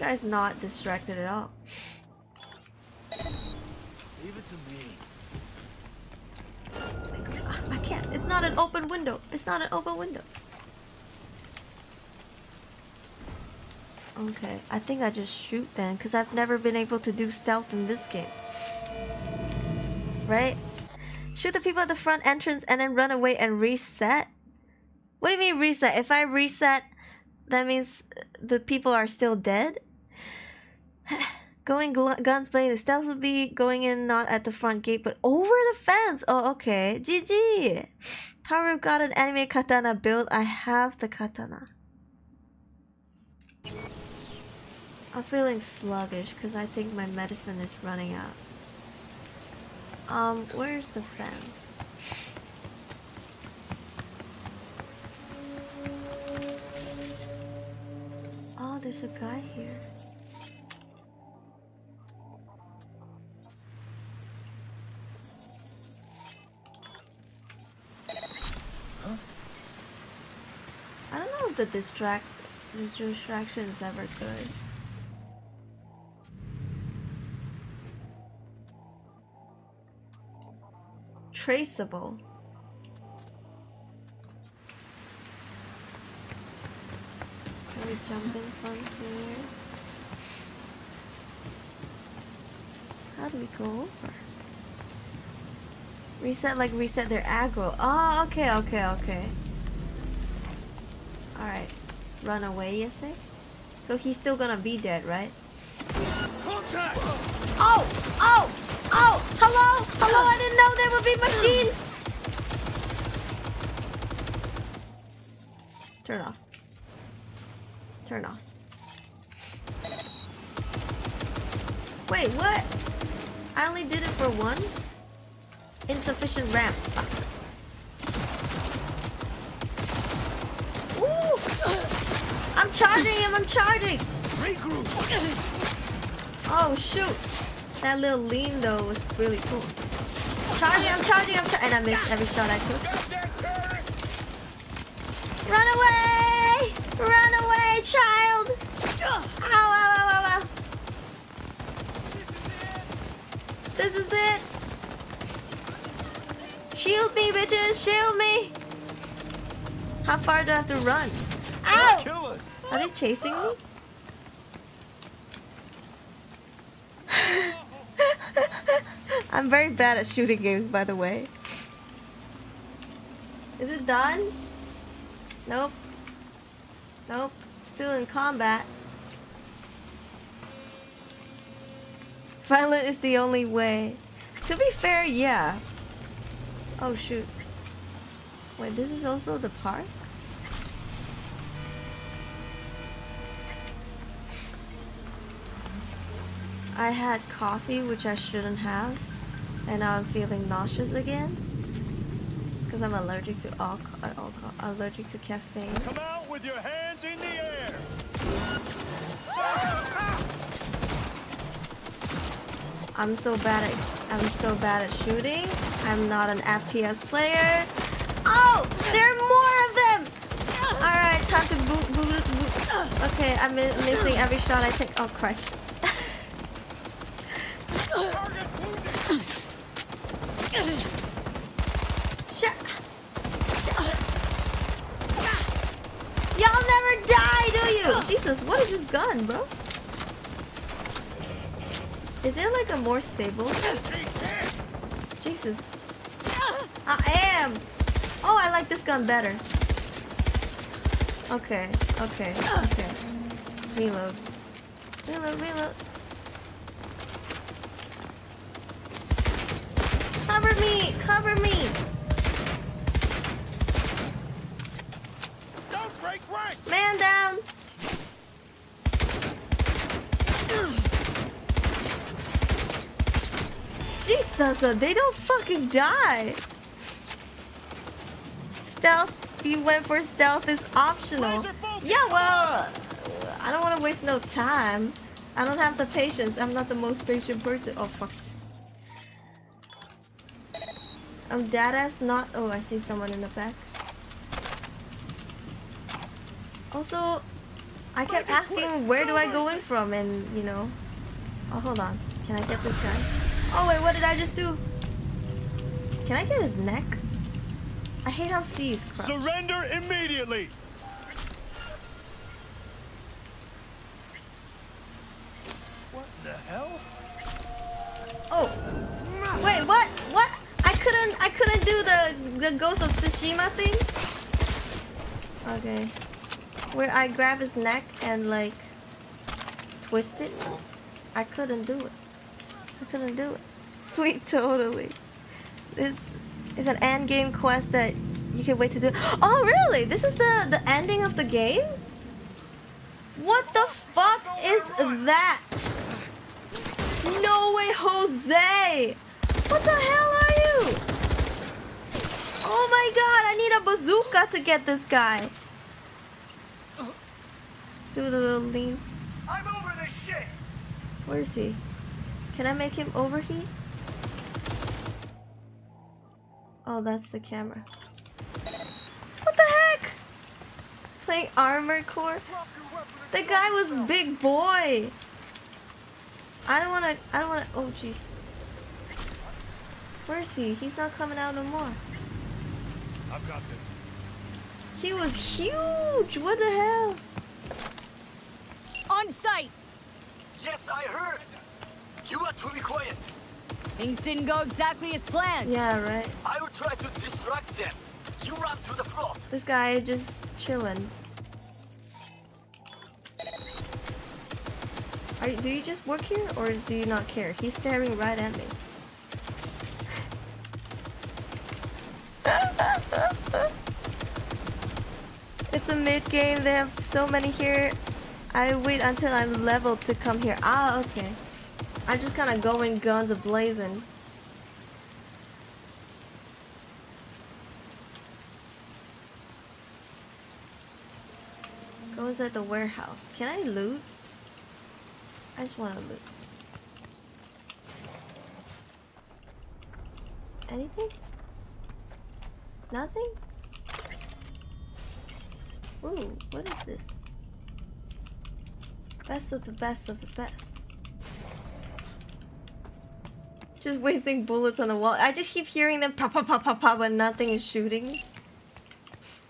Guy's not distracted at all. Leave it to me. I can't. It's not an open window. It's not an open window. Okay, I think I just shoot then, because I've never been able to do stealth in this game. Right? Shoot the people at the front entrance and then run away and reset? What do you mean reset? If I reset, that means the people are still dead? going gl- guns blazing, stealth would be going in not at the front gate but over the fence. Oh, okay. GG! Power of God, an anime katana build. I have the katana. I'm feeling sluggish because I think my medicine is running out. Um, where's the fence? Oh, there's a guy here. I don't know if the distract the distraction is ever good. Traceable. Can we jump in from here? How do we go over? Reset like reset their aggro. Oh, okay, okay, okay. Alright. Run away, you say? So he's still gonna be dead, right? Contact! Oh! Oh! Oh! Hello! Hello! I didn't know there would be machines! Turn off. Turn off. Wait, what? I only did it for one? Insufficient ramp. Ooh! I'm charging him, I'm charging! Regroup! Oh shoot! That little lean though was really cool. Charging, I'm charging, I'm charging, and I missed every shot I took. Run away! Run away, child! Ow, ow, ow, ow, ow. This is it! Shield me, bitches! Shield me! How far do I have to run? Ow! Are they chasing me? I'm very bad at shooting games, by the way. Is it done? Nope. Nope. Still in combat. Violent is the only way. To be fair, yeah. Oh shoot. Wait, this is also the park? I had coffee, which I shouldn't have, and now I'm feeling nauseous again. Because I'm allergic to all, uh, all allergic to caffeine. Come out with your hands in the air. I'm so bad at I'm so bad at shooting. I'm not an FPS player. Oh, there are more of them. All right, time to boot, boot, boot. Okay, I'm missing every shot I take. Oh Christ. Y'all never die, do you? Jesus, what is this gun, bro? Is there like a more stable? Jesus. I am! Oh, I like this gun better. Okay, okay, okay. Reload. Reload, reload. Cover me! Cover me! Don't break ranks! Man down! Jesus, uh, they don't fucking die! Stealth, you went for stealth is optional. Yeah, well, I don't want to waste no time. I don't have the patience. I'm not the most patient person. Oh, fuck. Um, I'm deadass not. Oh, I see someone in the back. Also, I kept asking where do I go in from, and you know. Oh, hold on. Can I get this guy? Oh wait, what did I just do? Can I get his neck? I hate how C is crouched. Surrender immediately! What the hell? Oh, wait, what? What? Couldn't. I couldn't do the the Ghost of Tsushima thing. Okay, where I grab his neck and like twist it. I couldn't do it. I couldn't do it. Sweet, totally. This is an end game quest that you can wait to do. Oh, really? This is the the ending of the game? What the fuck is that? No way, Jose! What the hell are Oh my god, I need a bazooka to get this guy. Do the little lean. I'm over this shit! Where is he? Can I make him overheat? Oh, that's the camera. What the heck? Playing Armor Core? The guy was big boy. I don't wanna, I don't wanna, oh jeez. Where is he? He's not coming out no more. I've got this. He was huge. What the hell? On site! Yes, I heard. You are to be quiet. Things didn't go exactly as planned. Yeah, right. I will try to distract them. You run to the front. This guy just chilling. Are you, do you just work here or do you not care? He's staring right at me. it's a mid game. They have so many here. I wait until I'm leveled to come here. Ah, okay. I just kind of go in guns a blazing. Go inside the warehouse. Can I loot? I just want to loot. Anything? Nothing? Ooh, what is this? Best of the best of the best. Just wasting bullets on the wall. I just keep hearing them pop, pop, pop, pop, pop, but nothing is shooting.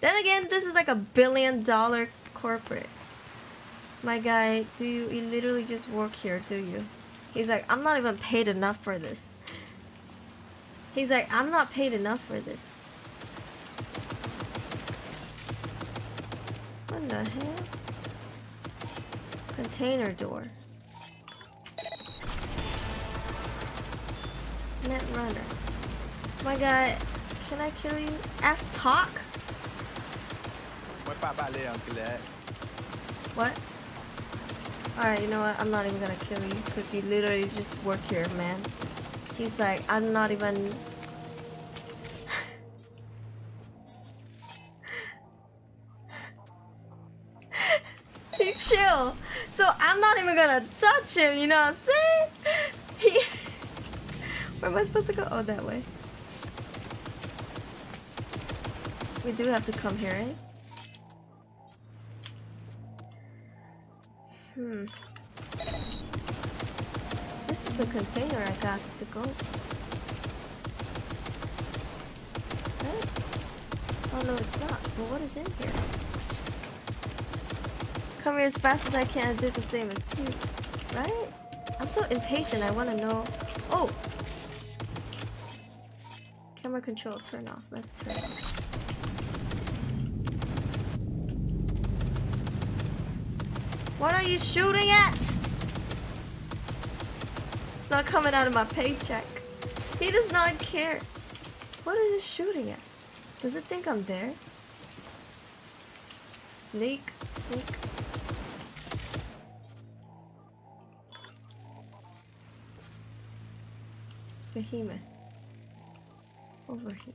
Then again, this is like a billion dollar corporate. My guy, do you, you literally just work here, do you? He's like, I'm not even paid enough for this. He's like, I'm not paid enough for this. What the hell? Container door. Net runner. My god, can I kill you? F talk? What? Alright, you know what? I'm not even gonna kill you because you literally just work here, man. He's like, I'm not even. Chill. So I'm not even gonna touch him, you know what I'm saying? He. Where am I supposed to go? Oh, that way. We do have to come here, eh? Hmm. This is the container I got to go. Right? Oh no, it's not. But what is in here? Come here as fast as I can and did the same as you. Right? I'm so impatient, I wanna know. Oh! Camera control, turn off. Let's turn it off. What are you shooting at? It's not coming out of my paycheck. He does not care. What is it shooting at? Does it think I'm there? Sneak, sneak. Behemoth. Over here.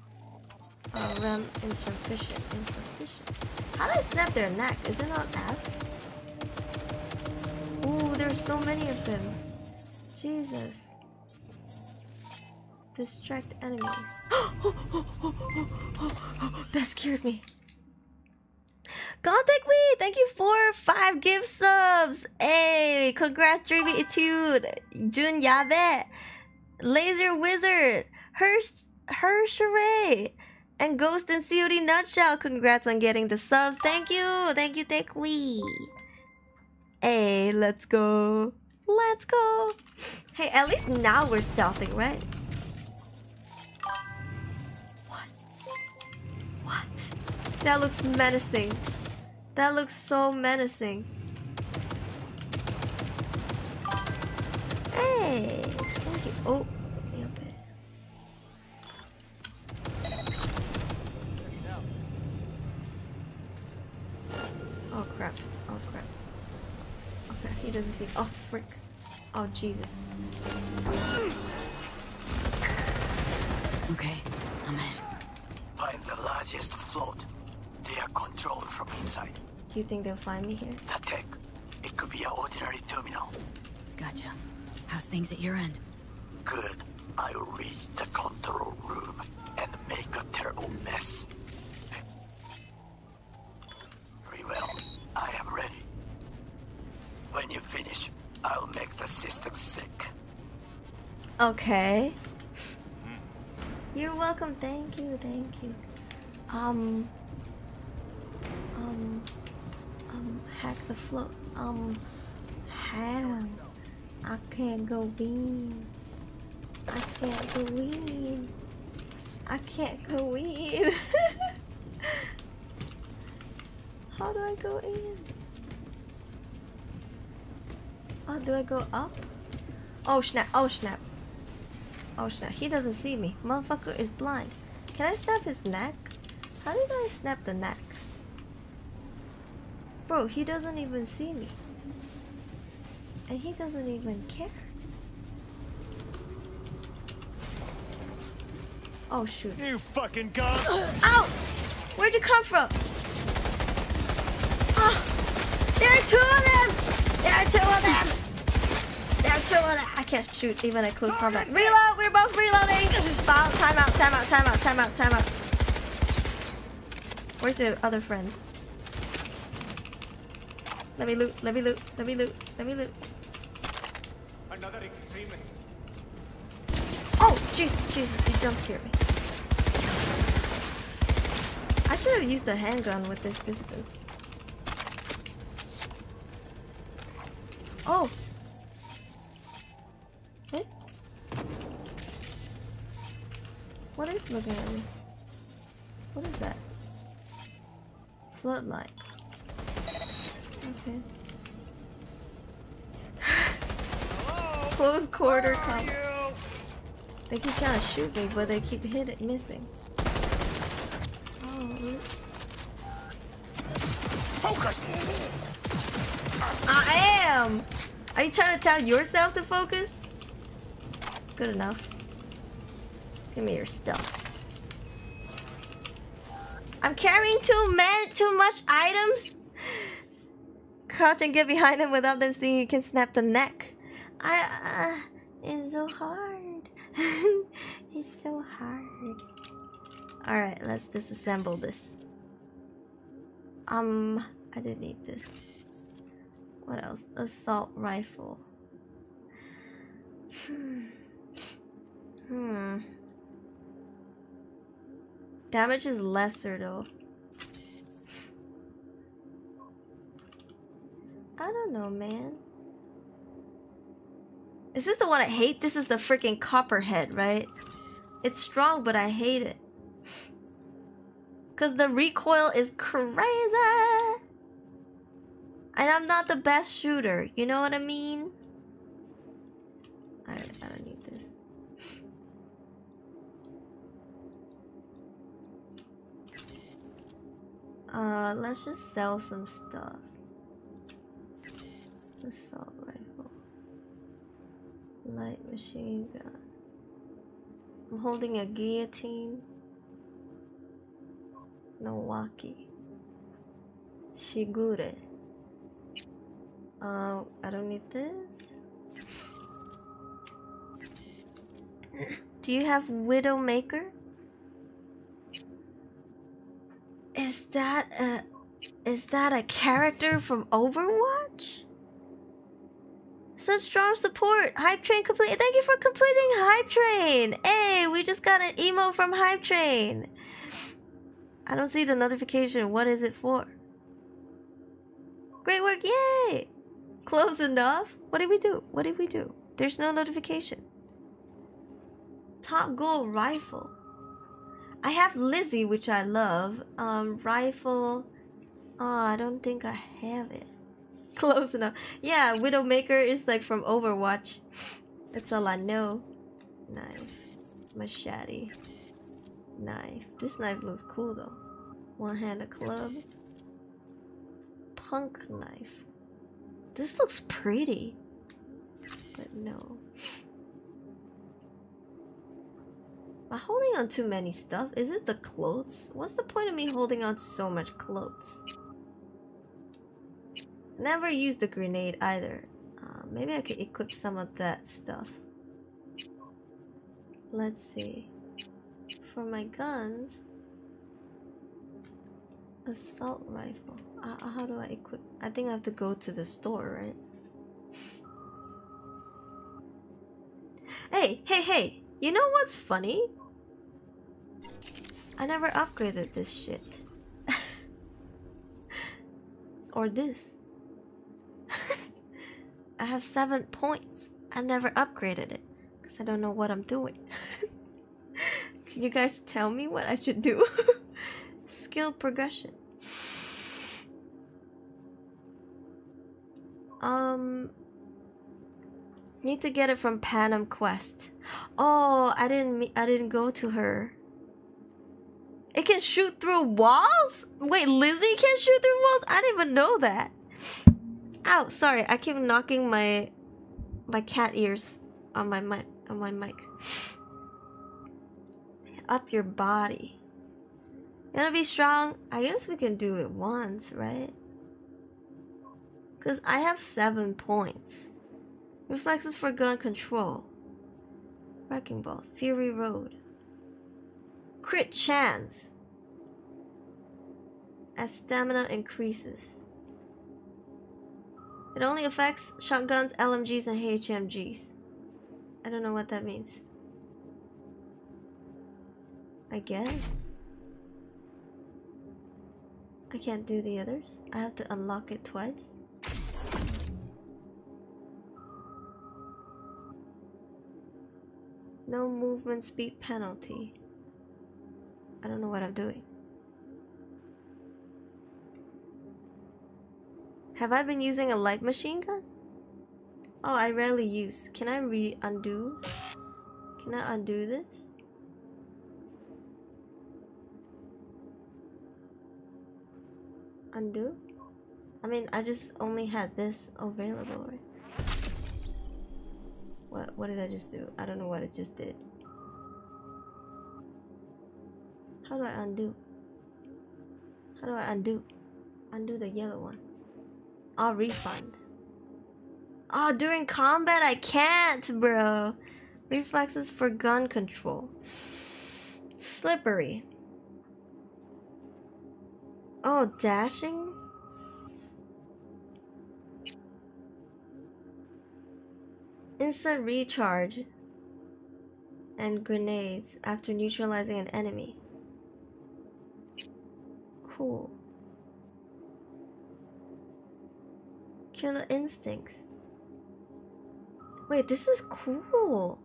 Uh, RAM insufficient, insufficient. How do I snap their neck? Is it not F? Ooh, there's so many of them. Jesus. Distract enemies. that scared me. Gothic Me, thank you for five gift subs. Hey, congrats, Dreamy Etude, Jun Yabe, Laser Wizard, Hirsch, Hersheray, and Ghost and COD Nutshell. Congrats on getting the subs. Thank you, thank you, thank we. Hey, let's go. Let's go. Hey, at least now we're stealthing, right? What? What? That looks menacing. That looks so menacing. Hey! Thank you. Oh, okay. Oh crap. Oh crap. Okay, he doesn't see. Oh, frick. Oh, Jesus. Okay, I'm in. I'm the largest float. They are controlled from inside. Do you think they'll find me here? The tech. It could be an ordinary terminal. Gotcha. How's things at your end? Good. I'll reach the control room and make a terrible mess. Very well. I am ready. When you finish, I'll make the system sick. Okay. You're welcome. Thank you. Thank you. Um. Um. Um. Hack the float. Um. How? I can't go in. I can't go in. I can't go in. How do I go in? Oh, do I go up? Oh snap! Oh snap! Oh snap! He doesn't see me. Motherfucker is blind. Can I snap his neck? How did I snap the necks? Bro, he doesn't even see me. And he doesn't even care. Oh shoot. You fucking gun! Ow! Where'd you come from? Oh, there are two of them! There are two of them! There are two of them! I can't shoot even at close combat. Reload! We're both reloading! Time out, time out, time out, time out, time out. Where's your other friend? Let me loot, let me loot, let me loot, let me loot. Another extremist. Oh, Jesus, Jesus, you jump scared me. I should have used a handgun with this distance. Oh! Eh? What is looking at me? What is that? Floodlight. Okay. Close quarter combat. They keep trying to shoot me, but they keep hitting, missing. Oh. Focus! I am! Are you trying to tell yourself to focus? Good enough. Give me your stuff. I'm carrying too many, too much items. Crouch and get behind them without them seeing you can snap the neck. I, uh, it's so hard. it's so hard. Alright, let's disassemble this. Um, I didn't need this. What else? Assault rifle. Hmm. Hmm. Damage is lesser though. I don't know, man. Is this the one I hate? This is the freaking copperhead, right? It's strong, but I hate it. Because the recoil is crazy. And I'm not the best shooter. You know what I mean? Alright, I don't need this. Uh, let's just sell some stuff. Assault rifle. Light machine gun. I'm holding a guillotine. Nowaki. Shigure. Uh, I don't need this. Do you have Widowmaker? Is that a is that a character from Overwatch? Such strong support. Hype Train complete. Thank you for completing Hype Train. Hey, we just got an emo from Hype Train. I don't see the notification. What is it for? Great work. Yay. Close enough. What did we do? What did we do? There's no notification. Top goal rifle. I have Lizzie, which I love. Um, rifle. Oh, I don't think I have it. Close enough. Yeah, Widowmaker is like from Overwatch. That's all I know. Knife. Machete. Knife. This knife looks cool though. One-handed club. Punk knife. This looks pretty. But no. Am I holding on too many stuff? Is it the clothes? What's the point of me holding on to so much clothes? Never used the grenade either. Uh, maybe I could equip some of that stuff. Let's see. For my guns, assault rifle. Uh, how do I equip? I think I have to go to the store, right? Hey, hey, hey! You know what's funny? I never upgraded this shit. or this. I have seven points. I never upgraded it because I don't know what I'm doing. Can you guys tell me what I should do? Skill progression. Um, need to get it from Panam Quest. Oh, I didn't. I didn't go to her. It can shoot through walls. Wait, Lizzie can shoot through walls. I didn't even know that. Ow, sorry. I keep knocking my my cat ears on my mic on my mic. Up your body. You wanna be strong? I guess we can do it once, right? Cause I have seven points. Reflexes for gun control. Wrecking ball. Fury Road. Crit chance. As stamina increases. It only affects shotguns, LMGs, and HMGs. I don't know what that means. I guess. I can't do the others. I have to unlock it twice. No movement speed penalty. I don't know what I'm doing. Have I been using a light machine gun? Oh, I rarely use. Can I re undo? Can I undo this? Undo? I mean, I just only had this available? What, what did I just do? I don't know what I just did. How do I undo? How do I undo? Undo the yellow one. Oh, refund. Oh, during combat I can't, bro. Reflexes for gun control. Slippery. Oh, dashing? Instant recharge and grenades after neutralizing an enemy. Cool. Killer Instincts. Wait, this is cool.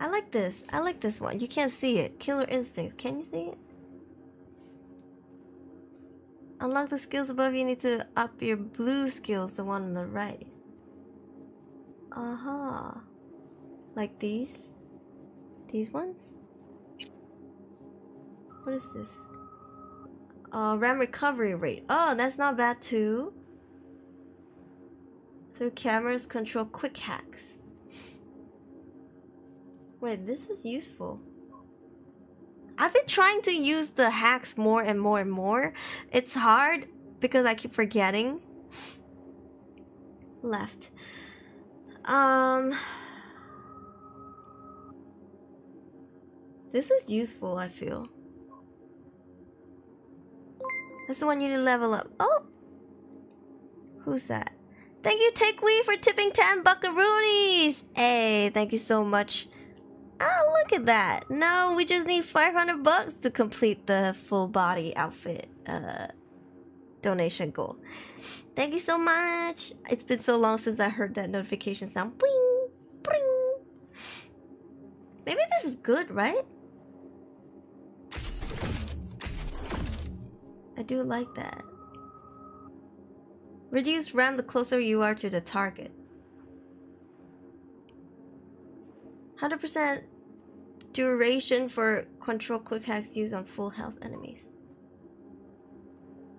I like this. I like this one. You can't see it. Killer Instincts. Can you see it? Unlock the skills above. You need to up your blue skills, the one on the right. Uh huh. Like these? These ones? What is this? Uh, RAM recovery rate. Oh, that's not bad too. Through cameras, control quick hacks. Wait, this is useful. I've been trying to use the hacks more and more and more. It's hard because I keep forgetting. Left. Um This is useful, I feel. That's the one you need to level up. Oh! Who's that? Thank you, Takewee, for tipping 10 buckaroonies! Hey, thank you so much. Oh, look at that. No, we just need 500 bucks to complete the full body outfit uh, donation goal. Thank you so much. It's been so long since I heard that notification sound. Bring, bring. Maybe this is good, right? I do like that. Reduce RAM the closer you are to the target. 100% duration for control quick hacks used on full health enemies.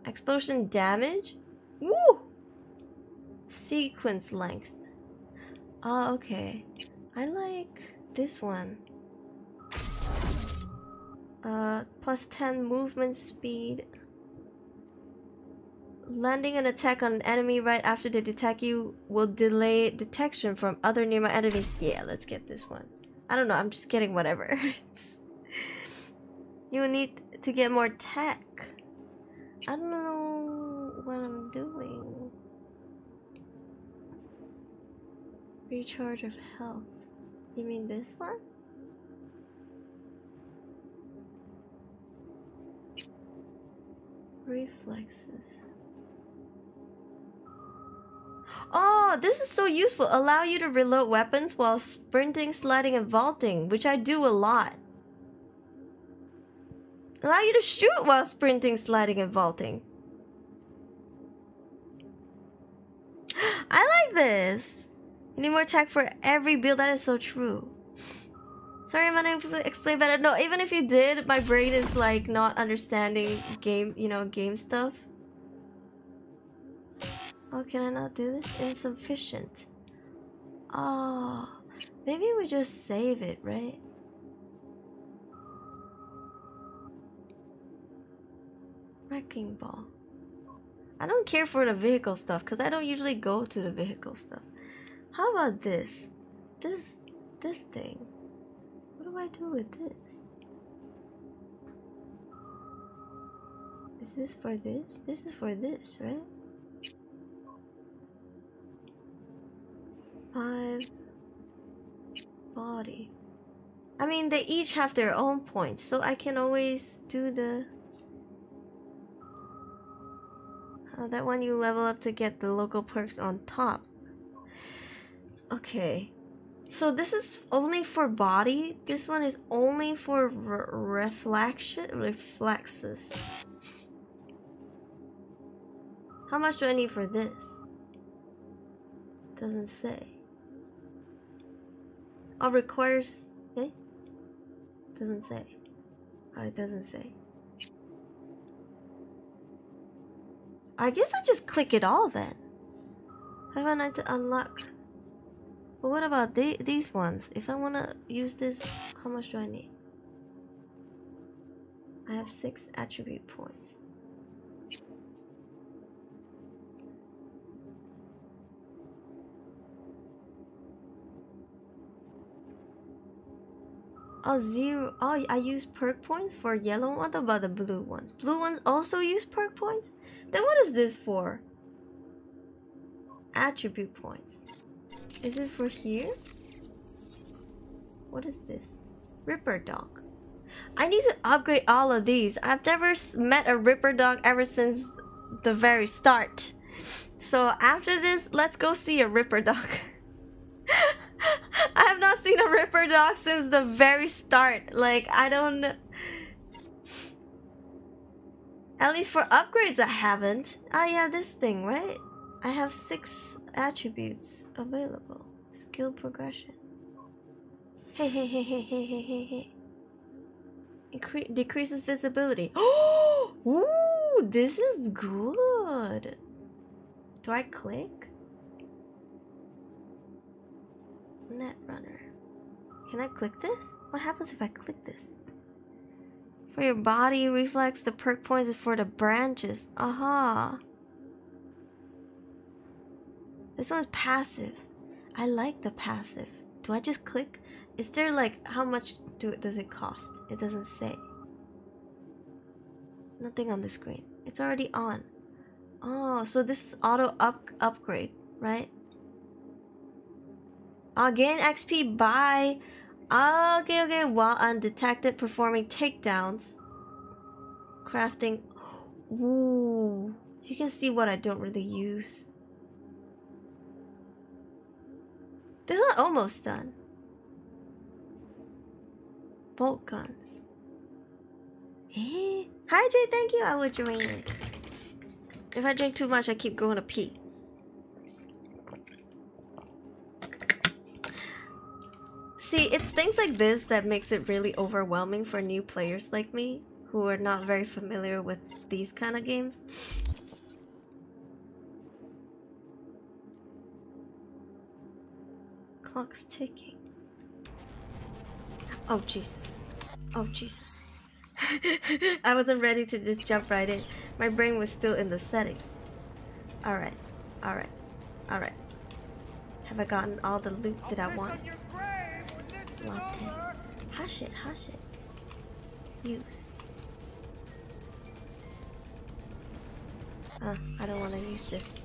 Explosion damage? Woo! Sequence length. Oh, okay. I like this one. Uh, plus 10 movement speed. Landing an attack on an enemy right after they attack you will delay detection from other nearby enemies. Yeah, let's get this one. I don't know, I'm just kidding, whatever. you need to get more tech. I don't know what I'm doing. Recharge of health. You mean this one? Reflexes. Oh, this is so useful. Allow you to reload weapons while sprinting, sliding, and vaulting, which I do a lot. Allow you to shoot while sprinting, sliding, and vaulting. I like this. You need more tech for every build. That is so true. Sorry, I'm not unable to explain better. No, even if you did, my brain is like not understanding game, you know, game stuff. Oh, can I not do this? Insufficient. Oh, maybe we just save it, right? Wrecking ball. I don't care for the vehicle stuff because I don't usually go to the vehicle stuff. How about this? This, this thing. What do I do with this? Is this for this? This is for this, right? Five body. I mean, they each have their own points, so I can always do the. Uh, that one you level up to get the local perks on top. Okay. So this is only for body. This one is only for re reflection reflexes. How much do I need for this? Doesn't say. Oh, requires. Eh? Doesn't say. Oh, it doesn't say. I guess I just click it all then. Have I to unlock? But what about the, these ones? If I want to use this, how much do I need? I have six attribute points. Oh, zero. Oh, I use perk points for yellow. What about the blue ones? Blue ones also use perk points? Then what is this for? Attribute points. Is it for here? What is this? Ripperdoc. I need to upgrade all of these. I've never met a Ripperdoc ever since the very start. So after this, let's go see a Ripperdoc. Seen a Ripperdoc since the very start. Like, I don't... At least for upgrades, I haven't. Ah, yeah, this thing, right? I have six attributes available. Skill progression. Hey, hey, hey, hey, hey, hey, hey, decreases visibility. Oh, ooh, this is good. Do I click? Netrunner. Can I click this? What happens if I click this? For your body reflex, the perk points is for the branches. Aha. This one's passive. I like the passive. Do I just click? Is there like how much do does it cost? It doesn't say. Nothing on the screen. It's already on. Oh, so this is auto up upgrade, right? I'll gain XP by okay okay while undetected performing takedowns. Crafting Ooh. You can see what I don't really use. This one almost done. Bolt guns. Eh? Hydrate, thank you. I will drink. If I drink too much, I keep going to pee. See, it's things like this that makes it really overwhelming for new players like me who are not very familiar with these kind of games. Clock's ticking. Oh, Jesus. Oh, Jesus. I wasn't ready to just jump right in. My brain was still in the settings. Alright. Alright. Alright. Have I gotten all the loot that I want? Latte. Hush it, hush it. Use. Uh, I don't want to use this.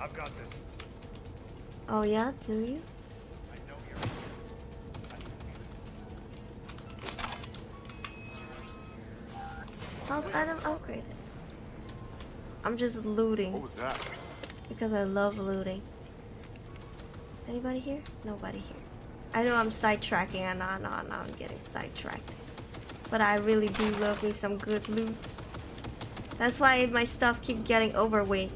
I've got this. Oh yeah, do you? How item upgraded? I'm just looting. What was that? Because I love looting. Anybody here? Nobody here. I know I'm sidetracking. Know, I know I'm getting sidetracked. But I really do love me some good loots. That's why my stuff keep getting overweight.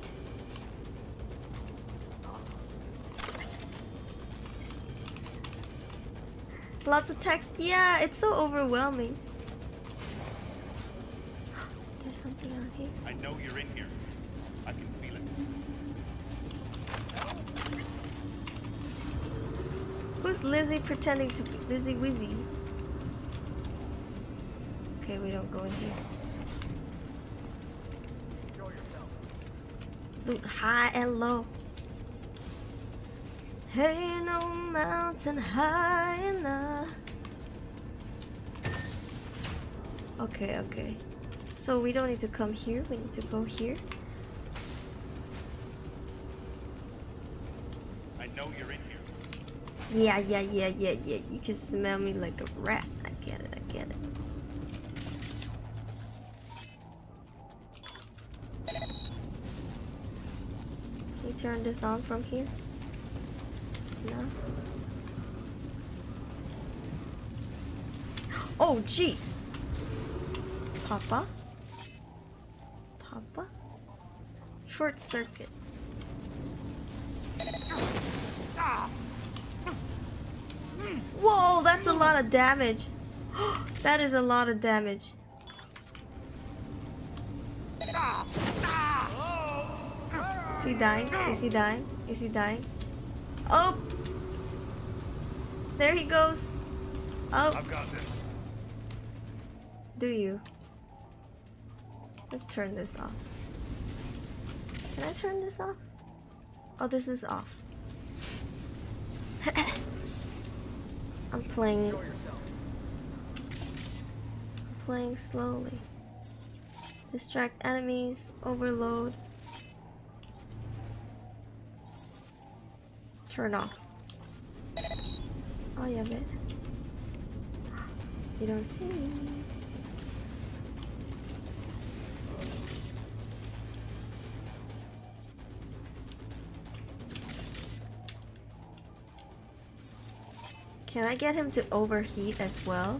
Lots of text. Yeah, it's so overwhelming. There's something out here. I know you're in here. Who's Lizzie pretending to be Lizzie Wizzy? Okay, we don't go in here. Loot high and low. Hey, no mountain high enough. Okay, okay. So we don't need to come here, we need to go here. Yeah, yeah, yeah, yeah, yeah. You can smell me like a rat. I get it, I get it. Can you turn this on from here? No? Oh, jeez! Papa? Papa? Short circuit. Whoa, that's a lot of damage. that is a lot of damage. Is he dying? Is he dying? Is he dying? Oh! There he goes. Oh. I've got this. Do you? Let's turn this off. Can I turn this off? Oh, this is off. I'm playing. Playing slowly. Distract enemies. Overload. Turn off. Oh yeah, bit. You don't see me. Can I get him to overheat as well?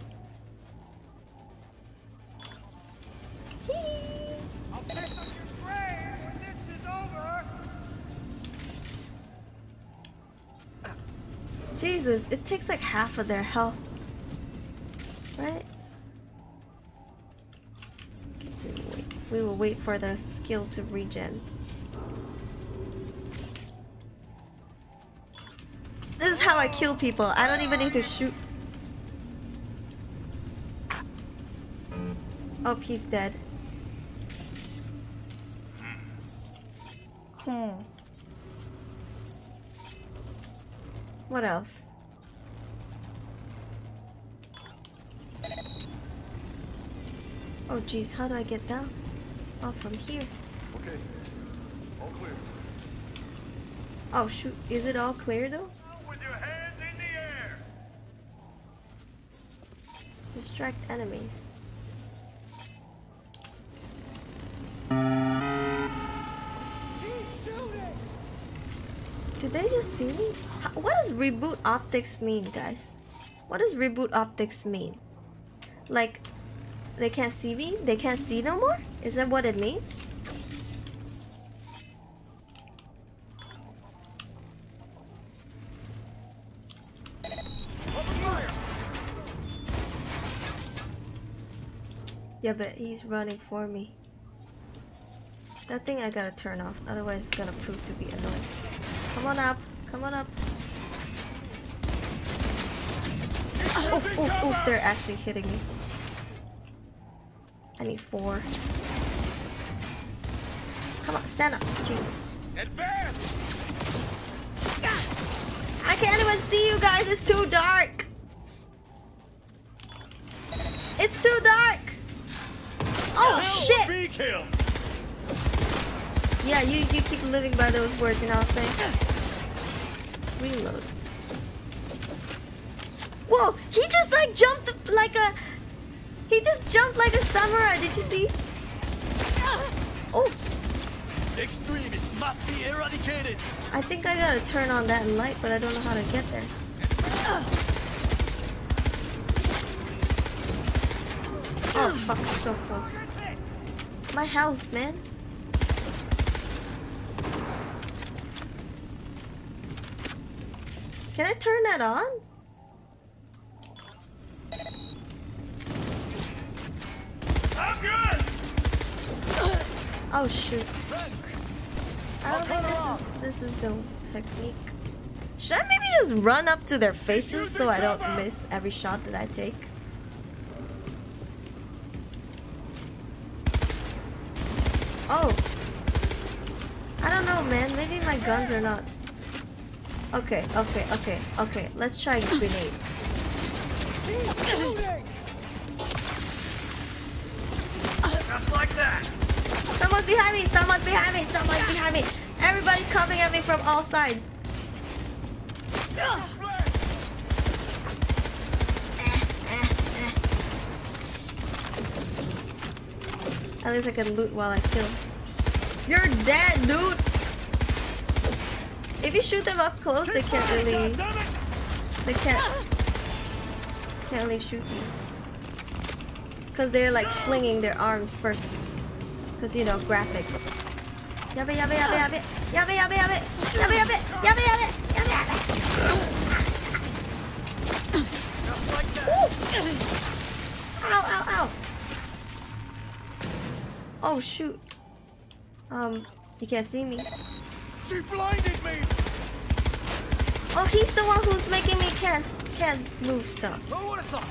Jesus, it takes like half of their health. Right? Okay, we, will wait. we will wait for their skill to regen. This is how I kill people. I don't even need to shoot. Oh, he's dead. Hmm. What else? Oh jeez, how do I get down? Oh, from here. Okay. All clear. Oh shoot, is it all clear though? Distract enemies. Did they just see me? What does reboot optics mean, guys? What does reboot optics mean? Like, they can't see me? They can't see no more? Is that what it means? Yeah, but he's running for me. That thing I gotta turn off, otherwise it's gonna prove to be annoying. Come on up, come on up. Oof, oof, oof, they're actually hitting me. I need four. Come on, stand up. Jesus. Advance! I can't even see you guys, it's too dark. It's too dark. Oh shit! Yeah, you, you keep living by those words, you know what I'm saying? Reload. Whoa! He just like jumped like a... He just jumped like a samurai, did you see? Oh! Extremists must be eradicated! I think I gotta turn on that light, but I don't know how to get there. Oh fuck, so close. My health, man. Can I turn that on? I'm good. Oh shoot. I don't think this is this is the technique. Should I maybe just run up to their faces so I don't miss every shot that I take? Oh. I don't know, man. Maybe my guns are not. Okay, okay, okay, okay. Let's try grenade. Just like that. Someone's behind me! Someone's behind me! Someone's behind me! Everybody coming at me from all sides. At least I can loot while I kill. You're dead, dude! If you shoot them up close, they can't really... They can't... Can't really shoot you. Because they're like flinging their arms first. Because, you know, graphics. Yabe, yabe, yabe, yabe. Yabe, yabe, yabe. Yabe, yabe. Yabe, yabe. Yabe, yabe. Ow, ow, ow. Oh, shoot. Um, you can't see me. She blinded me. Oh, he's the one who's making me can't, can't move stuff. Who would have thought?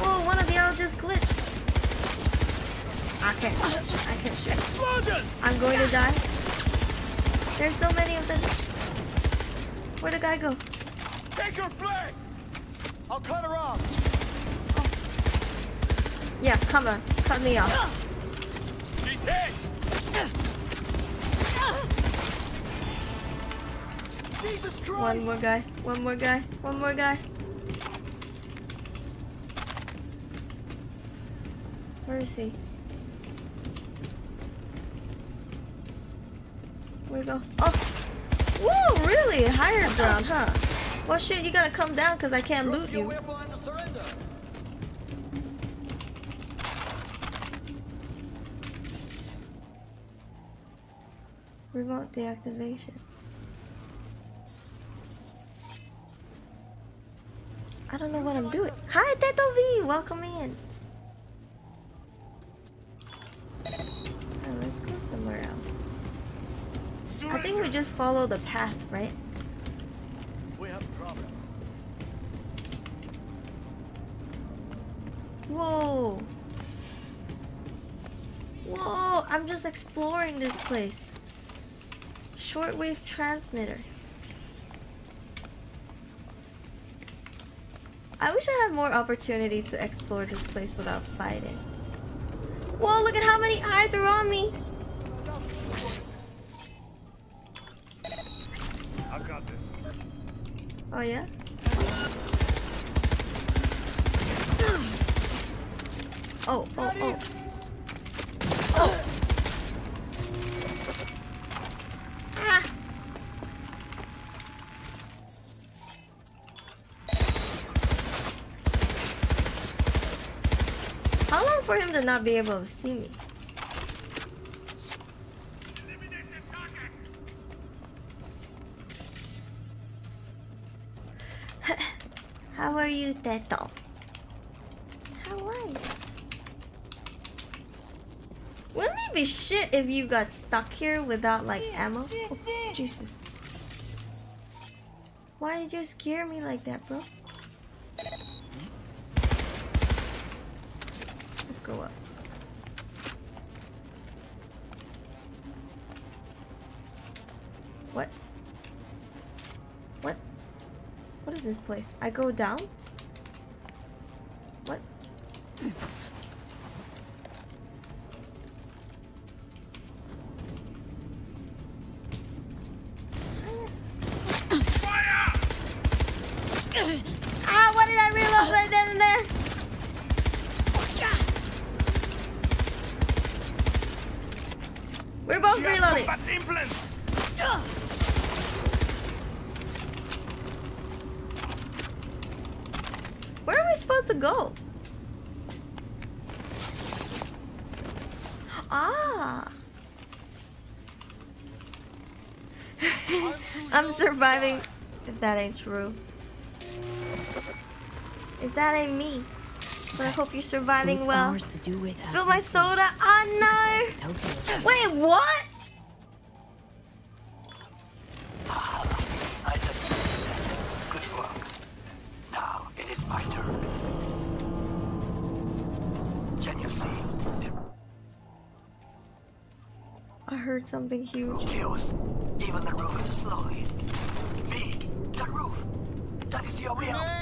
Whoa, one of y'all just glitched. I can't. I can't shoot. I'm going to die. There's so many of them. Where'd the guy go? Take her flag. I'll cut her off. Yeah, come on. Cut me off. She's hit. One more guy. One more guy. One more guy. Where is he? Where go? Oh! Whoa, really? Higher ground, huh? Well, shit, you gotta come down because I can't loot you. Remote deactivation. I don't know what I'm doing. Hi, Teto V! Welcome in. Alright, let's go somewhere else. I think we just follow the path, right? We have a problem. Whoa! Whoa! I'm just exploring this place. Shortwave transmitter. I wish I had more opportunities to explore this place without fighting. Whoa, look at how many eyes are on me! I got this. Oh yeah? Oh, oh, oh. Oh! How long for him to not be able to see me? How are you, Teto? How are you? Wouldn't it be shit if you got stuck here without like ammo? Oh, Jesus. Why did you scare me like that, bro? Let's go up. What? What? What is this place? I go down? What? That ain't true. If that ain't me. But I hope you're surviving Food's well. ours to do with Spill my soda. Oh no. Wait, what? I just good work. Now it is my turn. Can you see? I heard something huge. kills. Even the roof is slowly. That is your way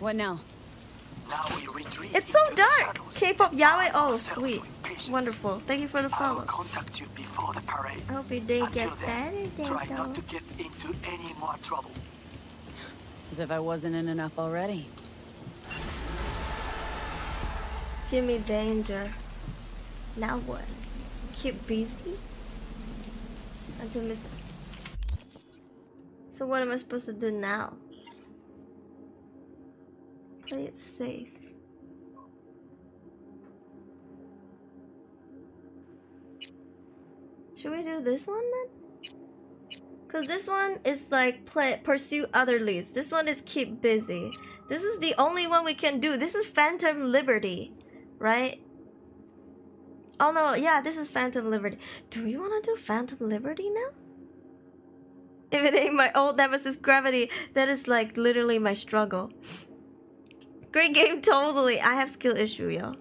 what now? Now we retreat. It's so dark. K-pop Yahweh. Oh, sweet. Wonderful. Thank you for the I will follow. contact you before the parade. I hope your day Until gets then, better, Try Teto. not to get into any more trouble. As if I wasn't in enough already. Give me danger. Now what? Keep busy? Until Mr. So what am I supposed to do now? Play it safe. Should we do this one then? Cause this one is like play pursue other leads. This one is keep busy. This is the only one we can do. This is Phantom Liberty, right? Oh no, yeah, this is Phantom Liberty. Do want to do Phantom Liberty now? If it ain't my old nemesis Gravity, that is like literally my struggle. Great game, totally. I have skill issue, yo.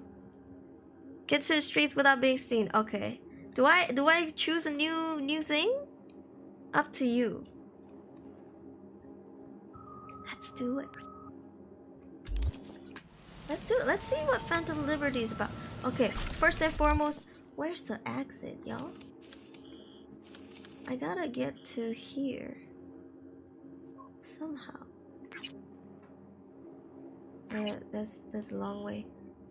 Get to the streets without being seen. Okay. Do I do I choose a new new thing? Up to you. Let's do it. Let's do it. Let's see what Phantom Liberty is about. Okay, first and foremost, where's the exit, y'all? I gotta get to here. Somehow. Yeah, that's that's a long way.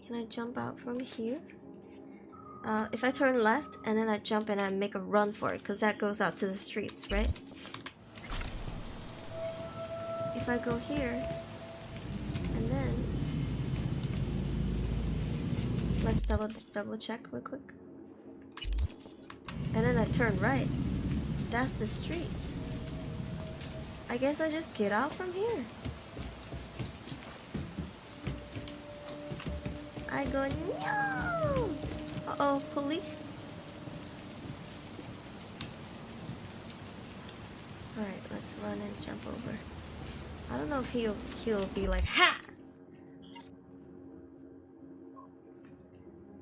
Can I jump out from here? Uh, if I turn left and then I jump and I make a run for it, because that goes out to the streets, right? If I go here, and then let's double double check real quick, and then I turn right. That's the streets. I guess I just get out from here. I go no. Uh oh, police. Alright, let's run and jump over. I don't know if he'll he'll be like ha.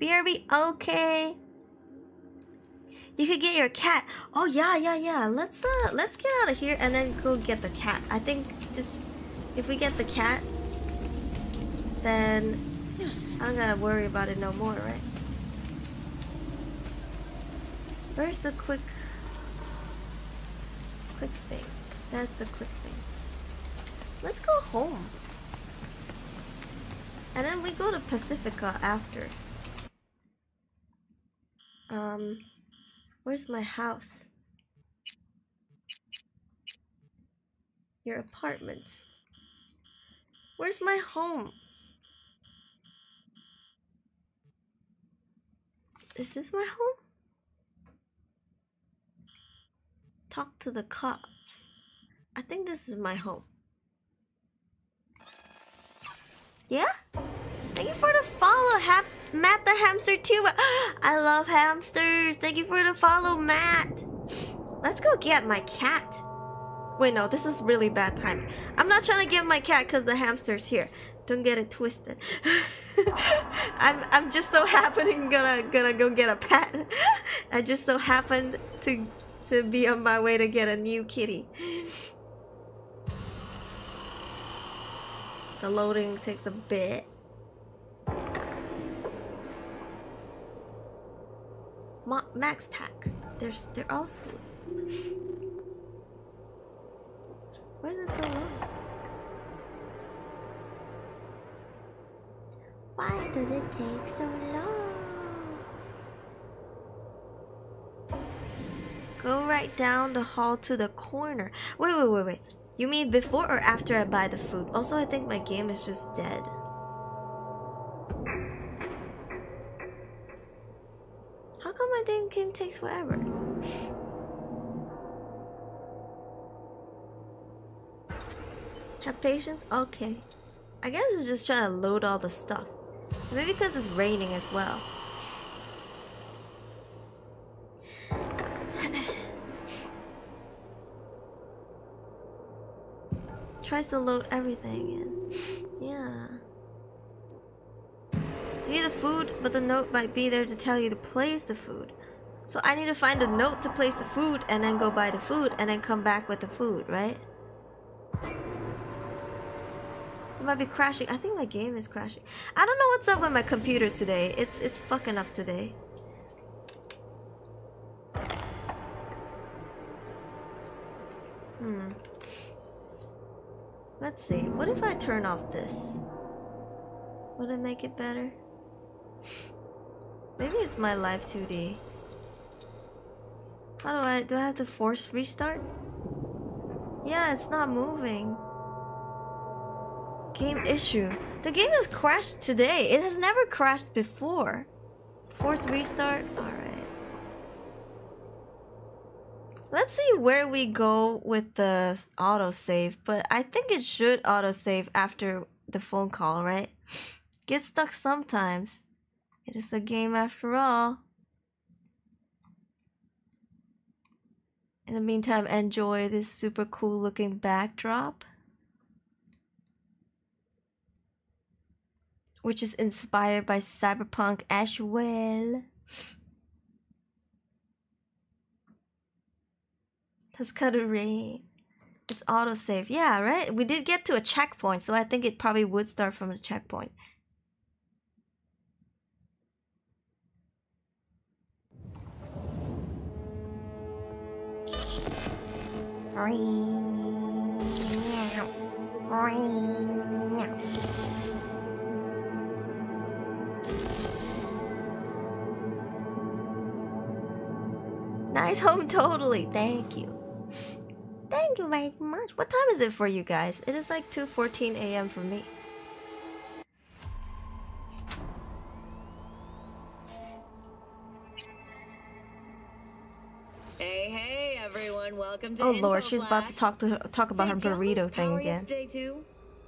BRB, okay. You could get your cat. Oh yeah, yeah, yeah. Let's uh let's get out of here and then go get the cat. I think just if we get the cat, then I don't gotta worry about it no more, right? Where's the quick quick thing? That's the quick thing. Let's go home. And then we go to Pacifica after. Um Where's my house? Your apartments. Where's my home? This is this my home? Talk to the cops. I think this is my home. Yeah? Thank you for the follow, Matt the hamster too. I love hamsters. Thank you for the follow, Matt. Let's go get my cat. Wait, no, this is really bad timing. I'm not trying to get my cat because the hamster's here. Don't get it twisted. I'm I'm just so happening gonna gonna go get a pet. I just so happened to to be on my way to get a new kitty. The loading takes a bit. Ma MaxTac. They're they're all school. Why is it so long? Why does it take so long? Go right down the hall to the corner. Wait, wait, wait, wait. You mean before or after I buy the food? Also, I think my game is just dead. How come my damn game takes forever? Have patience? Okay. I guess it's just trying to load all the stuff. Maybe because it's raining as well. Tries to load everything in. Yeah. You need the food, but the note might be there to tell you to place the food. So I need to find a note to place the food and then go buy the food and then come back with the food, right? It might be crashing. I think my game is crashing. I don't know what's up with my computer today. It's it's fucking up today. Hmm. Let's see. What if I turn off this? Would it make it better? Maybe it's my Live2D. How do I do I have to force restart? Yeah, it's not moving. Game issue. The game has crashed today. It has never crashed before. Force restart? Alright. Let's see where we go with the autosave, but I think it should autosave after the phone call, right? Get stuck sometimes. It is a game after all. In the meantime, enjoy this super cool looking backdrop. Which is inspired by cyberpunk as well. That's kind of rain. It's autosave. Yeah, right? We did get to a checkpoint, so I think it probably would start from a checkpoint. Nice home, totally. Thank you. Thank you very much. What time is it for you guys? It is like 2.14 a.m. for me. Hey, hey, everyone! Welcome to Oh lord, she's about to talk to talk about her St. Joe was burrito thing again.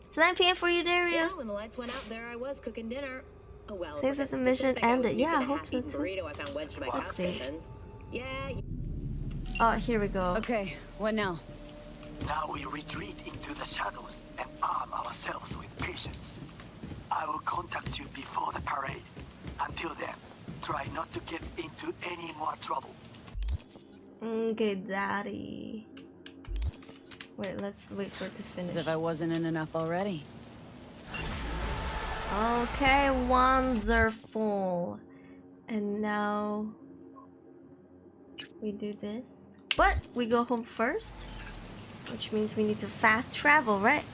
It's 9 p.m. for you, Yeah, Darius. when the lights went out, there I was cooking dinner. Oh well. Saves us a mission ended. Yeah, I hope so too. I found wedged in my Let's see. Yeah. Oh, here we go. Okay, what now? Now we retreat into the shadows and arm ourselves with patience. I will contact you before the parade. Until then, try not to get into any more trouble. Okay, daddy. Wait, let's wait for it to finish. As if I wasn't in enough already. Okay, wonderful. And now we do this. But we go home first, which means we need to fast travel, right?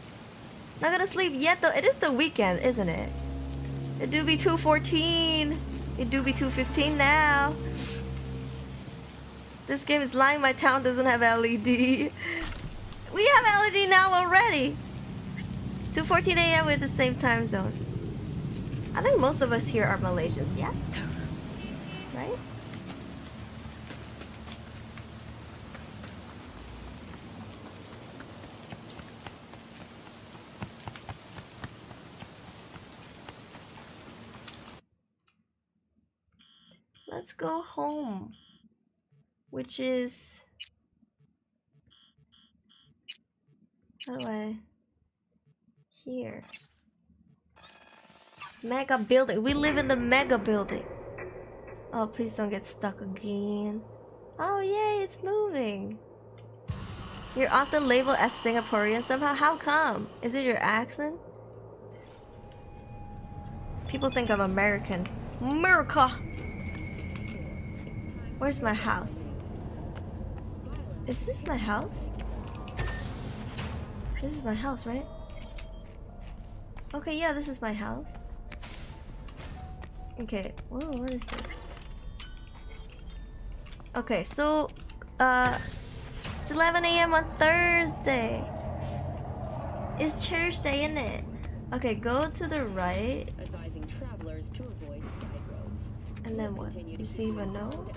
Not gonna sleep yet though. It is the weekend, isn't it? It do be 214. It do be 215 now. This game is lying. My town doesn't have LED. We have LED now already. 2:14 a.m. with the same time zone. I think most of us here are Malaysians, yeah? Right? Let's go home. Which is how do I here? Mega building. We live in the mega building. Oh, please don't get stuck again. Oh, yay, it's moving. You're often labeled as Singaporean somehow. How come? Is it your accent? People think I'm American. America! Where's my house? Is this my house? This is my house, right? Okay, yeah, this is my house. Okay, whoa, what is this? Okay, so, uh, it's 11 a.m. on Thursday. It's church day, isn't it? Okay, go to the right. Advising travelers to avoid side roads. And then what? Receive a note?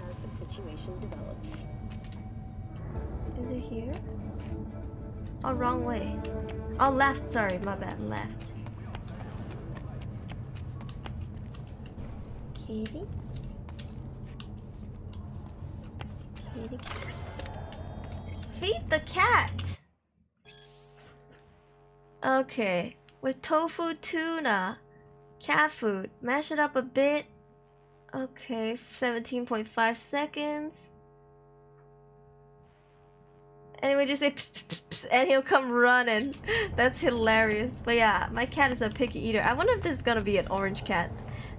Develops. Is it here? Oh, wrong way. Oh, left. Sorry, my bad. Left. Kitty, kitty. Feed the cat! Okay. With tofu tuna. Cat food. Mash it up a bit. Okay, 17.5 seconds. Anyway, just say pss, pss, pss, pss, and he'll come running. That's hilarious. But yeah, my cat is a picky eater. I wonder if this is gonna be an orange cat.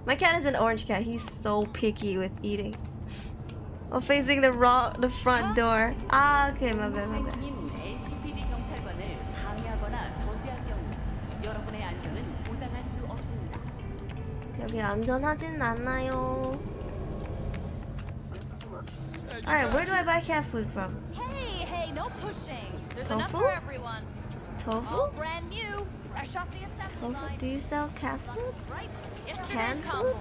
My cat is an orange cat. He's so picky with eating. Oh, facing the wrong, the front door. Ah, okay, my bad, my bad. 여기 안전하진 않나요? Alright, where do I buy cat food from? Hey, hey, no pushing. There's enough Tofu? for everyone. Tofu? All brand new, fresh off the assembly Tofu? line. Do you sell cat food? Right. Yesterday's Canned food? convoy.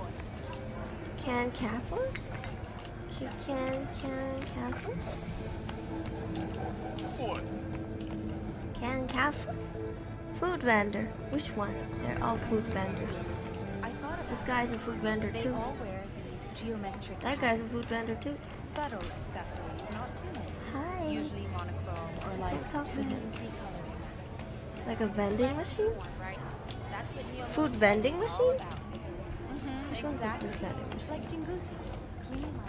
Canned cat food? Can can can cat food? Canned cat food? Food vendor. Which one? They're all food vendors. This guy's a food vendor too. all wear these geometric. That guy's a food vendor too. Subtle accessories, not too many. Hi. Usually monochrome or like talk to two, him. three colors. Like a vending machine? That's what Food vending machine? Mm-hmm, Which one's a exactly. food vending machine? Like Jinguji. Clean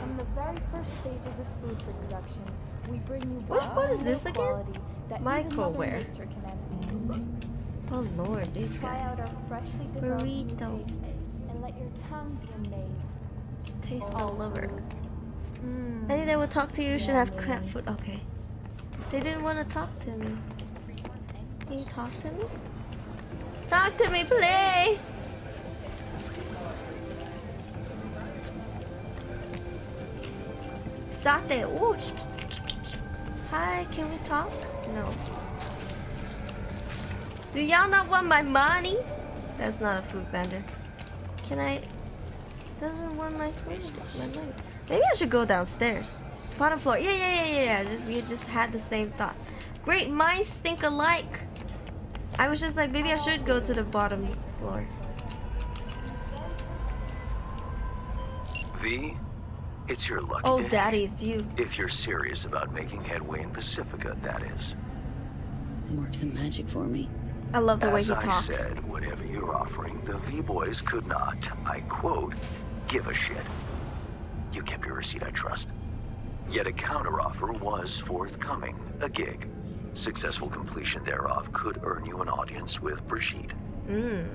From the very first stages of food production, we bring you Which one is this again? quality that even Mother Microware. Nature can envy. Oh lord, these Try guys. out our freshly Burrito. and let your tongue be amazed. Taste all over. Mm. Any that will talk to you should have cat food. Okay. They didn't want to talk to me. Can you talk to me? Talk to me, please! Sate. Ooh. Hi, can we talk? No. Do y'all not want my money? That's not a food vendor. Can I? Doesn't want my food. My money. Maybe I should go downstairs. Bottom floor. Yeah, yeah, yeah, yeah. yeah. We just had the same thought. Great minds think alike. I was just like, maybe I should go to the bottom floor. V, it's your lucky Oh, day. daddy, it's you. If you're serious about making headway in Pacifica, that is. Work some magic for me. I love the way As he I talks. said, whatever you're offering, the V-Boys could not, I quote, give a shit. You kept your receipt, I trust. Yet a counteroffer was forthcoming, a gig. Successful completion thereof could earn you an audience with Brigitte. Mmm.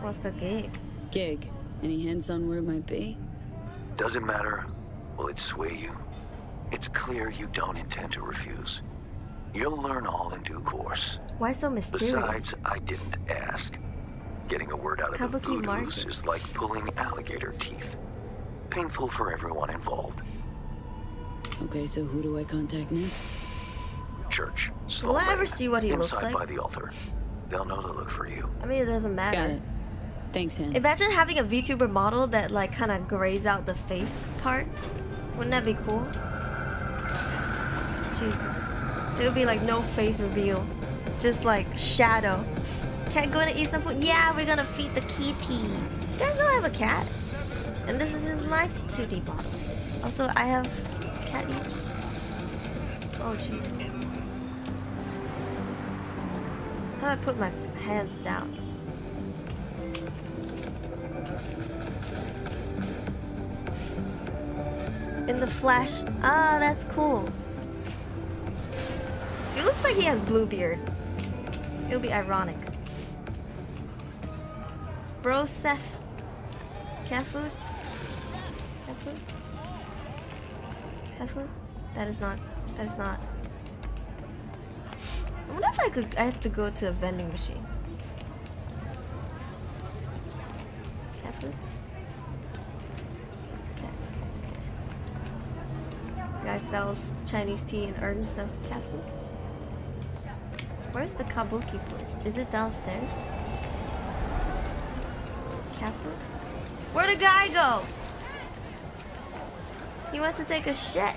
What's the gig? Gig. Any hints on what it might be? Does it matter? Will it sway you? It's clear you don't intend to refuse. You'll learn all in due course. Why so mysterious? Besides, I didn't ask. Getting a word out of the Kabuki voodoos is like pulling alligator teeth. Painful for everyone involved. Okay, so who do I contact next? Church. Will I ever see what he looks inside by the altar. They'll know to look for you. I mean, it doesn't matter. Got it. Thanks, Hands. Imagine having a VTuber model that like kind of grays out the face part. Wouldn't that be cool? Jesus. It would be like no face reveal. Just like shadow. Cat going to eat some food? Yeah, we're gonna feed the kitty. Do you guys know I have a cat? And this is his life 2D bottle. Also, I have cat ears. Oh, jeez. How do I put my hands down? In the flash. Ah, that's cool. He looks like he has blue beard. It'll be ironic. Bro, Seth. Cat food? Cat food? Food? That is not. That is not. I wonder if I could. I have to go to a vending machine. Cat, cat, cat. This guy sells Chinese tea and herb stuff. Cat? Where's the kabuki place? Is it downstairs? Cat? Where'd the guy go? He went to take a shit.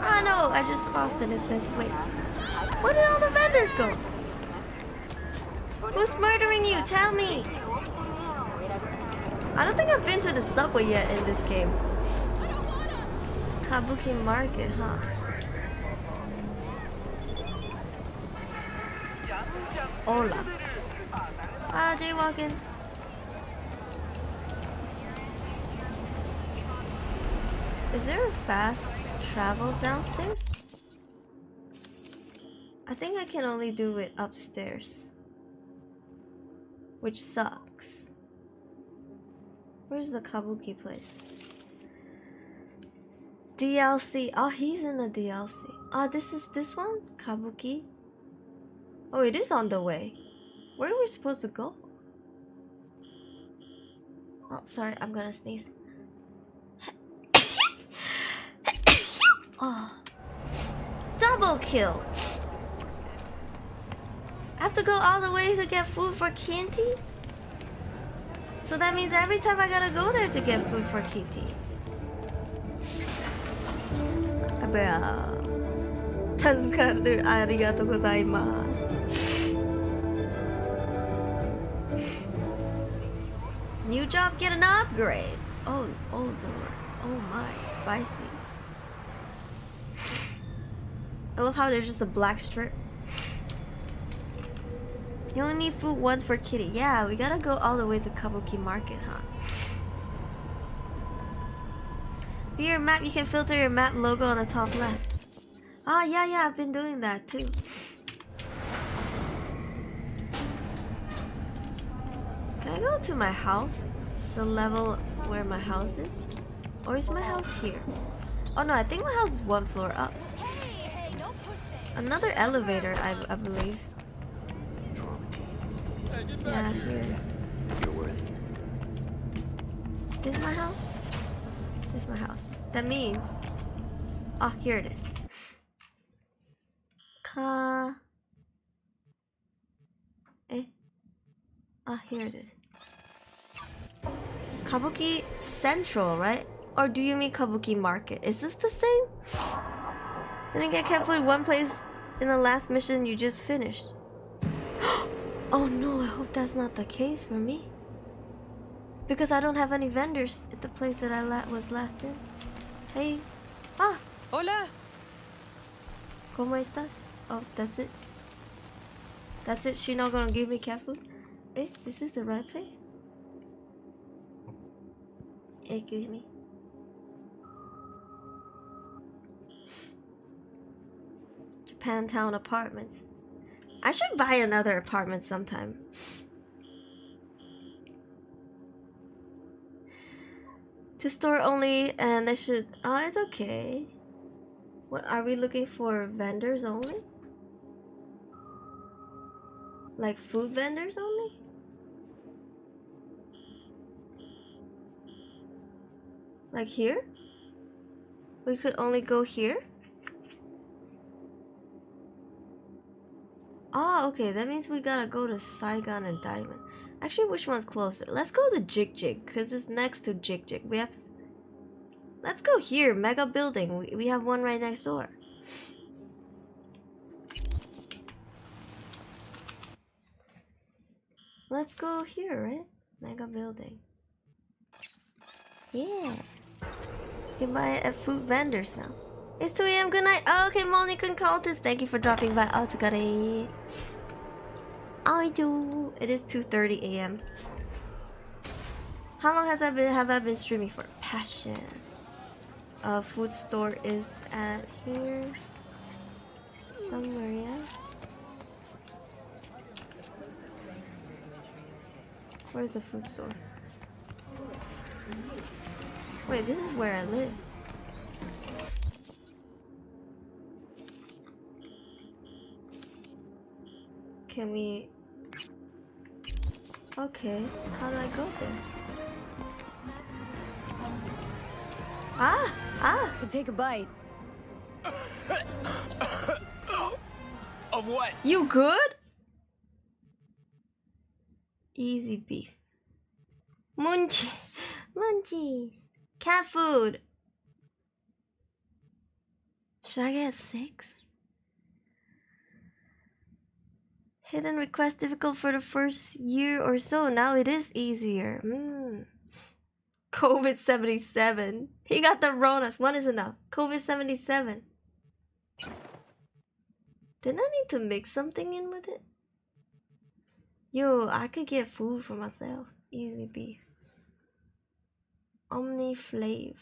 Oh no, I just crossed it. It says wait. Where did all the vendors go? Who's murdering you? Tell me. I don't think I've been to the subway yet in this game. Kabuki Market, huh? Hola. Ah, jaywalking. Is there a fast travel downstairs? I think I can only do it upstairs. Which sucks. Where's the kabuki place? DLC. Oh, he's in the DLC. Ah, this is this one? Kabuki? Oh, it is on the way. Where are we supposed to go? Oh, sorry, I'm gonna sneeze. oh. Double kill! I have to go all the way to get food for Kitty? So that means every time I gotta go there to get food for Kitty. Bruh. 助かる。ありがとうございます。New job, get an upgrade. Oh, oh lord. Oh my, spicy. I love how there's just a black strip. You only need food once for kitty. Yeah, we gotta go all the way to Kabuki Market, huh? For your map, you can filter your map logo on the top left. Ah, yeah, yeah, I've been doing that too. Can I go to my house? The level where my house is? Or is my house here? Oh no, I think my house is one floor up. Another elevator, I, I believe. Yeah, here. This is my house? This is my house. That means... Ah, here it is. Ka... Eh? Ah, here it is. Kabuki Central, right? Or do you mean Kabuki Market? Is this the same? Didn't get cat food one place in the last mission you just finished. oh no, I hope that's not the case for me. Because I don't have any vendors at the place that I la was last in. Hey. Ah. Hola. ¿Cómo estás? Oh, that's it. That's it. She not gonna give me cat food? Eh, is this the right place? Excuse me. Japantown Apartments. I should buy another apartment sometime. To store only, and I should. Oh, it's okay. What are we looking for? Vendors only? Like food vendors only? Like here? We could only go here? Oh, okay. That means we gotta go to Saigon and Diamond. Actually, which one's closer? Let's go to Jig Jig, because it's next to Jig Jig. We have... Let's go here, Mega Building. We, we have one right next door. Let's go here, right? Mega Building. Yeah. You can buy it at food vendors now. It's 2 a.m. Good night. Oh, okay, and Cultist. Thank you for dropping by. Oh, Otsukare. I do. It is 2:30 a.m. How long has I been have I been streaming for? Passion. Uh, food store is at here somewhere. Yeah. Where's the food store? Wait, this is where I live. Can we... Okay, how do I go there? Ah! Ah! Could take a bite. Of what? You good? Easy beef. Munchie. Munchies. Cat food. Should I get six? Hidden request difficult for the first year or so. Now it is easier. Mm. COVID 77. He got the Ronas. One is enough. COVID 77. Didn't I need to mix something in with it? Yo, I could get food for myself. Easy beef. Omni Flav.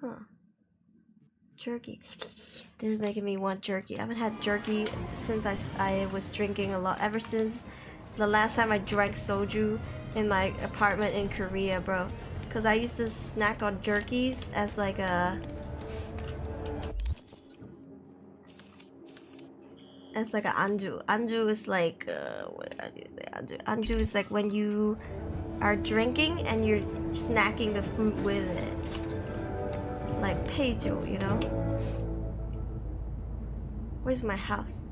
Huh. Jerky. This is making me want jerky. I haven't had jerky since I, I was drinking a lot. Ever since the last time I drank soju in my apartment in Korea, bro. Because I used to snack on jerkies as like a... It's like an anju. Anju is like uh, what do you say anju? Anju is like when you are drinking and you're snacking the food with it, like peijiu, you know. Where's my house?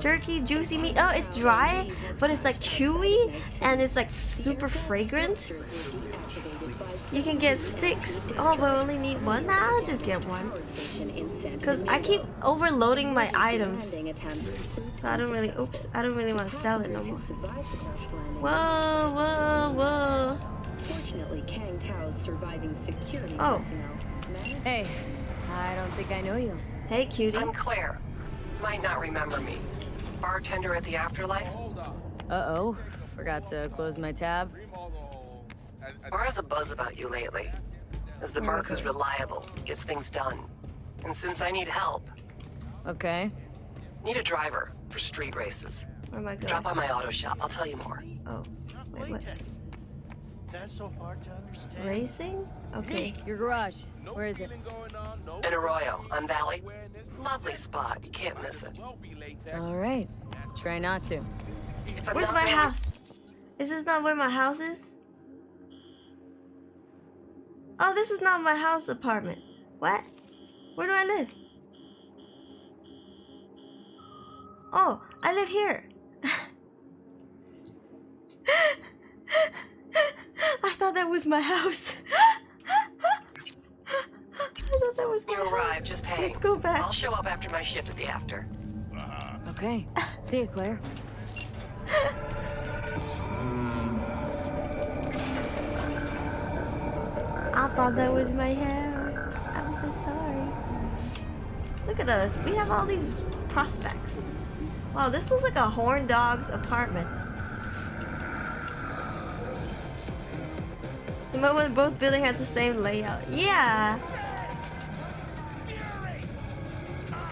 Jerky, juicy meat. Oh, it's dry, but it's like chewy and it's like super fragrant. You can get six. Oh, but I only need one now? I'll just get one. Because I keep overloading my items. So I don't really, oops, I don't really want to sell it no more. Whoa, whoa, whoa. Fortunately, Kang Tao's surviving security Oh. personnel Hey, I don't think I know you. Hey, cutie. I'm Claire. Might not remember me. Bartender at the Afterlife? Uh-oh. Forgot to close my tab. Or has a buzz about you lately. As the merc who's reliable, gets things done. And since I need help, Okay. need a driver for street races. Oh Where am I going? Drop by my auto shop. I'll tell you more. Oh, wait, what? That's so hard to understand. Racing? Okay. Your garage. Where is it? In Arroyo, on Valley. Lovely spot. You can't miss it. All right. Try not to. Where's my house? Is this not where my house is? Oh, this is not my house apartment. What? Where do I live? Oh, I live here. I thought that was my house. I thought that was my You house. arrived. Just hang. Let's go back. I'll show up after my shift at the after. Uh-huh. Okay. See you, Claire. I thought that was my house. I'm so sorry. Look at us. We have all these prospects. Wow, this looks like a horn dog's apartment. The moment both buildings has the same layout. Yeah.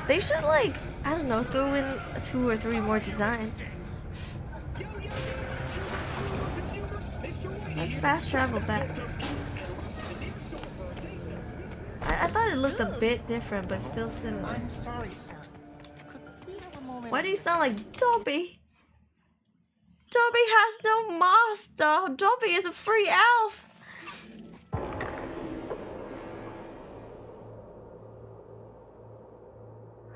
They should like, I don't know, throw in two or three more designs. Let's fast travel back. I, I thought it looked a bit different, but still similar. I'm sorry, sir. Could we have a moment? Why do you sound like Dobby? Dobby has no master. Dobby is a free elf.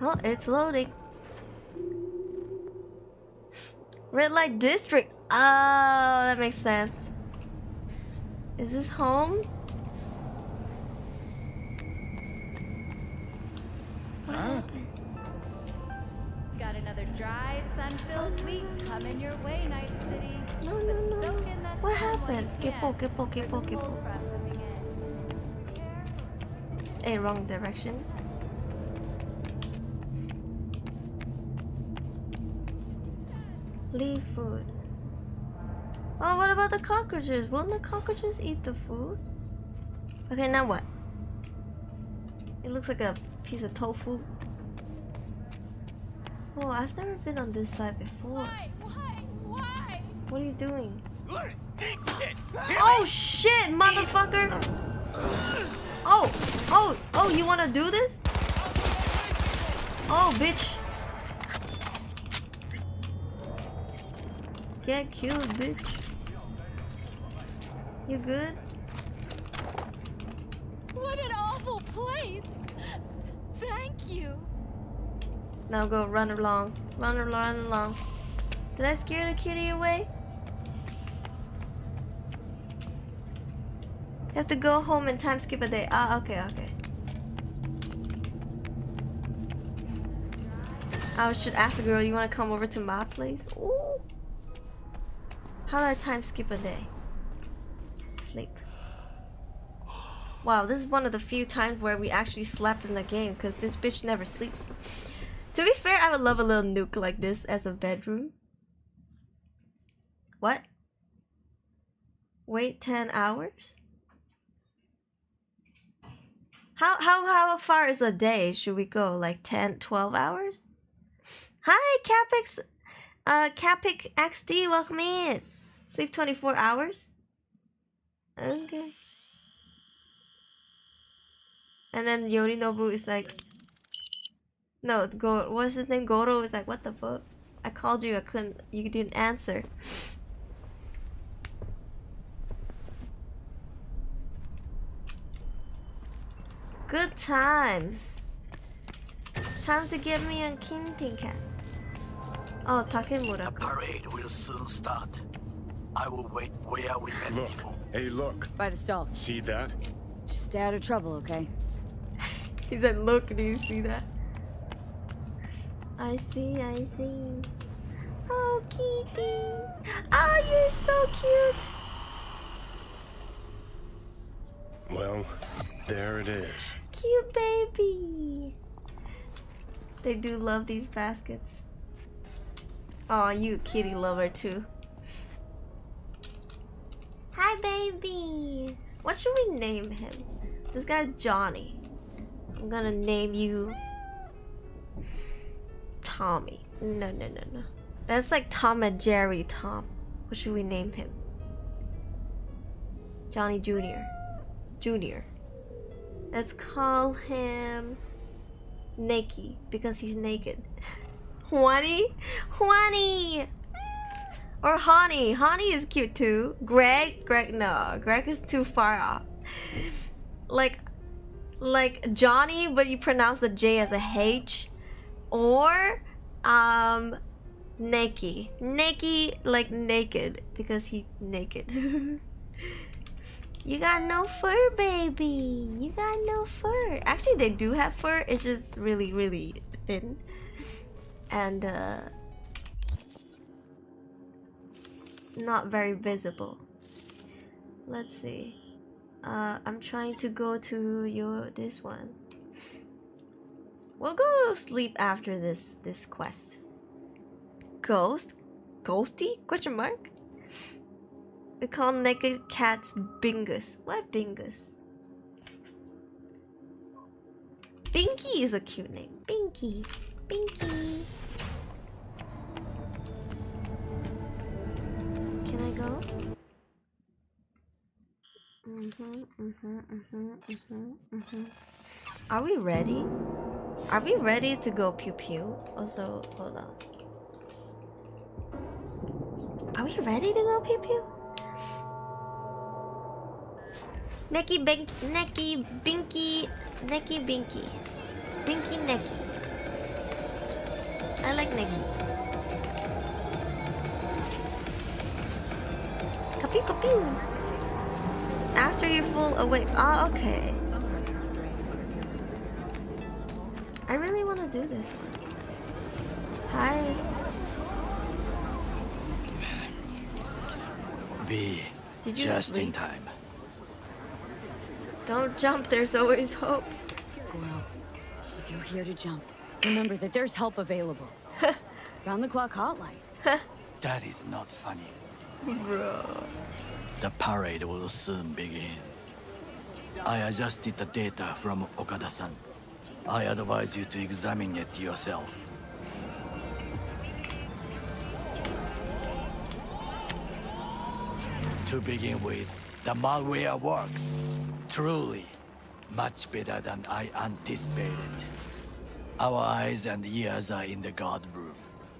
Oh, it's loading. Red light district. Oh, that makes sense. Is this home? What ah. happened? Got another dry, sun-filled oh, week coming your way, Night City. No, no, no. What happened? Kipo, kipo, kipo, kipo. Hey, wrong direction. Leave food. Oh, what about the cockroaches? Won't the cockroaches eat the food? Okay, now what? It looks like a piece of tofu. Oh, I've never been on this side before. Why? Why? Why? What are you doing? Oh shit, motherfucker! Oh, oh, oh, you wanna do this? Oh, bitch. Get killed, bitch. You good? What an awful place! Thank you. Now go run along. Run along, run along. Did I scare the kitty away? You have to go home and time skip a day. Ah, okay, okay. I should ask the girl, you want to come over to my place? Ooh. How do I time skip a day? Sleep. Wow, this is one of the few times where we actually slept in the game because this bitch never sleeps. To be fair, I would love a little nuke like this as a bedroom. What? Wait 10 hours? How, how, how far is a day? Should we go? Like 10, 12 hours? Hi, Capix, uh, Capic XD, welcome in. Sleep 24 hours? Okay. And then Yorinobu is like, no, Go, what's his name? Goro is like, what the fuck? I called you, I couldn't, you didn't answer. Good times. Time to get me a Kinty cat. Oh, Takemura. The parade will soon start. I will wait where we met Look. before. Hey, look. By the stalls. See that? Just stay out of trouble, okay? He said, look, do you see that? I see, I see. Oh, Kitty. Oh, you're so cute. Well, there it is. Cute baby. They do love these baskets. Oh, you kitty lover too. Hi, baby. What should we name him? This guy's Johnny. I'm gonna name you Tommy. No, no, no, no. That's like Tom and Jerry Tom. What should we name him? Johnny Jr. Junior. Let's call him Nakey because he's naked. Juani? Juani! Or Honey. Honey is cute too. Greg? Greg, no. Greg is too far off. Like, like Johnny, but you pronounce the J as a H. Or, um, Nakey. Nakey, like naked because he's naked. You got no fur, baby. You got no fur. Actually, they do have fur. It's just really, really thin. And, uh, not very visible. Let's see. Uh, I'm trying to go to your this one. We'll go sleep after this this quest. Ghost, ghosty? Question mark. We call naked cats bingus. What bingus? Binky is a cute name. Binky. Binky. Can I go? Mm-hmm, mm-hmm, mm-hmm, mm-hmm, mm-hmm. Are we ready? Are we ready to go pew pew? Also, hold on. Are we ready to go pew pew? Necky Bink Necky Binky Necky Binky Binky Necky I like Necky Kapi kapi After you're full awake Oh okay I really want to do this one Hi V. Did you just in time. Don't jump there's always hope Goro, if you're here to jump, remember that there's help available. Round the clock hotline. That is not funny. The parade will soon begin. I adjusted the data from Okada-san. I advise you to examine it yourself. To begin with, the malware works. Truly, much better than I anticipated. Our eyes and ears are in the guard room.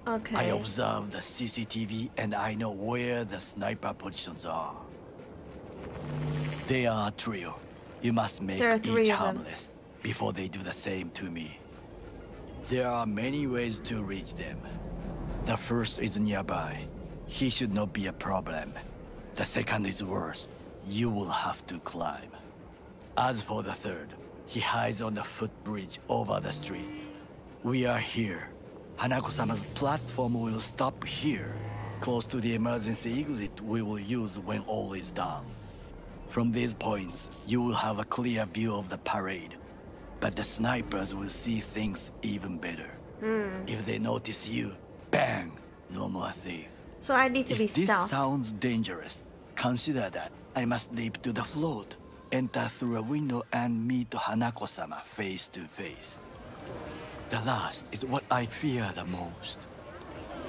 I Okay observe the CCTV and I know where the sniper positions are. They are a trio. You must make There are three each harmless before they do the same to me. There are many ways to reach them. The first is nearby. He should not be a problem. The second is worse. You will have to climb. As for the third, he hides on the footbridge over the street. We are here. Hanako-sama's platform will stop here, close to the emergency exit we will use when all is done. From these points, you will have a clear view of the parade, but the snipers will see things even better. Hmm. If they notice you, bang, no more thief. So I need to if be this sounds dangerous, consider that I must leap to the float, enter through a window and meet Hanako-sama face to face. The last is what I fear the most.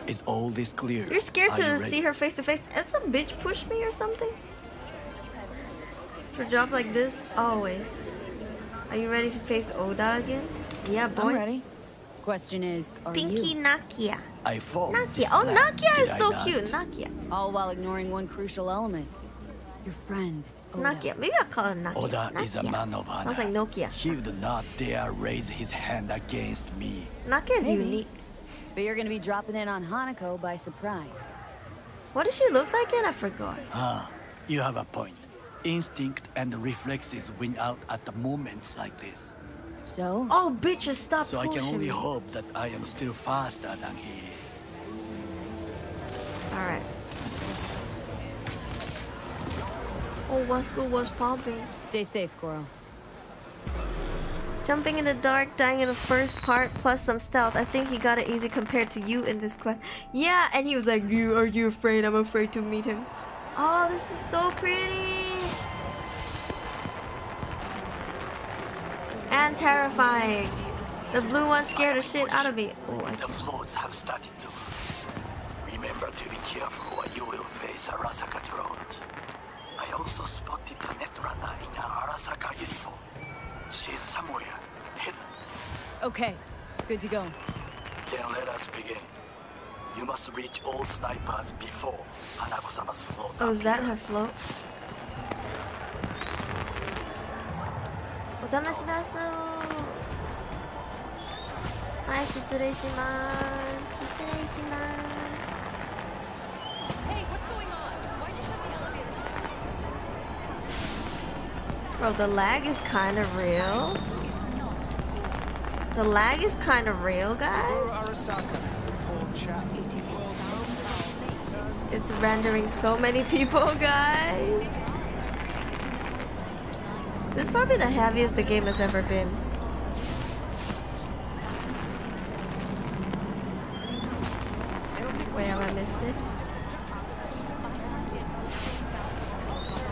Is all this clear? You're scared Are to you see her face to face. It's a bitch push me or something? For a job like this, always. Are you ready to face Oda again? Yeah, boy. I'm ready. Question is, are Pinky you? Nakia. I formed Nakia. Oh, plan, Nakia is so cute. Nakia. All while ignoring one crucial element. Your friend. Nokia. Maybe I'll call it Nokia. Oda Nokia. is a man of honor. Sounds like Nokia. He would not dare raise his hand against me. Nokia is Maybe. unique. But you're gonna be dropping in on Hanako by surprise. What does she look like again? I forgot. Ah, you have a point. Instinct and reflexes win out at the moments like this. So? Oh, bitches, stop So I can only me. hope that I am still faster than he is. Alright. Oh, what school was popping? Stay safe, Coral. Jumping in the dark, dying in the first part, plus some stealth. I think he got it easy compared to you in this quest. Yeah, and he was like, "You are you afraid? I'm afraid to meet him." Oh, this is so pretty and terrifying. The blue one scared the shit out of me. Oh, I The floats have started to move. Remember to be careful or you will face Arasaka drones. Also spotted the Netrunner in her Arasaka uniform. She somewhere, hidden. Okay, good to go. Then let us begin. You must reach all snipers before Hanako-sama's float. Oh, is that her float? Ojamashimasu! はい、失礼します。失礼します。Hey, what's going on? Bro, the lag is kind of real. The lag is kind of real, guys. It's rendering so many people, guys. This is probably the heaviest the game has ever been. Wait, have I missed it?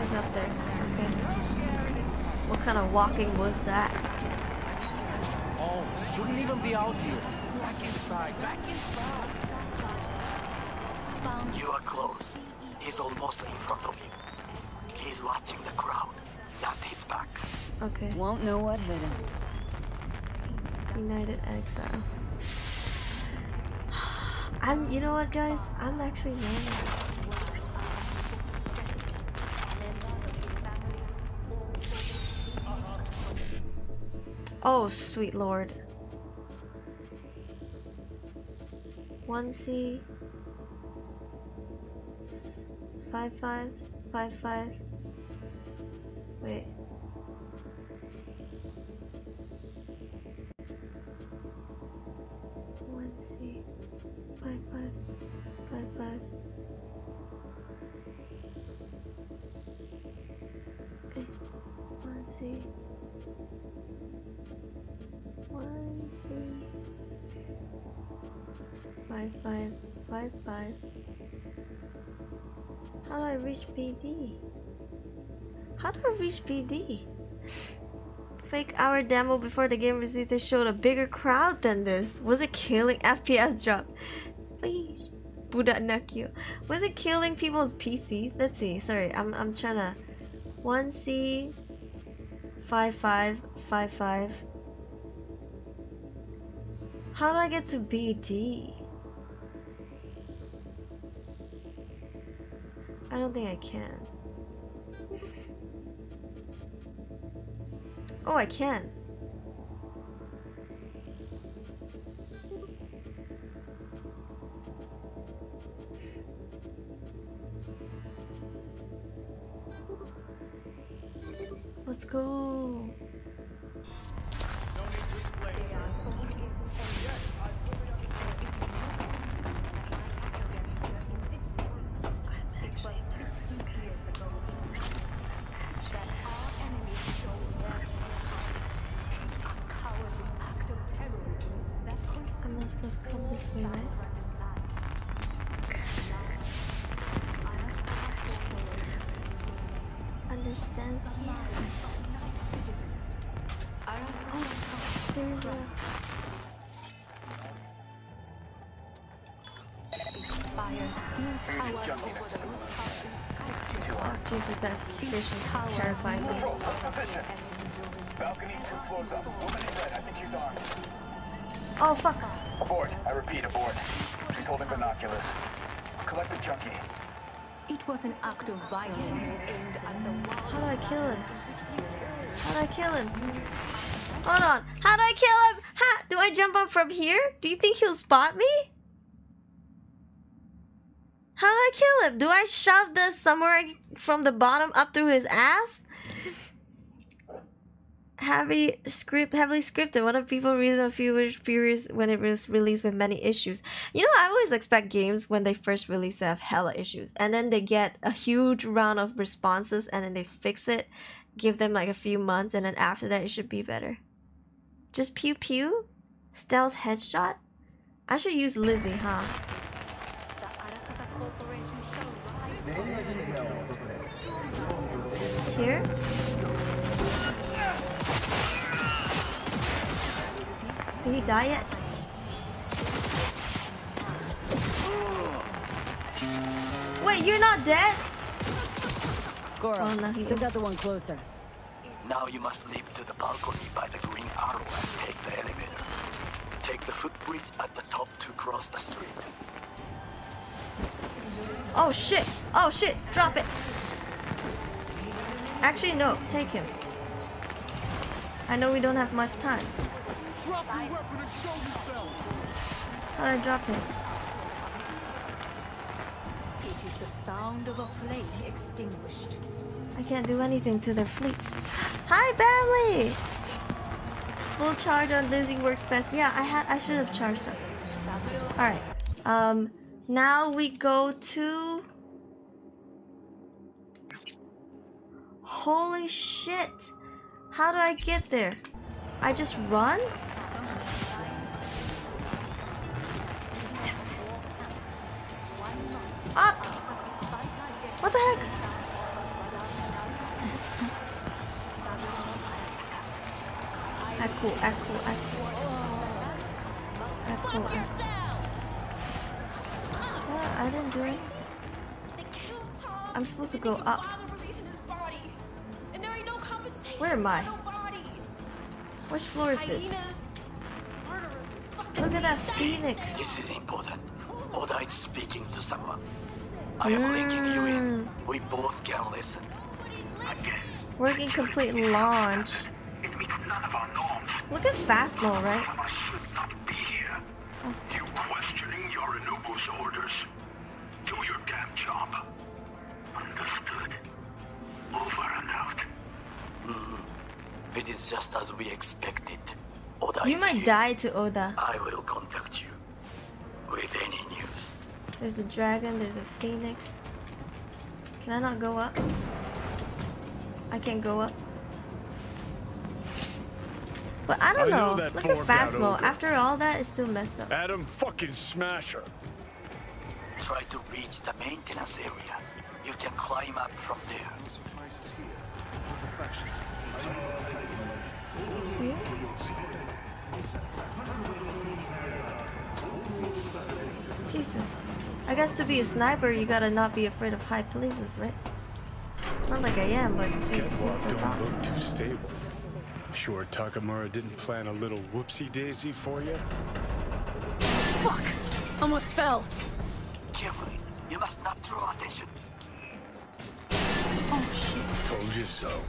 It's up there. Okay. What kind of walking was that? Oh, shouldn't even be out here. Back inside. Back inside. You are close. He's almost in front of you. He's watching the crowd, not his back. Okay. Won't know what hit him. United Exile. I'm, you know what, guys? I'm actually nervous. Oh, sweet lord. One C. Five five five five. Wait. One C. Five five five five. Okay. One C. One C. Five five five five. How do I reach PD? How do I reach PD? Fake hour demo before the game released showed a bigger crowd than this. Was it killing FPS drop? Please. Buddha Nakio. Was it killing people's PCs? Let's see. Sorry, I'm I'm trying to. One C. Five five five five. How do I get to BD? I don't think I can. Oh, I can. Let's go. Understands here. Oh, there's a. Oh, Jesus, that fish is terrifying me. Balcony two floors up. Woman in red. I think she's armed. Oh, fuck. Aboard. I repeat, aboard. She's holding binoculars. Collect the junkie. It was an act of violence aimed at the How do I kill him? How do I kill him? Hold on. How do I kill him? Ha! Do I jump up from here? Do you think he'll spot me? How do Kill him? Do I shove the samurai from the bottom up through his ass? Heavy script, heavily scripted. One of people reason of Furious, Furious when it was released with many issues. You know, I always expect games when they first release to have hella issues, and then they get a huge round of responses, and then they fix it, give them like a few months, and then after that it should be better. Just pew pew, stealth headshot. I should use Lizzie, huh? Here. Did he die yet? Wait, you're not dead? Goro, Oh, no, he took is. out the one closer. Now you must leap to the balcony by the green arrow and take the elevator. Take the footbridge at the top to cross the street. Oh shit! Oh shit! Drop it! Actually, no. Take him. I know we don't have much time. Drop your weapon and show yourself. How do I drop him? It is the sound of a flame extinguished. I can't do anything to their fleets. Hi, family! Full charge on Lizzie works best. Yeah, I had. I should have charged up. All right. Um. Now we go to. Holy shit! How do I get there? I just run? Up! What the heck? Ah, cool, act cool. Act cool. What? I didn't do it. I'm supposed to go up. Where am I? Which floor is this? Look at that phoenix. This is important. Oda is speaking to someone. I am hmm. linking you in. We both can listen. Working complete launch. Look at Phasmo, right? Oh. You questioning Yorinobu's orders? Do your damn job. Understood. Over and out. Mhm. It is just as we expected. Oda You is might here. die to Oda. I will contact you with any news. There's a dragon, there's a phoenix. Can I not go up? I can't go up. But I don't I know know. Look at bored out Phasmo. After all that, it's still messed up. Adam fucking Smasher. Try to reach the maintenance area. You can climb up from there. Jesus. I guess to be a sniper, you gotta not be afraid of high places, right? Not like I am, but just Get for don't thought. look too stable. Sure Takemura didn't plan a little whoopsie daisy for you? Fuck! Almost fell. Carefully. You must not draw attention. Oh shit. Told you so.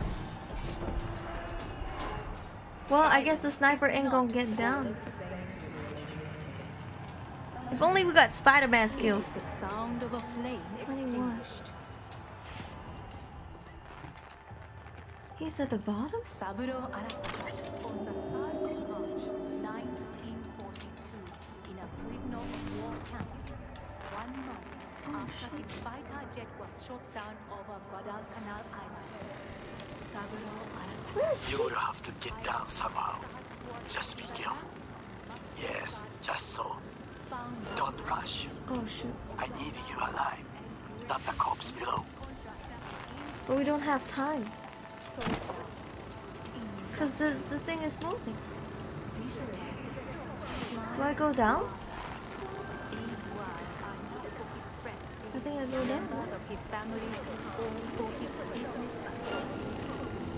Well, I guess the sniper ain't gonna get down. If only we got Spider-Man skills. The sound of a flame 21. extinguished. He's at the bottom? Saburo Arasaka. On the 3rd of March, 1942, in a prisoner of war camp, one month after his fighter jet was shot down over Guadalcanal Island, Saburo Arasaka You will have to get down somehow. Just be careful. Yes, just so. Don't rush. Oh shoot. I need you alive, not the corpse below. But we don't have time. Cause the, the thing is moving. Do I go down? I think I go down.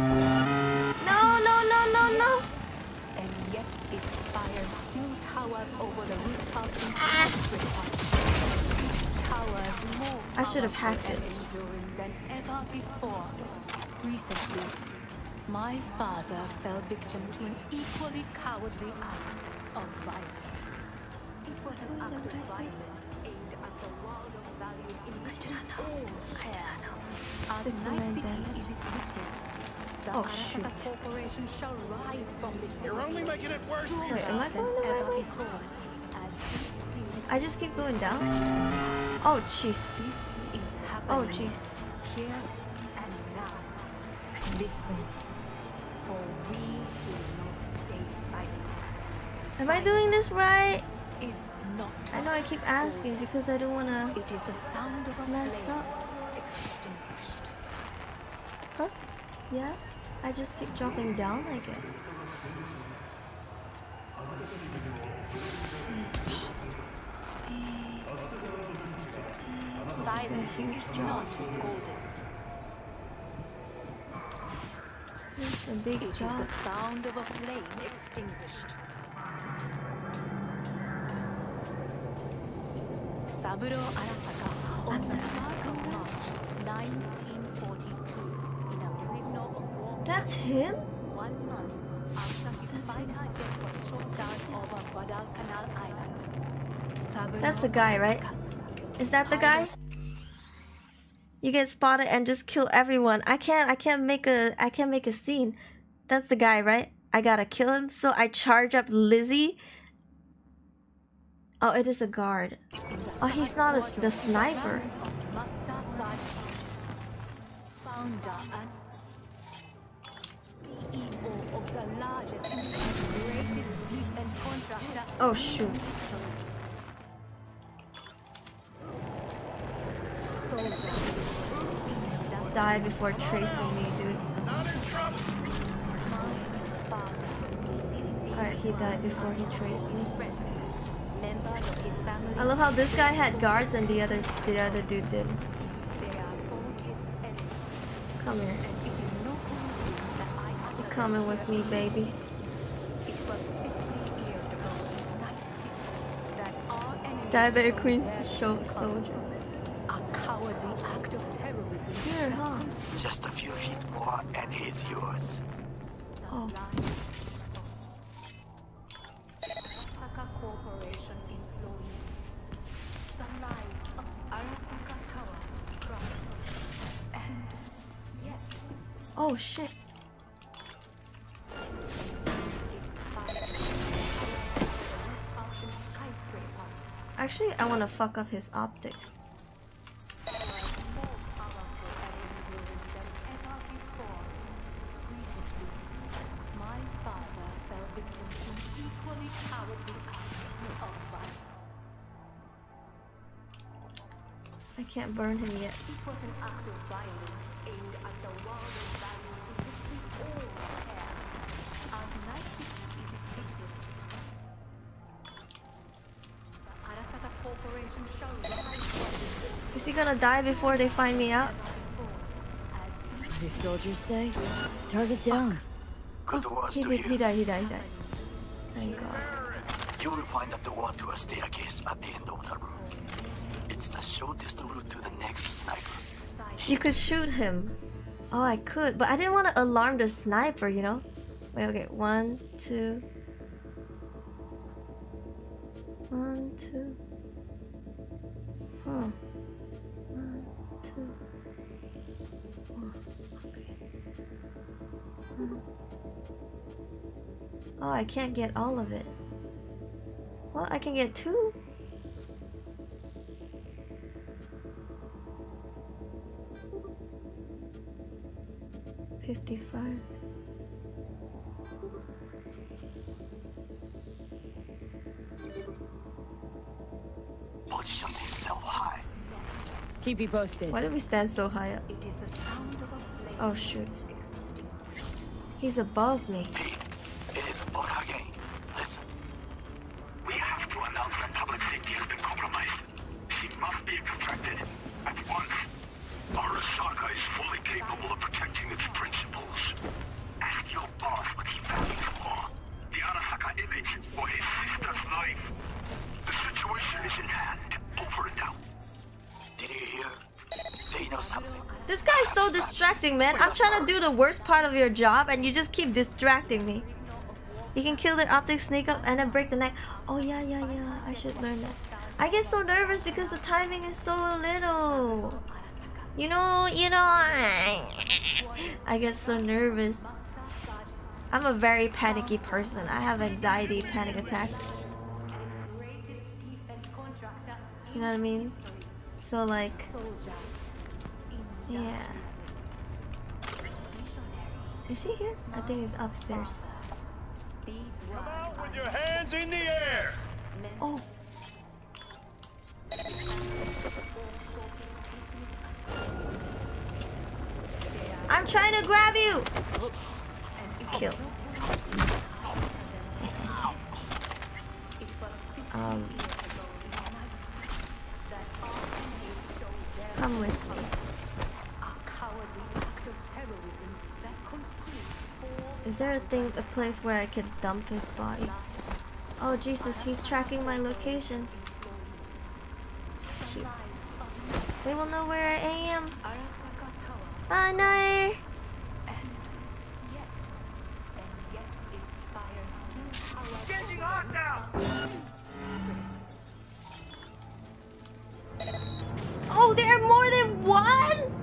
No, no, no, no, no! And yet its spire still towers over the rooftops in Towers more I should have hacked it. than ever before. Recently, my father fell victim to an equally cowardly act of violence. It was an act of violence aimed at the world of values in which all share. As Six Night nine City is its witness, the Oh, Arasaka shoot. Corporation shall rise from this You're only making it worse for Wait, am I going the right way? I just keep going down? Oh, jeez. Oh, jeez. Here and now. Listen, for we will not stay silent. Am I doing this right? Is not I know I keep asking because I don't wanna It is the sound of a mess up. extinguished. Huh? Yeah? I just keep dropping down, I guess. This is huge drop. It's a big It is drop. the sound of a flame extinguished. Saburo Arasaka on the 1st of March 1942 That's him? One month after his fighter jet was shot down over Guadalcanal Island. That's the guy, right? Is that the guy? You get spotted and just kill everyone. I can't I can't make a I can't make a scene. That's the guy, right? I gotta kill him. So I charge up Lizzie. Oh, it is a guard. Oh, he's not a, the sniper. Oh shoot. Soldier. Die before tracing me, dude. Alright, he died before he traced me. Members of his family. I love how this guy had guards and the others the other dude didn't. They are all his enemies. Come here. And it is no coincidence that I have You coming with me, baby. It was 50 years ago in Night City that our Diabetic showed Queen's their show soldier. A cowardly act of terrorism. Here, huh? Just a few feet more and he's yours. Oh. Arasaka Corporation Actually, I wanna fuck up his optics. to. I can't burn him yet. Gonna die before they find me out? What do soldiers say? Target down. Good oh, words He to did. you. He died. He died. He died. Thank God. You will find a door to a staircase at the end of the room. It's the shortest route to the next sniper. You could shoot him. Oh, I could, but I didn't want to alarm the sniper. You know. Wait. Okay. One, two. One, two. Huh. One. Oh, I can't get all of it. Well, I can get two. Fifty-five. Positioned himself high. Keep you posted. Why do we stand so high up? It is the sound of a flame Oh shoot. Extinguished. He's above me. It is our game. Listen. We have to announce that public safety has been compromised. She must be extracted at once. Arasaka is fully capable of protecting its principles. Ask your boss what he values more. The Arasaka image or his sister's life. The situation is in hand. Over and out. Did you hear? Know something. This guy's so distracting, man. I'm trying to do the worst part of your job and you just keep distracting me. You can kill their optic, sneak up, and then break the neck. Oh, yeah, yeah, yeah. I should learn that. I get so nervous because the timing is so little. You know, you know, I get so nervous. I'm a very panicky person. I have anxiety, panic attacks. You know what I mean? So like, yeah. Is he here? I think he's upstairs. Come out with your hands in the air! Oh. I'm trying to grab you! Kill. um. Come with me. Is there a thing, a place where I could dump his body? Oh Jesus, he's tracking my location. Cute. They will know where I am. Oh no! Oh, there are more than one?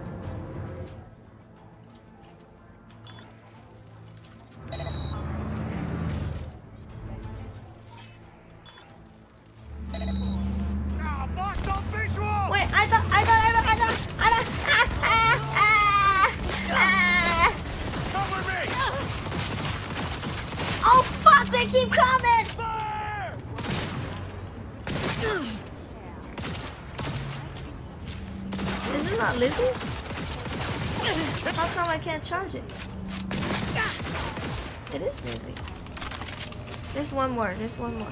They keep coming! Is it not Lizzie? How come I can't charge it? It is Lizzie. There's one more, there's one more.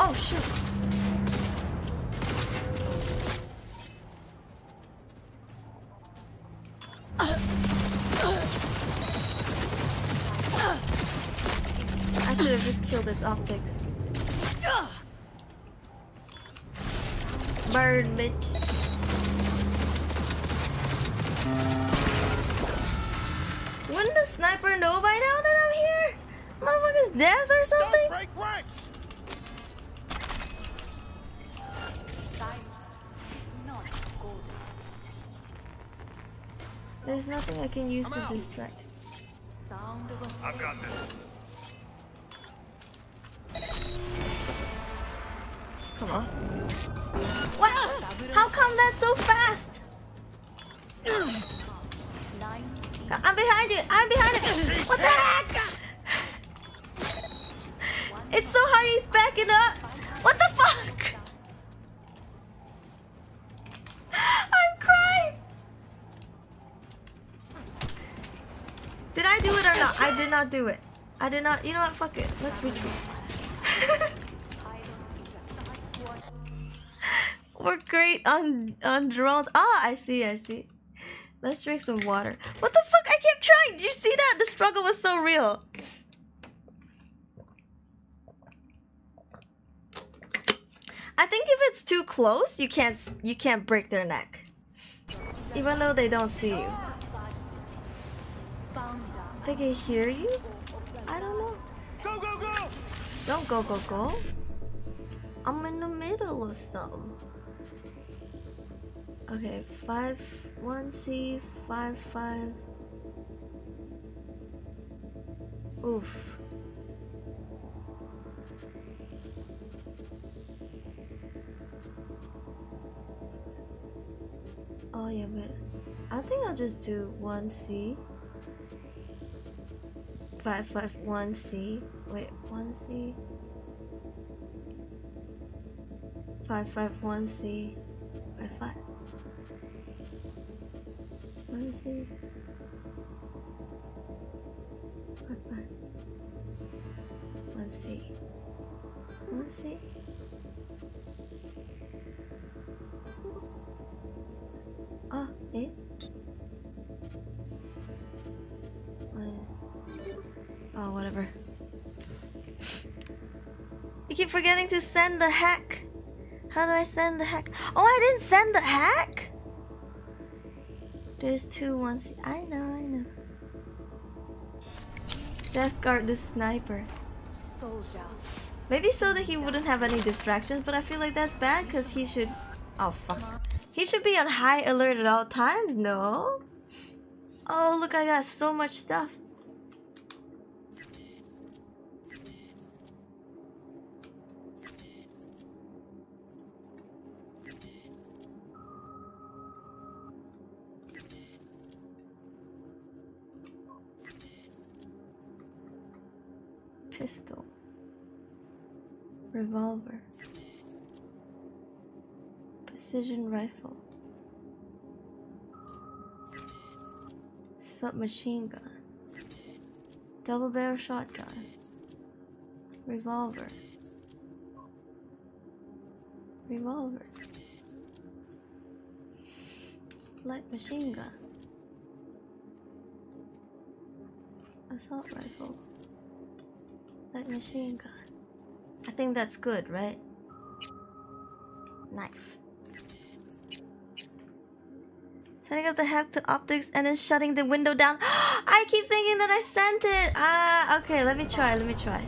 Oh shoot. Killed its optics. Burn, bitch. Wouldn't the sniper know by now that I'm here? Motherfucker's death or something? Break ranks! There's nothing I can use to distract. I've got this. Come on. What? How come that's so fast? I'm behind you. I'm behind it. What the heck? It's so hard he's backing up. What the fuck? I'm crying. Did I do it or not? I did not do it. I did not. You know what? Fuck it. Let's retreat. We're great on on drones. Ah, I see. I see. Let's drink some water. What the fuck? I kept trying. Did you see that? The struggle was so real. I think if it's too close, you can't you can't break their neck. Even though they don't see you. They can hear you? I don't know. Go, go, go! Don't go, go, go. I'm in the middle of something. Okay, five, one C, five, five. Oof. Oh yeah, but I think I'll just do one C. Five, five, one C. Wait, one C. Five, five, one C. Five, five. Let's see. Let's see. Let's see. Oh, eh? Oh, whatever. I keep forgetting to send the hack. How do I send the hack? Oh, I didn't send the hack? There's two ones. I know, I know. Death guard the sniper. Soldier. Maybe so that he wouldn't have any distractions, but I feel like that's bad because he should. Oh, fuck. He should be on high alert at all times, no? Oh, look, I got so much stuff. Pistol. Revolver. Precision rifle. Submachine gun. Double barrel shotgun. Revolver. Revolver. Light machine gun. Assault rifle. Light machine gun. I think that's good, right? Knife. Setting up the hack to optics and then shutting the window down. I keep thinking that I sent it. Ah, okay, let me try, let me try.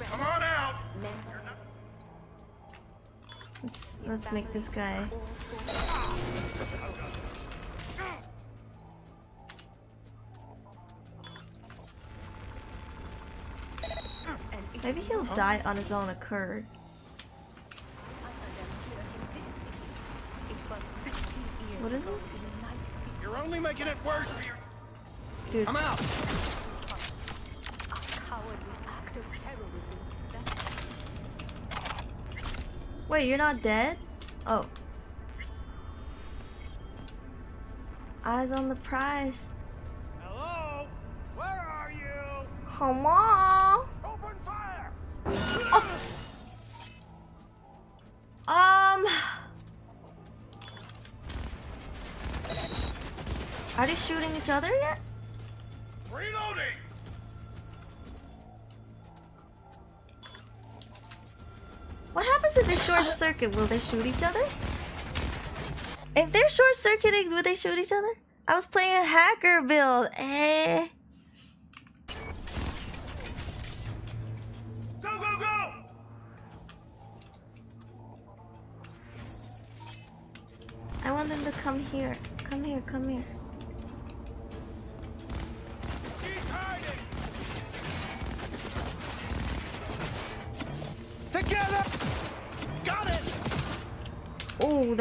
Come on out! Let's, let's make this guy. Maybe he'll die on his own accord. Wouldn't he? You're only making it worse for your... Dude. I'm out! Wait, you're not dead? Oh. Eyes on the prize. Hello? Where are you? Come on. Each other yet? Reloading! What happens if they short circuit? Will they shoot each other? If they're short circuiting, will they shoot each other? I was playing a hacker build. Eh. Go, go, go! I want them to come here. Come here, come here.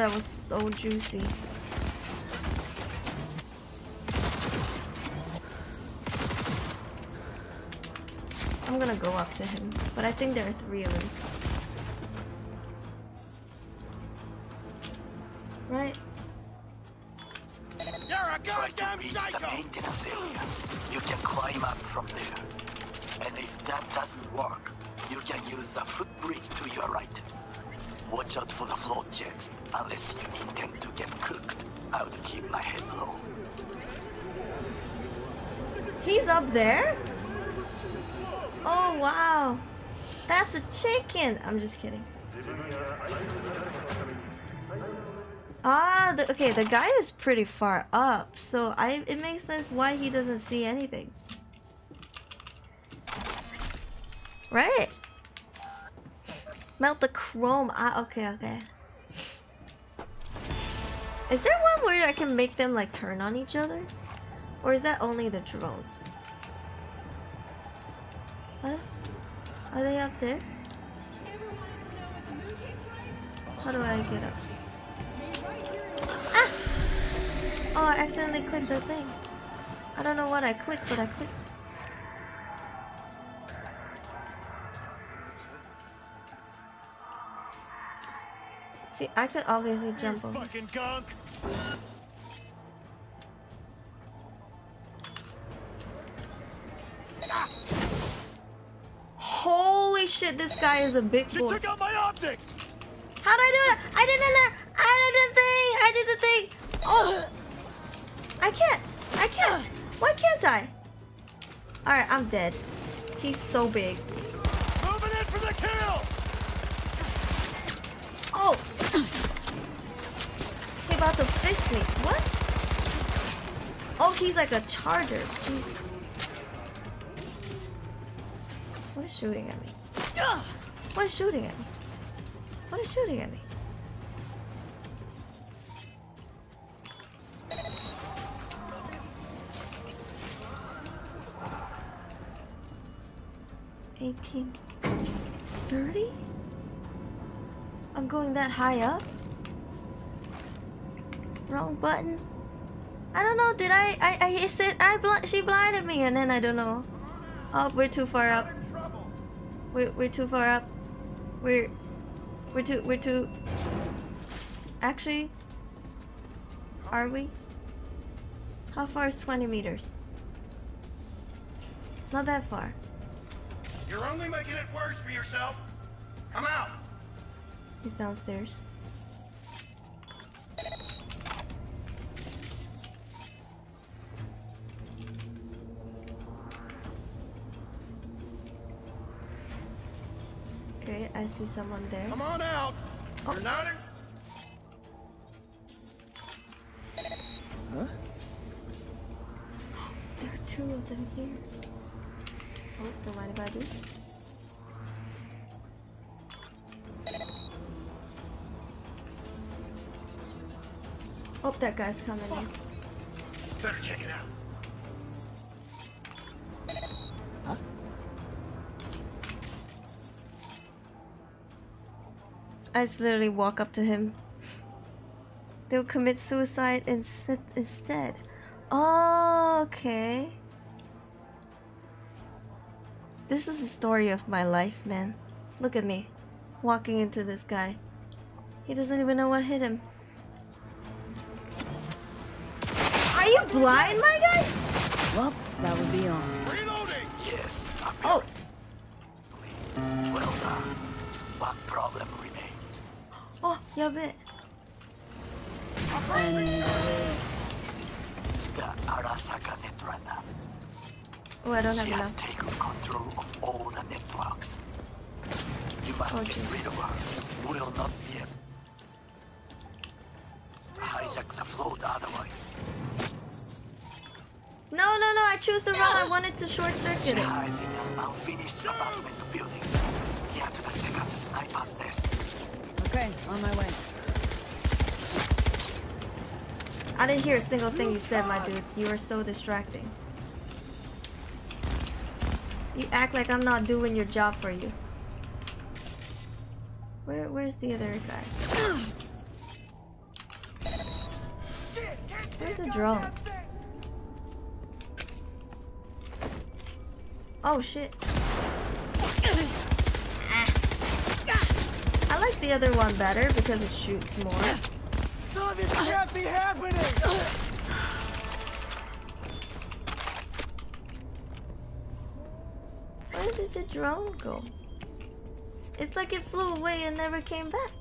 That was so juicy. I'm gonna go up to him, but I think there are three of them. Just kidding. Ah, the, okay, the guy is pretty far up, so I it makes sense why he doesn't see anything. Right? Melt the chrome. Ah, okay, okay. Is there one where I can make them like turn on each other? Or is that only the drones? What? Are they up there? How do I get up? Ah! Oh, I accidentally clicked the thing. I don't know what I clicked, but I clicked. See, I could obviously jump over. Fucking gunk. Holy shit, this guy is a big boy. She took out my optics. How'd I do it? I did it! I did the thing! I did the thing! Oh! I can't! I can't! Why can't I? Alright, I'm dead. He's so big. Moving in for the kill. Oh! He about to fist me. What? Oh, he's like a charger. Jesus. What is shooting at me? What is shooting at me? What is shooting at me? Eighteen thirty? I'm going that high up? Wrong button. I don't know. Did I? I, I said I bl she blinded me, and then I don't know. Oh, we're too far up. We're we're too far up. We're we're too we're too. Actually, are we? How far is 20 meters? Not that far. You're only making it worse for yourself. Come out. He's downstairs. Okay, I see someone there. Come on out. Oh. You're not. Huh? There are two of them here. Oh, don't mind if I do. Oh, that guy's coming in. Better check it out. I just literally walk up to him. They'll commit suicide instead. instead. Oh, okay. This is the story of my life, man. Look at me, walking into this guy. He doesn't even know what hit him. Are you blind, my guy? Well, that would be on. Reloading. Oh. Yes. Oh. Well done. One problem remains. Oh, yeah, bit. And The Arasaka Netrunner. Oh, I don't have she has taken control of all the networks. You must Oh, get jeez. rid of her. Will not be able hijack the float otherwise. No, no, no, I choose the wrong. I wanted to short circuit She it. hides in an unfinished apartment building. Near to the second sniper's nest. Okay. On my way. I didn't hear a single thing you said, my dude. You are so distracting. You act like I'm not doing your job for you. Where, where's the other guy? Where's the drone? Oh shit. I like the other one better because it shoots more. No, this can't be happening. Where did the drone go? It's like it flew away and never came back.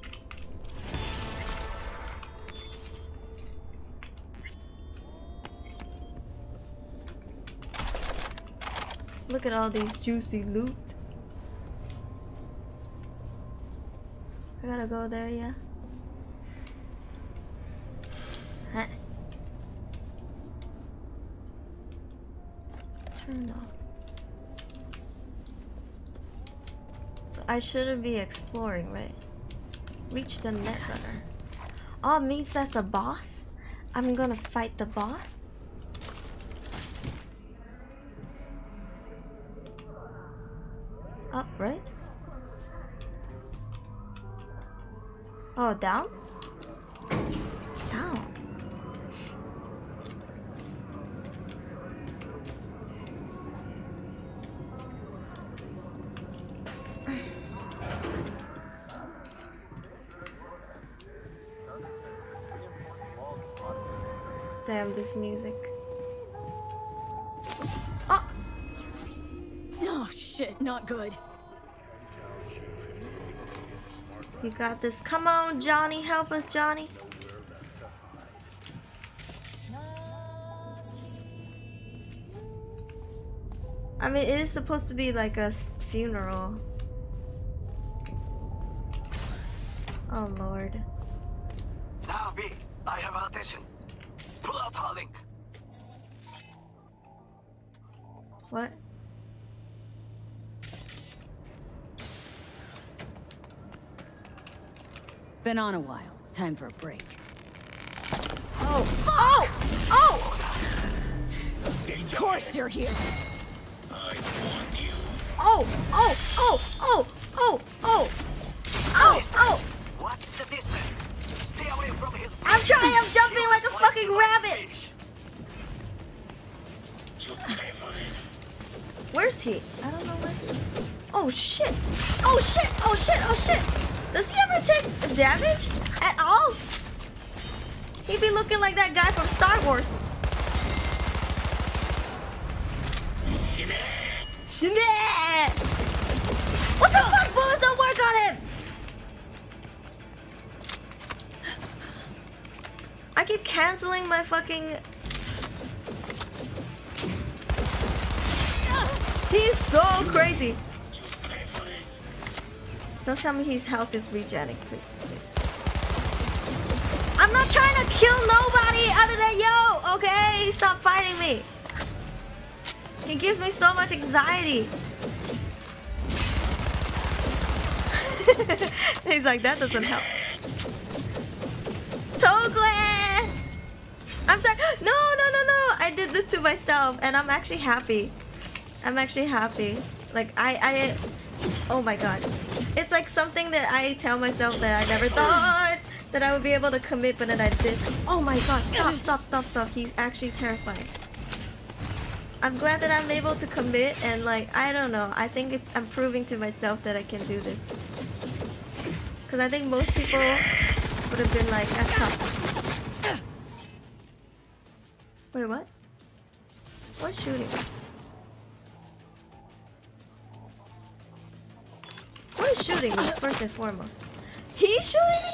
Look at all these juicy loot. I gotta go there, yeah? Huh. Turn off. So I shouldn't be exploring, right? Reach the netrunner. Oh, means that's a boss? I'm gonna fight the boss? Up, right? Oh, down? Down. Damn, this music. Oh! Oh shit, not good. You got this. Come on, Johnny. Help us, Johnny. I mean, it is supposed to be like a funeral. Oh, Lord. Now, B, I have attention. Pull up link. What? Been on a while. Time for a break. Oh! Oh! Oh! Of course you're here. Oh! Oh! Oh! Oh! Oh! Oh! Oh! Oh! What's the distance? Stay away from his. I'm trying! I'm jumping like a fucking rabbit! Where's he? I don't know where. Oh shit! Oh shit! Oh shit! Oh shit! Does he ever take damage at all? He'd be looking like that guy from Star Wars. What the fuck? Bullets don't work on him! I keep canceling my fucking. He's so crazy. Don't tell me his health is regenerating, please, please, please. I'm not trying to kill nobody other than yo, okay? Stop fighting me. He gives me so much anxiety. He's like, that doesn't help. Togue! I'm sorry. No, no, no, no. I did this to myself, and I'm actually happy. I'm actually happy. Like, I, I, oh my god. It's like something that I tell myself that I never thought that I would be able to commit, but then I did. Oh my god, stop, stop, stop, stop. He's actually terrifying. I'm glad that I'm able to commit and like, I don't know. I think I'm proving to myself that I can do this. Because I think most people would have been like, that's tough. Wait, what? What's shooting? What is shooting me, first and foremost? He's shooting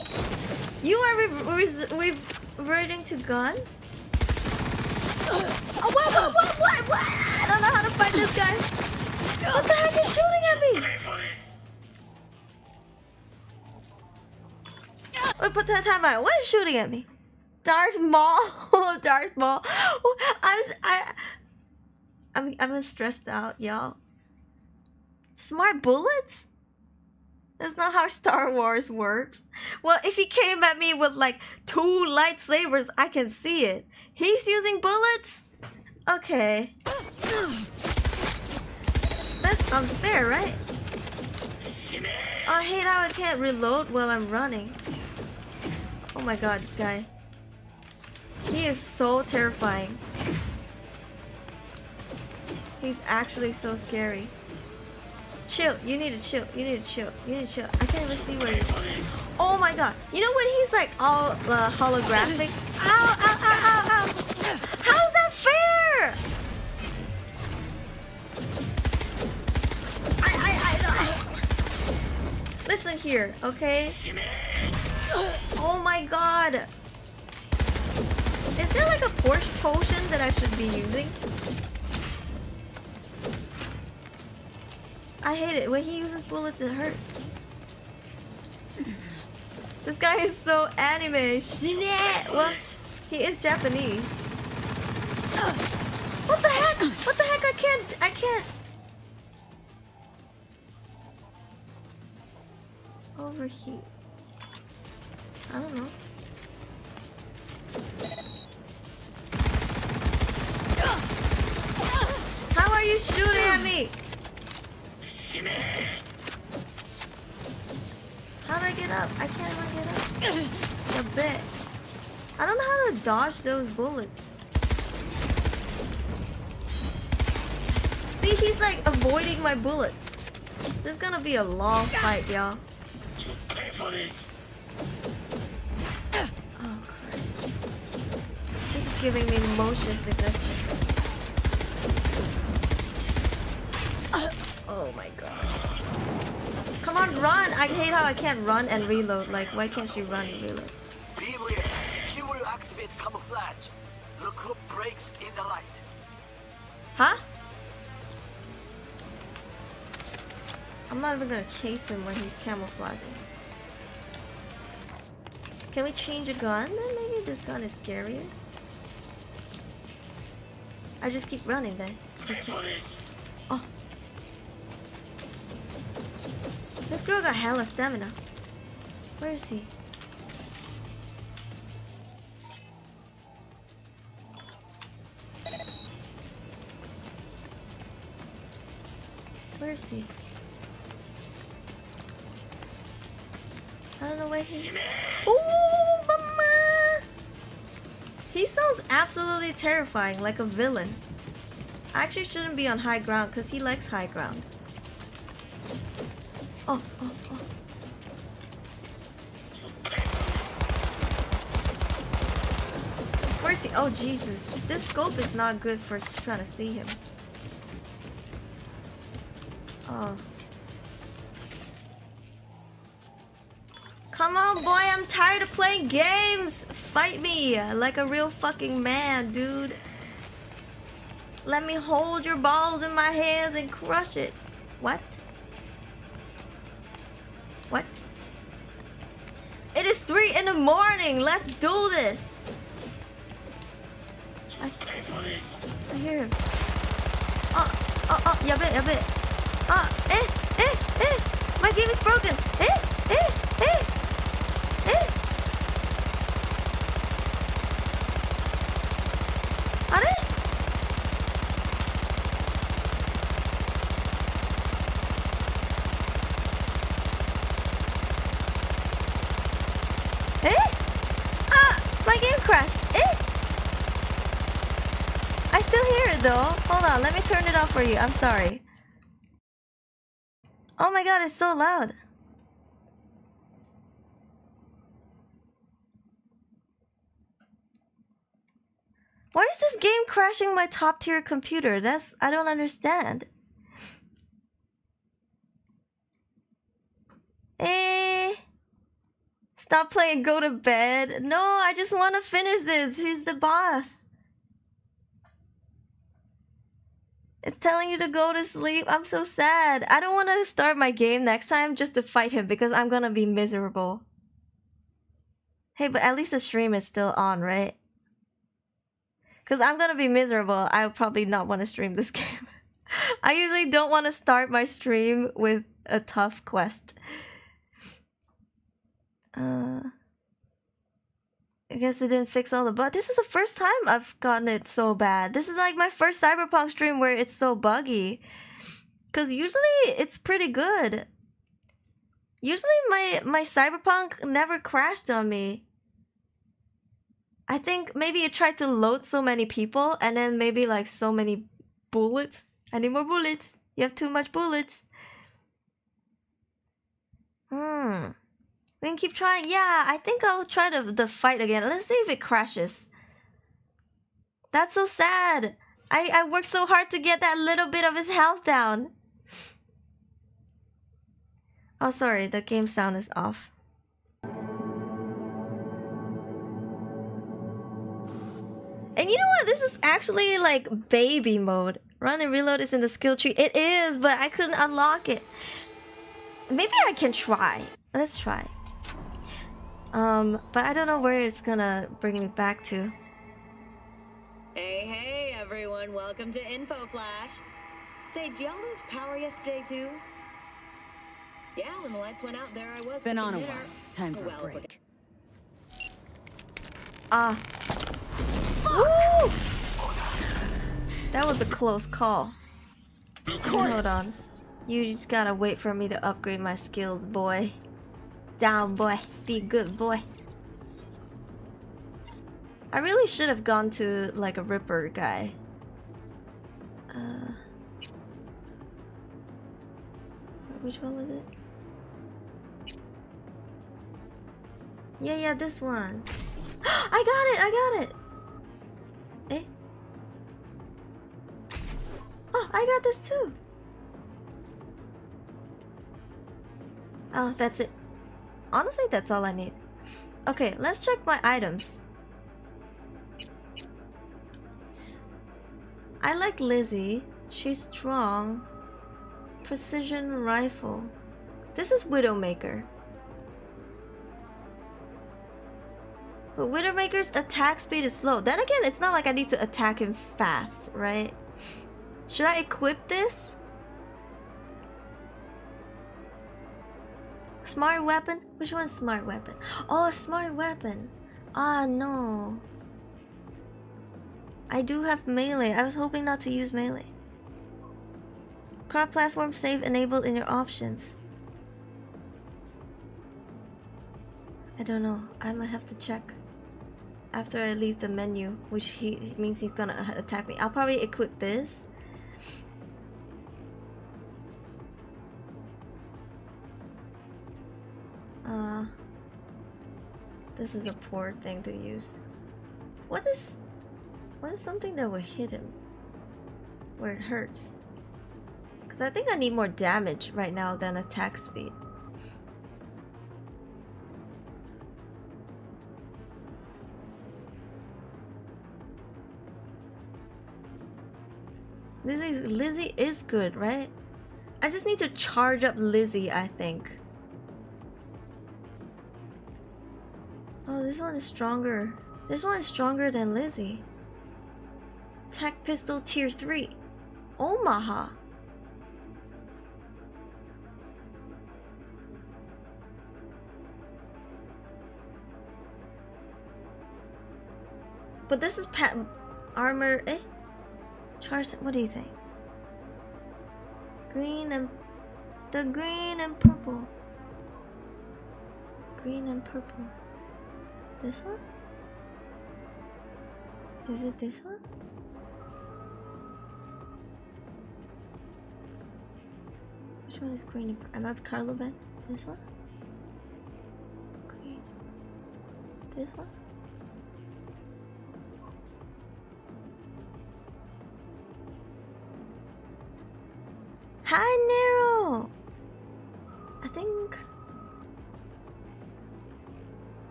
me? You are re re reverting to guns? Oh, what, what, what, what, what? I don't know how to fight this guy. What the heck is shooting at me? Wait, put that time out. What is shooting at me? Darth Maul, Darth Maul. I'm, I, I'm, I'm stressed out, y'all. Smart bullets? That's not how Star Wars works. Well, if he came at me with like two lightsabers, I can see it. He's using bullets? Okay. That's unfair, right? Oh, I hate how I can't reload while I'm running. Oh my god, guy. He is so terrifying. He's actually so scary. Chill. You need to chill. You need to chill. You need to chill. I can't even see where he Oh my god. You know when he's like all uh, holographic? ow, ow, ow, ow, ow. How's that fair? I, I, I, I. Listen here, okay? Oh my god. Is there like a Porsche potion that I should be using? I hate it. When he uses bullets, it hurts. This guy is so anime. Shit. Well, he is Japanese. What the heck? What the heck? I can't. I can't. Overheat. I don't know. How are you shooting at me? How do I get up? I can't even get up. A bit. I don't know how to dodge those bullets. See, he's like avoiding my bullets. This is gonna be a long fight, y'all. You Pay for this. Oh, Christ. This is giving me motion sickness. Oh my god. Come on, run! I hate how I can't run and reload. Like, why can't she run and reload? Beware. She will activate camouflage. The group breaks in the light. Huh? I'm not even gonna chase him when he's camouflaging. Can we change a gun? Then maybe this gun is scarier. I just keep running then. Oh. This girl got hella stamina. Where is he? Where is he? I don't know where he. Ooh, mama! He sounds absolutely terrifying, like a villain. I actually shouldn't be on high ground because he likes high ground. Oh, oh, oh. Where's he? Oh, Jesus. This scope is not good for trying to see him. Oh. Come on, boy, I'm tired of playing games! Fight me like a real fucking man, dude. Let me hold your balls in my hands and crush it. What? What? It is 3 in the morning! Let's do this! I, I hear him. Oh, oh, oh, yabe, yabe. Oh, eh, eh, eh! My game is broken! Eh, eh, eh! Eh! Are? Eh? Ah! My game crashed! Eh? I still hear it though. Hold on, off for you. I'm sorry. Oh my god, it's so loud. Why is this game crashing my top tier computer? That's I don't understand. Eh. Stop playing go to bed. No, I just want to finish this. He's the boss. It's telling you to go to sleep. I'm so sad. I don't want to start my game next time just to fight him because I'm gonna be miserable. Hey, but at least the stream is still on, right? Because I'm gonna be miserable. I'll probably not want to stream this game. I usually don't want to start my stream with a tough quest. Uh, I guess it didn't fix all the bugs. This is the first time I've gotten it so bad. This is like my first Cyberpunk stream where it's so buggy. Cause usually it's pretty good. Usually my my Cyberpunk never crashed on me. I think maybe it tried to load so many people and then maybe like so many bullets. I need more bullets. You have too much bullets. Hmm. We can keep trying. Yeah, I think I'll try the, the fight again. Let's see if it crashes. That's so sad. I, I worked so hard to get that little bit of his health down. Oh, sorry, the game sound is off. And you know what? This is actually like baby mode. Run and reload is in the skill tree. It is, but I couldn't unlock it. Maybe I can try. Let's try. Um, but I don't know where it's gonna bring me back to. Hey, hey, everyone. Welcome to Info Flash. Say, did y'all lose power yesterday, too? Yeah, when the lights went out, there I was. Been on a while. Time for Well, a break. Ah. Woo! That was a close call. Hold on. You just gotta wait for me to upgrade my skills, boy down, boy. Be good, boy. I really should have gone to, like, a Ripper guy. Uh, which one was it? Yeah, yeah, this one. I got it! I got it! Eh? Oh, I got this too! Oh, that's it. Honestly, that's all I need. Okay, let's check my items. I like Lizzie. She's strong. Precision rifle. This is Widowmaker. But Widowmaker's attack speed is slow. Then again, it's not like I need to attack him fast, right? Should I equip this? Smart weapon? Which one's smart weapon? Oh, smart weapon. Ah, no. I do have melee. I was hoping not to use melee. Cross platform save enabled in your options. I don't know. I might have to check after I leave the menu, which he means he's gonna attack me. I'll probably equip this. Uh, this is a poor thing to use. What is, what is something that will hit him where it hurts? Because I think I need more damage right now than attack speed. Lizzie, Lizzie is good, right? I just need to charge up Lizzie, I think. Oh, this one is stronger. This one is stronger than Lizzie. Tech pistol tier 3. Omaha. But this is pet armor. Eh? Charge. What do you think? Green and the green and purple. Green and purple. This one? Is it this one? Which one is green? I'm I Carlo Ben? This one? Green. This one? Hi, Nero! I think...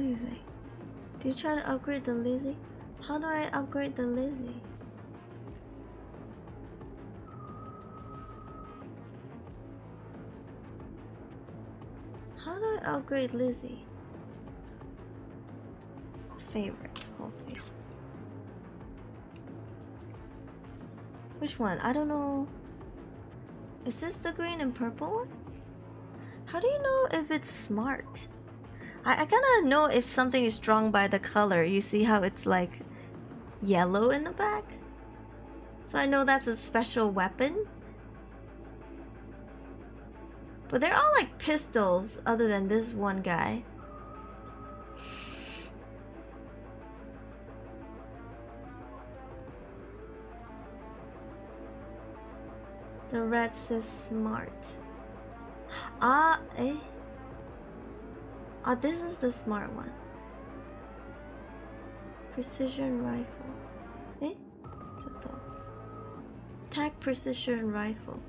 What do you think? Do you try to upgrade the Lizzie? How do I upgrade the Lizzie? How do I upgrade Lizzie? Favorite, hopefully. Which one? I don't know. Is this the green and purple one? How do you know if it's smart? I, I kind of know if something is strong by the color. You see how it's like yellow in the back? So I know that's a special weapon. But they're all like pistols other than this one guy. The red says smart. Ah, eh? Oh, this is the smart one. Precision rifle. Eh? Attack precision rifle.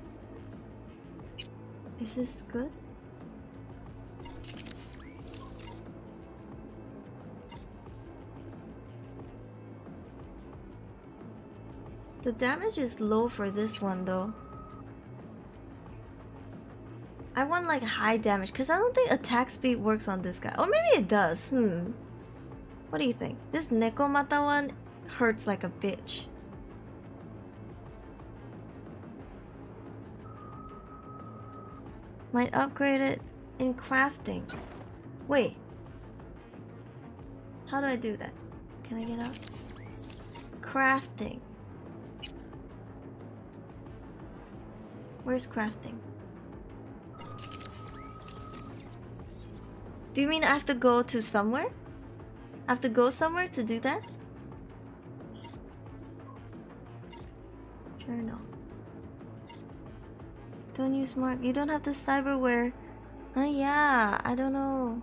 Is this good? The damage is low for this one though. I want like high damage because I don't think attack speed works on this guy. Or maybe it does. Hmm. What do you think? This Nekomata one hurts like a bitch. Might upgrade it in crafting. Wait. How do I do that? Can I get up? Crafting. Where's crafting? Do you mean I have to go to somewhere? I have to go somewhere to do that? Journal. Don't use mark. You don't have the cyberware. Oh yeah, I don't know.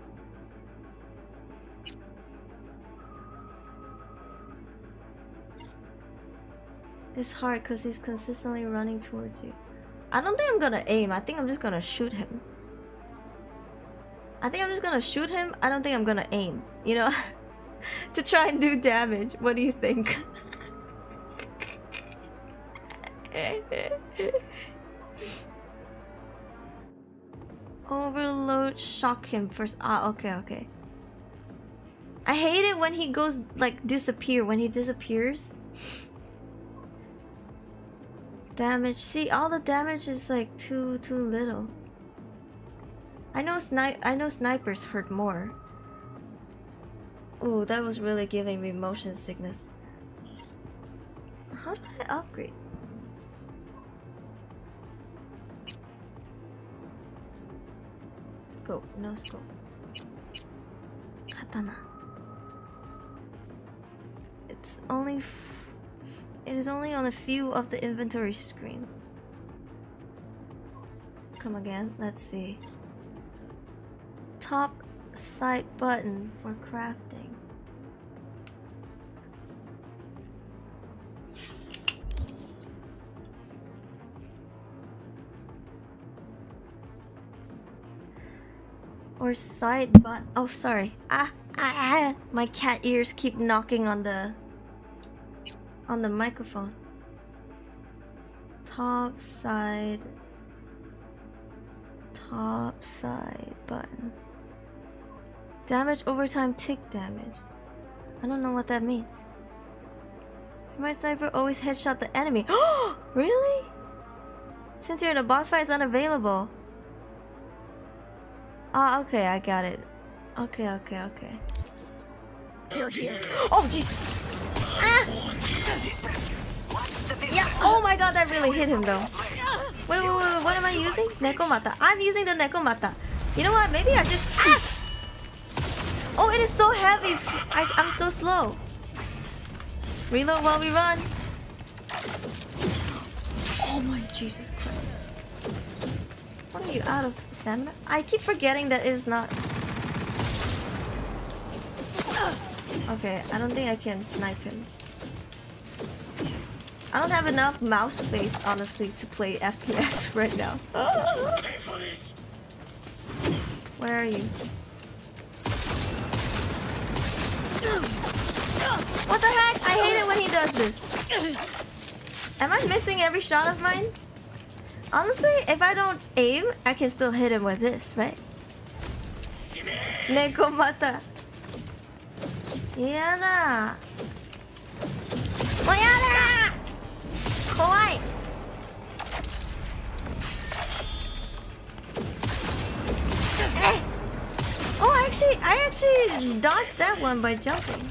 It's hard because he's consistently running towards you. I don't think I'm gonna aim. I think I'm just gonna shoot him. I think I'm just gonna shoot him. I don't think I'm gonna aim. You know? to try and do damage. What do you think? Overload, shock him first. Ah, okay, okay. I hate it when he goes like disappear. When he disappears. Damage. See, all the damage is like too too little. I know snipe. I know snipers hurt more. Oh, that was really giving me motion sickness. How do I upgrade? Scope, no scope. Katana. It's only. It is only on a few of the inventory screens. Come again, let's see. Top side button for crafting. Or side but oh sorry. Ah, ah ah my cat ears keep knocking on the on the microphone. Top side top side button. Damage over time tick damage. I don't know what that means. Smart Sniper always headshot the enemy. Oh, really? Since you're in a boss fight, it's unavailable. Ah, okay, I got it. Okay, okay, okay. Oh, jeez. Ah! Yeah, oh my god, that really hit him though. Wait, wait, wait, wait, what am I using? Nekomata. I'm using the Nekomata. You know what? Maybe I just... Ah! Oh, it is so heavy. I, I'm so slow. Reload while we run. Oh my Jesus Christ. What are you out of stamina? I keep forgetting that it is not. Okay, I don't think I can snipe him. I don't have enough mouse space, honestly, to play FPS right now. Where are you? What the heck? I hate it when he does this. Am I missing every shot of mine? Honestly, if I don't aim, I can still hit him with this, right? Nekomata. Yada. Oh, yada! Kawaii! Eh! Oh, actually, I actually dodged that one by jumping.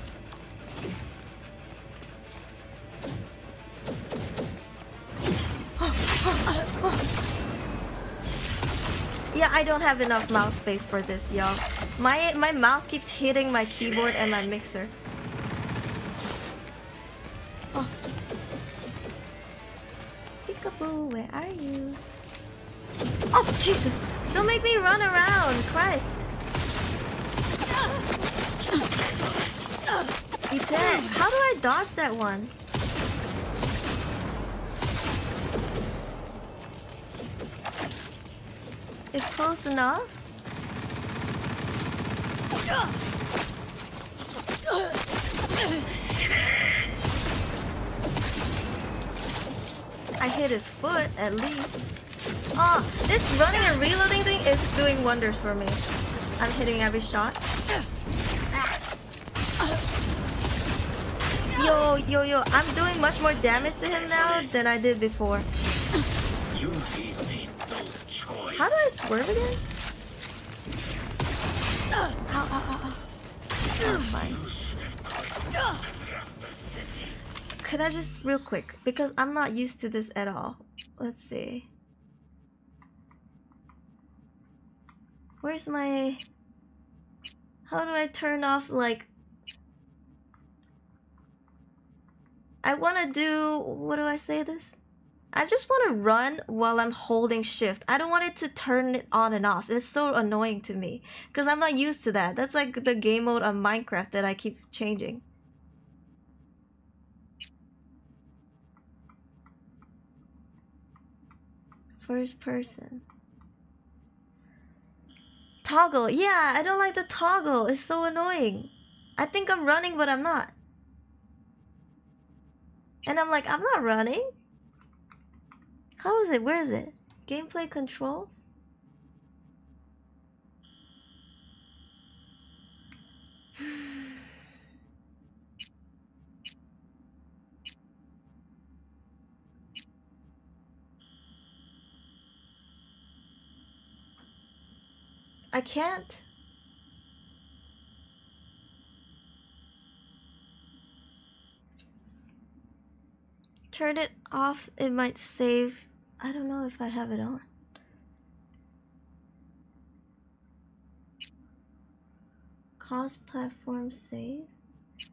Yeah, I don't have enough mouse space for this, y'all. My my mouse keeps hitting my keyboard and my mixer. Oh. Peekaboo, where are you? Oh, Jesus! Don't make me run around! Christ! He dead. How do I dodge that one? It's close enough? I hit his foot, at least. Oh, this running and reloading thing is doing wonders for me. I'm hitting every shot. Yo, yo, yo, I'm doing much more damage to him now than I did before. How do I swerve again? Ow, ow, ow, ow. Oh, fine. Could I just real quick because I'm not used to this at all. Let's see. Where's my... How do I turn off, like... I want to do... What do I say this? I just want to run while I'm holding shift. I don't want it to turn it on and off. It's so annoying to me. Because I'm not used to that. That's like the game mode on Minecraft that I keep changing. First person. Toggle. Yeah, I don't like the toggle. It's so annoying. I think I'm running, but I'm not. And I'm like, I'm not running. How is it? Where is it? Gameplay controls? I can't. Turn it off, it might save. I don't know if I have it on. Cross platform save?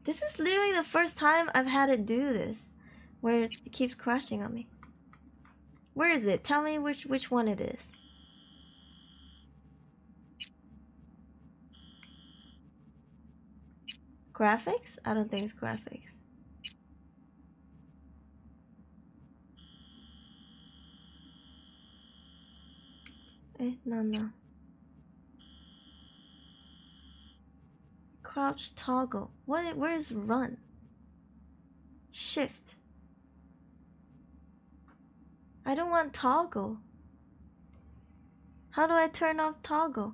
This is literally the first time I've had it do this, where it keeps crashing on me. Where is it? Tell me which which one it is. Graphics? I don't think it's graphics. Eh, no, no. Crouch toggle. What? Where is run? Shift. I don't want toggle. How do I turn off toggle?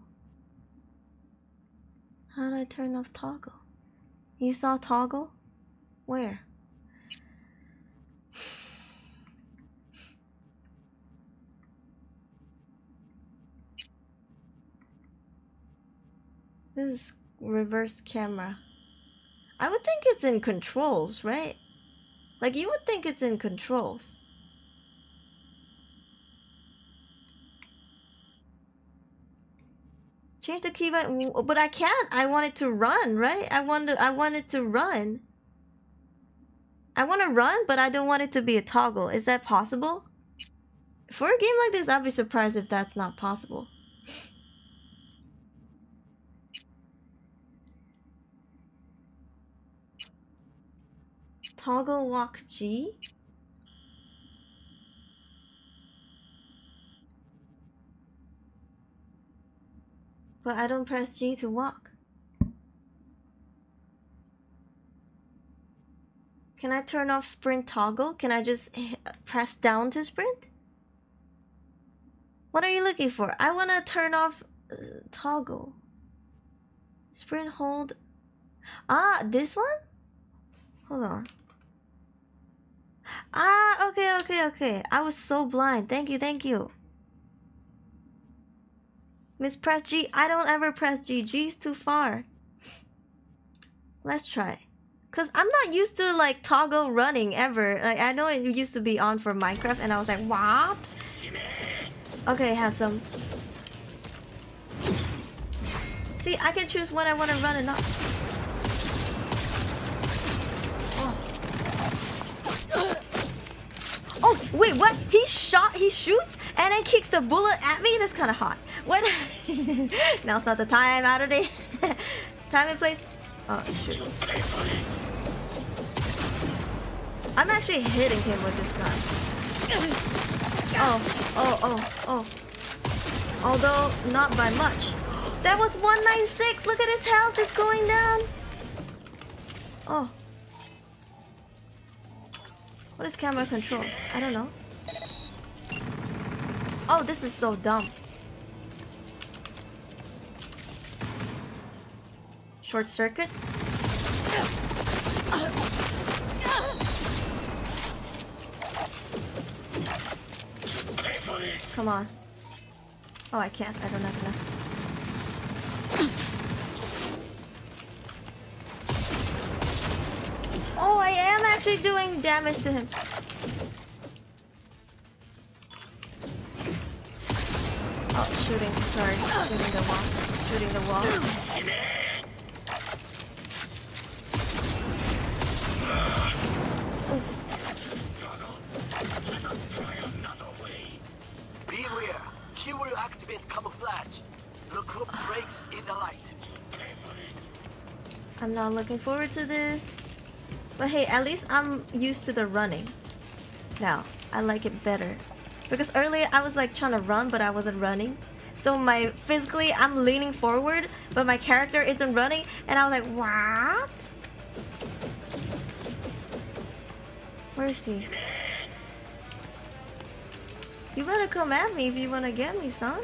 How do I turn off toggle? You saw toggle? Where? This is reverse camera. I would think it's in controls, right? Like you would think it's in controls. Change the key but but I can't. I want it to run, right? I want to, I want it to run. I want to run, but I don't want it to be a toggle. Is that possible? For a game like this, I'd be surprised if that's not possible. Toggle walk G? But I don't press G to walk. Can I turn off sprint toggle? Can I just press down to sprint? What are you looking for? I want to turn off uh, toggle. Sprint hold. Ah, this one? Hold on. Ah, okay, okay, okay. I was so blind. Thank you, thank you. Miss press G. I don't ever press G. G is too far. Let's try. Cause I'm not used to like toggle running ever. Like I know it used to be on for Minecraft and I was like, what? Okay, handsome. See, I can choose when I want to run and not. Oh, wait, what? He shot, he shoots, and then kicks the bullet at me? That's kind of hot. What? Now's not the time, out of the time and place. Oh, shoot. I'm actually hitting him with this gun. Oh, oh, oh, oh. Although, not by much. That was 196! Look at his health, it's going down! Oh. What is camera controls? I don't know. Oh, this is so dumb. Short circuit? Come on. Oh, I can't. I don't have enough. Oh, I am actually doing damage to him. Oh, shooting. Sorry. Shooting the wall. Shooting the wall. I'm not looking forward to this. But hey, at least I'm used to the running. Now, I like it better. Because earlier I was like trying to run, but I wasn't running. So my physically I'm leaning forward, but my character isn't running, and I was like, what? Where is he? You better come at me if you wanna get me, son.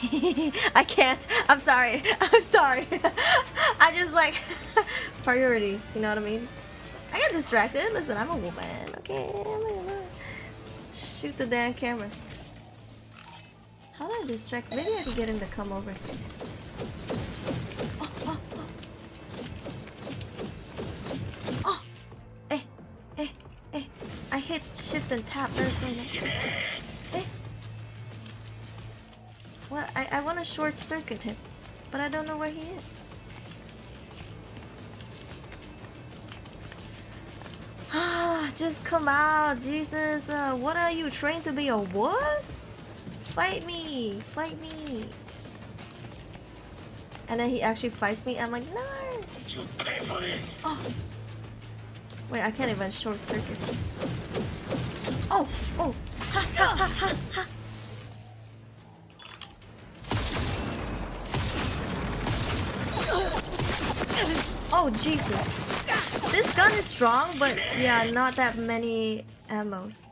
I can't. I'm sorry. I'm sorry. I just like priorities. You know what I mean? I get distracted. Listen, I'm a woman. Okay. Shoot the damn cameras. How do I distract? Maybe I can get him to come over. I hit shift and tap. That's so. Eh. Well, I, I want to short circuit him, but I don't know where he is. Ah, just come out, Jesus. Uh, what are you trying to be a wuss? Fight me, fight me. And then he actually fights me. I'm like, no. You pay for this. Oh. Wait, I can't even short circuit. Oh, oh, ha ha ha ha ha. Oh, Jesus. This gun is strong, but yeah, not that many ammos.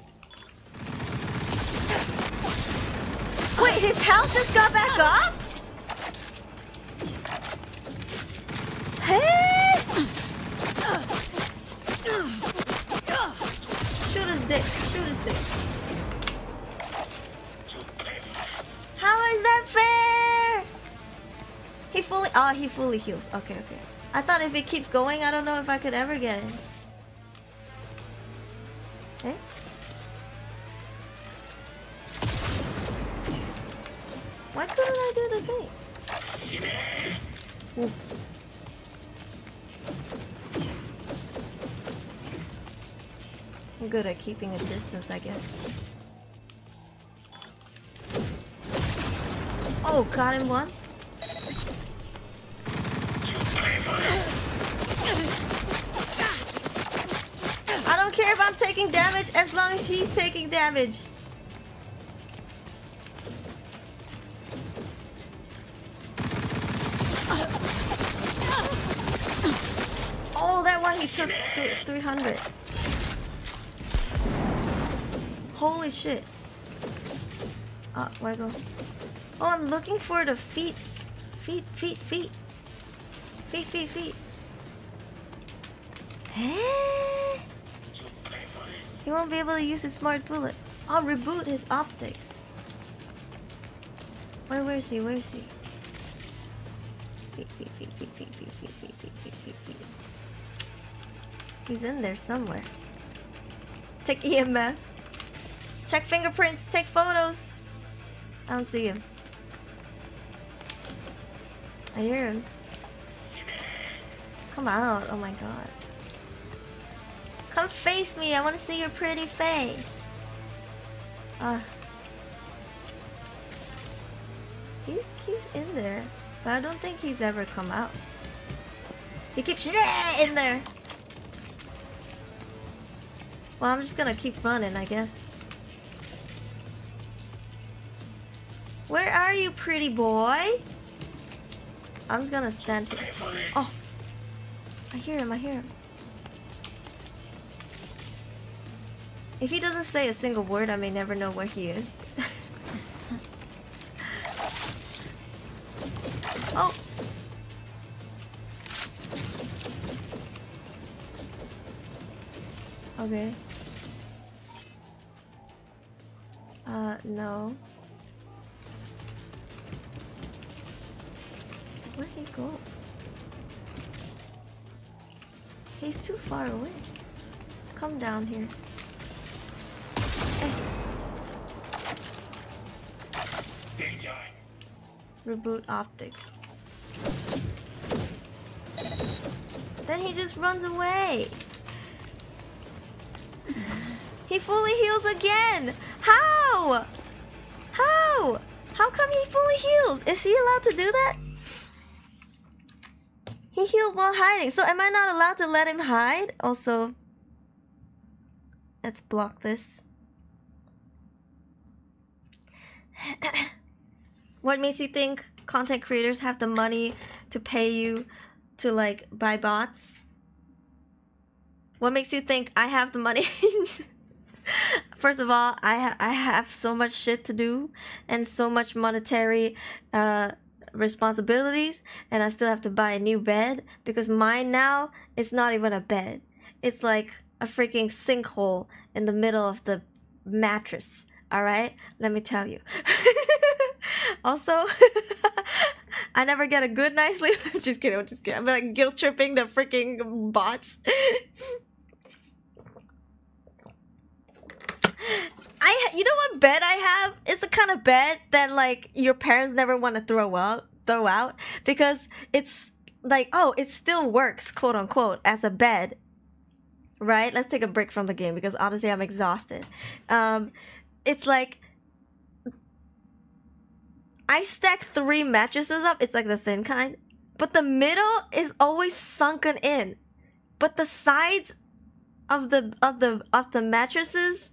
Wait, his health just got back up? Hey! Shoot his dick, shoot his dick. How is that fair? He fully, oh, he fully heals. Okay, okay. I thought if it keeps going, I don't know if I could ever get it. Eh? Why couldn't I do the thing? Ooh. I'm good at keeping a distance, I guess. Oh, got him once? I don't care if I'm taking damage as long as he's taking damage. Oh, that one he took th 300. Holy shit. Uh, where go? Oh, I'm looking for the feet. Feet, feet, feet. Feet, feet, feet. Eh? He won't be able to use his smart bullet. I'll reboot his optics. Where, where is he? Where is he? Feet, feet, feet, feet, feet, feet, feet, feet, feet, feet, feet, feet. He's in there somewhere. Take EMF. Check fingerprints. Take photos. I don't see him. I hear him. Come out. Oh my god. Come face me. I want to see your pretty face. Ah. Uh, he, he's in there. But I don't think he's ever come out. He keeps in there. Well, I'm just gonna keep running, I guess. Where are you, pretty boy? I'm just gonna stand here. Oh! I hear him, I hear him. If he doesn't say a single word, I may never know where he is. oh! Okay. Uh, no. Where'd he go? He's too far away. Come down here. Reboot optics. Then he just runs away. He fully heals again! How? How? How come he fully heals? Is he allowed to do that? He healed while hiding. So am I not allowed to let him hide? Also, Let's block this. what makes you think content creators have the money to pay you to like buy bots? What makes you think I have the money? First of all, I ha- I have so much shit to do and so much monetary uh responsibilities and I still have to buy a new bed because mine now is not even a bed. It's like a freaking sinkhole in the middle of the mattress. All right? Let me tell you. also, I never get a good night's sleep. just kidding. I'm just kidding. I'm like guilt tripping the freaking bots. I you know what bed I have? It's the kind of bed that like your parents never want to throw out throw out because it's like oh it still works quote unquote as a bed right? Let's take a break from the game because honestly i'm exhausted. Um it's like i stack three mattresses up. It's like the thin kind. But the middle is always sunken in. But the sides of the of the of the mattresses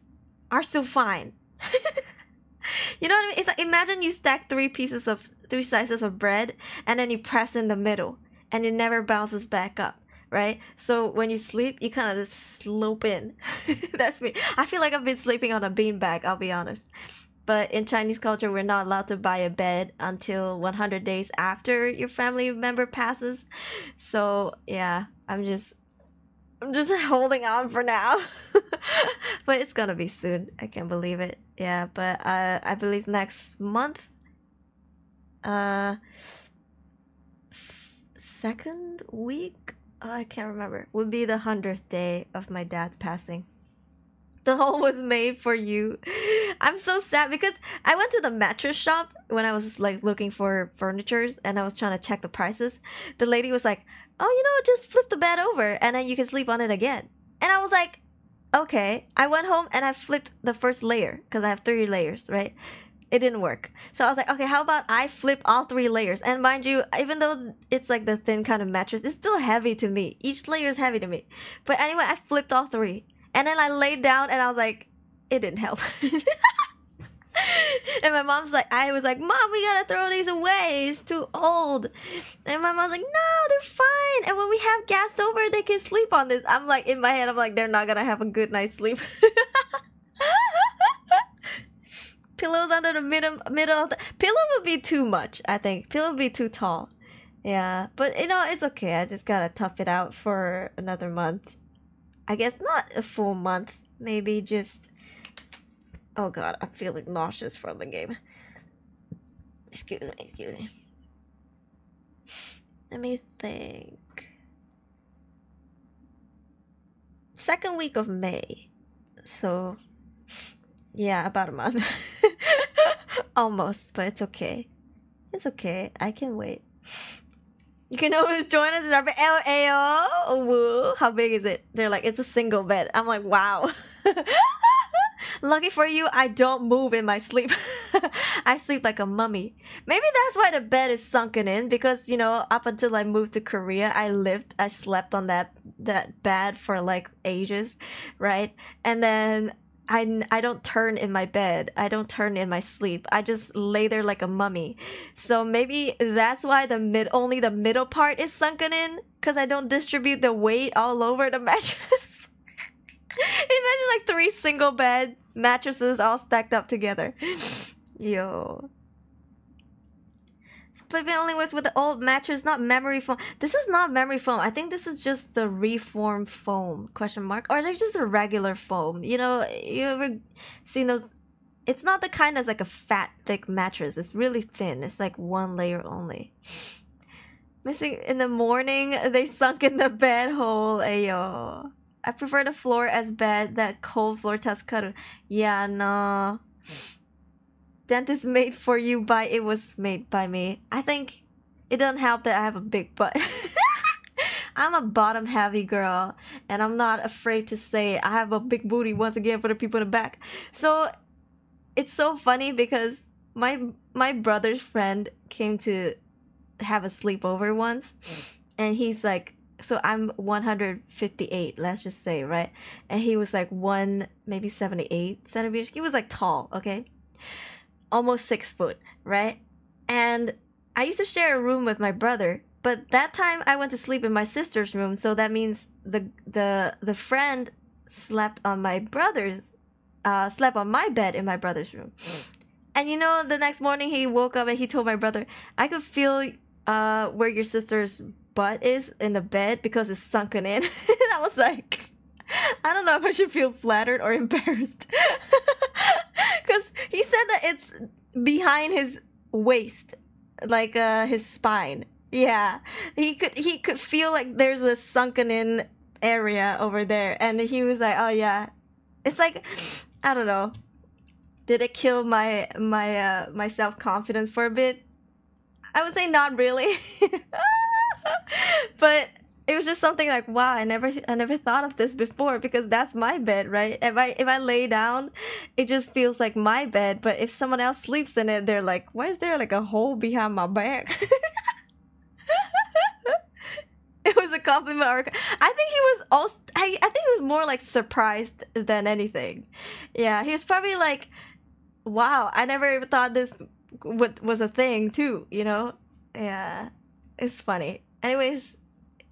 are still fine you know what I mean? It's like imagine you stack three pieces of three slices of bread and then you press in the middle and it never bounces back up, right? So when you sleep, you kind of just slope in. That's me. I feel like I've been sleeping on a beanbag, I'll be honest. But in Chinese culture, we're not allowed to buy a bed until 100 days after your family member passes. So, yeah, I'm just I'm just holding on for now. but it's gonna be soon. I can't believe it. Yeah, but uh, I believe next month, uh, second week, uh, I can't remember, would be the hundredth day of my dad's passing. The hole was made for you. I'm so sad because I went to the mattress shop when I was like looking for furnitures and I was trying to check the prices. The lady was like, "Oh, you know, just flip the bed over and then you can sleep on it again." And I was like, "Okay." I went home and I flipped the first layer because I have three layers, right? It didn't work. So I was like, "Okay, how about I flip all three layers?" And mind you, even though it's like the thin kind of mattress, it's still heavy to me. Each layer is heavy to me. But anyway, I flipped all three. And then I laid down and I was like, it didn't help. and my mom's like, I was like, Mom, we gotta throw these away. It's too old. And my mom's like, No, they're fine. And when we have guests over, they can sleep on this. I'm like, in my head, I'm like, they're not gonna have a good night's sleep. Pillows under the middle middle of the pillow would be too much, I think. Pillow would be too tall. Yeah. But you know, it's okay. I just gotta tough it out for another month. I guess not a full month. Maybe just. Oh god, I'm feeling nauseous from the game. Excuse me, excuse me. Let me think. Second week of May. So, yeah, about a month. Almost, but it's okay. It's okay. I can wait. You can always join us in our oh, LAO. Woo. How big is it? They're like, it's a single bed. I'm like, wow. Lucky for you, I don't move in my sleep. I sleep like a mummy. Maybe that's why the bed is sunken in because you know, up until I moved to Korea, I lived, I slept on that that bed for like ages, right? And then I, I don't turn in my bed. I don't turn in my sleep. I just lay there like a mummy. So maybe that's why the mid only the middle part is sunken in because I don't distribute the weight all over the mattress. Imagine like three single bed mattresses all stacked up together. Yo. Sleeping only works with the old mattress, not memory foam. This is not memory foam. I think this is just the reform foam question mark, or it's just a regular foam. You know, you ever seen those? It's not the kind that's like a fat, thick mattress. It's really thin. It's like one layer only. Missing in the morning, they sunk in the bed hole. Ayo. I prefer the floor as bed. That cold floor test cut. Yeah, no. Dentist made for you by it was made by me. I think it doesn't help that I have a big butt. I'm a bottom heavy girl, and I'm not afraid to say I have a big booty once again for the people in the back. So it's so funny because my my brother's friend came to have a sleepover once, and he's like so I'm 158, let's just say, right? And he was like one, maybe 78 centimeters. He was like tall, okay? Almost six foot, right? And I used to share a room with my brother, but that time I went to sleep in my sister's room, so that means the the the friend slept on my brother's uh slept on my bed in my brother's room. And you know, the next morning he woke up and he told my brother, I could feel uh where your sister's butt is in the bed because it's sunken in. I was like, I don't know if I should feel flattered or embarrassed. Because he said that it's behind his waist, like uh his spine. Yeah. He could he could feel like there's a sunken in area over there. And he was like, Oh yeah. It's like I don't know. Did it kill my my uh my self confidence for a bit? I would say not really. but it was just something like wow i never i never thought of this before because that's my bed right? If i if i lay down it just feels like my bed but if someone else sleeps in it they're like why is there like a hole behind my back? It was a compliment i think he was also I, I think he was more like surprised than anything. Yeah he was probably like wow i never even thought this was a thing too you know? Yeah it's funny. Anyways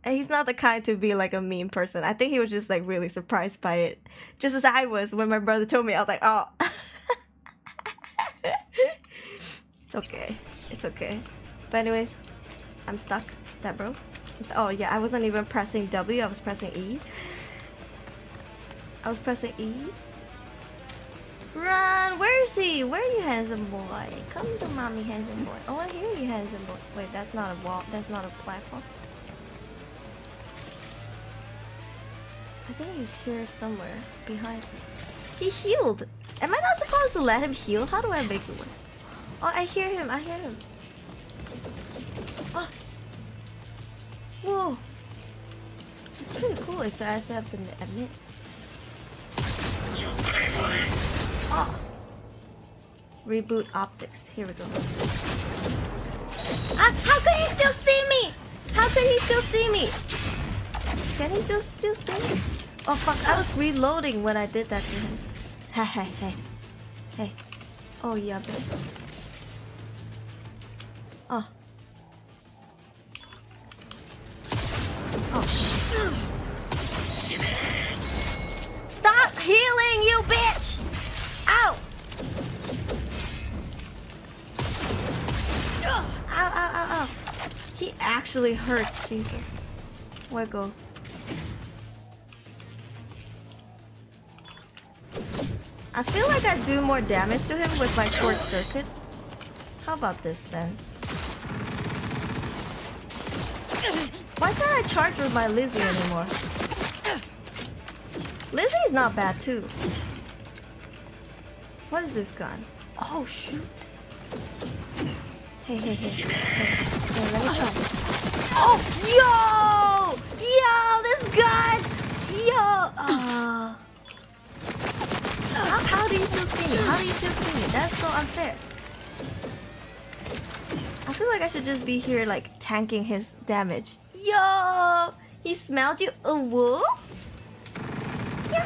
he's not the kind to be like a mean person. I think he was just like really surprised by it just as i was when my brother told me. I was like oh. It's okay. It's okay. But anyways i'm stuck. Step bro oh yeah i wasn't even pressing w i was pressing e. I was pressing e Run! Where is he? Where are you, handsome boy? Come to mommy, handsome boy. Oh, I hear you, handsome boy. Wait, that's not a wall. That's not a platform. I think he's here somewhere behind me. He healed. Am I not supposed to let him heal? How do I make it work? Oh, I hear him. I hear him. Oh. Whoa. It's pretty cool if I have to admit. Oh. Reboot optics. Here we go. Ah, how could he still see me? How could he still see me? Can he still still see me? Oh fuck! I was reloading when I did that to him. Hey hey hey, hey. Oh yeah, babe. Oh. Oh shit. Stop healing, you bitch! Ow! Ow, ow, ow, ow. He actually hurts, Jesus. Go? I feel like I do more damage to him with my short circuit. How about this then? Why can't I charge with my Lizzie anymore? Lizzie's not bad too. What is this gun? Oh shoot. Hey, hey, hey. Hey, hey let me try this. Oh, yo! Yo, this gun! Yo! Uh, how, how do you still see me? How do you still see me? That's so unfair. I feel like I should just be here like tanking his damage. Yo! He smelled you? A woo? Yeah.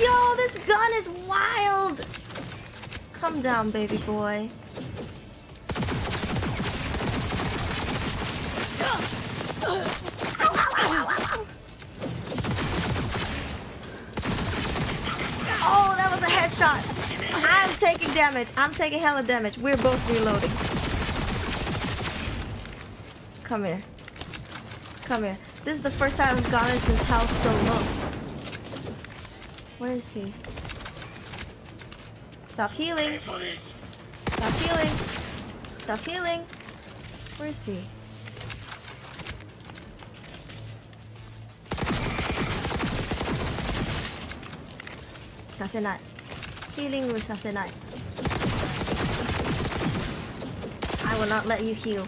Yo, this gun is wild! Come down, baby boy. Oh, that was a headshot. I'm taking damage. I'm taking hella damage. We're both reloading. Come here. Come here. This is the first time I've gotten his health so low. Where is he? Stop healing. Stop healing. Stop healing. Where is he? Sasenai. Healing with Sasenai. I will not let you heal.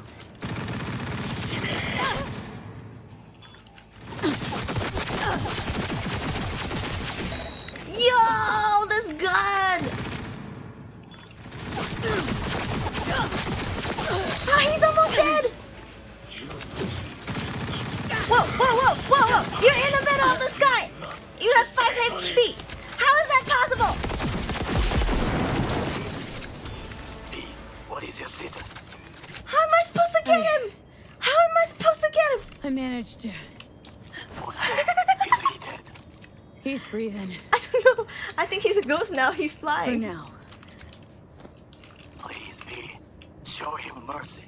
Now. He's For now. Please, V. Show him mercy.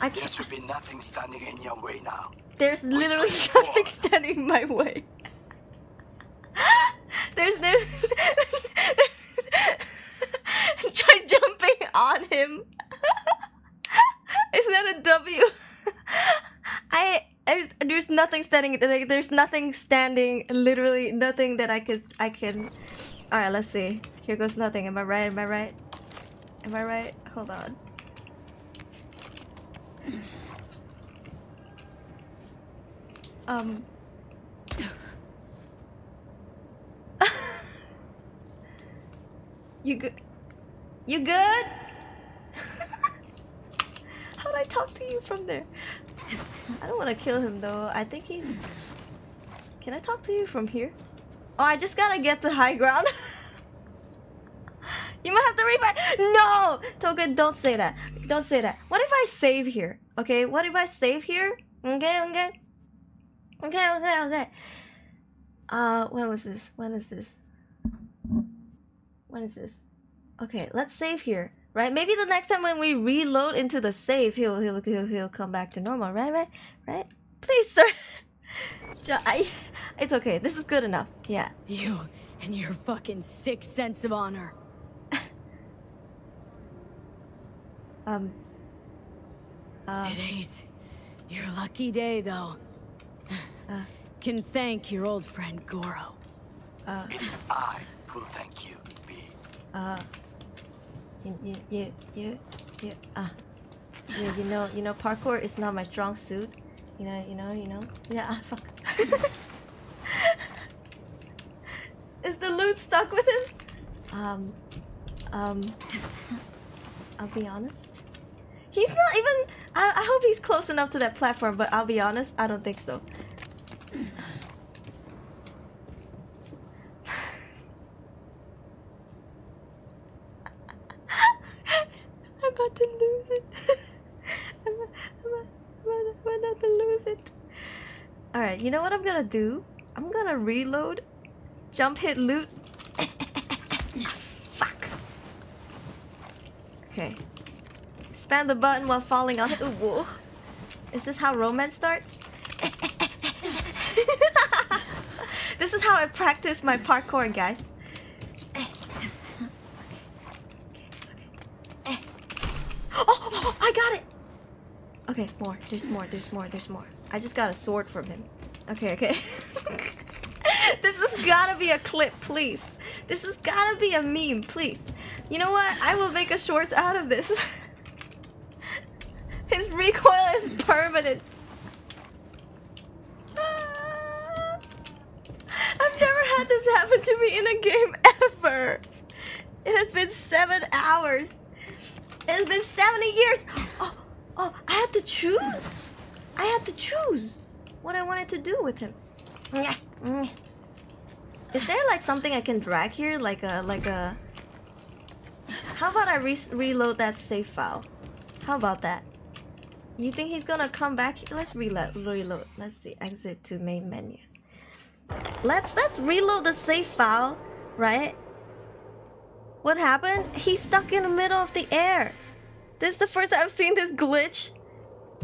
I There can't. should be nothing standing in your way now. There's literally nothing standing in my way. There's there's try jumping on him. Is that a W? I there's, there's nothing standing like, there's nothing standing literally nothing that I could I can Alright, let's see. Here goes nothing. Am I right? Am I right? Am I right? Hold on. Um You good? You good? How'd I talk to you from there? I don't want to kill him though. I think he's. Can I talk to you from here? Oh, I just gotta get to high ground. you might have to refind. No, Token, don't say that. Don't say that. What if I save here? Okay, what if I save here? Okay, okay, okay, okay, okay. Uh, when was this? When is this? When is this? Okay, let's save here. Right? Maybe the next time when we reload into the save, he'll he'll he'll, he'll come back to normal. Right? Right? Right? Please, sir. Jo- I, it's okay. This is good enough. Yeah. You and your fucking sick sense of honor. Um. Uh, Today's your lucky day, though. Can thank your old friend Goro. Uh. It is I who thank you, V. Uh. You you you you you uh. You, you know you know parkour is not my strong suit. You know you know you know. Yeah. Ah, fuck. is the loot stuck with him? Um. Um. I'll be honest. He's not even. I, I hope he's close enough to that platform, but I'll be honest, I don't think so. I'm about to lose it. I'm, I'm, I'm, I'm, I'm about to lose it. You know what I'm gonna do? I'm gonna reload, jump hit loot. Fuck. Okay. Spam the button while falling on it. Ooh, whoa. Is this how romance starts? this is how I practice my parkour, guys. Oh, oh, I got it! Okay, more. There's more. There's more. There's more. I just got a sword from him. Okay, okay. this has gotta be a clip, please. This has gotta be a meme, please. You know what? I will make a shorts out of this. His recoil is permanent. Ah. I've never had this happen to me in a game ever. It has been seven hours. It has been 70 years. Oh, oh, I had to choose. I had to choose what I wanted to do with him. Is there like something I can drag here? Like a, like a... How about I re reload that save file? How about that? You think he's gonna come back? Let's reload. Reload. Let's see. Exit to main menu. Let's let's reload the save file, right? What happened? He's stuck in the middle of the air. This is the first time I've seen this glitch.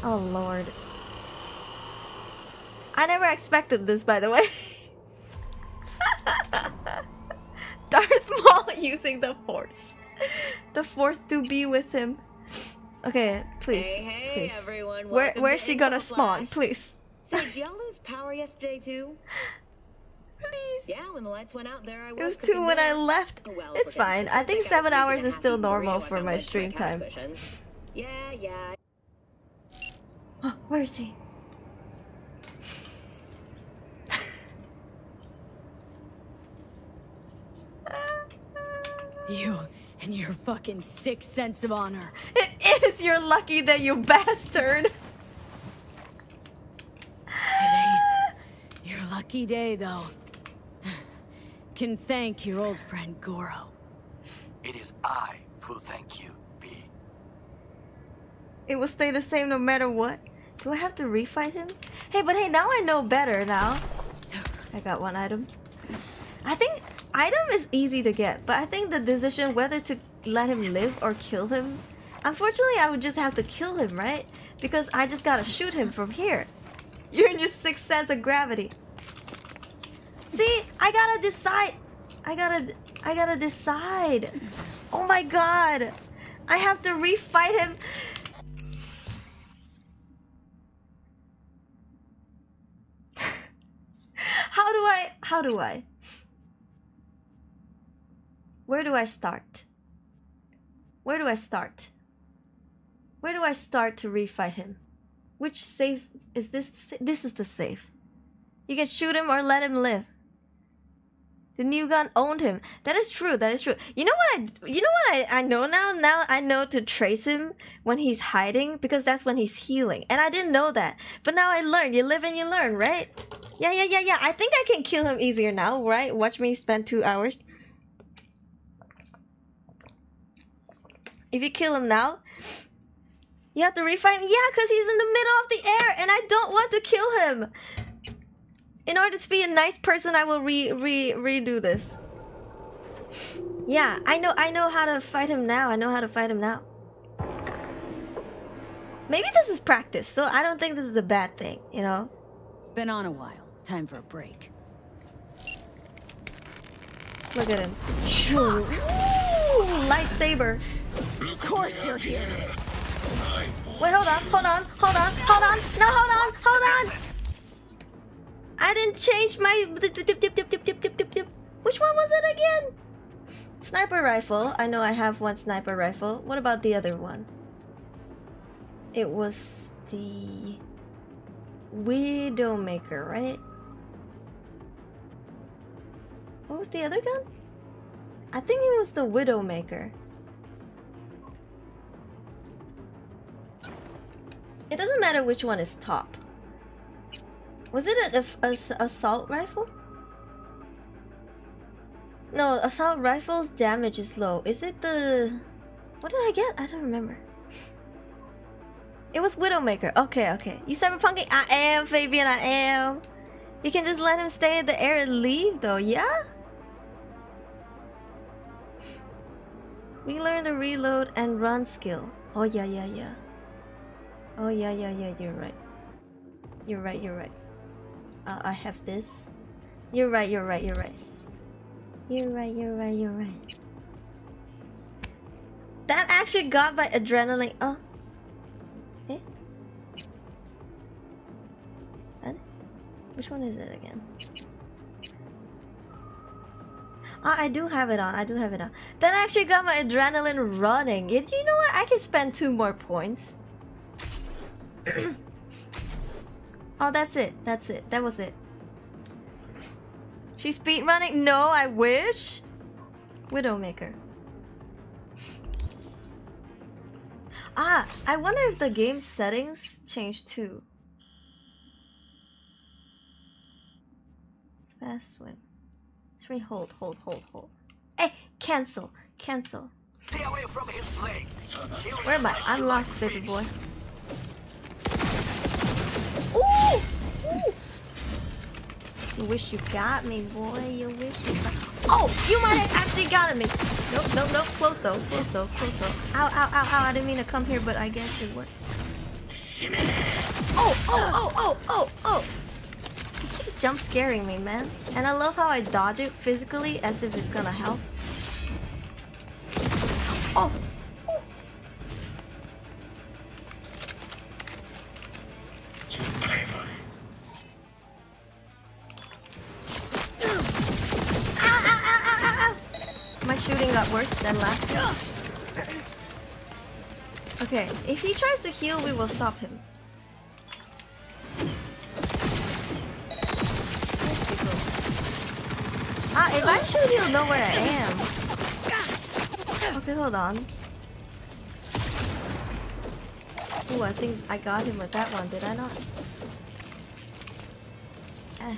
Oh lord. I never expected this, by the way. Darth Maul using the Force. The Force to be with him. Okay, please, Hey, hey, please. everyone. Where, where's he gonna spawn? Flash. Please. So, did y'all lose power yesterday too? Please. Yeah, when the lights went out, there I was. It was two when I left. Oh, well, It's fine. I think seven hours is still normal for my stream time. Yeah, yeah. Oh, where is he? You and your fucking sick sense of honor. It is. You're lucky that you bastard. Today's your lucky day, though. Can thank your old friend Goro. It is I who thank you, V. It will stay the same no matter what. Do I have to refight him? Hey, but hey, now I know better now. I got one item. I think item is easy to get, but I think the decision whether to let him live or kill him. Unfortunately, I would just have to kill him, right? Because I just gotta shoot him from here. You're in your sixth sense of gravity. See, I gotta decide. I gotta, I gotta decide. Oh my god, I have to refight him. how do I? How do I? Where do I start? Where do I start? Where do I start to refight him? Which safe is this? This is the safe. You can shoot him or let him live. The new gun owned him. That is true. That is true. You know what I? You know what I? I know now. Now I know to trace him when he's hiding because that's when he's healing, and I didn't know that. But now I learned. You live and you learn, right? Yeah, yeah, yeah, yeah. I think I can kill him easier now, right? Watch me spend two hours. If you kill him now, you have to refight him. Yeah, because he's in the middle of the air, and I don't want to kill him. In order to be a nice person, I will re re redo this. Yeah, I know I know how to fight him now. I know how to fight him now. Maybe this is practice, so I don't think this is a bad thing, you know? Been on a while. Time for a break. Look at him. Ooh, lightsaber. Of course you're here. Wait, hold on, hold on, hold on, hold on. No, hold on, hold on. I didn't change my. Which one was it again? Sniper rifle. I know I have one sniper rifle. What about the other one? It was the Widowmaker, right? What was the other gun? I think it was the Widowmaker. It doesn't matter which one is top. Was it an assault rifle? No, assault rifle's damage is low. Is it the... What did I get? I don't remember. It was Widowmaker. Okay, okay. You cyberpunking? I am, Fabian, I am. You can just let him stay in the air and leave, though, yeah? We learned the reload and run skill. Oh, yeah, yeah, yeah. Oh, yeah, yeah, yeah, you're right. You're right, you're right. Uh, I have this. You're right, you're right, you're right. You're right, you're right, you're right. That actually got my adrenaline. Oh. Eh? Which one is it again? Ah, I do have it on. I do have it on. That actually got my adrenaline running. You know what? I can spend two more points. Oh, that's it. That's it. That was it. She's speed running? No, I wish. Widowmaker. Ah, I wonder if the game settings changed too. Fast swim. Three hold, hold, hold, hold. Hey, cancel, cancel. Stay away from his legs. Where am I? I'm lost, baby boy. Ooh! Ooh! You wish you got me, boy. You wish you got Oh! You might have actually gotten me! Nope, nope, nope. Close though. Close though. Close though. Ow, ow, ow, ow. I didn't mean to come here, but I guess it works. Oh, oh, oh, oh, oh, oh! He keeps jump scaring me, man. And I love how I dodge it physically as if it's gonna help. Oh! My shooting got worse than last time. Okay, if he tries to heal, we will stop him. Ah, if I shoot, he'll know where I am. Okay, hold on. Ooh, I think I got him with that one, did I not? Eh.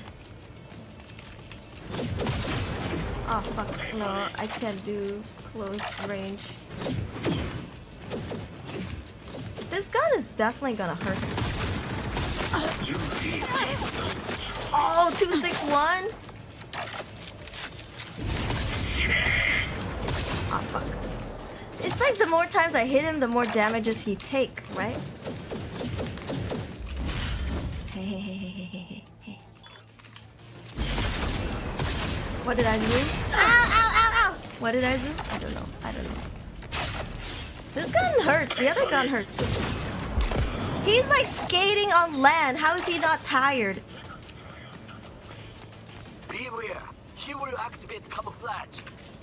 Oh fuck, no, I can't do close range. This gun is definitely gonna hurt. Oh, 261? Oh, fuck. It's like the more times I hit him, the more damages he take, right? Hey, hey, hey, hey, hey, hey. What did I do? Ow, ow, ow, ow! What did I do? I don't know. I don't know. This gun hurts. The other gun hurts. He's like skating on land. How is he not tired? Beware. He will activate camouflage.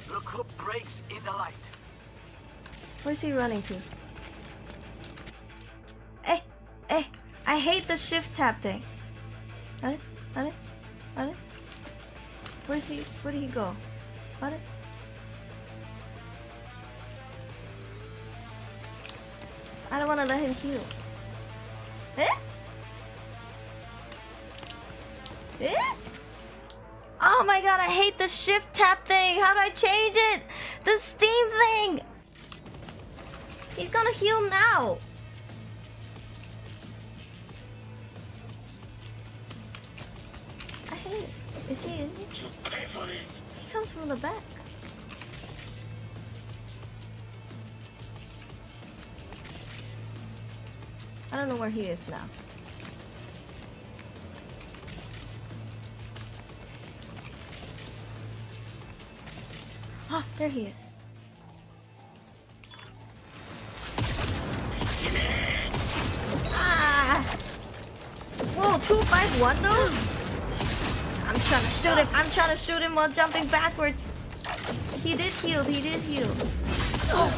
The group breaks in the light. Where's he running to? Eh, eh. I hate the shift tap thing. Got it? Got Where's he? Where did he go? Got it? I don't want to let him heal. Eh? Eh? Oh my god, I hate the shift tap thing. How do I change it? The steam thing. He's gonna heal now. I hate it. Is he in here? He comes from the back. I don't know where he is now. Ah, there he is. Ah! Whoa, 251 though? I'm trying to shoot him. I'm trying to shoot him while jumping backwards. He did heal. He did heal. Oh.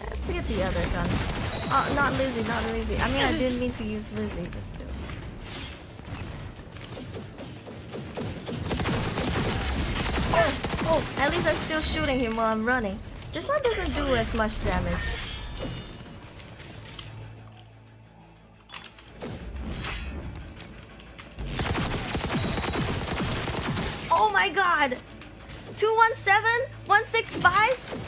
Let's get the other gun. Oh, not Lizzie, not Lizzie. I mean, I didn't mean to use Lizzie, but still. Oh, oh, at least I'm still shooting him while I'm running. This one doesn't do as much damage. Oh my god! 217? 165?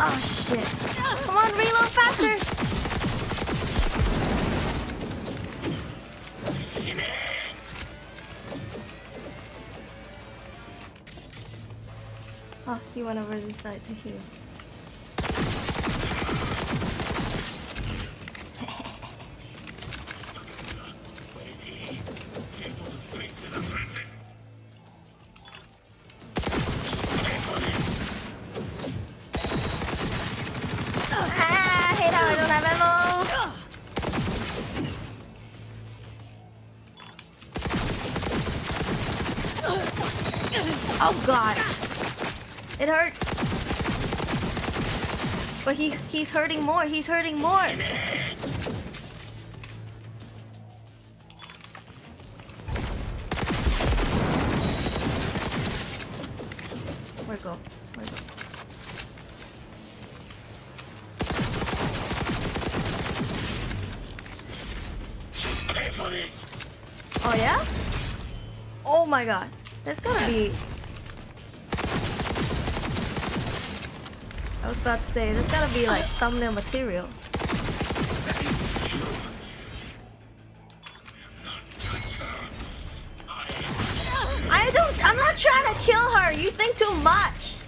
Oh shit. Come on, reload faster! Oh, he went over this side to heal. He he's hurting more. He's hurting more. Thumbnail material. I don't I'm not trying to kill her. You think too much.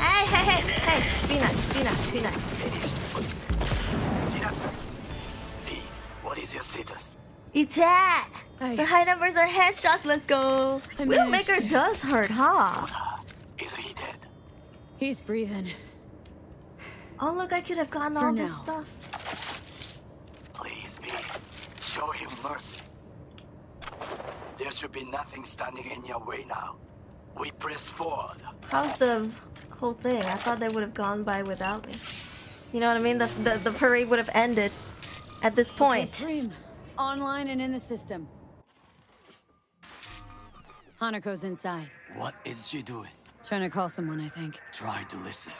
Hey, hey, hey, hey. Be nice, be nice, be nice. What is your status? It's that. The high numbers are headshots. Let's go. Widowmaker does hurt, huh? Is he dead? He's breathing. Oh look, I could have gotten For all this stuff. Please, V. Show him mercy. There should be nothing standing in your way now. We press forward. How's the whole thing? I thought they would have gone by without me. You know what I mean? The the, the parade would have ended at this point. Preem. Online and in the system. Hanako's inside. What is she doing? Trying to call someone, I think. Try to listen.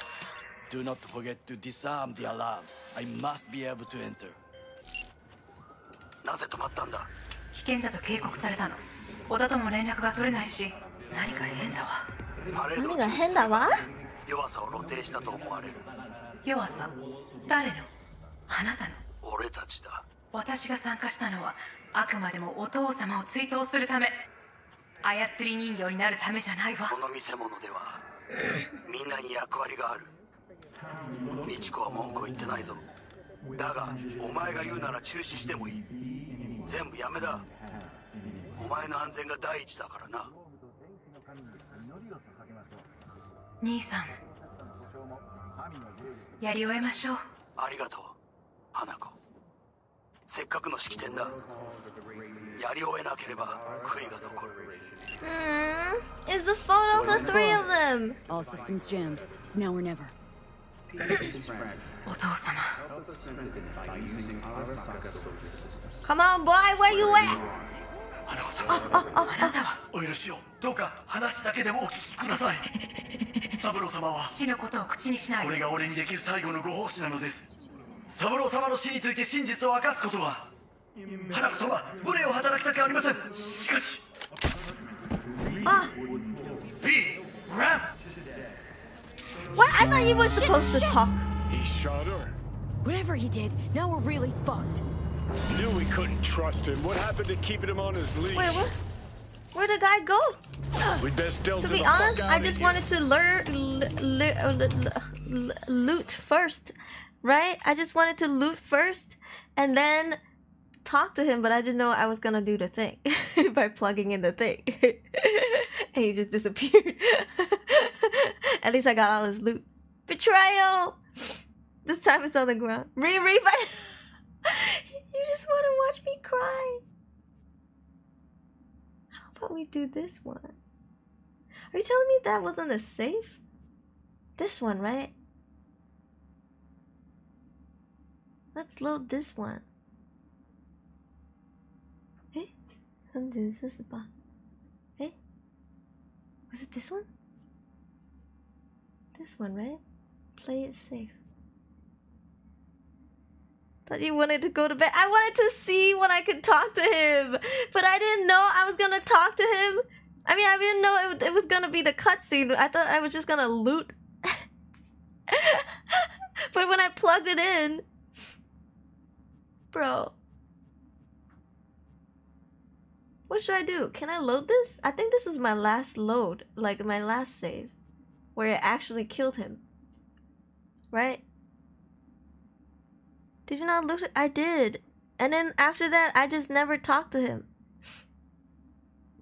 Do not forget to disarm the alarms. I must be able to enter. なぜ止まったんだ？危険だと警告されたの。小田とも連絡が取れないし何か変だわ。何が変だわ？弱さを露呈したと思われる。弱さ？誰の？あなたの。俺たちだ。私が参加したのはあくまでもお父様を追悼するため操り人形になるためじゃないわ。この見せ物ではみんなに役割がある。美智子は文句を言ってないぞ。だがお前が言うなら中止してもいい。全部やめだ。お前の安全が第一だからな。兄さんやり終えましょう。ありがとう花子。せっかくの式典だ。やり終えなければ悔いが残る Hmm. It's a photo of the three of them. All systems jammed. It's now or never. お父様 Come on, boy, where you at? 花子さんあなたはお許しをどうか話だけでもお聞きください三郎様は父のことを口にしないこれが俺にできる最後のご奉仕なのです三郎様の死について真実を明かすことは花子様無礼を働きたくありませんしかし Ah. B Ram What? I thought you were supposed to talk. He shot her. Whatever he did, now we're really fucked. Knew we couldn't trust him. What happened to keeping him on his leash? Wait, what? Where'd the guy go? We'd best delta To be fuck honest, I just wanted to learn l- loot first, right? I just wanted to loot first and then talk to him, but I didn't know I was gonna do the thing by plugging in the thing. and he just disappeared. At least I got all his loot. Betrayal! This time it's on the ground. Re re You just wanna watch me cry. How about we do this one? Are you telling me that wasn't a safe? This one, right? Let's load this one. Hey, and this is the bar. Hey, was it this one? This one, right? Play it safe. Thought you wanted to go to bed. I wanted to see when I could talk to him, but I didn't know I was gonna talk to him. I mean, I didn't know it, it was gonna be the cutscene. I thought I was just gonna loot. but when I plugged it in, bro, what should I do? Can I load this? I think this was my last load, like my last save, where it actually killed him. Right? Did you not loot it? I did. And then after that, I just never talked to him.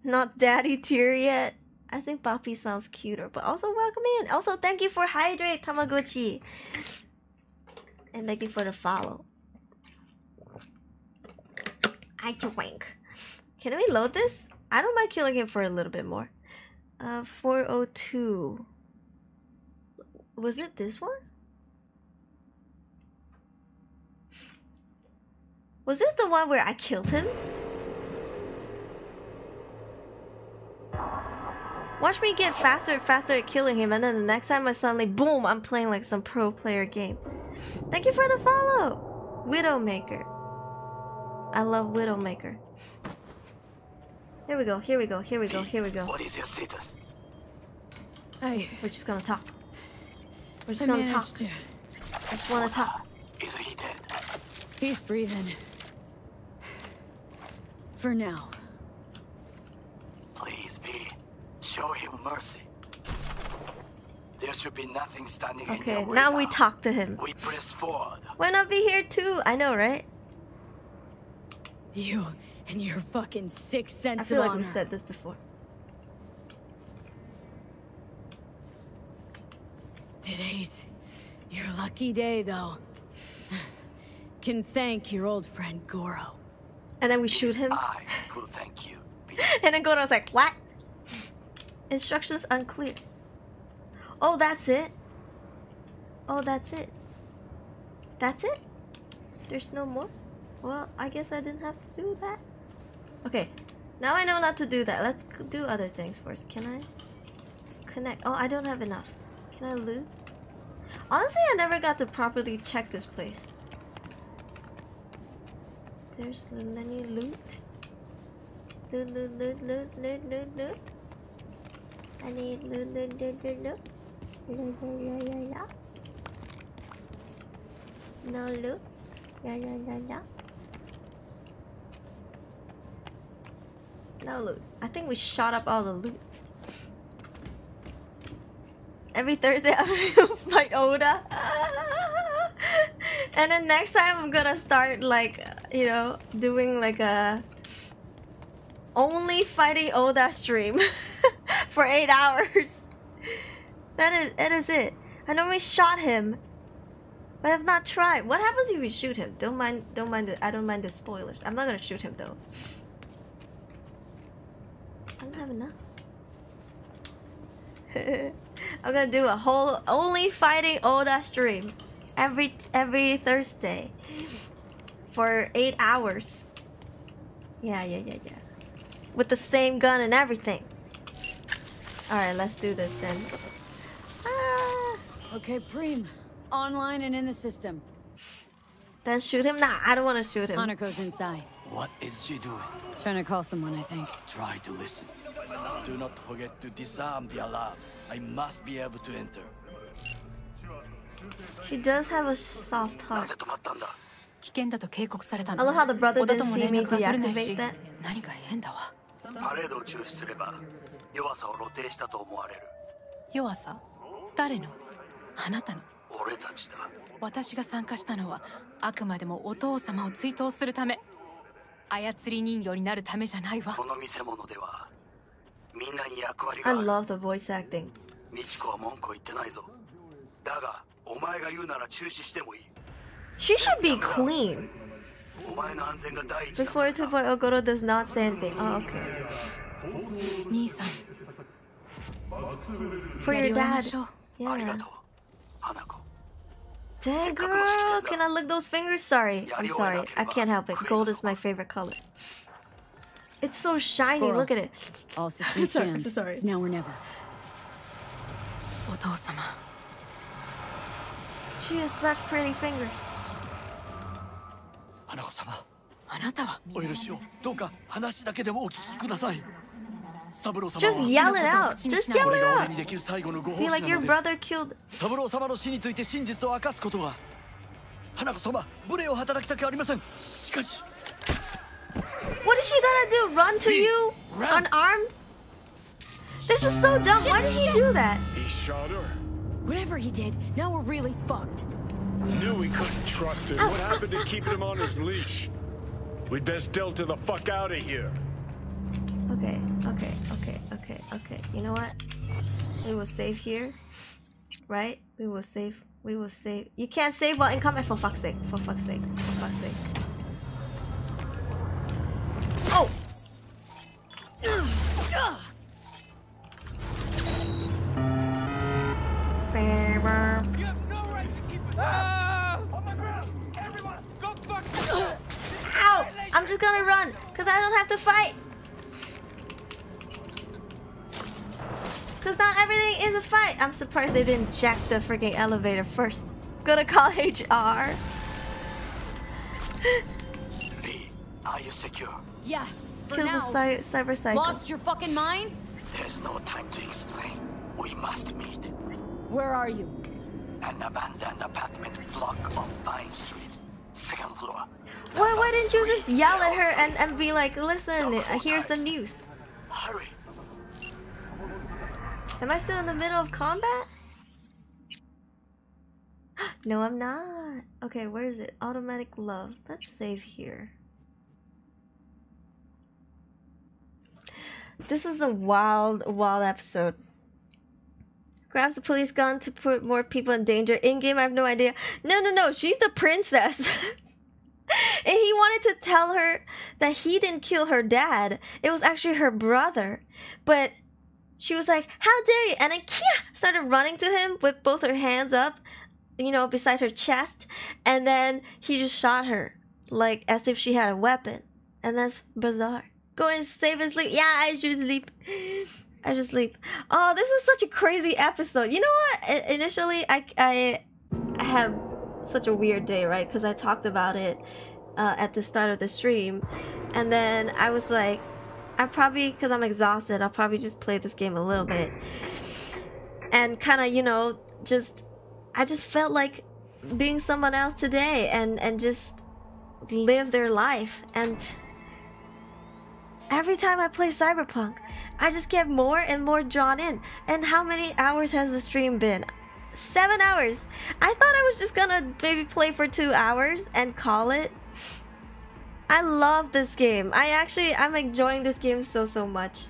Not daddy tier yet. I think Boppy sounds cuter, but also welcome in. Also, thank you for hydrate Tamagotchi. And thank you for the follow. I drink. Can we load this? I don't mind killing him for a little bit more. Uh, 402. Was it this one? Was it the one where I killed him? Watch me get faster and faster at killing him, and then the next time I suddenly, boom, I'm playing like some pro player game. Thank you for the follow! Widowmaker. I love Widowmaker. Here we go, here we go, here we go, here we go. What is your status? I. We're just gonna talk. We're just I gonna talk. to- I just wanna talk. Is he dead? He's breathing. For now. Please be. Show him mercy. There should be nothing standing in Okay, your way now we talk to him. We press forward. Why not be here too? I know, right? You and your fucking sick sense I feel of like honor. we've said this before. Today's your lucky day, though. Can thank your old friend Goro. And then we shoot him. I will thank you. and then Goro's like, what? Instructions unclear. Oh, that's it? Oh, that's it. That's it? There's no more? Well, I guess I didn't have to do that. Okay, now I know not to do that. Let's do other things first. Can I connect? Oh, I don't have enough. Can I loot? Honestly, I never got to properly check this place. There's any loot. Loot, loot, loot, loot, loot, loot, loot. I need loot, loot, loot, loot, loot. Loot, loot, yeah, yeah, yeah. No loot. Yeah, yeah, yeah, yeah. No loot. I think we shot up all the loot. Every Thursday gonna fight Oda. and then next time I'm gonna start like you know doing like a only fighting Oda stream for eight hours. That is that is it. I know we shot him, but I've not tried. What happens if we shoot him? Don't mind don't mind the I don't mind the spoilers. I'm not gonna shoot him though. I don't have enough. I'm gonna do a whole only fighting Oda stream every every Thursday for eight hours. Yeah, yeah, yeah, yeah. With the same gun and everything. All right, let's do this then. Ah. Okay, Preem. Online and in the system. Then shoot him? Nah, I don't want to shoot him. Hanako's inside. What is she doing? Trying to call someone, I think. Try to listen. Do not forget to disarm the alarms. I must be able to enter. She does have a soft heart. 危険だと警告された I の love how the brother didn't see 連 me deactivate that. 何か変だわパレードを中止すれば弱さを露呈したと思われる弱さ誰のあなたの俺たちだ私が参加したのはあくまでもお父様を追悼するため操り人形になるためじゃないわこの見せ物ではみんなに役割 I がある love the voice acting. 美智子は文句を言ってないぞだがお前が言うなら中止してもいい She should be queen. お前の安全が第一だ Before two point Ogoro does not say anything. Oh, okay. 兄さん For やり your 終えま dad. しょう Yeah. 花子 Dang girl, can I lick those fingers? Sorry, I'm sorry. I can't help it. Gold is my favorite color. It's so shiny. Coral. Look at it. All systems Sorry, jammed. sorry. It's now or never. お父様 She has such pretty fingers. 花子様あなたはお許しをどうか話だけでもお聞きください三郎様は Just yell it out. Just yell これ it が俺 out. にできる最後のご奉 Be 仕 like な your のです brother killed. 三郎様の死について真実を明かすことは花子様無礼を働きたくありませんしかし What is she gonna do? Run to you? Unarmed? This is so dumb. Why did he do that? He shot her. Whatever he did, now we're really fucked. Knew we couldn't trust him. What happened to keeping him on his leash? We'd best delta the fuck out of here. Okay, okay, okay, okay, okay. You know what? We will save here. Right? We will save. We will save. You can't save while in combat for fuck's sake. For fuck's sake. For fuck's sake. Oh! Ow! I'm just gonna run, because I don't have to fight. Because not everything is a fight. I'm surprised they didn't jack the freaking elevator first. Gonna call HR. Are you secure? Yeah. For Kill the now. cy- cyber psycho. Lost your fucking mind? There's no time to explain. We must meet. Where are you? An abandoned apartment block on Pine Street. Second floor. Why, why didn't you just yell at her and, and be like, listen, here's the news? Hurry. Am I still in the middle of combat? no, I'm not. Okay, where is it? Automatic love. Let's save here. This is a wild, wild episode. Grabs the police gun to put more people in danger. In game, I have no idea. No, no, no. She's the princess. and he wanted to tell her that he didn't kill her dad. It was actually her brother. But she was like, How dare you? And then Kia started running to him with both her hands up, you know, beside her chest. And then he just shot her, like as if she had a weapon. And that's bizarre. Go and save and sleep. Yeah, I should sleep. I should sleep. Oh, this was such a crazy episode. You know what? Initially, I, I, I had such a weird day, right? Because I talked about it uh, at the start of the stream, and then I was like, I probably because I'm exhausted, I'll probably just play this game a little bit, and kind of you know just I just felt like being someone else today and and just live their life and every time I play Cyberpunk, I just get more and more drawn in. And how many hours has the stream been? Seven hours. I thought I was just gonna maybe play for two hours and call it. I love this game. I actually, I'm enjoying this game so, so much.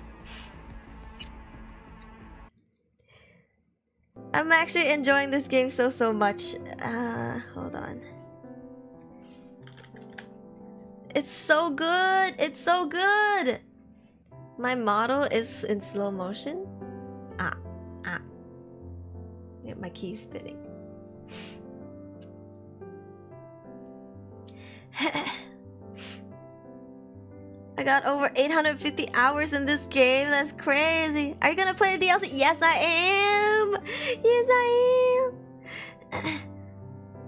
I'm actually enjoying this game so, so much. Uh, hold on. It's so good. It's so good. My model is in slow motion. Ah, ah. My key's spinning. I got over 850 hours in this game. That's crazy. Are you gonna play the DLC? Yes, I am. Yes, I am.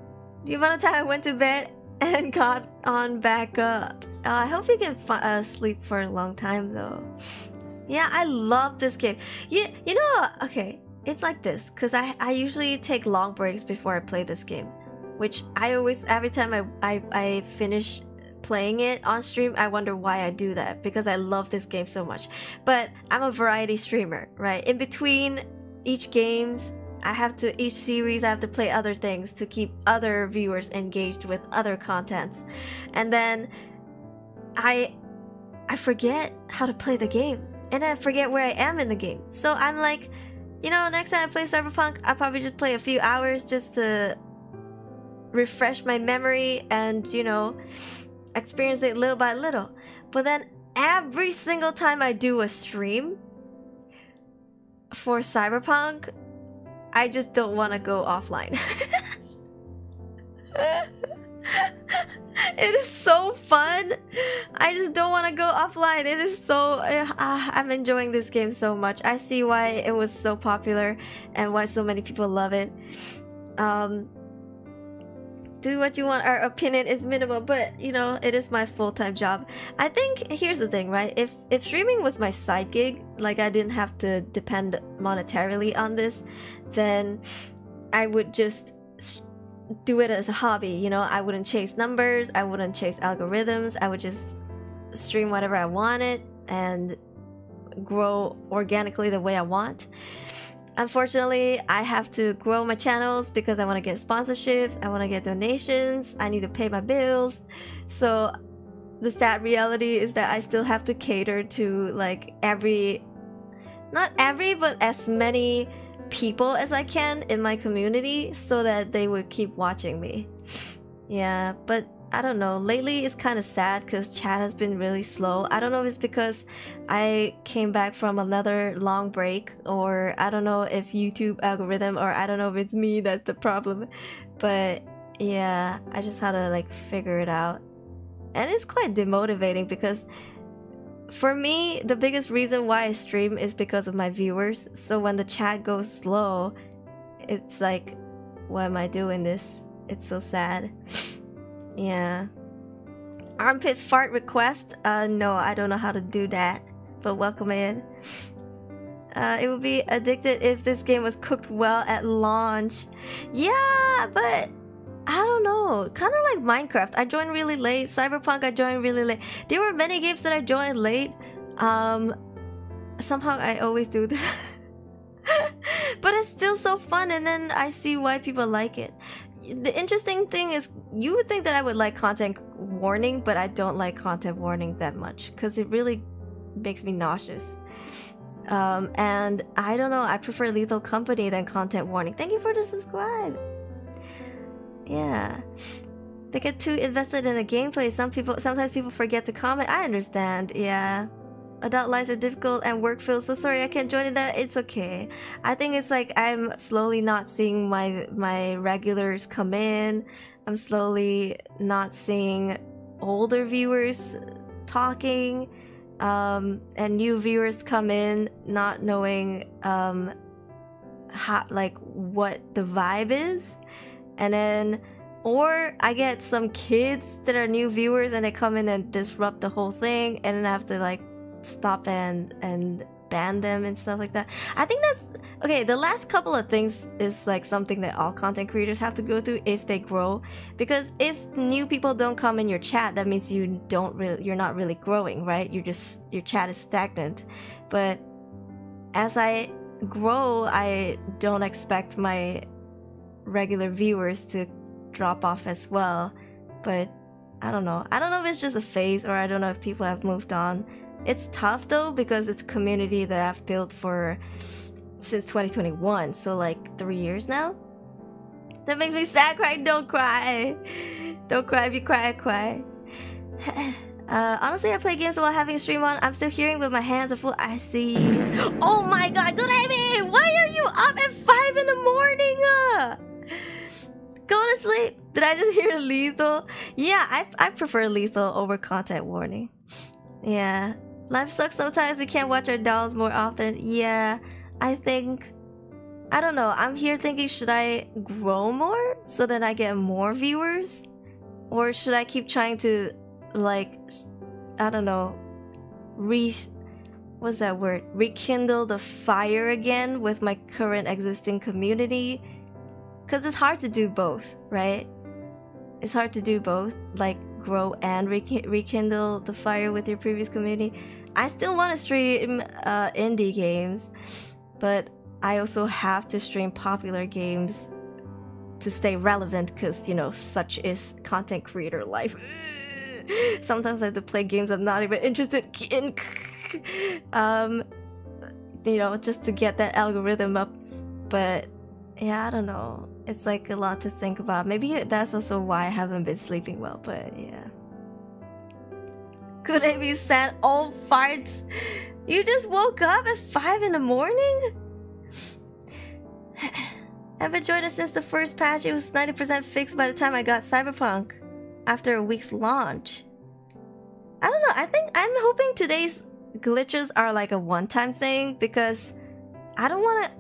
the amount of time I went to bed and got on back up. Uh, I hope you can uh, sleep for a long time though. Yeah, I love this game. You, you know, okay, it's like this because I, I usually take long breaks before I play this game, which I always every time I, I, I finish playing it on stream, I wonder why I do that because I love this game so much. But I'm a variety streamer, right? In between each games, I have to each series I have to play other things to keep other viewers engaged with other contents. And then I I forget how to play the game. And I forget where I am in the game. So I'm like, you know, next time I play Cyberpunk, I'll probably just play a few hours just to refresh my memory and, you know, experience it little by little. But then every single time I do a stream for Cyberpunk, I just don't want to go offline. it is so fun. I just don't want to go offline. It is so. Uh, I'm enjoying this game so much. I see why it was so popular and why so many people love it. Um, do what you want. Our opinion is minimal, but you know it is my full time job. I think here's the thing, right? If if streaming was my side gig, like I didn't have to depend monetarily on this, then I would just do it as a hobby. You know, I wouldn't chase numbers. I wouldn't chase algorithms. I would just stream whatever I wanted and grow organically the way I want. Unfortunately, I have to grow my channels because I want to get sponsorships, I want to get donations, I need to pay my bills. So the sad reality is that I still have to cater to like every not every but as many people as I can in my community so that they would keep watching me. Yeah, but I don't know. Lately, it's kind of sad because chat has been really slow. I don't know if it's because I came back from another long break, or I don't know if YouTube algorithm, or I don't know if it's me that's the problem. But yeah, I just had to like figure it out. And it's quite demotivating because for me, the biggest reason why I stream is because of my viewers. So when the chat goes slow, it's like, why am I doing this? It's so sad. yeah. Armpit fart request? Uh, no, I don't know how to do that. But welcome in. Uh, it would be addicted if this game was cooked well at launch. Yeah, but I don't know. Kind of like Minecraft. I joined really late. Cyberpunk, I joined really late. There were many games that I joined late. Um, somehow I always do this. but it's still so fun, and then I see why people like it. The interesting thing is, you would think that I would like content warning, but I don't like content warning that much because it really makes me nauseous. Um, and I don't know, I prefer Lethal Company than content warning. Thank you for the subscribe. Yeah. They get too invested in the gameplay. Some people sometimes people forget to comment. I understand, yeah. Adult lives are difficult and work feels so sorry I can't join in that. It's okay. I think it's like I'm slowly not seeing my my regulars come in. I'm slowly not seeing older viewers talking um, and new viewers come in not knowing um, how like what the vibe is and then or I get some kids that are new viewers and they come in and disrupt the whole thing, and then I have to like stop and and ban them and stuff like that. I think that's okay. The last couple of things is like something that all content creators have to go through if they grow, because if new people don't come in your chat, that means you don't really you're not really growing, right? You're just your chat is stagnant. But as I grow, I don't expect my regular viewers to drop off as well. But I don't know. I don't know if it's just a phase or I don't know if people have moved on. It's tough though because it's community that I've built for since 2021, so like three years now. That makes me sad. Cry, don't cry. Don't cry. If you cry, I cry. Uh, honestly, I play games while having a stream on. I'm still hearing, but my hands are full. I see. Oh my god, good Amy! Why are you up at 5 in the morning? Uh? Go to sleep. Did I just hear lethal? Yeah, I, I prefer lethal over content warning. Yeah. Life sucks sometimes. We can't watch our dolls more often. Yeah, I think. I don't know. I'm here thinking should I grow more so that I get more viewers? Or should I keep trying to like I don't know, re what's that word? Rekindle the fire again with my current existing community. Cause it's hard to do both, right? It's hard to do both, like grow and re- rekindle the fire with your previous community. I still want to stream uh, indie games, but I also have to stream popular games to stay relevant because you know such is content creator life. Sometimes I have to play games I'm not even interested in. um, you know, just to get that algorithm up. But yeah, I don't know. It's like a lot to think about. Maybe that's also why I haven't been sleeping well. But yeah. Could it be sad? All farts. You just woke up at five in the morning. I've enjoyed it since the first patch. It was 90% fixed by the time I got Cyberpunk after a week's launch. I don't know. I think I'm hoping today's glitches are like a one-time thing because I don't want to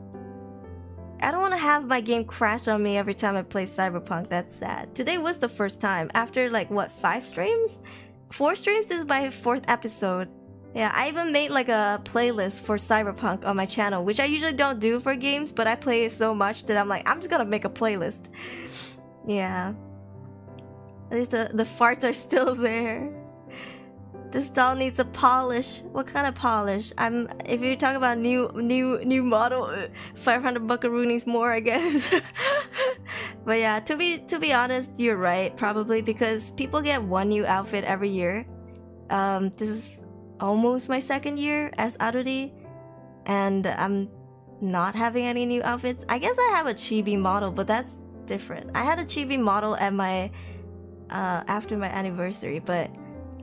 I don't want to have my game crash on me every time I play Cyberpunk. That's sad. Today was the first time after like what, 5 streams? 4 streams is my fourth episode. Yeah, I even made like a playlist for Cyberpunk on my channel, which I usually don't do for games, but I play it so much that I'm like, I'm just gonna make a playlist. Yeah. At least the, the farts are still there. This doll needs a polish. What kind of polish? I'm if you talk about new new new model, uh, 500 buckaroonies more, I guess. but yeah, to be to be honest, you're right probably because people get one new outfit every year. Um, this is almost my second year as Aruri, and I'm not having any new outfits. I guess I have a chibi model, but that's different. I had a chibi model at my uh, after my anniversary, but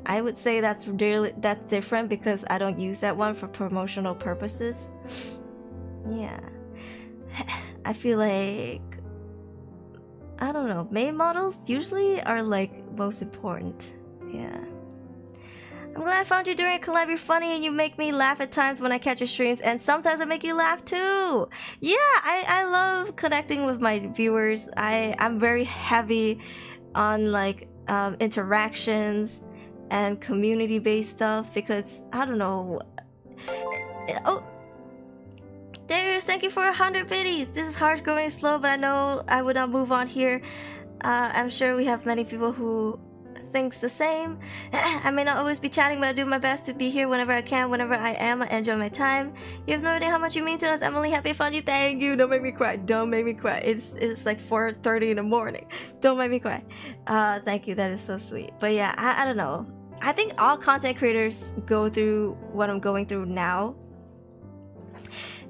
I would say that's really that's different because I don't use that one for promotional purposes. yeah. I feel like I don't know, main models usually are like most important. Yeah. I'm glad I found you during a collab. You're funny and you make me laugh at times when I catch your streams, and sometimes I make you laugh too. Yeah, I, I love connecting with my viewers. I, I'm very heavy on like um, interactions and community based stuff because I don't know. Oh, Darius, thank you for 100 biddies. This is hard growing slow, but I know I would not move on here. Uh, I'm sure we have many people who thinks the same. I may not always be chatting, but I do my best to be here whenever I can, whenever I am. I enjoy my time. You have no idea how much you mean to us. Emily, happy fun you. Thank you. Don't make me cry. Don't make me cry. It's it's like 4:30 in the morning. Don't make me cry. Uh, thank you. That is so sweet. But yeah, I, I don't know. I think all content creators go through what I'm going through now.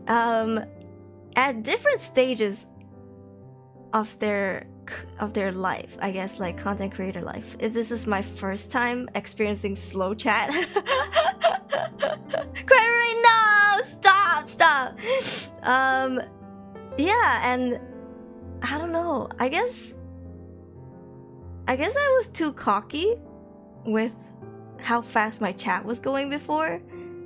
Um, at different stages of their of their life, I guess, like content creator life. If this is my first time experiencing slow chat. Cry right now! Stop! Stop! Um, yeah, and I don't know. I guess, I guess I was too cocky with how fast my chat was going before.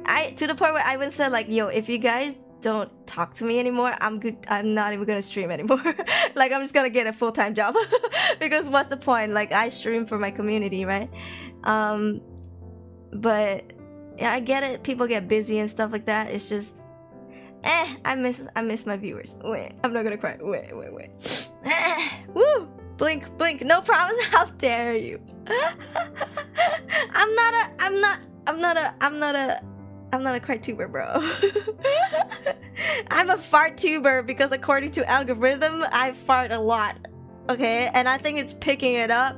I to the point where I even said like, "Yo, if you guys don't talk to me anymore, I'm good. I'm not even gonna stream anymore. like I'm just gonna get a full time job because what's the point? Like I stream for my community, right? Um, but yeah, I get it. People get busy and stuff like that. It's just, eh, I miss I miss my viewers. Wait, I'm not gonna cry. Wait, wait, wait. Eh, woo! Blink, blink. No promise. How dare you? I'm not a. I'm not. I'm not a. I'm not a. I'm not a cry tuber, bro. I'm a fart tuber because according to algorithm, I fart a lot. Okay, and I think it's picking it up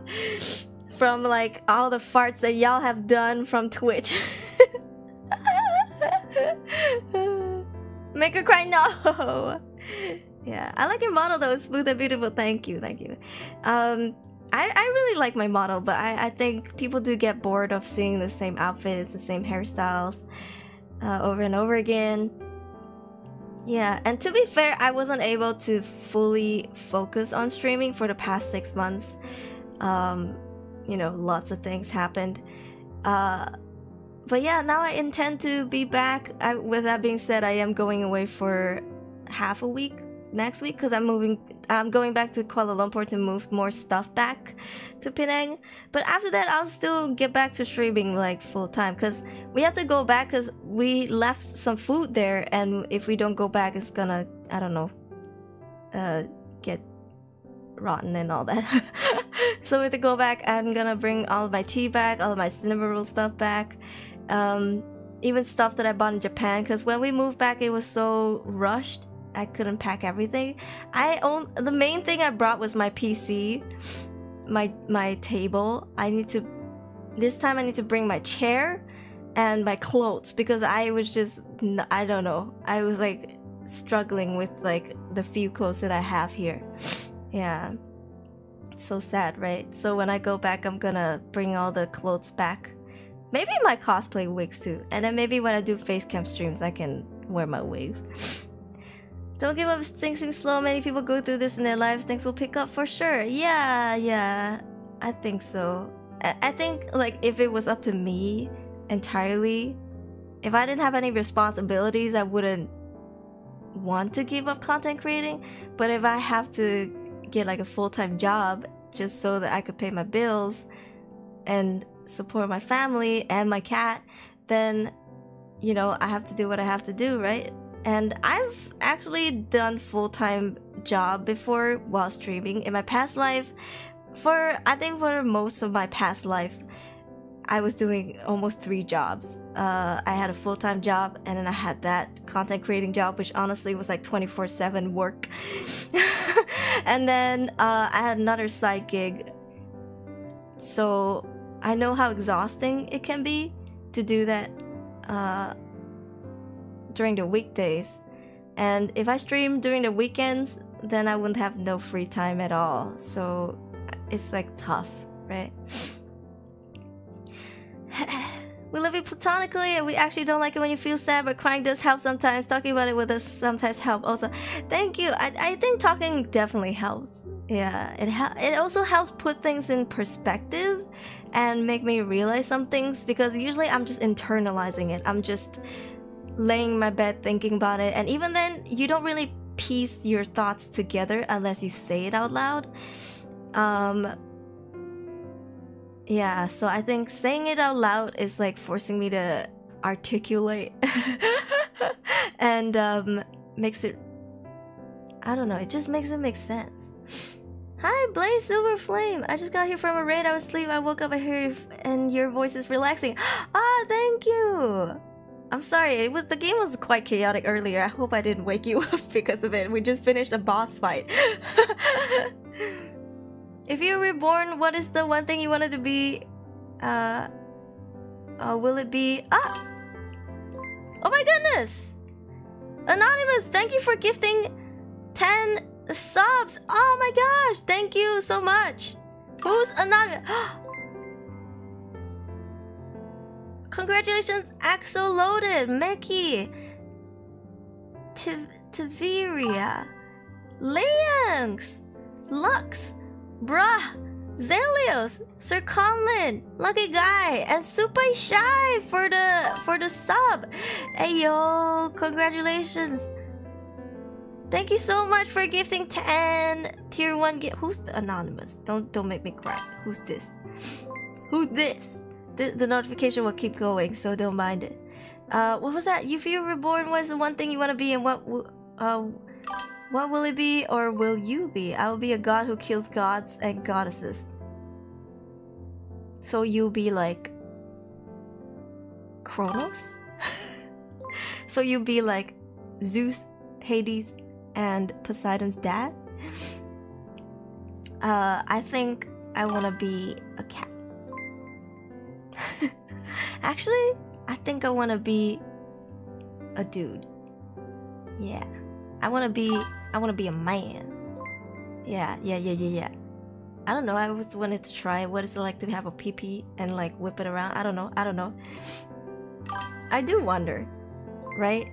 from like all the farts that y'all have done from Twitch. Make her cry, no. Yeah, I like your model though. It's smooth and beautiful. Thank you, thank you. Um, I, I really like my model, but I, I think people do get bored of seeing the same outfits, the same hairstyles uh, over and over again. Yeah, and to be fair, I wasn't able to fully focus on streaming for the past six months. Um, you know, lots of things happened. Uh, but yeah, now I intend to be back. I, with that being said, I am going away for half a week next week because I'm moving. I'm going back to Kuala Lumpur to move more stuff back to Penang. But after that, I'll still get back to streaming like full time because we have to go back because we left some food there, and if we don't go back, it's gonna I don't know, uh, get rotten and all that. so we have to go back. I'm gonna bring all of my tea back, all of my cinnamon roll stuff back. Um, even stuff that I bought in Japan because when we moved back, it was so rushed I couldn't pack everything. I own the main thing I brought was my PC, my my table. I need to this time I need to bring my chair and my clothes because I was just I don't know. I was like struggling with like the few clothes that I have here. Yeah. So sad, right? So when I go back, I'm gonna bring all the clothes back. Maybe my cosplay wigs too. And then maybe when I do face cam streams, I can wear my wigs. Don't give up. Things seem slow. Many people go through this in their lives. Things will pick up for sure. Yeah, yeah. I think so. I, I think, like, if it was up to me entirely, if I didn't have any responsibilities, I wouldn't want to give up content creating. But if I have to get, like, a full time job just so that I could pay my bills and support my family and my cat, then, you know, I have to do what I have to do, right? And I've actually done full-time job before while streaming in my past life. For I think for most of my past life, I was doing almost three jobs. Uh, I had a full-time job, and then I had that content creating job, which honestly was like 24/7 work. and then uh, I had another side gig. So I know how exhausting it can be to do that. Uh, during the weekdays. And if I stream during the weekends, then I wouldn't have no free time at all. So it's like tough, right? we love you platonically and we actually don't like it when you feel sad, but crying does help sometimes. Talking about it with us sometimes help also. Thank you. I, I think talking definitely helps. Yeah, it ha- it also helps put things in perspective and make me realize some things because usually I'm just internalizing it. I'm just laying my bed thinking about it and even then you don't really piece your thoughts together unless you say it out loud um yeah so i think saying it out loud is like forcing me to articulate and um makes it i don't know it just makes it make sense Hi, Blaze Silver Flame. I just got here from a raid. I was asleep. I woke up. I hear and your voice is relaxing. Ah, thank you. I'm sorry, it was the game was quite chaotic earlier. I hope I didn't wake you up because of it. We just finished a boss fight. if you were reborn, what is the one thing you wanted to be? Uh, uh will it be ah? Oh my goodness! Anonymous, thank you for gifting 10 subs. Oh my gosh, thank you so much. Who's anonymous? Congratulations, Axel Loaded, Meki, Tiveria, Leonx, Lux, Bruh, Zelios, Sir Conlin, lucky guy, and super shy for the for the sub. Hey yo, congratulations. Thank you so much for gifting 10 tier 1 gift. Who's the anonymous? Don't don't make me cry. Who's this? Who's this? The, the notification will keep going, so don't mind it. Uh, what was that? You feel reborn was the one thing you want to be, and what uh, what will it be, or will you be? I will be a god who kills gods and goddesses. So you'll be like Kronos? so you'll be like Zeus, Hades, and Poseidon's dad? Uh, I think I want to be a cat. Actually, I think I want to be a dude. Yeah. I want to be I want to be a man. Yeah, yeah, yeah, yeah, yeah. I don't know. I always wanted to try what it's like to have a pee pee and like whip it around. I don't know. I don't know. I do wonder, right?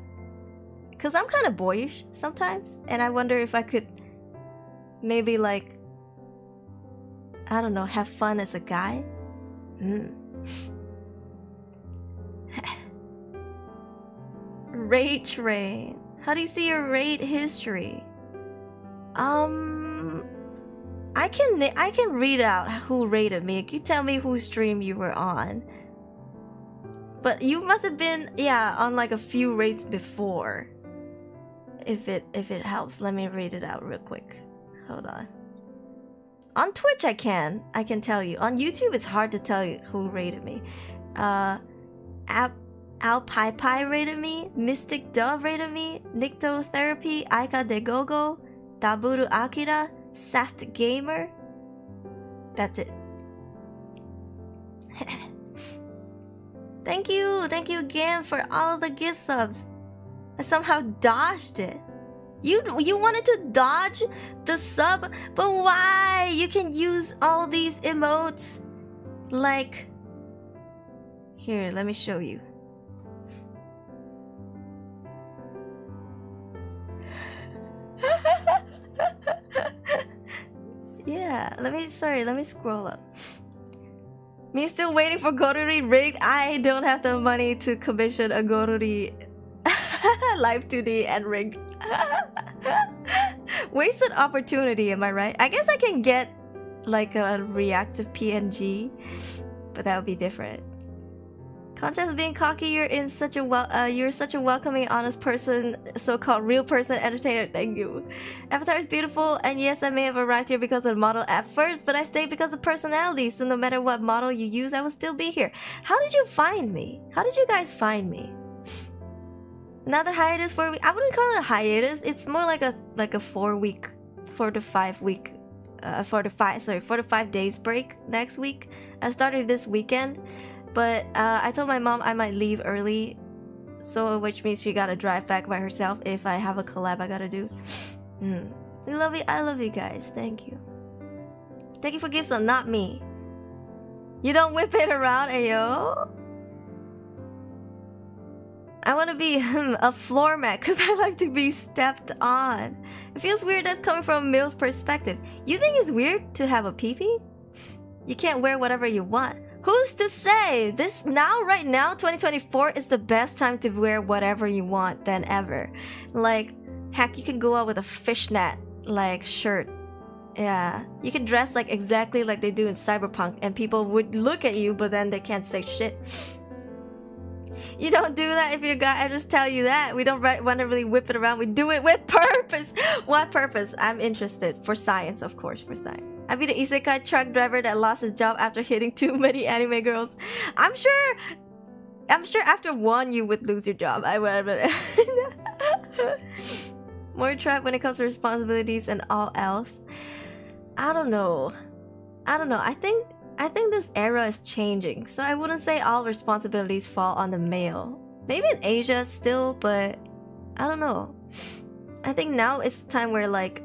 Because I'm kind of boyish sometimes, and I wonder if I could maybe like I don't know, have fun as a guy. Hmm. Raid train. How do you see your raid history? Um, I can I can read out who rated me. Can you tell me whose stream you were on? But you must have been yeah on like a few raids before. If it if it helps, let me read it out real quick. Hold on. On Twitch, I can I can tell you. On YouTube, it's hard to tell you who rated me. Uh, App. Al Pai Pai rated me, Mystic Dove rated me, Nicto Therapy, Aika de Gogo, Daburu Akira, Sast Gamer. That's it. thank you, thank you again for all the gift subs. I somehow dodged it. You you wanted to dodge the sub, but why? You can use all these emotes. Like here, let me show you. yeah, let me sorry, let me scroll up. Me still waiting for Goruri rig. I don't have the money to commission a Goruri Live2D and rig. Wasted opportunity, am I right? I guess I can get like a reactive PNG, but that would be different. Contrast being cocky, you're in such a well, uh, you're such a welcoming, honest person, so-called real person, entertainer. Thank you. Avatar is beautiful, and yes, I may have arrived here because of the model at first, but I stayed because of personality. So no matter what model you use, I will still be here. How did you find me? How did you guys find me? Another hiatus for a week. I wouldn't call it a hiatus. It's more like a like a four week, four to five week, uh, four to five sorry, four to five days break next week. I started this weekend. But uh, I told my mom I might leave early, so which means she gotta drive back by herself if I have a collab I gotta do. Mm. We love you. I love you guys. Thank you. Thank you for gifts, not me. You don't whip it around, ayo. I want to be a floor mat because I like to be stepped on. It feels weird that's coming from Mill's perspective. You think it's weird to have a peepee? You can't wear whatever you want. Who's to say? This now, right now, 2024 is the best time to wear whatever you want than ever. Like, heck, you can go out with a fishnet like shirt. Yeah, you can dress like exactly like they do in Cyberpunk, and people would look at you, but then they can't say shit. You don't do that if you're guy. I just tell you that. We don't want to really whip it around. We do it with purpose. What purpose? I'm interested. For science, of course, for science. I'd be the isekai truck driver that lost his job after hitting too many anime girls. I'm sure. I'm sure after one you would lose your job. I would. More trapped when it comes to responsibilities and all else. I don't know. I don't know. I think I think this era is changing, so I wouldn't say all responsibilities fall on the male. Maybe in Asia still, but I don't know. I think now it's the time where like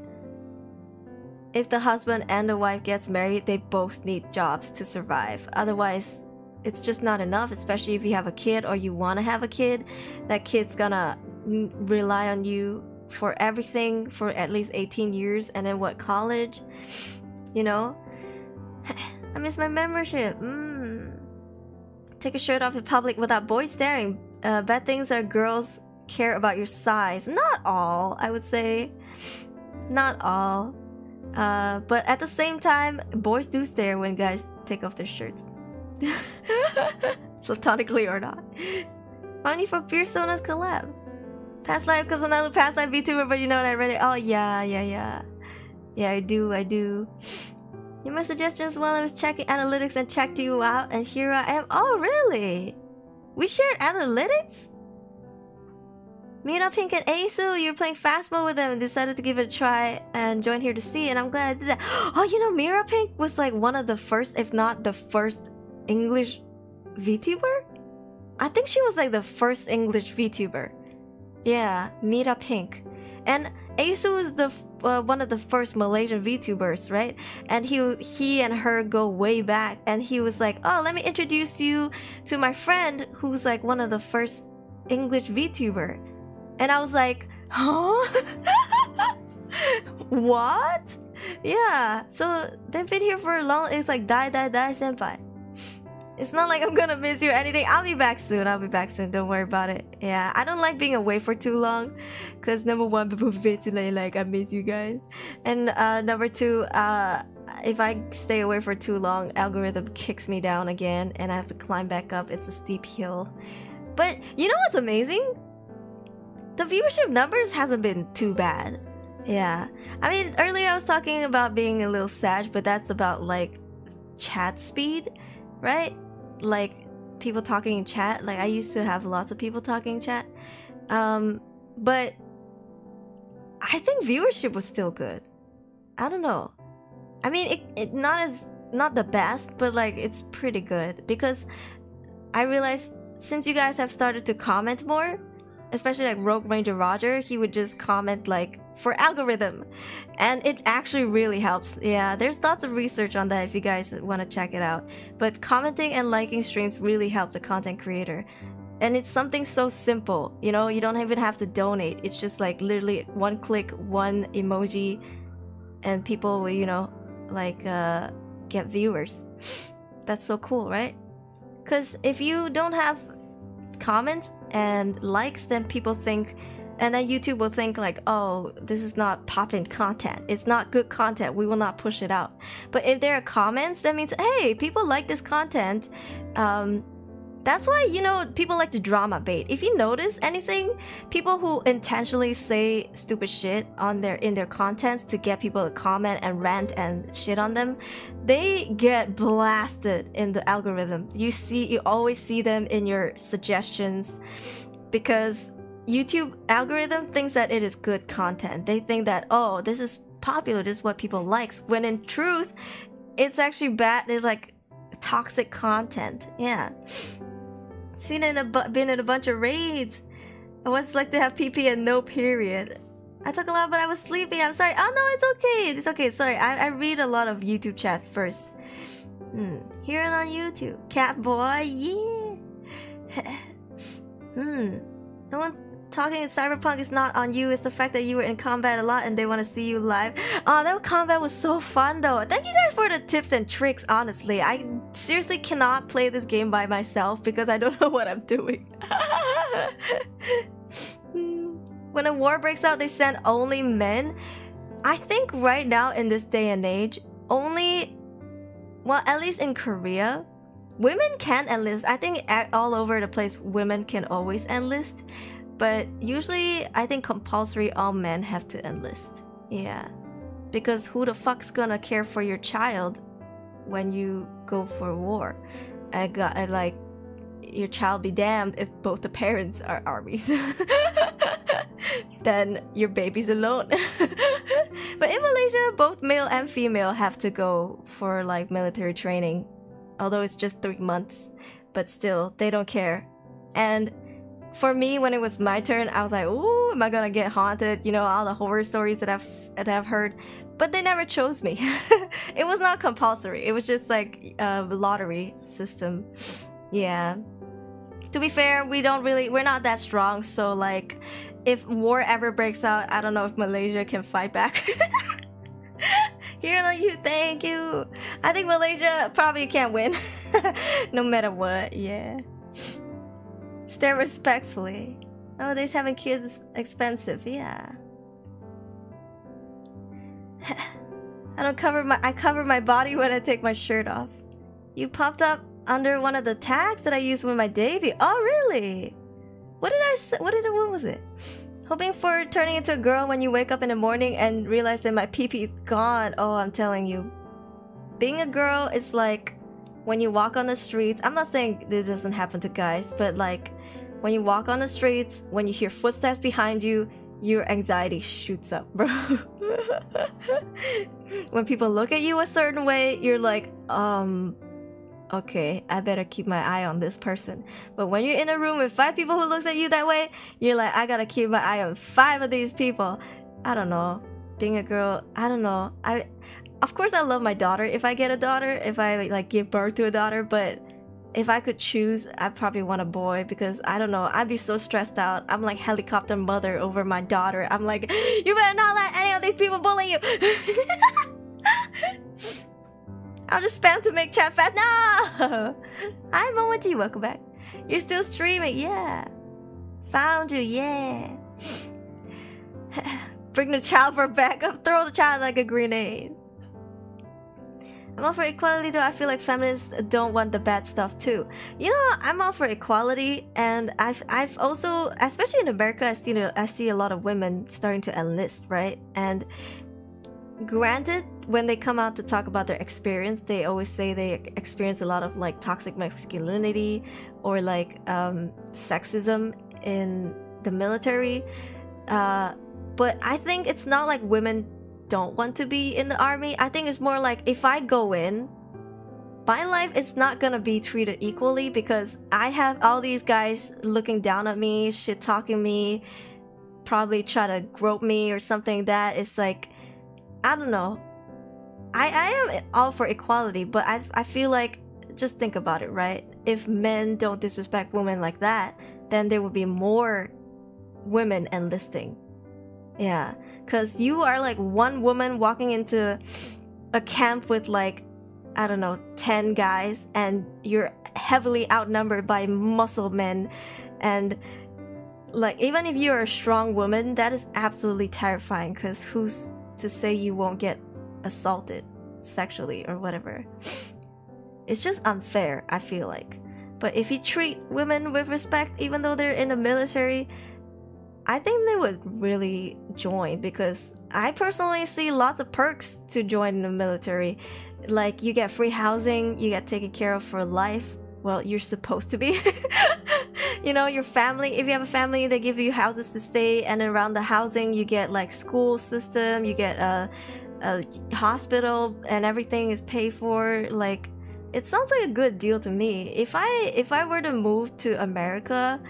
if the husband and the wife gets married, they both need jobs to survive. Otherwise, it's just not enough, especially if you have a kid or you want to have a kid. That kid's gonna rely on you for everything for at least 18 years and then what college, you know? I miss my membership. Mm. Take a shirt off in public without boys staring. Uh, bad things are girls care about your size. Not all, I would say. Not all. Uh, but at the same time, boys do stare when guys take off their shirts. Platonically or not. Money for Sona's collab. Past life because another past life VTuber, but you know what I read it. Oh yeah, yeah, yeah. Yeah, I do, I do. You my suggestions while I was checking analytics and checked you out, and here I am. Oh, really? We shared analytics? Mira Pink and Asu, you were playing fast mode with them and decided to give it a try and join here to see, and I'm glad I did that. Oh, you know, Mira Pink was like one of the first, if not the first, English VTuber? I think she was like the first English VTuber. Yeah, Mira Pink. And Asu is the uh, one of the first Malaysian VTubers, right? And he he and her go way back, and he was like, "Oh, let me introduce you to my friend who's like one of the first English VTuber," and I was like, "Huh? what?" Yeah, so they've been here for a long. It's like die die die senpai. It's not like I'm gonna miss you or anything. I'll be back soon. I'll be back soon. Don't worry about it. Yeah, I don't like being away for too long. Cause number one, people feel too late, like I miss you guys. And uh, number two, uh, if I stay away for too long, algorithm kicks me down again and I have to climb back up. It's a steep hill. But you know what's amazing? The viewership numbers hasn't been too bad. Yeah. I mean, earlier I was talking about being a little sad, but that's about like chat speed, right? Like people talking in chat. Like I used to have lots of people talking in chat. Um, but I think viewership was still good. I don't know. I mean, it, it not as not the best, but like it's pretty good because I realized since you guys have started to comment more, especially like Rogue Ranger Roger, he would just comment like for algorithm. And it actually really helps. Yeah, there's lots of research on that if you guys want to check it out. But commenting and liking streams really help the content creator. And it's something so simple, you know, you don't even have to donate. It's just like literally one click, one emoji, and people will, you know, like uh, get viewers. That's so cool, right? Because if you don't have comments and likes, then people think and then YouTube will think like, oh, this is not popping content. It's not good content. We will not push it out. But if there are comments, that means, hey, people like this content. Um, that's why you know people like to drama bait. If you notice anything, people who intentionally say stupid shit on their in their contents to get people to comment and rant and shit on them, they get blasted in the algorithm. You see, you always see them in your suggestions because YouTube algorithm thinks that it is good content. They think that oh, this is popular, this is what people likes. When in truth, it's actually bad. It's like toxic content. Yeah. Seen in a been in a bunch of raids. I once like to have PP and no period. I talk a lot, but I was sleepy. I'm sorry. Oh no, it's okay. It's okay. Sorry. I, I read a lot of YouTube chat first. Hmm. Hear it on YouTube. Cat boy, yeah. hmm. No one talking in Cyberpunk is not on you. It's the fact that you were in combat a lot and they want to see you live. Oh, that combat was so fun though. Thank you guys for the tips and tricks, honestly. I seriously cannot play this game by myself because I don't know what I'm doing. when a war breaks out, they send only men. I think right now in this day and age, only, well, at least in Korea, women can enlist. I think all over the place, women can always enlist. But usually, I think compulsory all men have to enlist. Yeah. Because who the fuck's gonna care for your child when you go for war? I got I like your child be damned if both the parents are armies. then your baby's alone. but in Malaysia, both male and female have to go for like military training. Although it's just three months, but still, they don't care. And for me, when it was my turn, I was like, "Ooh, am I gonna get haunted?" You know, all the horror stories that I've that I've heard, but they never chose me. it was not compulsory. It was just like uh, a lottery system. Yeah. To be fair, we don't really we're not that strong. So like, if war ever breaks out, I don't know if Malaysia can fight back. Here on you, thank you. I think Malaysia probably can't win. no matter what, yeah. Stare respectfully. Nowadays having kids expensive, yeah. I don't cover my I cover my body when I take my shirt off. You popped up under one of the tags that I used with my debut. Oh really? What did I say? What did what was it? Hoping for turning into a girl when you wake up in the morning and realize that my pee pee is gone. Oh, I'm telling you. Being a girl is like when you walk on the streets. I'm not saying this doesn't happen to guys, but like when you walk on the streets, when you hear footsteps behind you, your anxiety shoots up, bro. when people look at you a certain way, you're like, um, okay, I better keep my eye on this person. But when you're in a room with five people who looks at you that way, you're like, I gotta keep my eye on five of these people. I don't know. Being a girl, I don't know. I, of course, I love my daughter. If I get a daughter, if I like give birth to a daughter, but if I could choose, I'd probably want a boy because I don't know, I'd be so stressed out. I'm like helicopter mother over my daughter. I'm like, you better not let any of these people bully you. I'll just spam to make chat fast. No! Hi, Momoji, welcome back. You're still streaming, yeah. Found you, yeah. Bring the child for backup. Throw the child like a grenade. I'm all for equality though. I feel like feminists don't want the bad stuff too. You know, I'm all for equality, and I've I've also, especially in America, I see I see a lot of women starting to enlist, right? And granted, when they come out to talk about their experience, they always say they experience a lot of like toxic masculinity or like um, sexism in the military. Uh, but I think it's not like women don't want to be in the army. I think it's more like if I go in, my life is not gonna be treated equally because I have all these guys looking down at me, shit talking me, probably try to grope me or something that is like, I don't know. I, I am all for equality, but I, I feel like, just think about it, right? If men don't disrespect women like that, then there would be more women enlisting. Yeah because you are like one woman walking into a camp with like I don't know 10 guys and you're heavily outnumbered by muscle men. And like even if you're a strong woman that is absolutely terrifying because who's to say you won't get assaulted sexually or whatever? It's just unfair i feel like. But if you treat women with respect even though they're in the military I think they would really join because I personally see lots of perks to join the military. Like you get free housing, you get taken care of for life. Well, you're supposed to be. you know, your family, if you have a family, they give you houses to stay and around the housing you get like school system, you get a, a hospital and everything is paid for. Like it sounds like a good deal to me. If I if I were to move to America,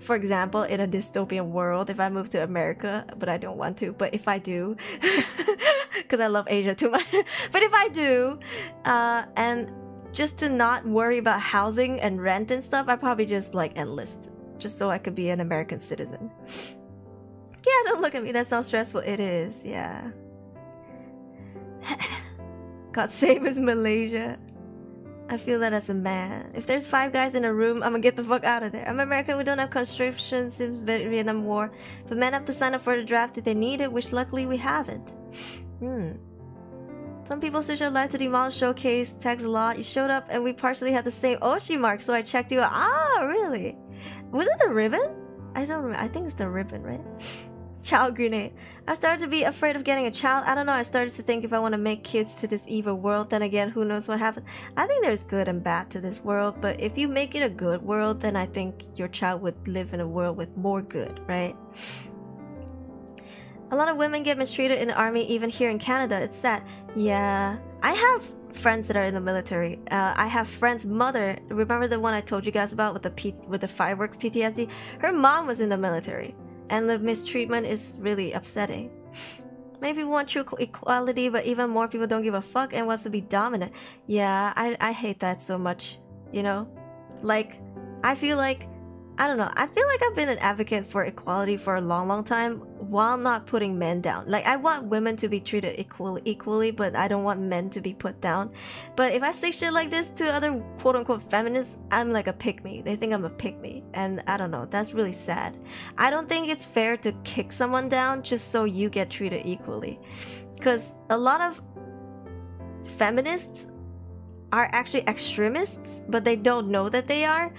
for example, in a dystopian world, if I move to America, but I don't want to, but if I do, because I love Asia too much, but if I do, uh, and just to not worry about housing and rent and stuff, I probably just like enlist, just so I could be an American citizen. Yeah, don't look at me, that sounds stressful. It is, yeah. God save us, Malaysia. I feel that as a man. If there's five guys in a room, I'm gonna get the fuck out of there. I'm American, we don't have conscription since Vietnam War, but men have to sign up for the draft if they need it, which luckily we haven't. Hmm. Some people switch their life to demolish showcase, tags a lot. You showed up and we partially had the same Oshi mark, so I checked you out. Ah, really? Was it the ribbon? I don't remember. I think it's the ribbon, right? Child grenade. I started to be afraid of getting a child. I don't know. I started to think if I want to make kids to this evil world, then again, who knows what happens. I think there's good and bad to this world, but if you make it a good world, then I think your child would live in a world with more good, right? A lot of women get mistreated in the army, even here in Canada. It's sad. Yeah. I have friends that are in the military. Uh, I have friends' mother. Remember the one I told you guys about with the P- with the fireworks PTSD? Her mom was in the military and the mistreatment is really upsetting. Maybe we want true equality, but even more people don't give a fuck and wants to be dominant. Yeah, I, I hate that so much, you know? Like, I feel like, I don't know, I feel like I've been an advocate for equality for a long, long time while not putting men down. Like I want women to be treated equally, equally, but I don't want men to be put down. But if I say shit like this to other quote unquote feminists, I'm like a pick me. They think I'm a pick me, and I don't know. That's really sad. I don't think it's fair to kick someone down just so you get treated equally, because a lot of feminists are actually extremists, but they don't know that they are.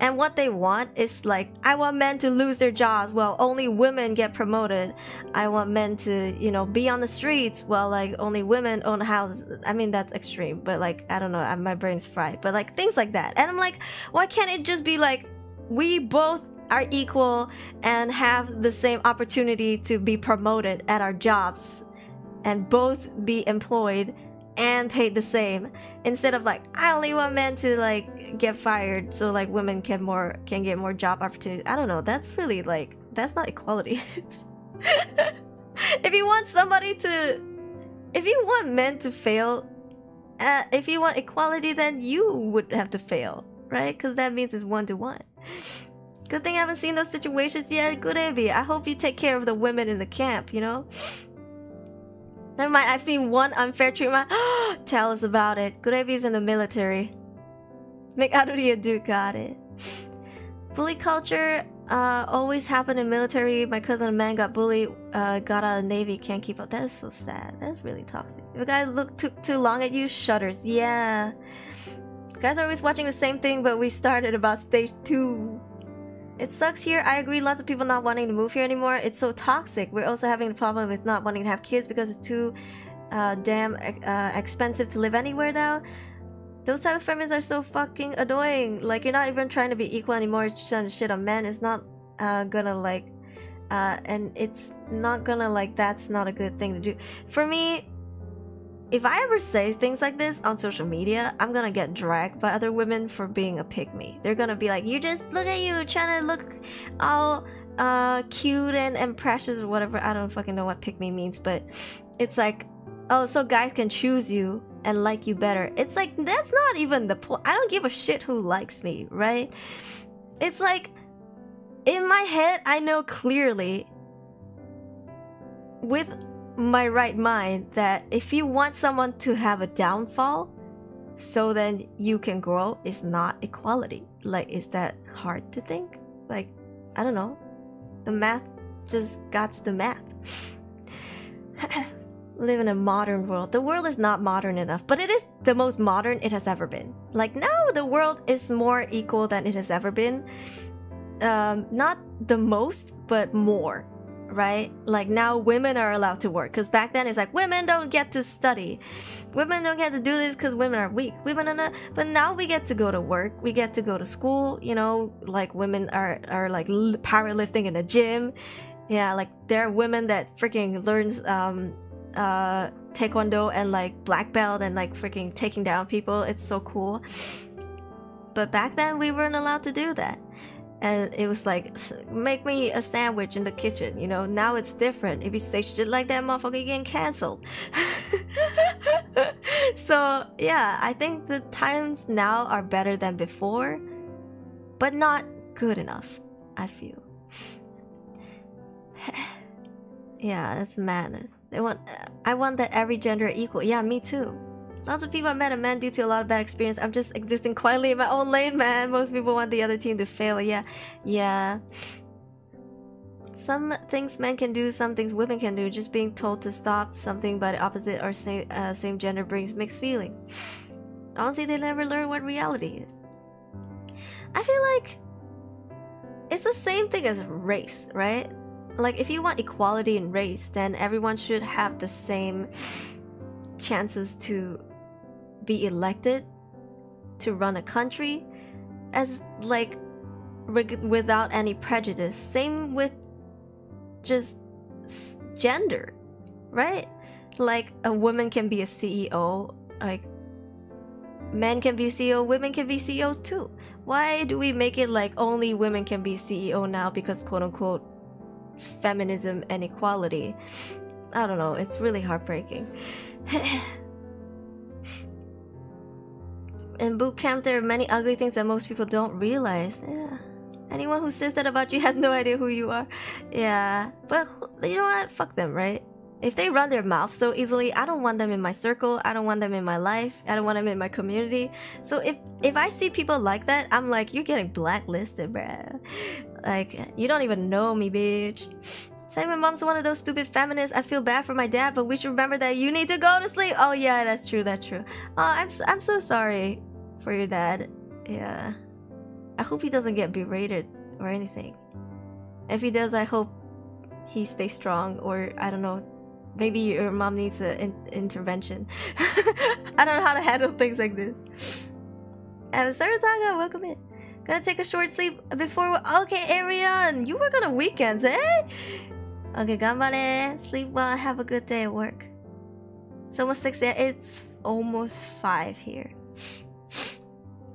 And what they want is like, I want men to lose their jobs. Well, only women get promoted. I want men to, you know, be on the streets. Well, like only women own houses. I mean, that's extreme, but like, I don't know. My brain's fried. But like things like that. And I'm like, why can't it just be like, we both are equal and have the same opportunity to be promoted at our jobs and both be employed and paid the same instead of like I only want men to like get fired so like women can more can get more job opportunities. I don't know. That's really like that's not equality. if you want somebody to if you want men to fail uh, if you want equality then you would have to fail, right? Cuz that means it's one to one. Good thing I haven't seen those situations yet. Good Abby. I hope you take care of the women in the camp, you know? Never mind, I've seen one unfair treatment. Tell us about it. Gurevi's in the military. Make out of dude got it. Bully culture uh, always happened in military. My cousin, a man, got bullied, uh, got out of the navy, can't keep up. That is so sad. That's really toxic. If a guy look took too long at you, shudders. Yeah. Guys are always watching the same thing, but we started about stage two. It sucks here. I agree. Lots of people not wanting to move here anymore. It's so toxic. We're also having a problem with not wanting to have kids because it's too uh, damn uh, expensive to live anywhere now. Those type of feminists are so fucking annoying. Like you're not even trying to be equal anymore. It's just shit on men. It's not uh, gonna like, uh, and it's not gonna like. That's not a good thing to do. For me, if I ever say things like this on social media, I'm gonna get dragged by other women for being a pygmy. They're gonna be like, "You just look at you trying to look all uh, cute and, and precious or whatever." I don't fucking know what pygmy means, but it's like, oh, so guys can choose you and like you better. It's like that's not even the point. I don't give a shit who likes me, right? It's like in my head, I know clearly with my right mind that if you want someone to have a downfall so then you can grow is not equality. Like is that hard to think? Like i don't know. The math just got the math. Live in a modern world. The world is not modern enough but it is the most modern it has ever been. Like now the world is more equal than it has ever been. Um not the most but more right? Like now women are allowed to work because back then it's like women don't get to study, women don't get to do this because women are weak. Women are not, but now we get to go to work, we get to go to school. You know, like women are are like powerlifting in the gym. Yeah, like there are women that freaking learns um uh taekwondo and like black belt and like freaking taking down people. It's so cool. But back then we weren't allowed to do that and it was like make me a sandwich in the kitchen you know? Now it's different. If you say shit like that motherfucker you getting canceled. So yeah i think the times now are better than before but not good enough i feel. Yeah that's madness. They want i want that every gender equal. Yeah me too Lots of people I met are men due to a lot of bad experience. I'm just existing quietly in my own lane, man. Most people want the other team to fail. Yeah, yeah. Some things men can do, some things women can do. Just being told to stop something by the opposite or same uh, same gender brings mixed feelings. Honestly, they never learn what reality is. I feel like it's the same thing as race, right? Like if you want equality in race, then everyone should have the same chances to be elected to run a country as like without any prejudice. Same with just gender right? Like a woman can be a ceo like men can be ceo women can be ceos too. Why do we make it like only women can be ceo now because quote unquote feminism and equality? I don't know. It's really heartbreaking in boot camp, there are many ugly things that most people don't realize. Yeah. Anyone who says that about you has no idea who you are. Yeah, but you know what? Fuck them, right? If they run their mouth so easily, I don't want them in my circle. I don't want them in my life. I don't want them in my community. So if if I see people like that, I'm like, you're getting blacklisted, bruh. Like you don't even know me, bitch. Say my mom's one of those stupid feminists. I feel bad for my dad, but we should remember that you need to go to sleep. Oh yeah, that's true. That's true. Oh, I'm I'm so sorry for your dad. Yeah. I hope he doesn't get berated or anything. If he does, I hope he stays strong. Or I don't know, maybe your mom needs an intervention. I don't know how to handle things like this. And Sarataga, welcome in. Gonna take a short sleep before. Okay, Arion, you work on the weekends, eh? Okay, ganbare. Sleep well. Have a good day at work. It's almost six. It's almost five here.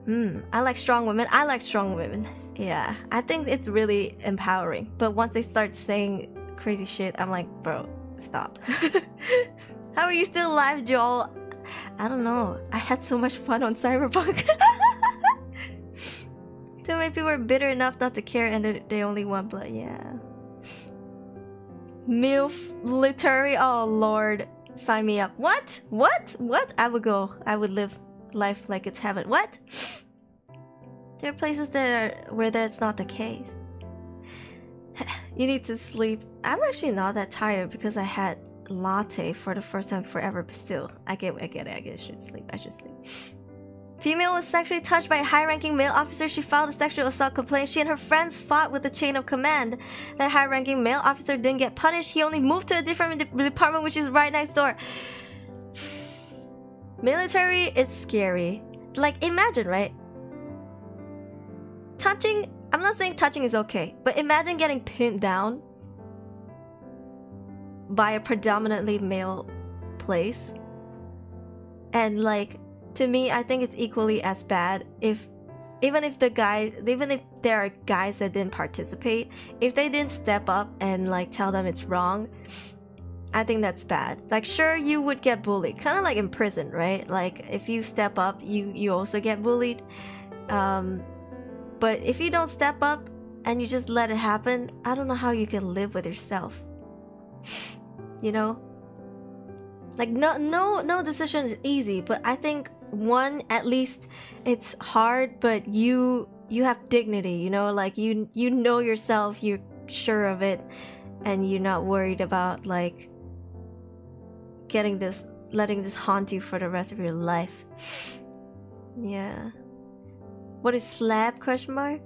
Hmm. I like strong women. I like strong women. Yeah. I think it's really empowering. But once they start saying crazy shit, I'm like, bro, stop. How are you still alive, Joel? I don't know. I had so much fun on Cyberpunk. Too many people are bitter enough not to care and they, they only want blood. Yeah. MILF literary. Oh lord. Sign me up. What? What? What? I would go. I would live life like it's heaven. What? There are places that are where that's not the case. you need to sleep. I'm actually not that tired because I had latte for the first time forever, but still, I get I get it, I get it. I should sleep. I should sleep. Female was sexually touched by a high-ranking male officer. She filed a sexual assault complaint. She and her friends fought with the chain of command. That high-ranking male officer didn't get punished. He only moved to a different de department, which is right next door. Military is scary. Like, imagine, right? Touching, I'm not saying touching is okay, but imagine getting pinned down by a predominantly male place. And like, to me, I think it's equally as bad if even if the guys even if there are guys that didn't participate, if they didn't step up and like tell them it's wrong, I think that's bad. Like sure you would get bullied. Kind of like in prison, right? Like if you step up, you you also get bullied. Um but if you don't step up and you just let it happen, I don't know how you can live with yourself. you know? Like no no no decision is easy, but I think one at least it's hard but you you have dignity you know like you you know yourself you're sure of it and you're not worried about like getting this letting this haunt you for the rest of your life yeah what is slab question mark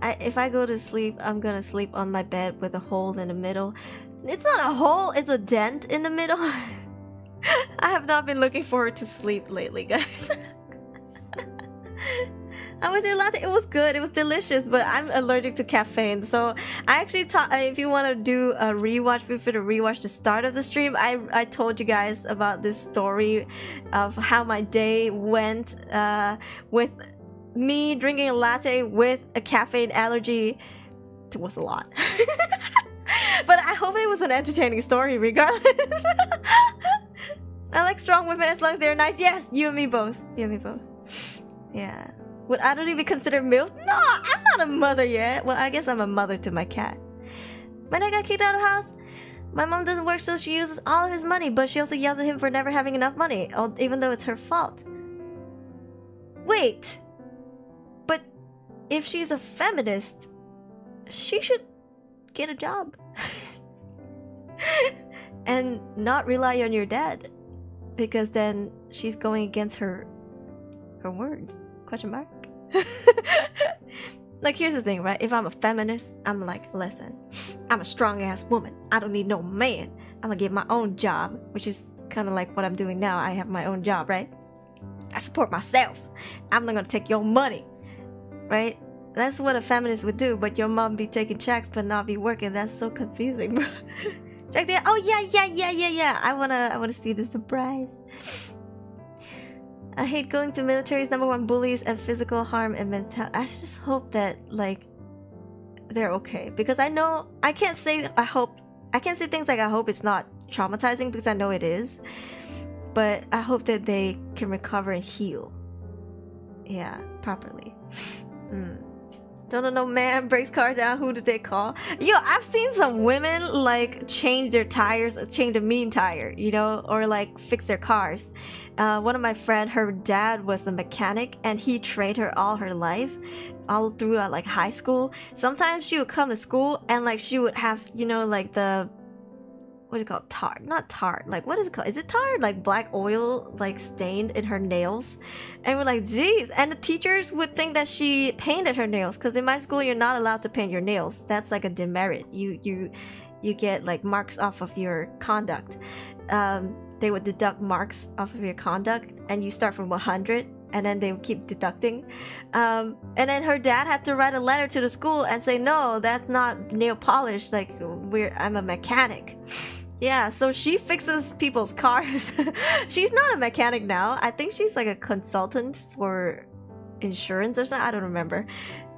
I, if I go to sleep, I'm gonna sleep on my bed with a hole in the middle. It's not a hole, it's a dent in the middle. I have not been looking forward to sleep lately, guys. How was your latte? It was good. It was delicious, but I'm allergic to caffeine. So I actually thought if you want to do a rewatch, feel free to rewatch the start of the stream. I I told you guys about this story of how my day went uh, with me drinking a latte with a caffeine allergy. It was a lot. but I hope it was an entertaining story regardless. I like strong women as long as they're nice. Yes, you and me both. You and me both. Yeah. Would Adoni even consider MILF? No, I'm not a mother yet. Well, I guess I'm a mother to my cat. When I got kicked out of house, my mom doesn't work, so she uses all of his money, but she also yells at him for never having enough money, oh, even though it's her fault. Wait. But if she's a feminist, she should get a job. and not rely on your dad because then she's going against her her words question mark like here's the thing right? If i'm a feminist i'm like listen i'm a strong ass woman. I don't need no man. I'm gonna get my own job which is kind of like what i'm doing now. I have my own job right? I support myself. I'm not gonna take your money right? That's what a feminist would do but your mom be taking checks but not be working. That's so confusing bro. Check the oh yeah yeah yeah yeah yeah. I wanna I wanna see the surprise. I hate going to military's number one bullies and physical harm and mental. I just hope that like they're okay because I know I can't say I hope I can't say things like I hope it's not traumatizing because I know it is, but I hope that they can recover and heal. Yeah, properly. Mm. Don't know man breaks car down. Who did they call? Yo, I've seen some women like change their tires, change a mean tire, you know, or like fix their cars. Uh, one of my friend, her dad was a mechanic, and he trained her all her life, all throughout like high school. Sometimes she would come to school and like she would have, you know, like the what is it called? Tar, not tar. Like what is it called? Is it tar? Like black oil, like stained in her nails, and we're like, geez. And the teachers would think that she painted her nails, because in my school you're not allowed to paint your nails. That's like a demerit. You you you get like marks off of your conduct. Um, they would deduct marks off of your conduct, and you start from 100 and then they keep deducting. Um, and then her dad had to write a letter to the school and say, "No, that's not nail polish. Like, we're I'm a mechanic." Yeah, so she fixes people's cars. she's not a mechanic now. I think she's like a consultant for insurance or something. I don't remember.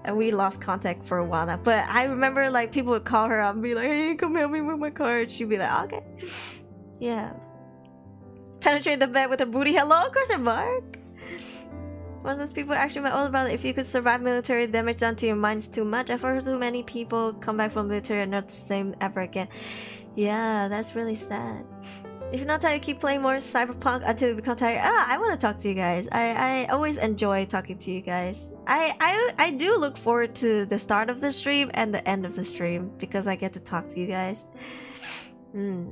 And we lost contact for a while now. But I remember like people would call her up and be like, "Hey, come help me with my car." And she'd be like, "Okay." Yeah. Penetrate the bed with her booty. Hello? Question mark. One of those people actually my older brother. If you could survive military damage done to your mind is too much. I've heard too many people come back from military and not the same ever again. Yeah, that's really sad. If you're not tired, keep playing more Cyberpunk until you become tired. Ah, I want to talk to you guys. I, I always enjoy talking to you guys. I, I I do look forward to the start of the stream and the end of the stream because I get to talk to you guys. Hmm.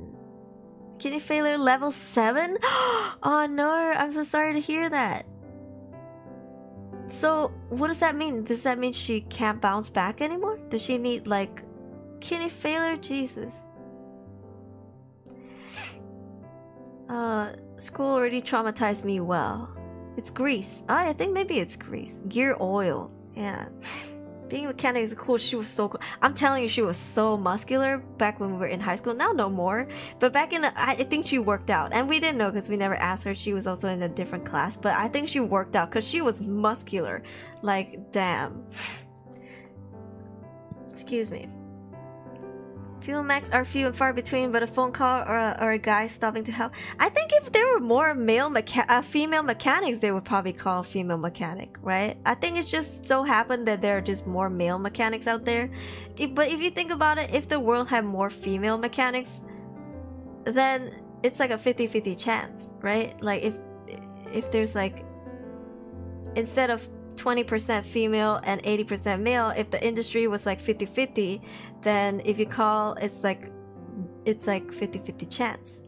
Kidney failure level 7? oh no, I'm so sorry to hear that. So, what does that mean? Does that mean she can't bounce back anymore? Does she need like kidney failure? Jesus. Uh, school already traumatized me well. It's grease. Ah, I think maybe it's grease. Gear oil. Yeah. Being a mechanic is cool. She was so cool. I'm telling you, she was so muscular back when we were in high school. Now, no more. But back in, I think she worked out. And we didn't know because we never asked her. She was also in a different class. But I think she worked out because she was muscular. Like, damn. Excuse me. Fuel max are few and far between, but a phone call or a, or a guy stopping to help. I think if there were more male mecha- uh, female mechanics, they would probably call female mechanic, right? I think it's just so happened that there are just more male mechanics out there. If- but if you think about it, if the world had more female mechanics, then it's like a 50-50 chance, right? Like if if there's like instead of 20% female and 80% male if the industry was like 50-50 then if you call it's like it's like 50-50 chance.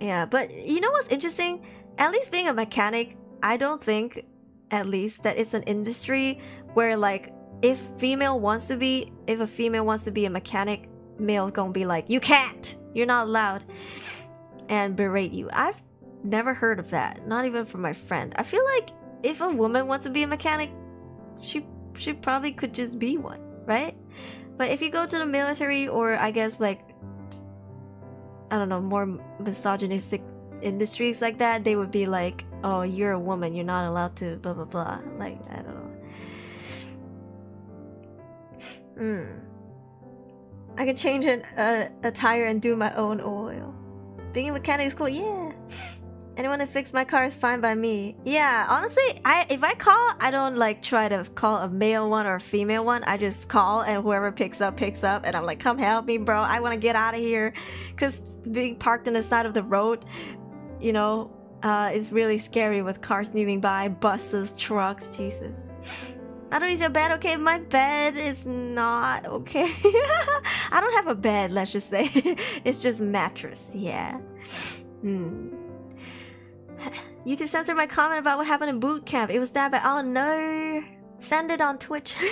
Yeah but you know what's interesting? At least being a mechanic i don't think at least that it's an industry where like if female wants to be if a female wants to be a mechanic male gonna be like you can't! You're not allowed! and berate you. I've never heard of that not even from my friend. I feel like if a woman wants to be a mechanic, she she probably could just be one, right? But if you go to the military or I guess like I don't know, more misogynistic industries like that, they would be like, "Oh, you're a woman, you're not allowed to blah blah blah." Like, I don't know. Hmm. I can change an, uh, a tire and do my own oil. Being a mechanic is cool, yeah. Anyone to fix my car is fine by me. Yeah, honestly, I if I call, I don't like try to call a male one or a female one. I just call and whoever picks up picks up and I'm like, "Come help me, bro. I want to get out of here." Cuz being parked on the side of the road, you know, uh is really scary with cars moving by, buses, trucks, Jesus. I don't use your bed, okay? My bed is not okay. I don't have a bed, let's just say. it's just mattress, yeah. Hmm. YouTube censored my comment about what happened in boot camp. It was that bad. Oh no. Send it on Twitch.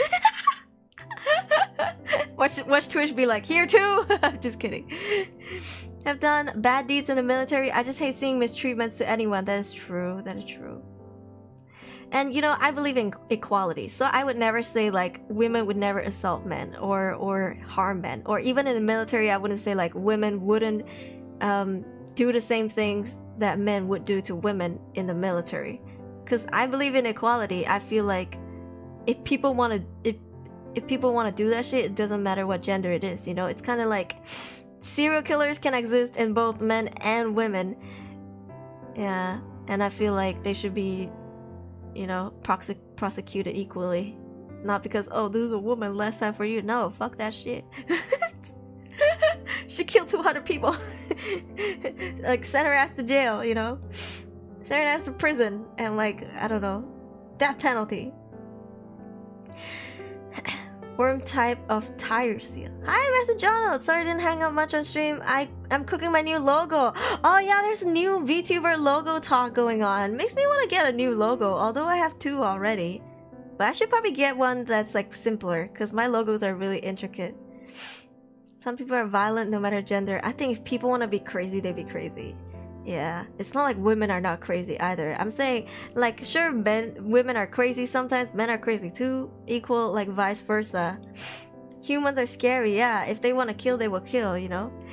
watch, watch Twitch be like, here too? just kidding. I've done bad deeds in the military. I just hate seeing mistreatments to anyone. That is true. That is true. And you know, I believe in equality. So I would never say like women would never assault men or or harm men. Or even in the military, I wouldn't say like women wouldn't um, do the same things that men would do to women in the military. Because I believe in equality. I feel like if people want to, if if people want to do that shit, it doesn't matter what gender it is. You know, it's kind of like serial killers can exist in both men and women. Yeah, and I feel like they should be, you know, prosec- prosecuted equally. Not because oh, this is a woman, less time for you. No, fuck that shit. she killed 200 people. like send her ass to jail, you know. Send her ass to prison and like I don't know, death penalty. Worm type of tire seal. Hi, Master John. Sorry I didn't hang out much on stream. I I'm cooking my new logo. Oh yeah, there's a new VTuber logo talk going on. Makes me want to get a new logo, although I have two already. But I should probably get one that's like simpler, because my logos are really intricate. Some people are violent no matter gender. I think if people want to be crazy, they be crazy. Yeah, it's not like women are not crazy either. I'm saying, like, sure, men, women are crazy sometimes, men are crazy too. Equal, like, vice versa. Humans are scary, yeah. If they want to kill, they will kill, you know?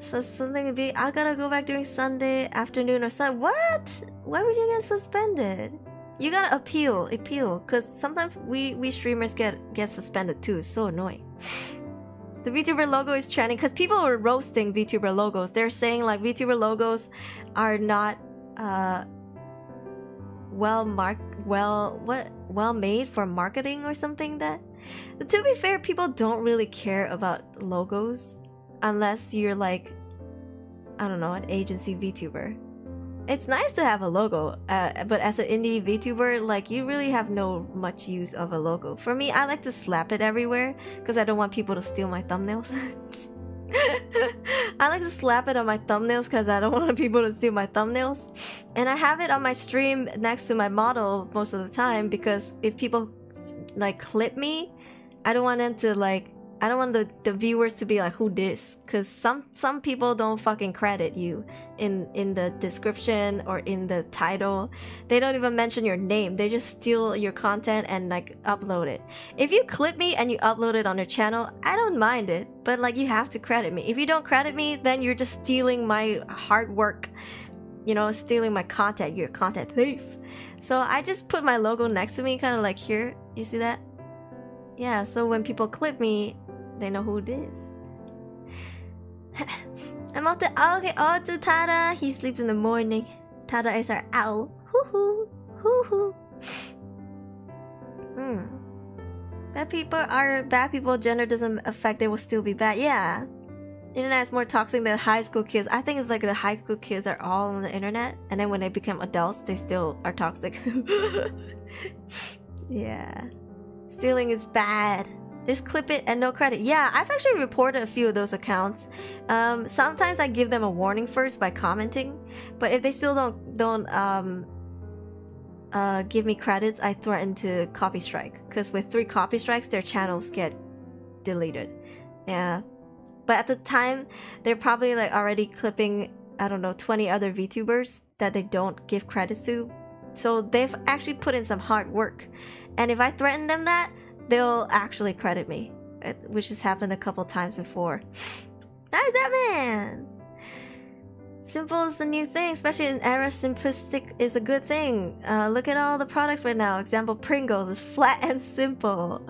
So something to be, I gotta go back during Sunday afternoon or Sunday. What? Why would you get suspended? You gotta appeal, appeal, cause sometimes we we streamers get get suspended too. So annoying. The VTuber logo is trending because people are roasting VTuber logos. They're saying like VTuber logos are not uh well marked, well what well made for marketing or something. That to be fair, people don't really care about logos unless you're like I don't know an agency VTuber it's nice to have a logo, uh, but as an indie VTuber, like you really have no much use of a logo. For me, I like to slap it everywhere because I don't want people to steal my thumbnails. I like to slap it on my thumbnails because I don't want people to steal my thumbnails. And I have it on my stream next to my model most of the time because if people like clip me, I don't want them to like I don't want the, the viewers to be like, who this? Because some some people don't fucking credit you in in the description or in the title. They don't even mention your name. They just steal your content and like upload it. If you clip me and you upload it on your channel, I don't mind it. But like you have to credit me. If you don't credit me, then you're just stealing my hard work. You know, stealing my content. You're a content thief. So I just put my logo next to me, kind of like here. You see that? Yeah, so when people clip me, they know who it is. I'm off to okay, oh to Tada. He sleeps in the morning. Tada is our owl. Hoo hoo. Hoo hoo. Hmm. Bad people are bad people, gender doesn't affect they will still be bad. Yeah. Internet is more toxic than high school kids. I think it's like the high school kids are all on the internet and then when they become adults they still are toxic. yeah. Stealing is bad. Just clip it and no credit. Yeah, I've actually reported a few of those accounts. Um, sometimes I give them a warning first by commenting, but if they still don't don't um, uh, give me credits, I threaten to copy strike. Because with three copy strikes, their channels get deleted. Yeah, but at the time, they're probably like already clipping I don't know 20 other VTubers that they don't give credits to. So they've actually put in some hard work. And if I threaten them that, they'll actually credit me, uh, which has happened a couple times before. Nice man. Simple is the new thing, especially in era simplistic is a good thing. Uh, look at all the products right now. Example, Pringles is flat and simple.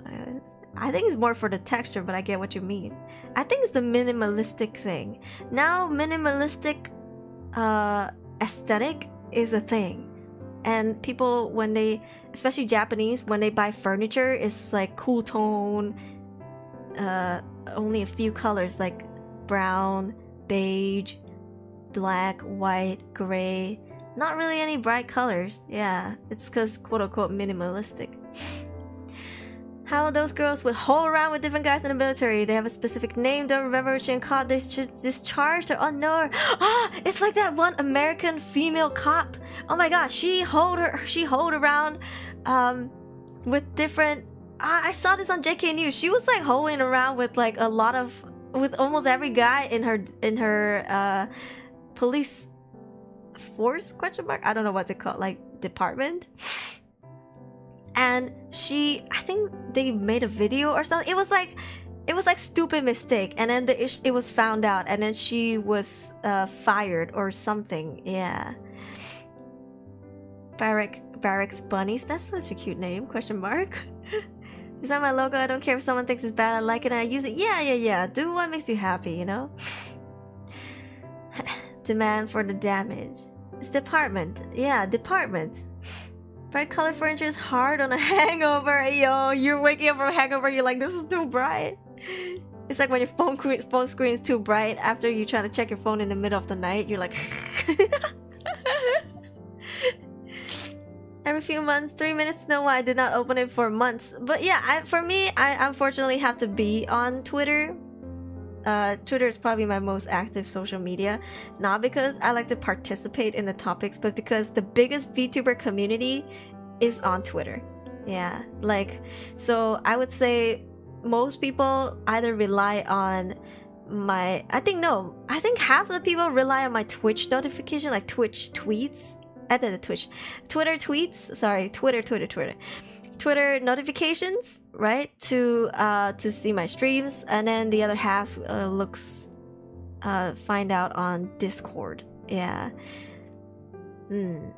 I think it's more for the texture, but I get what you mean. I think it's the minimalistic thing. Now, minimalistic uh, aesthetic is a thing and people when they especially japanese when they buy furniture it's like cool tone uh only a few colors like brown beige black white gray. Not really any bright colors. Yeah it's because quote unquote minimalistic how those girls would hold around with different guys in the military. They have a specific name. Don't remember which and caught this discharged or unknown. Ah, it's like that one American female cop. Oh my god, she hold her she hold around um with different uh, I saw this on JK News. She was like holding around with like a lot of with almost every guy in her in her uh police force question mark. I don't know what's it called, like department and she i think they made a video or something. It was like it was like stupid mistake. And then the it was found out. And then she was uh, fired or something. Yeah. Barrack barracks bunnies. That's such a cute name? Question mark. Is that my logo? I don't care if someone thinks it's bad. I like it and i use it. Yeah yeah yeah. Do what makes you happy you know? Demand for the damage. It's department. Yeah department Bright color furniture is hard on a hangover. Yo, you're waking up from a hangover. You're like, this is too bright. It's like when your phone phone screen is too bright after you try to check your phone in the middle of the night. You're like, every few months, three minutes to know why I did not open it for months. But yeah, I, for me, I unfortunately have to be on Twitter. Uh, Twitter is probably my most active social media, not because I like to participate in the topics, but because the biggest VTuber community is on Twitter. Yeah, like, so I would say most people either rely on my I think no, I think half the people rely on my Twitch notification, like Twitch tweets. At the Twitch, Twitter tweets. Sorry, Twitter, Twitter, Twitter, Twitter notifications, right? To uh to see my streams, and then the other half uh, looks uh find out on Discord. Yeah. Hmm.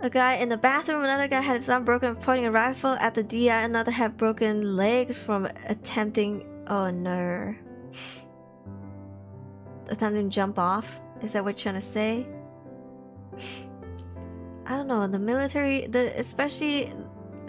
A guy in the bathroom, another guy had his arm broken pointing a rifle at the DI, another had broken legs from attempting. Oh no. Attempting to jump off? Is that what you're trying to say? I don't know. The military, the especially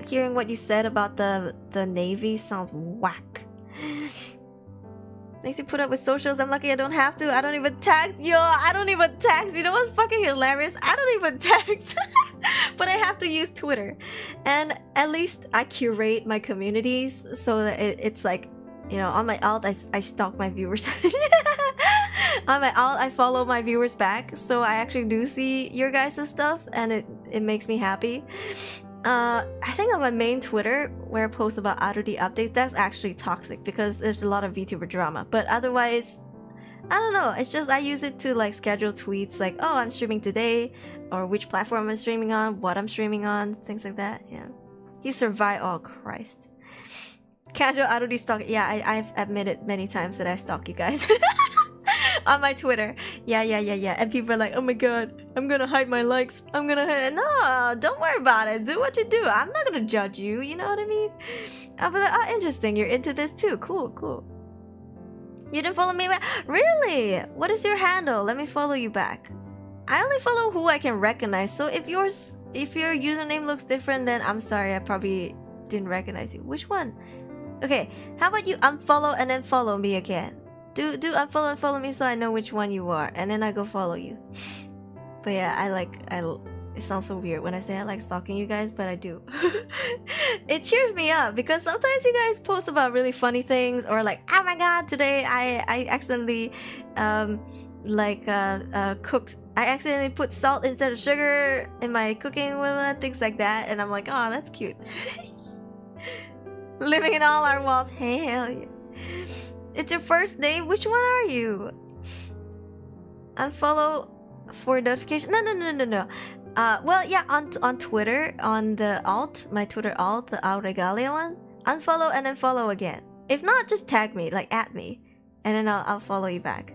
hearing what you said about the the navy sounds whack. Makes you put up with socials. I'm lucky I don't have to. I don't even text. Yo, I don't even text. You know what's fucking hilarious? I don't even text. but I have to use Twitter. And at least I curate my communities so that it, it's like, you know, on my alt, I, I stalk my viewers. on my alt, I follow my viewers back. So I actually do see your guys' stuff and it, it makes me happy. Uh, I think on my main Twitter, where I post about Aruri updates, that's actually toxic because there's a lot of VTuber drama. But otherwise, I don't know. It's just I use it to like schedule tweets like, oh, I'm streaming today, or which platform I'm streaming on, what I'm streaming on, things like that. Yeah. You survive. Oh, Christ. Casual Aruri stalk. Yeah, I, I've admitted many times that I stalk you guys. on my Twitter. Yeah, yeah, yeah, yeah. And people are like, oh my god, I'm gonna hide my likes. I'm gonna hide it. No, don't worry about it. Do what you do. I'm not gonna judge you. You know what I mean? I'll be like, oh, interesting. You're into this too. Cool, cool. You didn't follow me back? Really? What is your handle? Let me follow you back. I only follow who I can recognize. So if yours, if your username looks different, then I'm sorry. I probably didn't recognize you. Which one? Okay, how about you unfollow and then follow me again? Do do unfollow and follow me so I know which one you are, and then I go follow you. But yeah, I like I. It sounds so weird when I say I like stalking you guys, but I do. it cheers me up because sometimes you guys post about really funny things or like, oh my god, today I I accidentally um like uh, uh cooked I accidentally put salt instead of sugar in my cooking, things like that, and I'm like, oh, that's cute. Living in all our walls, hell yeah. It's your first name? Which one are you? Unfollow for notification? No, no, no, no, no. Uh, well, yeah, on on Twitter, on the alt, my Twitter alt, the Auregalia one, unfollow and then follow again. If not, just tag me, like at me, and then I'll, I'll follow you back.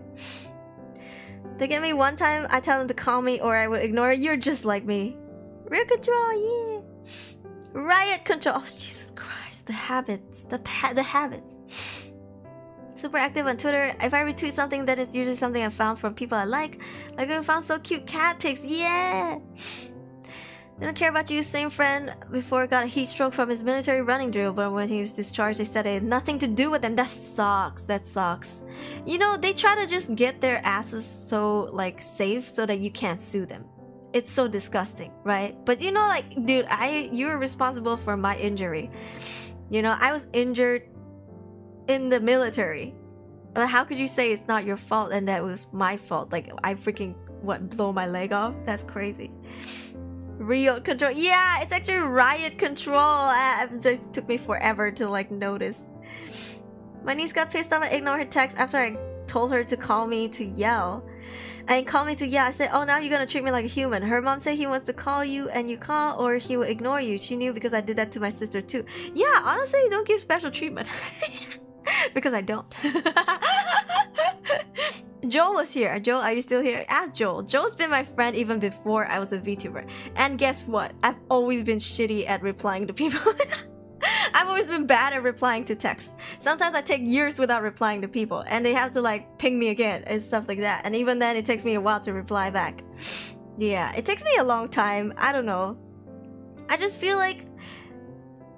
They get me one time, I tell them to call me or I will ignore. You're just like me. Real control, yeah. Riot control. Oh, Jesus Christ, the habits, the pa the habits super active on Twitter. If I retweet something, then it's usually something I found from people I like. Like I found so cute cat pics. Yeah. They don't care about you. Same friend before got a heat stroke from his military running drill, but when he was discharged, they said it had nothing to do with them. That sucks. That sucks. You know, they try to just get their asses so like safe so that you can't sue them. It's so disgusting, right? But you know, like, dude, I you were responsible for my injury. You know, I was injured in the military. But how could you say it's not your fault and that was my fault? Like I freaking what blow my leg off? That's crazy. Riot control. Yeah, it's actually riot control. It just took me forever to like notice. My niece got pissed off and ignored her text after I told her to call me to yell. And call me to yeah. I said, Oh, now you're gonna treat me like a human. Her mom said he wants to call you and you call or he will ignore you. She knew because I did that to my sister too. Yeah, honestly, don't give special treatment. because I don't. Joel was here. Uh, Joel, are you still here? Ask Joel. Joel's been my friend even before I was a VTuber. And guess what? I've always been shitty at replying to people. I've always been bad at replying to texts. Sometimes I take years without replying to people and they have to like ping me again and stuff like that. And even then it takes me a while to reply back. Yeah, it takes me a long time. I don't know. I just feel like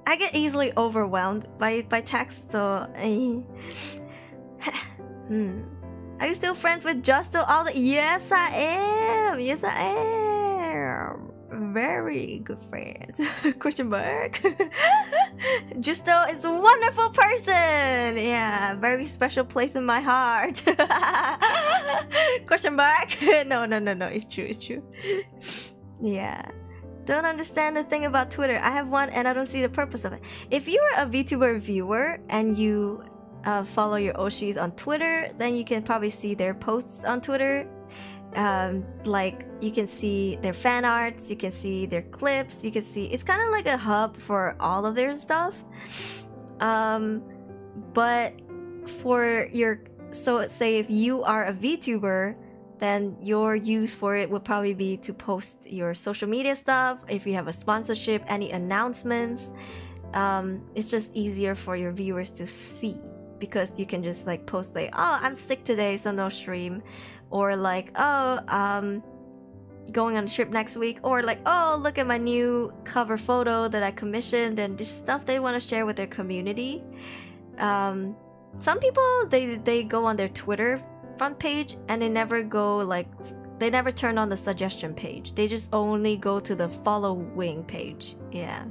I get easily overwhelmed by by text. So, eh. hmm. Are you still friends with Justo? All the yes, I am. Yes, I am. Very good friends. Question mark. Justo is a wonderful person. Yeah, very special place in my heart. Question mark. no, no, no, no. It's true. It's true. Yeah. Don't understand the thing about Twitter. I have one and I don't see the purpose of it. If you're a VTuber viewer and you uh, follow your Oshis on Twitter, then you can probably see their posts on Twitter. Um, like you can see their fan arts, you can see their clips, you can see it's kind of like a hub for all of their stuff. Um, but for your so say if you are a VTuber, then your use for it would probably be to post your social media stuff. If you have a sponsorship, any announcements, um, it's just easier for your viewers to see because you can just like post like, oh, I'm sick today, so no stream, or like, oh, um, going on a trip next week, or like, oh, look at my new cover photo that I commissioned, and just stuff they want to share with their community. Um, some people they they go on their Twitter front page and they never go like they never turn on the suggestion page. They just only go to the following page. Yeah.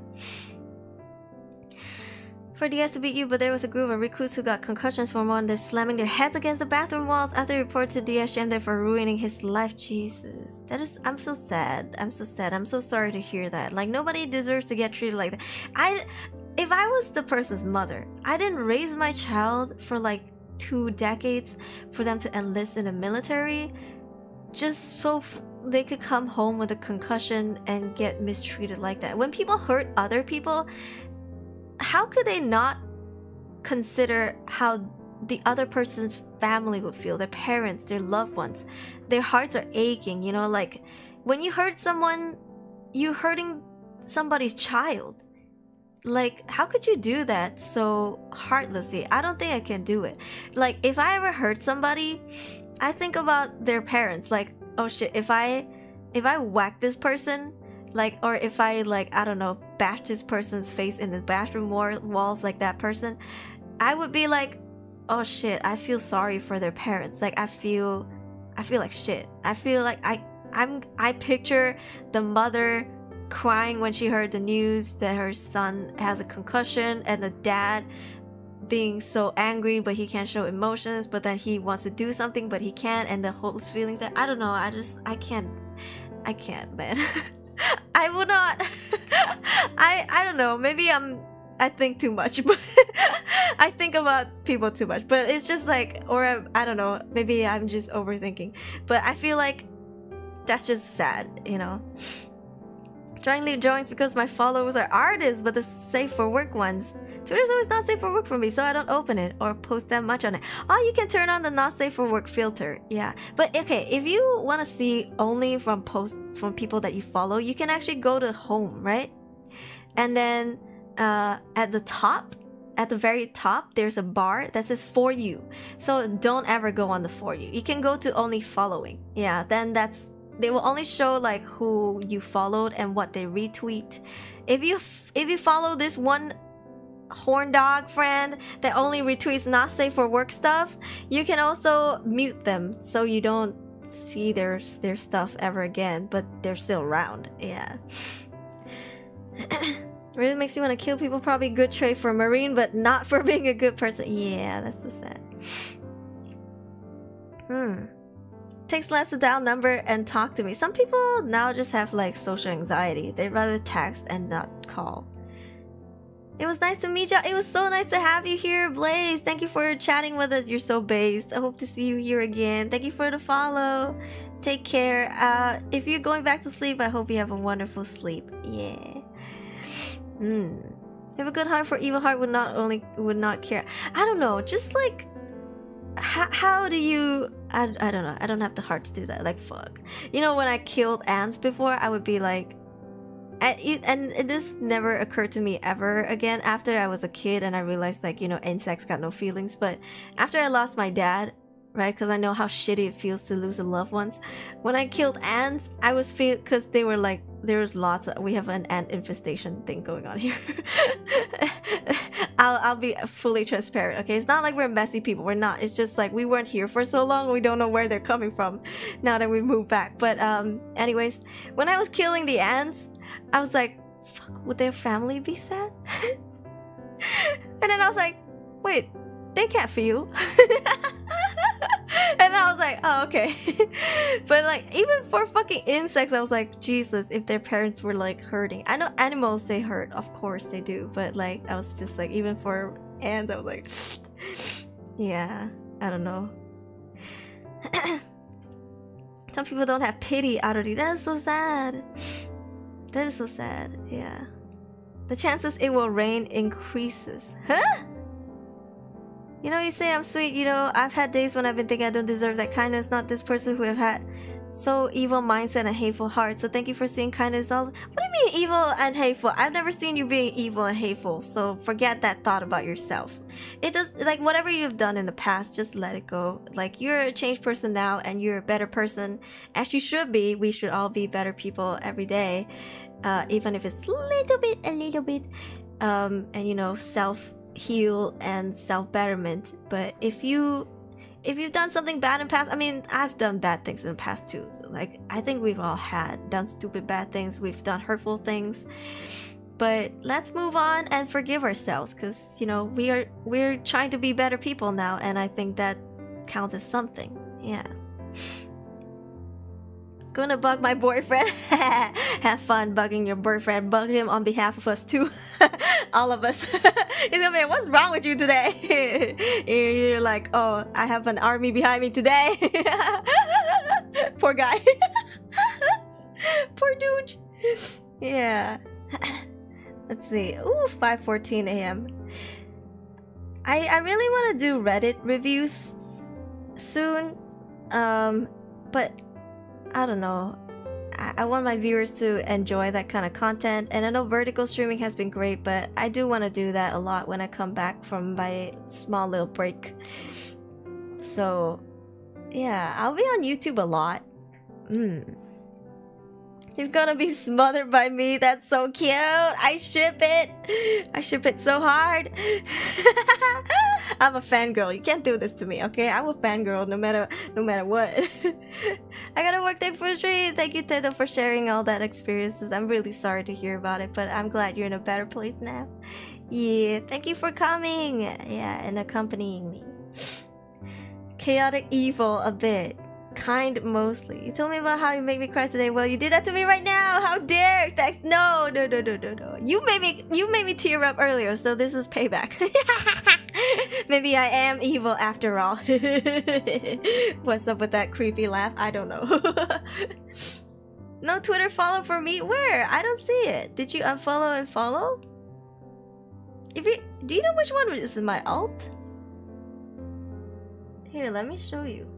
For DS to beat you, but there was a group of recruits who got concussions from one. They're slamming their heads against the bathroom walls after they reported to DS them for ruining his life. Jesus. That is I'm so sad. I'm so sad. I'm so sorry to hear that. Like nobody deserves to get treated like that. I if I was the person's mother, I didn't raise my child for like two decades for them to enlist in the military just so they could come home with a concussion and get mistreated like that. When people hurt other people, how could they not consider how the other person's family would feel, their parents, their loved ones? Their hearts are aching, you know, like when you hurt someone, you're hurting somebody's child. Like, how could you do that so heartlessly? I don't think I can do it. Like, if I ever hurt somebody, I think about their parents. Like, oh shit, if I if I whack this person, like, or if I like, I don't know, bash this person's face in the bathroom wall- walls like that person, I would be like, oh shit, I feel sorry for their parents. Like, I feel, I feel like shit. I feel like I, I'm, I picture the mother crying when she heard the news that her son has a concussion and the dad being so angry but he can't show emotions but then he wants to do something but he can't and the whole feelings that i don't know i just i can't i can't man i will not. I i don't know. Maybe i'm i think too much but i think about people too much. But it's just like or I, I don't know. Maybe i'm just overthinking. But i feel like that's just sad you know Trying to leave drawings because my followers are artists, but the safe for work ones. Twitter's always not safe for work for me, so I don't open it or post that much on it. Oh, you can turn on the not safe for work filter. Yeah, but okay, if you want to see only from post from people that you follow, you can actually go to home, right? And then uh, at the top, at the very top, there's a bar that says for you. So don't ever go on the for you. You can go to only following. Yeah, then that's they will only show like who you followed and what they retweet. If you if you follow this one horn dog friend that only retweets not safe for work stuff, you can also mute them so you don't see their their stuff ever again, but they're still around. Yeah. really makes you want to kill people. Probably good trait for marine, but not for being a good person. Yeah, that's so sad. Hmm takes less to dial number and talk to me. Some people now just have like social anxiety. They'd rather text and not call. It was nice to meet you. It was so nice to have you here, Blaze. Thank you for chatting with us. You're so based. I hope to see you here again. Thank you for the follow. Take care. Uh, if you're going back to sleep, I hope you have a wonderful sleep. Yeah. Hmm. Have a good heart for evil heart would not only would not care. I don't know. Just like how, how do you I, I don't know i don't have the heart to do that like fuck you know when i killed ants before i would be like and, it, and this never occurred to me ever again after i was a kid and i realized like you know insects got no feelings but after i lost my dad right? Because I know how shitty it feels to lose a loved ones. When I killed ants, I was feel because they were like there was lots. Of, we have an ant infestation thing going on here. I'll I'll be fully transparent. Okay, it's not like we're messy people. We're not. It's just like we weren't here for so long. We don't know where they're coming from. Now that we moved back. But um, anyways, when I was killing the ants, I was like, "Fuck, would their family be sad?" and then I was like, "Wait, they can't feel." and I was like, oh, okay. but like, even for fucking insects, I was like, Jesus, if their parents were like hurting. I know animals they hurt, of course they do. But like, I was just like, even for ants, I was like, yeah, I don't know. Some people don't have pity out of the. That is so sad. That is so sad. Yeah. The chances it will rain increases. Huh? You know, you say I'm sweet, you know, I've had days when I've been thinking I don't deserve that kindness, not this person who have had so evil mindset and hateful heart. So thank you for seeing kindness all what do you mean evil and hateful? I've never seen you being evil and hateful. So forget that thought about yourself. It does like whatever you've done in the past, just let it go. Like you're a changed person now and you're a better person as you should be. We should all be better people every day. Uh, even if it's a little bit, a little bit. Um, and you know, self heal and self betterment. But if you if you've done something bad in past, I mean, I've done bad things in the past too. Like I think we've all had done stupid bad things. We've done hurtful things. But let's move on and forgive ourselves cuz you know, we are we're trying to be better people now and I think that counts as something. Yeah. Gonna bug my boyfriend. Have fun bugging your boyfriend. Bug him on behalf of us too. All of us. He's gonna be like, what's wrong with you today? You're like, oh, I have an army behind me today. Poor guy. Poor dude. Yeah. Let's see. Ooh, 5:14 a.m. I I really want to do Reddit reviews soon. Um, but I don't know. I, I want my viewers to enjoy that kind of content. And I know vertical streaming has been great, but I do want to do that a lot when I come back from my small little break. So, yeah, I'll be on YouTube a lot. Mm. He's gonna be smothered by me. That's so cute. I ship it. I ship it so hard. I'm a fangirl. You can't do this to me, okay? I'm a fangirl no matter no matter what. I gotta work thank for street. Thank you, Tedo, for sharing all that experiences. I'm really sorry to hear about it, but I'm glad you're in a better place now. Yeah, thank you for coming. Yeah, and accompanying me. Chaotic evil a bit kind mostly. You told me about how you make me cry today. Well, you did that to me right now. How dare? Thanks. No, no, no, no, no, no. You made me you made me tear up earlier, so this is payback. Maybe I am evil after all. What's up with that creepy laugh? I don't know. no Twitter follow for me? Where? I don't see it. Did you unfollow and follow? If you do you know which one this is my alt? Here, let me show you.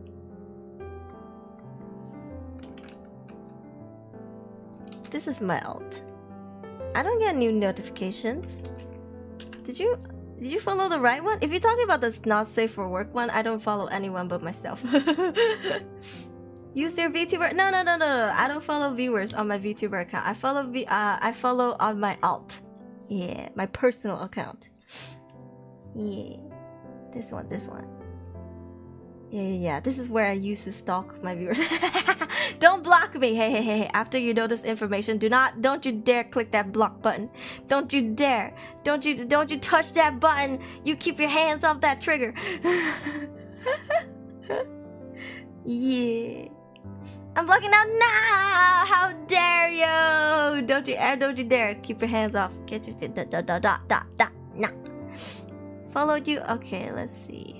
This is my alt. I don't get new notifications. Did you did you follow the right one? If you're talking about the not safe for work one, I don't follow anyone but myself. Use your VTuber? No, no, no, no, no. I don't follow viewers on my VTuber account. I follow v uh, I follow on my alt. Yeah, my personal account. Yeah, this one, this one. Yeah, yeah, yeah. This is where I used to stalk my viewers. don't block me. Hey, hey, hey, hey. After you know this information, do not, don't you dare click that block button. Don't you dare. Don't you, don't you touch that button. You keep your hands off that trigger. yeah. I'm blocking out now. How dare you? Don't you, eh, don't you dare. Keep your hands off. Get your, da, da, da, da, da, da, nah. Followed you? Okay, let's see.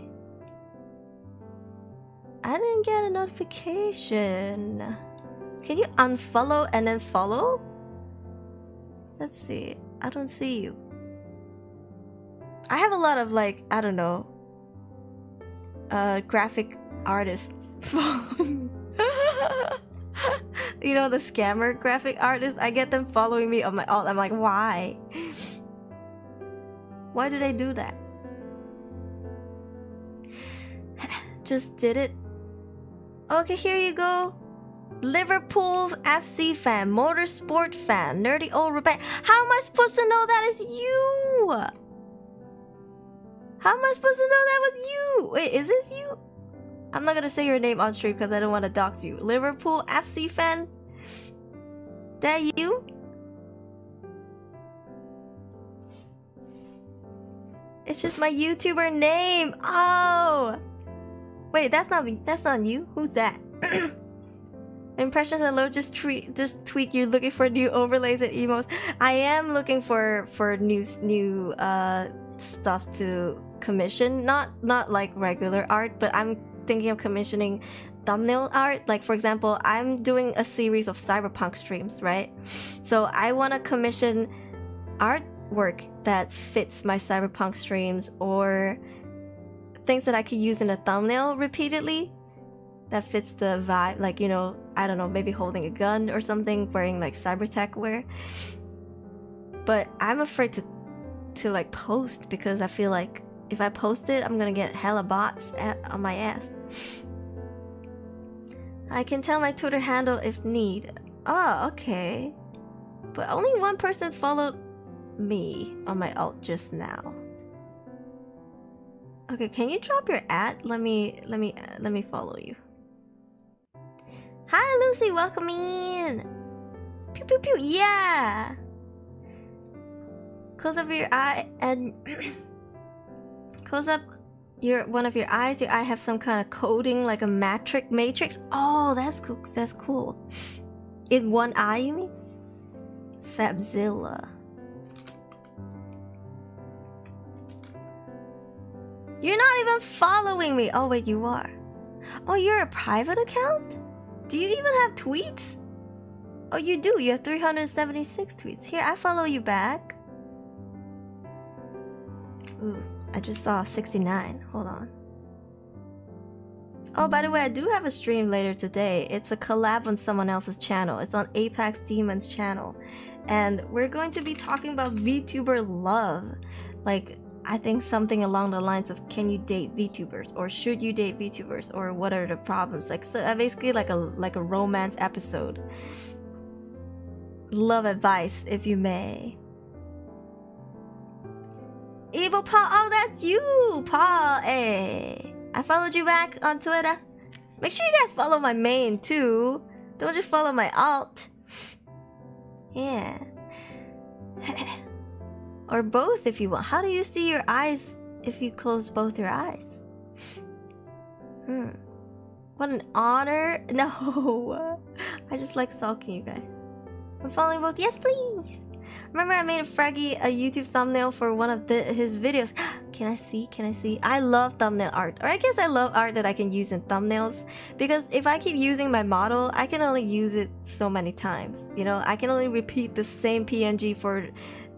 I didn't get a notification. Can you unfollow and then follow? Let's see. I don't see you. I have a lot of like, I don't know, uh, graphic artists following. you know, the scammer graphic artists? I get them following me on my alt. I'm like, why? Why do they do that? just did it. Okay, here you go. Liverpool FC fan, motorsport fan, nerdy old rebel. How am I supposed to know that is you? How am I supposed to know that was you? Wait, is this you? I'm not gonna say your name on stream because I don't want to dox you. Liverpool FC fan? That you? It's just my YouTuber name. Oh. Wait, that's not me. That's not you. Who's that? Impressions low. Just tweet. Just tweet. You're looking for new overlays and emotes. I am looking for for new new uh stuff to commission. Not not like regular art, but I'm thinking of commissioning thumbnail art. Like for example, I'm doing a series of cyberpunk streams, right? So I want to commission artwork that fits my cyberpunk streams or things that I could use in a thumbnail repeatedly that fits the vibe. Like, you know, I don't know, maybe holding a gun or something, wearing like cyber tech wear. But I'm afraid to to like post because I feel like if I post it, I'm gonna get hella bots at, on my ass. I can tell my Twitter handle if need. Oh, okay. But only one person followed me on my alt just now. Okay, can you drop your at? Let me let me uh, let me follow you. Hi Lucy, welcome in. Pew pew pew. Yeah. Close up your eye and close up your one of your eyes. Your eye have some kind of coating like a matrix matrix. Oh, that's cool. That's cool. In one eye, you mean? Fabzilla. You're not even following me. Oh, wait, you are. Oh, you're a private account? Do you even have tweets? Oh, you do. You have 376 tweets. Here, I follow you back. Ooh, I just saw 69. Hold on. Oh, by the way, I do have a stream later today. It's a collab on someone else's channel. It's on Apex Demons channel. And we're going to be talking about VTuber love. Like, I think something along the lines of can you date VTubers or should you date VTubers or what are the problems? Like so uh, basically like a like a romance episode. Love advice if you may. Evil Paul, oh that's you, Paul. Hey. I followed you back on Twitter. Make sure you guys follow my main too. Don't just follow my alt. Yeah. Or both if you want. How do you see your eyes if you close both your eyes? Hmm. What an honor. No. I just like stalking you guys. I'm following both. Yes, please. Remember I made a Fraggy a YouTube thumbnail for one of the, his videos. Can I see? Can I see? I love thumbnail art. Or I guess I love art that I can use in thumbnails. Because if I keep using my model, I can only use it so many times. You know, I can only repeat the same PNG for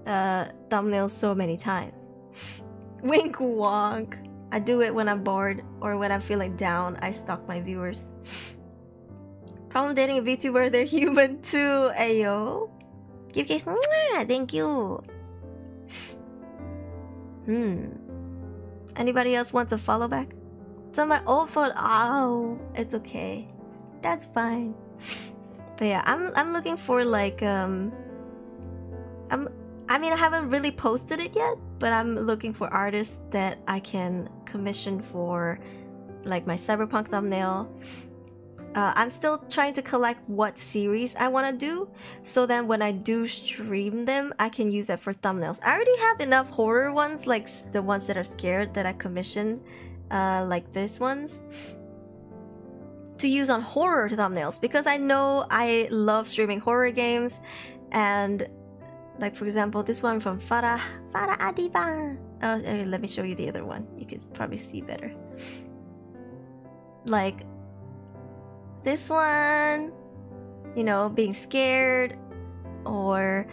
uh, thumbnails so many times. Wink wonk. I do it when I'm bored or when I'm feeling down. I stalk my viewers. Problem dating a VTuber, they're human too. Ayo. Give case. Thank you. Hmm. Anybody else wants a follow back? It's on my old phone. Oh, it's okay. That's fine. But yeah, I'm I'm looking for like um I'm I mean, I haven't really posted it yet, but I'm looking for artists that I can commission for like my cyberpunk thumbnail. Uh, I'm still trying to collect what series I want to do, so then when I do stream them, I can use that for thumbnails. I already have enough horror ones, like the ones that are scared that I commissioned, uh, like this ones, to use on horror thumbnails because I know I love streaming horror games, and like for example, this one from Farah Farah Adiba. Oh, let me show you the other one. You can probably see better. Like this one, you know, being scared or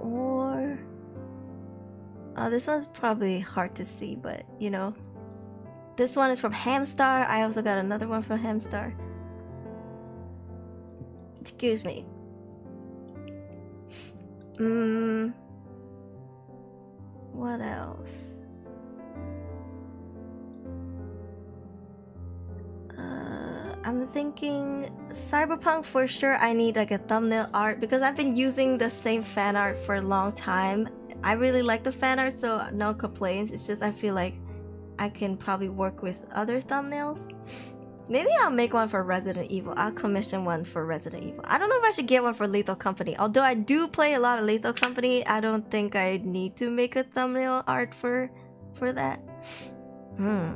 or oh, this one's probably hard to see, but you know, this one is from Hamstar. I also got another one from Hamstar. Excuse me. Mm, what else? Uh, I'm thinking Cyberpunk for sure. I need like a thumbnail art because I've been using the same fan art for a long time. I really like the fan art, so no complaints. It's just I feel like I can probably work with other thumbnails. Maybe I'll make one for Resident Evil. I'll commission one for Resident Evil. I don't know if I should get one for Lethal Company. Although I do play a lot of Lethal Company, I don't think I need to make a thumbnail art for for that. Hmm.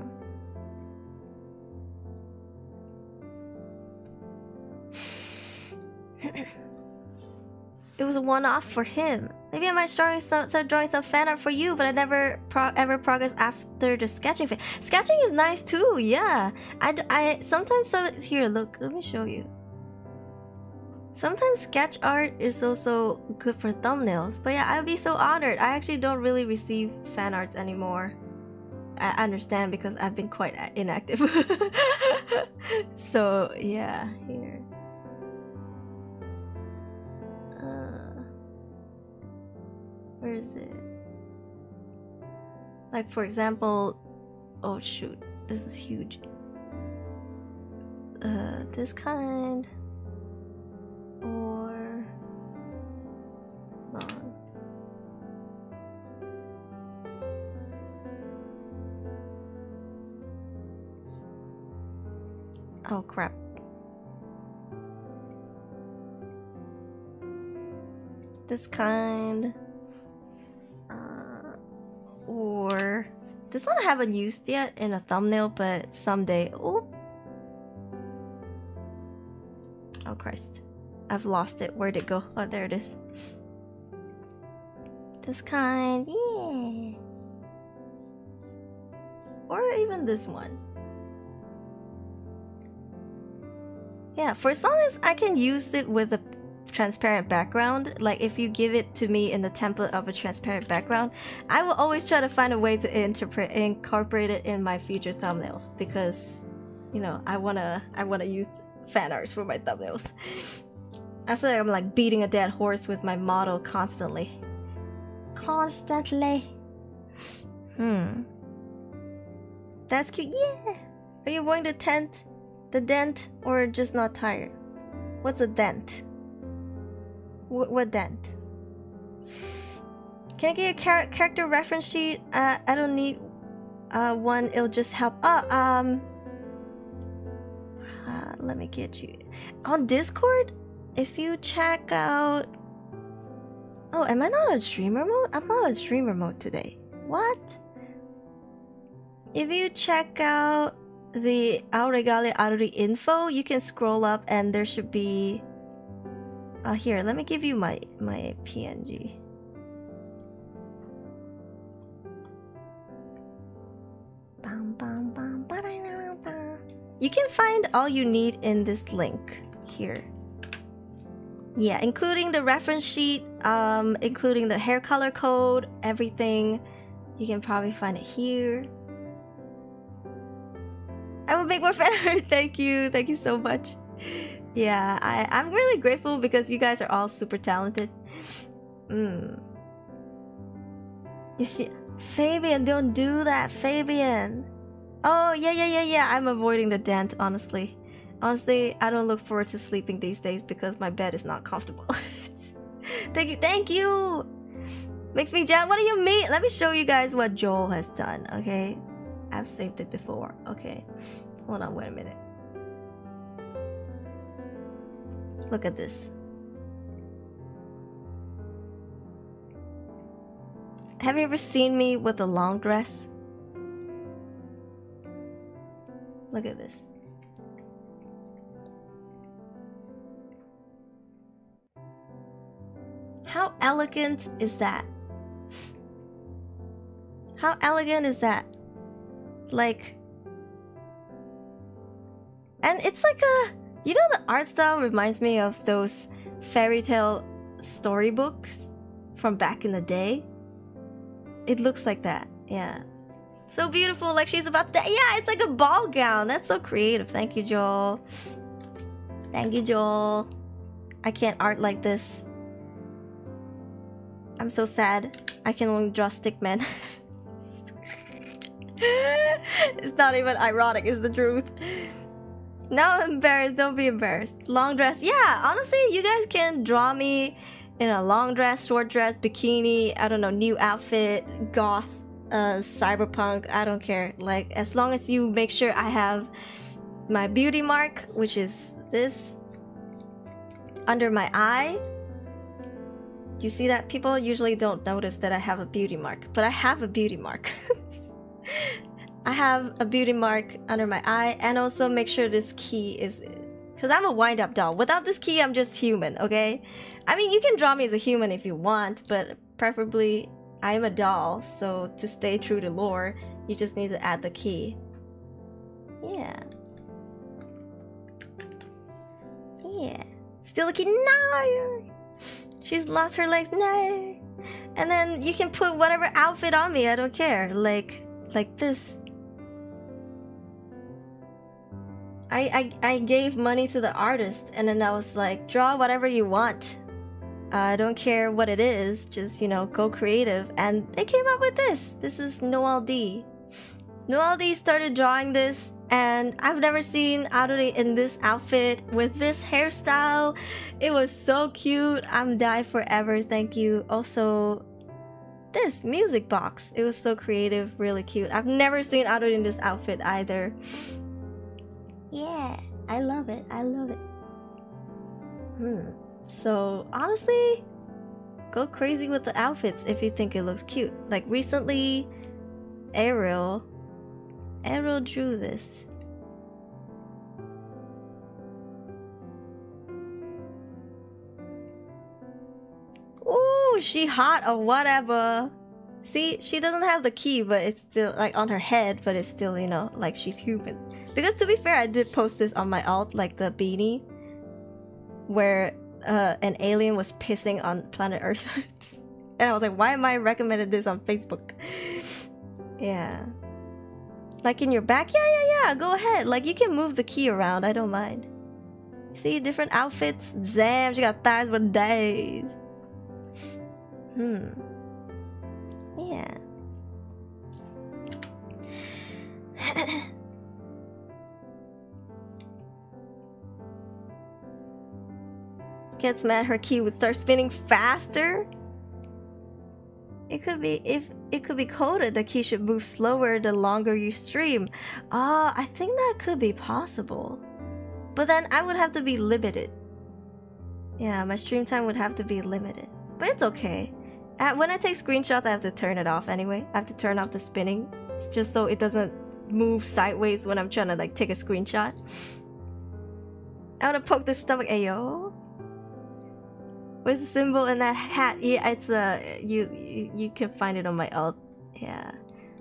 it was a one-off for him. Maybe I might start, some, start drawing some fan art for you, but I never pro ever progress after the sketching phase. Sketching is nice too, yeah. I, I sometimes so here. Look, let me show you. Sometimes sketch art is also good for thumbnails, but yeah, I'd be so honored. I actually don't really receive fan arts anymore. I understand because I've been quite inactive. so yeah, here. Where is it? Like for example, oh shoot, this is huge. Uh, this kind, or on. Oh crap. This kind. Or this one I haven't used yet in a thumbnail, but someday. Oh. Oh Christ. I've lost it. Where'd it go? Oh, there it is. This kind, yeah. Or even this one. Yeah, for as long as I can use it with a transparent background, like if you give it to me in the template of a transparent background, I will always try to find a way to interpret incorporate it in my future thumbnails because you know, I wanna I wanna use fan art for my thumbnails. I feel like I'm like beating a dead horse with my model constantly. Constantly. Hmm. That's cute. Yeah. Are you wearing the tent? The dent or just not tired? What's a dent? What, what dent? Can I get a char character reference sheet? Uh, I don't need uh, one. It'll just help. Oh, um, uh, let me get you on Discord. If you check out, oh, am I not on streamer mode? I'm not on streamer mode today. What? If you check out the Auregalia Aruri info, you can scroll up and there should be. Uh, here, let me give you my my PNG. You can find all you need in this link here. Yeah, including the reference sheet, um, including the hair color code, everything. You can probably find it here. I will make more fan art. Thank you. Thank you so much. Yeah, I, I'm really grateful because you guys are all super talented. Mm. You see, Fabian, don't do that, Fabian. Oh, yeah, yeah, yeah, yeah. I'm avoiding the dent, honestly. Honestly, I don't look forward to sleeping these days because my bed is not comfortable. thank you, thank you! Makes me jealous. What do you mean? Let me show you guys what Joel has done, okay? I've saved it before. Okay. Hold on, wait a minute. Look at this. Have you ever seen me with a long dress? Look at this. How elegant is that? How elegant is that? Like, and it's like a, you know, the art style reminds me of those fairy tale storybooks from back in the day. It looks like that, yeah. So beautiful, like she's about to, yeah, it's like a ball gown. That's so creative. Thank you, Joel. Thank you, Joel. I can't art like this. I'm so sad. I can only draw stick men. it's not even ironic, it's the truth. Now I'm embarrassed. Don't be embarrassed. Long dress. Yeah, honestly, you guys can draw me in a long dress, short dress, bikini, I don't know, new outfit, goth, uh, cyberpunk. I don't care. Like, as long as you make sure I have my beauty mark, which is this, under my eye. You see that? People usually don't notice that I have a beauty mark, but I have a beauty mark. I have a beauty mark under my eye and also make sure this key is because I'm a wind up doll. Without this key, I'm just human, okay? I mean, you can draw me as a human if you want, but preferably I am a doll, so to stay true to lore, you just need to add the key. Yeah. Yeah. Still looking no. She's lost her legs no. And then you can put whatever outfit on me. I don't care. Like like this. I, I I gave money to the artist and then I was like, draw whatever you want. I don't care what it is, just you know, go creative. And they came up with this. This is Noel D. Noel D started drawing this and I've never seen Aruri in this outfit with this hairstyle. It was so cute. I'm die forever. Thank you. Also, this music box. It was so creative, really cute. I've never seen Aruri in this outfit either. Yeah, I love it. I love it. Hmm. So honestly, go crazy with the outfits if you think it looks cute. Like recently, Ariel Ariel drew this. Ooh, she hot or whatever. See, she doesn't have the key, but it's still like on her head, but it's still, you know, like she's human. Because to be fair, I did post this on my alt, like the beanie, where uh, an alien was pissing on planet Earth. and I was like, why am I recommended this on Facebook? yeah. Like in your back? Yeah, yeah, yeah. Go ahead. Like you can move the key around. I don't mind. See, different outfits. Damn, she got thighs for days. Hmm. Yeah. Gets mad her key would start spinning faster? It could be if it could be coded the key should move slower the longer you stream. Ah, I think that could be possible. But then I would have to be limited. Yeah, my stream time would have to be limited. But it's okay. When I take screenshots, I have to turn it off anyway. I have to turn off the spinning. It's just so it doesn't move sideways when I'm trying to like take a screenshot. I wanna poke the stomach. Ayo. Where's the symbol in that hat? Yeah, it's a you, you you can find it on my alt. Yeah.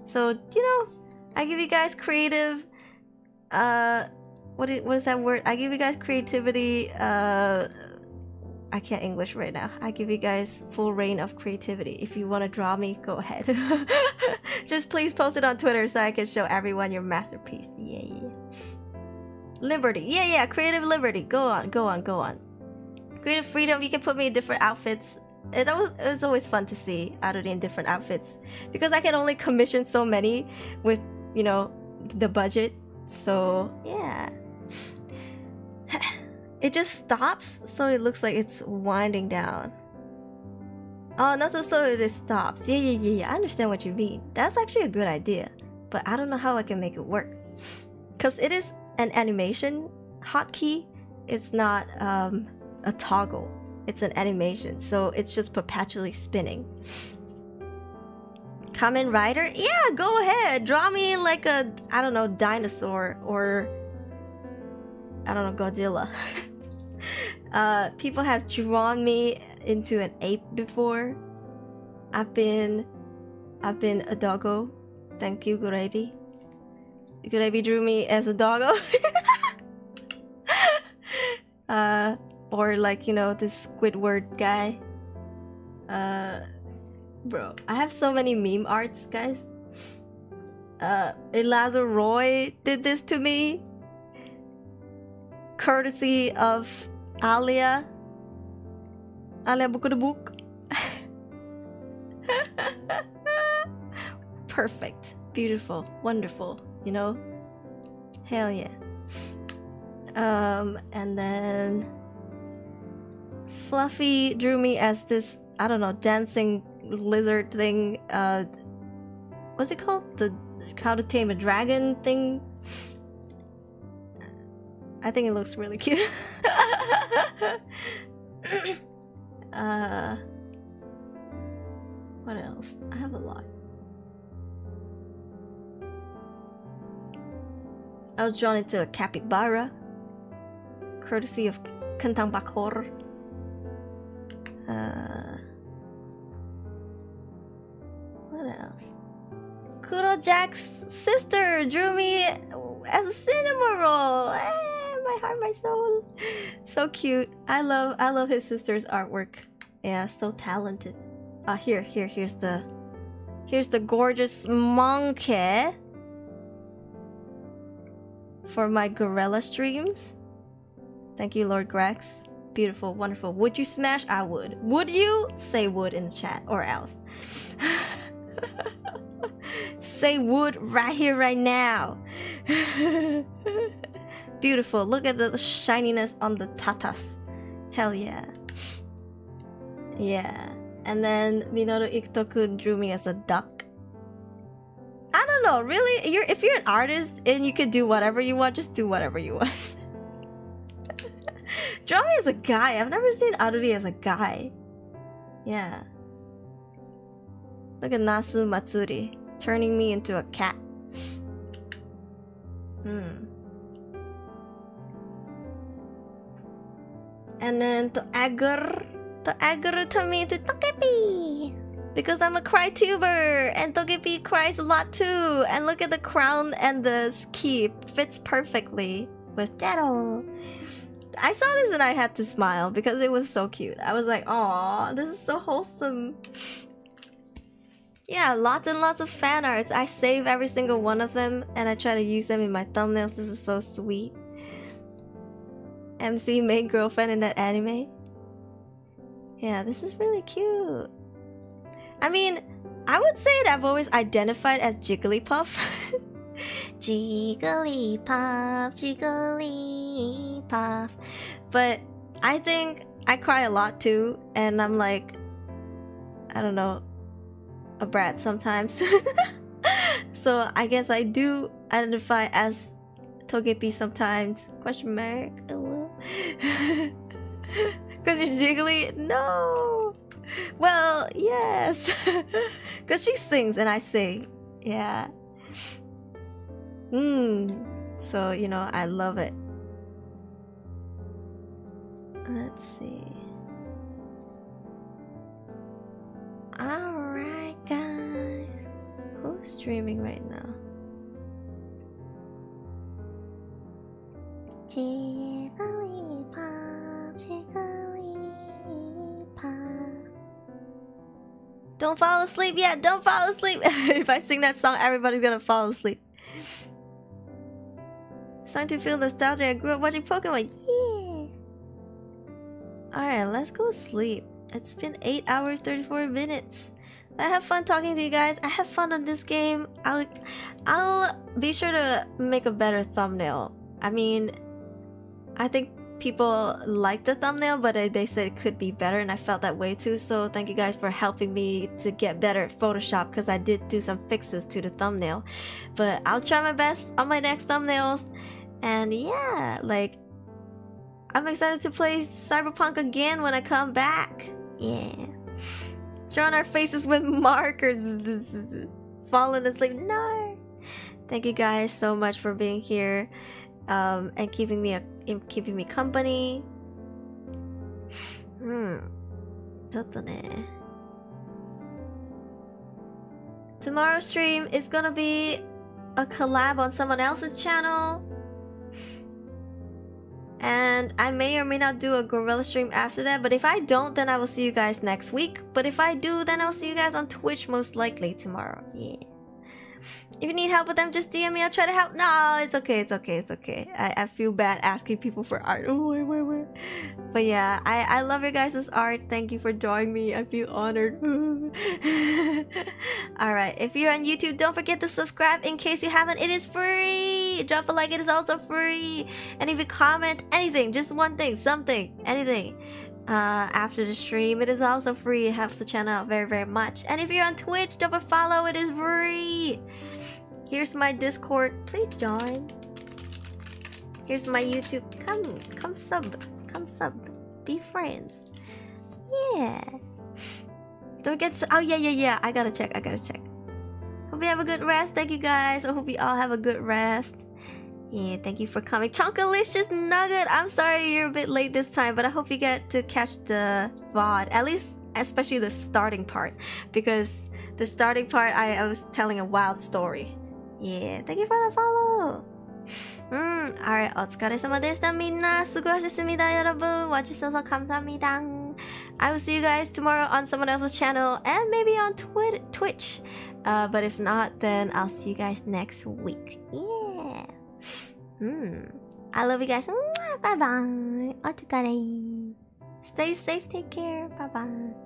So you know, I give you guys creative. Uh, what is, what is that word? I give you guys creativity. Uh, I can't English right now. I give you guys full reign of creativity. If you want to draw me, go ahead. Just please post it on Twitter so I can show everyone your masterpiece. Yeah, yeah. Liberty. Yeah, yeah. Creative liberty. Go on, go on, go on. Creative freedom. You can put me in different outfits. It was, it was always fun to see Aruri in different outfits because I can only commission so many with, you know, the budget. So, yeah. it just stops so it looks like it's winding down. Oh, not so slow it stops. Yeah, yeah, yeah, yeah. I understand what you mean. That's actually a good idea. But I don't know how I can make it work. Because it is an animation hotkey. It's not um, a toggle. It's an animation. So it's just perpetually spinning. Kamen Rider? Yeah, go ahead. Draw me like a, I don't know, dinosaur or I don't know, Godzilla. uh, people have drawn me into an ape before. I've been, I've been a doggo. Thank you, Gravy. Gravy drew me as a doggo. uh, or like you know this Squidward guy. Uh, bro, I have so many meme arts, guys. Uh, Eliza Roy did this to me courtesy of Alia. Alia Book. Perfect. Beautiful. Wonderful. You know? Hell yeah. Um, and then Fluffy drew me as this I don't know dancing lizard thing. Uh, what's it called? The How to Tame a Dragon thing. I think it looks really cute. uh, what else? I have a lot. I was drawn into a capybara, courtesy of Kentang Bakor. Uh, what else? Kuro Jack's sister drew me as a Cinnamoroll. Eh, my heart, my soul. So cute. I love, I love his sister's artwork. Yeah, so talented. Ah, here, here, here's the, here's the gorgeous monkey for my gorilla streams. Thank you, Lord Grex. Beautiful, wonderful. Would you smash? I would. Would you? Say would in the chat or else. Say would right here, right now. Beautiful. Look at the shininess on the tatas. Hell yeah. Yeah. And then Minoru Ikutoku drew me as a duck. I don't know, really? You're if you're an artist and you could do whatever you want, just do whatever you want. Draw me as a guy. I've never seen Aruri as a guy. Yeah. Look at Nasu Matsuri turning me into a cat. Hmm. And then to Agar, to Agar to me to Togepi because I'm a cry tuber and Togepi cries a lot too. And look at the crown and the ski fits perfectly with Jero. I saw this and I had to smile because it was so cute. I was like, "Aw, this is so wholesome." Yeah, lots and lots of fan arts. I save every single one of them and I try to use them in my thumbnails. This is so sweet. MC main girlfriend in that anime. Yeah, this is really cute. I mean, I would say that I've always identified as Jigglypuff. Jigglypuff, Jigglypuff. But I think I cry a lot too, and I'm like, I don't know, a brat sometimes. so I guess I do identify as Togepi sometimes. Question mark. Uh, Because you're jiggly? No! Well, yes. Because she sings and I sing. Yeah. Mmm. So, you know, I love it. Let's see. Alright, guys. Who's streaming right now? Jigglypuff, Jigglypuff. Don't fall asleep yet. Don't fall asleep. if I sing that song, everybody's gonna fall asleep. Starting to feel nostalgia. I grew up watching Pokemon. Yeah. Alright, let's go sleep. It's been 8 hours 34 minutes. I have fun talking to you guys. I have fun on this game. I'll I'll be sure to make a better thumbnail. I mean, I think people like the thumbnail, but they said it could be better, and I felt that way too. So thank you guys for helping me to get better at Photoshop because I did do some fixes to the thumbnail. But I'll try my best on my next thumbnails. And yeah, like I'm excited to play Cyberpunk again when I come back. Yeah. Drawing our faces with markers. Falling asleep. No. Thank you guys so much for being here um, and keeping me a, keeping me company. Hmm. ちょっとね。Tomorrow's stream is gonna be a collab on someone else's channel. And I may or may not do a gorilla stream after that, but if I don't, then I will see you guys next week. But if I do, then I'll see you guys on Twitch most likely tomorrow. Yeah. If you need help with them, just DM me. I'll try to help. No, it's okay. It's okay. It's okay. I, I feel bad asking people for art. Oh, wait, wait, wait. But yeah, I, I love your guys' art. Thank you for drawing me. I feel honored. Alright, if you're on YouTube, don't forget to subscribe in case you haven't. It is free. Drop a like. It is also free. And if you comment anything, just one thing, something, anything uh, after the stream. It is also free. It helps the channel out very, very much. And if you're on Twitch, drop a follow. It is free. Here's my Discord. Please join. Here's my YouTube. Come, come sub. Come sub. Be friends. Yeah. Don't get. so. oh yeah, yeah, yeah. I gotta check. I gotta check. Hope you have a good rest. Thank you guys. I hope you all have a good rest. Yeah, thank you for coming. Chunkalicious Nugget! I'm sorry you're a bit late this time, but I hope you get to catch the VOD. At least, especially the starting part. Because the starting part, I, I was telling a wild story. Yeah, thank you for the follow! 음, alright, お疲れ様でしたみんな. 수고하셨습니다, 여러분. 와주셔서 감사합니다. I will see you guys tomorrow on someone else's channel and maybe on Twi Twitch. Uh, but if not, then I'll see you guys next week. Yeah. Hmm. I love you guys. Bye bye. お疲れ. Stay safe. Take care. Bye bye.